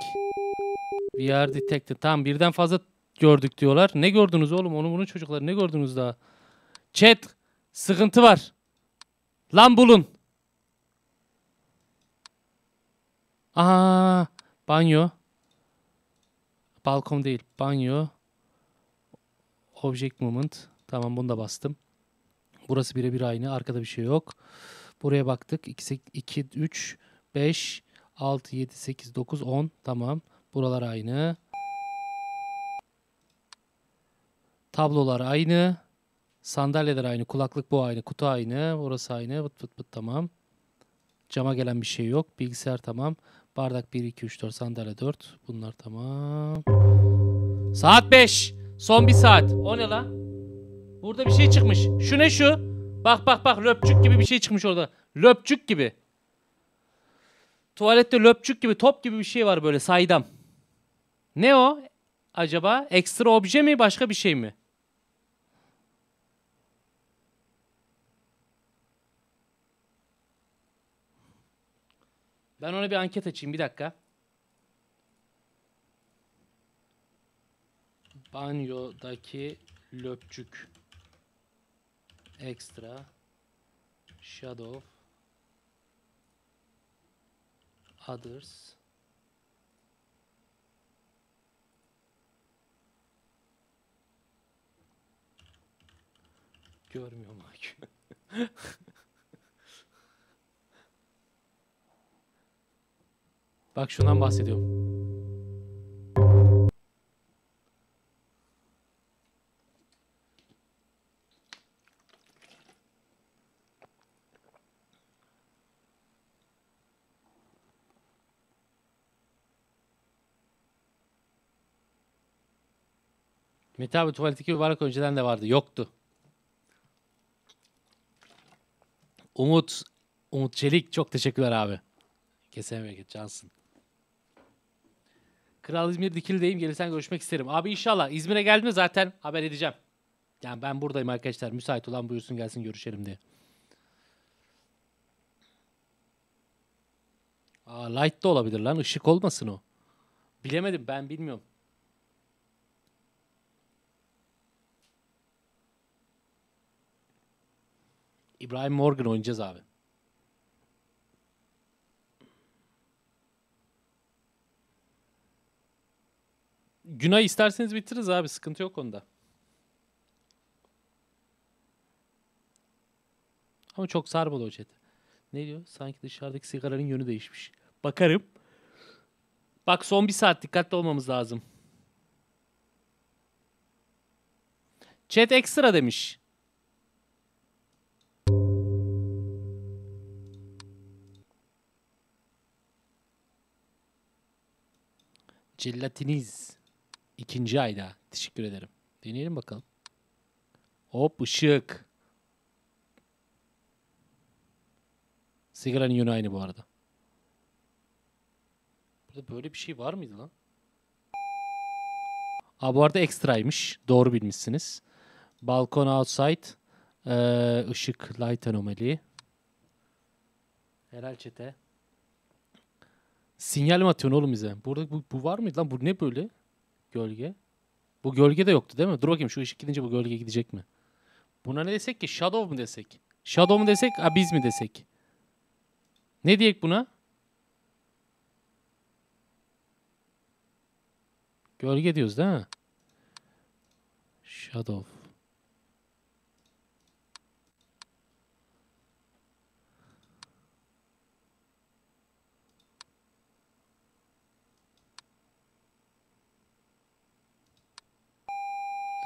Are detected. Tamam birden fazla gördük diyorlar. Ne gördünüz oğlum? Onu bunu çocuklar ne gördünüz daha? Chat. Sıkıntı var. Lan bulun. Aa, banyo. Balkon değil. Banyo. Object movement. Tamam bunu da bastım. Burası birebir aynı. Arkada bir şey yok. Buraya baktık. 2, 2 3, 5, 6, 7, 8, 9, 10. Tamam. Buralar aynı. Tablolar aynı. Sandalyeler aynı. Kulaklık bu aynı. Kutu aynı. Burası aynı. Vıt vıt vıt tamam. Cama gelen bir şey yok. Bilgisayar tamam. Bardak 1, 2, 3, 4. Sandalye 4. Bunlar tamam. Saat 5. Son bir saat. O ne lan? Burada bir şey çıkmış. Şu ne şu? Bak bak bak löpçük gibi bir şey çıkmış orada. Löpçük gibi. Tuvalette löpçük gibi top gibi bir şey var böyle saydam. Ne o? Acaba ekstra obje mi başka bir şey mi? Ben ona bir anket açayım bir dakika. Banyodaki löpçük ekstra shadow others görmüyorum bak. Bak şundan bahsediyorum. Mete abi tuvaletteki yuvarlak önceden de vardı. Yoktu. Umut. Umut Çelik çok teşekkürler abi. Kesene bereket cansın. Kral İzmir Dikili'deyim. Gelirsen görüşmek isterim. Abi inşallah. İzmir'e geldiğimde zaten haber edeceğim. Yani ben buradayım arkadaşlar. Müsait olan buyursun gelsin görüşelim diye. Aa, light da olabilir lan. Işık olmasın o. Bilemedim ben bilmiyorum. İbrahim Morgan oynayacağız abi. Günay isterseniz bitiririz abi. Sıkıntı yok onda. Ama çok sarmadı o chat'i. Ne diyor? Sanki dışarıdaki sigaranın yönü değişmiş. Bakarım. Bak son bir saat dikkatli olmamız lazım. Chat ekstra demiş. Jelatiniz. İkinci ayda. Teşekkür ederim. Deneyelim bakalım. Hop ışık. Sigaranın yönü aynı bu arada. Burada böyle bir şey var mıydı lan? Aa, bu arada ekstraymış. Doğru bilmişsiniz. Balkon outside. Ee, ışık light anomaly. Helal çete. Sinyal mi atıyorsun oğlum bize? Burada bu, bu var mıydı lan? Bu ne böyle? Gölge. Bu gölge de yoktu değil mi? Dur bakayım şu ışık gidince bu gölge gidecek mi? Buna ne desek ki? Shadow mu desek? Shadow mu desek? Abyss mi desek? Ne diyek buna? Gölge diyoruz değil mi? Shadow.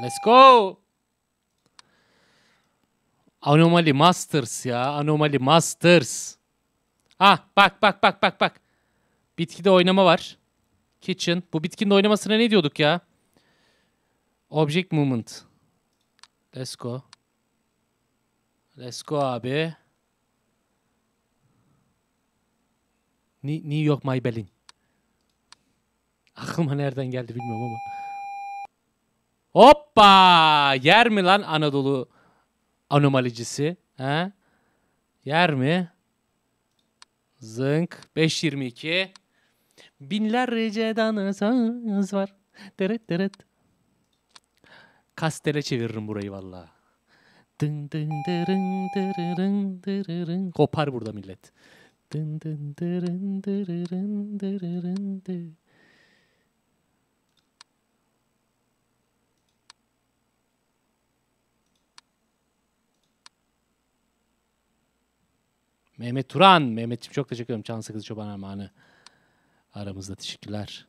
Let's go. Anomaly Masters ya. Anomaly Masters. Ah bak bak bak bak bak. Bitkide oynama var. Kitchen. Bu bitkinin oynamasına ne diyorduk ya? Object Movement. Let's go. Let's go abi. New York My Berlin. Aklıma nereden geldi bilmiyorum ama. Hoppa! Yer mi lan Anadolu anomalicisi? He? Yer mi? Zınk. 5.22. Binlerce danışanız var. Dırıt dırıt. Kastele çeviririm burayı valla. Dın dın dırın dırırın dırırın. Kopar burada millet. Dın dın dırın dırırın dırırın dı. Mehmet Turan. Mehmetciğim çok teşekkür ederim. Can Sıkıcı Çoban Armağanı. Aramızda teşekkürler.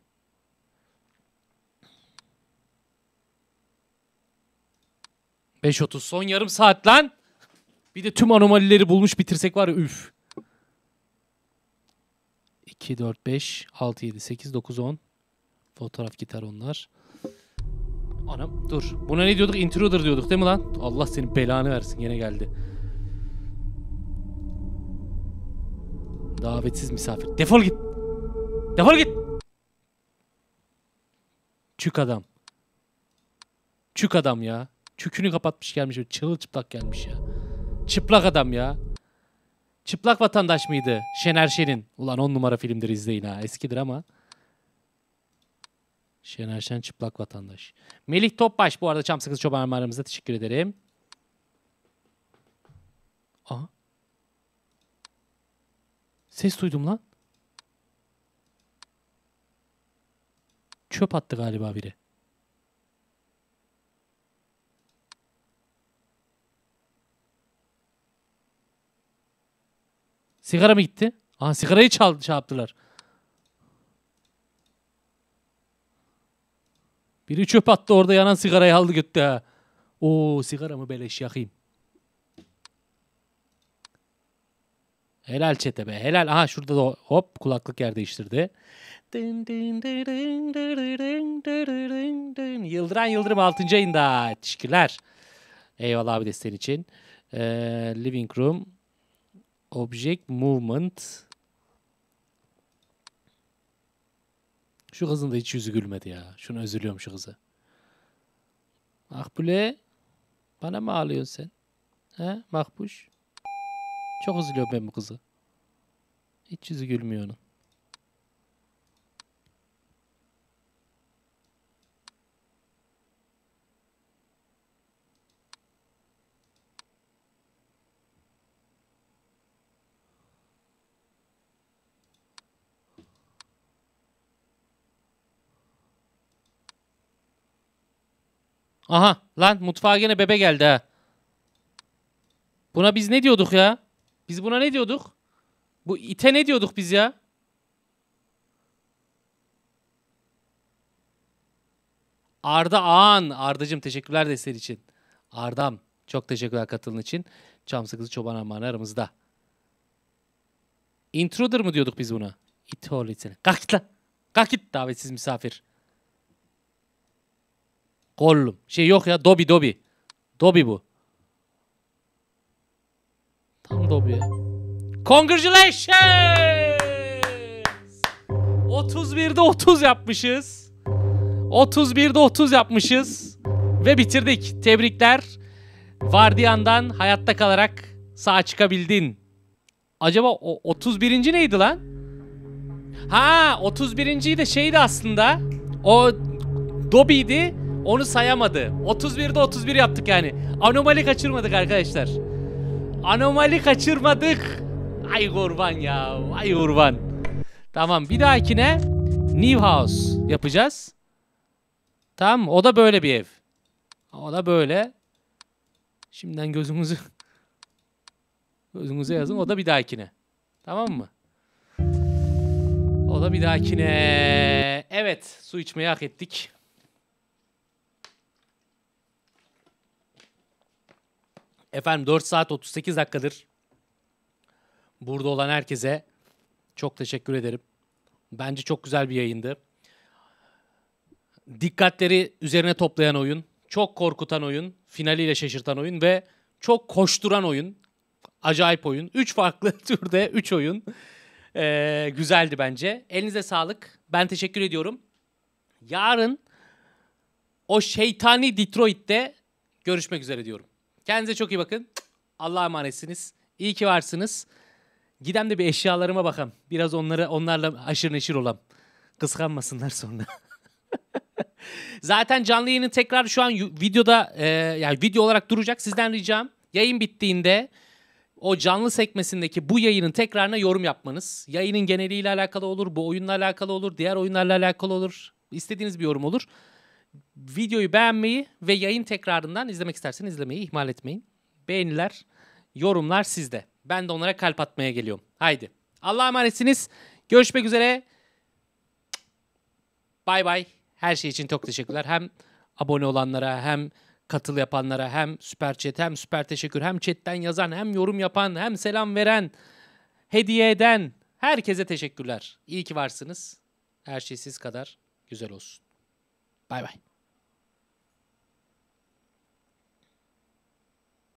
Beş otuz son yarım saat lan. Bir de tüm anomalileri bulmuş bitirsek var ya üf. 2, 4, 5, 6, 7, 8, 9, 10. Fotoğraf gitar onlar. Anam dur. Buna ne diyorduk? Intruder diyorduk değil mi lan? Allah senin belanı versin. Yine geldi. Davetsiz misafir. Defol git. Defol git. Çük adam. Çük adam ya. Çükünü kapatmış gelmiş. Çırılçıplak gelmiş ya. Çıplak adam ya. Çıplak vatandaş mıydı? Şener Şen'in. Ulan on numara filmdir izleyin ha. Eskidir ama. Şener Şen çıplak vatandaş. Melih Topbaş bu arada Çam Sakız Çoban Armağanımıza teşekkür ederim. Aha. Ses duydum lan. Çöp attı galiba biri. Sigara mı gitti? Aa sigarayı çaldı, yaptılar. Biri çöp attı orada yanan sigarayı aldı götü ha. Oo sigara mı beleş yakayım. Helal çete be. Helal. Aha şurada da hop kulaklık yer değiştirdi. Yıldıran Yıldırım 6. ayında. Teşekkürler. Eyvallah abi desteğin için. Ee, living room. Object movement. Şu kızın da hiç yüzü gülmedi ya. Şunu üzülüyorum şu kızı. Makbule. Bana mı ağlıyorsun sen? He Makbuş? Çok üzülüyorum ben bu kızı. Hiç yüzü gülmüyor onun. Aha lan mutfağa gene bebe geldi ha. Buna biz ne diyorduk ya? Biz buna ne diyorduk? Bu ite ne diyorduk biz ya? Arda Ağan. Ardacığım teşekkürler desteğin için. Ardam çok teşekkürler katılın için. Çam sakızı çoban armağanı aramızda. Intruder mı diyorduk biz buna? İt oğlu itine. Kalk git lan. Kalk git davetsiz misafir. Gollum. Şey yok ya Dobby Dobby. Dobby bu. Dobby. Congratulations! 31'de 30 yapmışız. 31'de 30 yapmışız. Ve bitirdik. Tebrikler. Vardiyan'dan hayatta kalarak sağ çıkabildin. Acaba o 31. neydi lan? Ha 31. de şeydi aslında. O Dobby'di. Onu sayamadı. 31'de 31 yaptık yani. Anomali kaçırmadık arkadaşlar. Anomali kaçırmadık. Ay kurban ya. Ay kurban. Tamam bir dahakine New House yapacağız. Tamam o da böyle bir ev. O da böyle. Şimdiden gözünüzü gözünüze yazın. O da bir dahakine. Tamam mı? O da bir dahakine. Evet su içmeyi hak ettik. Efendim 4 saat 38 dakikadır burada olan herkese çok teşekkür ederim. Bence çok güzel bir yayındı. Dikkatleri üzerine toplayan oyun, çok korkutan oyun, finaliyle şaşırtan oyun ve çok koşturan oyun. Acayip oyun. 3 farklı türde 3 oyun. Ee, güzeldi bence. Elinize sağlık. Ben teşekkür ediyorum. Yarın o şeytani Detroit'te görüşmek üzere diyorum. Kendinize çok iyi bakın. Allah'a emanetsiniz. İyi ki varsınız. Gidem de bir eşyalarıma bakam. Biraz onları onlarla aşırı neşir olam. Kıskanmasınlar sonra. Zaten canlı yayının tekrar şu an videoda e, yani video olarak duracak. Sizden ricam yayın bittiğinde o canlı sekmesindeki bu yayının tekrarına yorum yapmanız. Yayının geneliyle alakalı olur, bu oyunla alakalı olur, diğer oyunlarla alakalı olur. İstediğiniz bir yorum olur. Videoyu beğenmeyi ve yayın tekrarından izlemek isterseniz izlemeyi ihmal etmeyin. Beğeniler, yorumlar sizde. Ben de onlara kalp atmaya geliyorum. Haydi. Allah'a emanetsiniz. Görüşmek üzere. Bay bay. Her şey için çok teşekkürler. Hem abone olanlara hem katıl yapanlara hem süper chat hem süper teşekkür hem chatten yazan hem yorum yapan hem selam veren hediye eden herkese teşekkürler. İyi ki varsınız. Her şey siz kadar güzel olsun. Bay bay.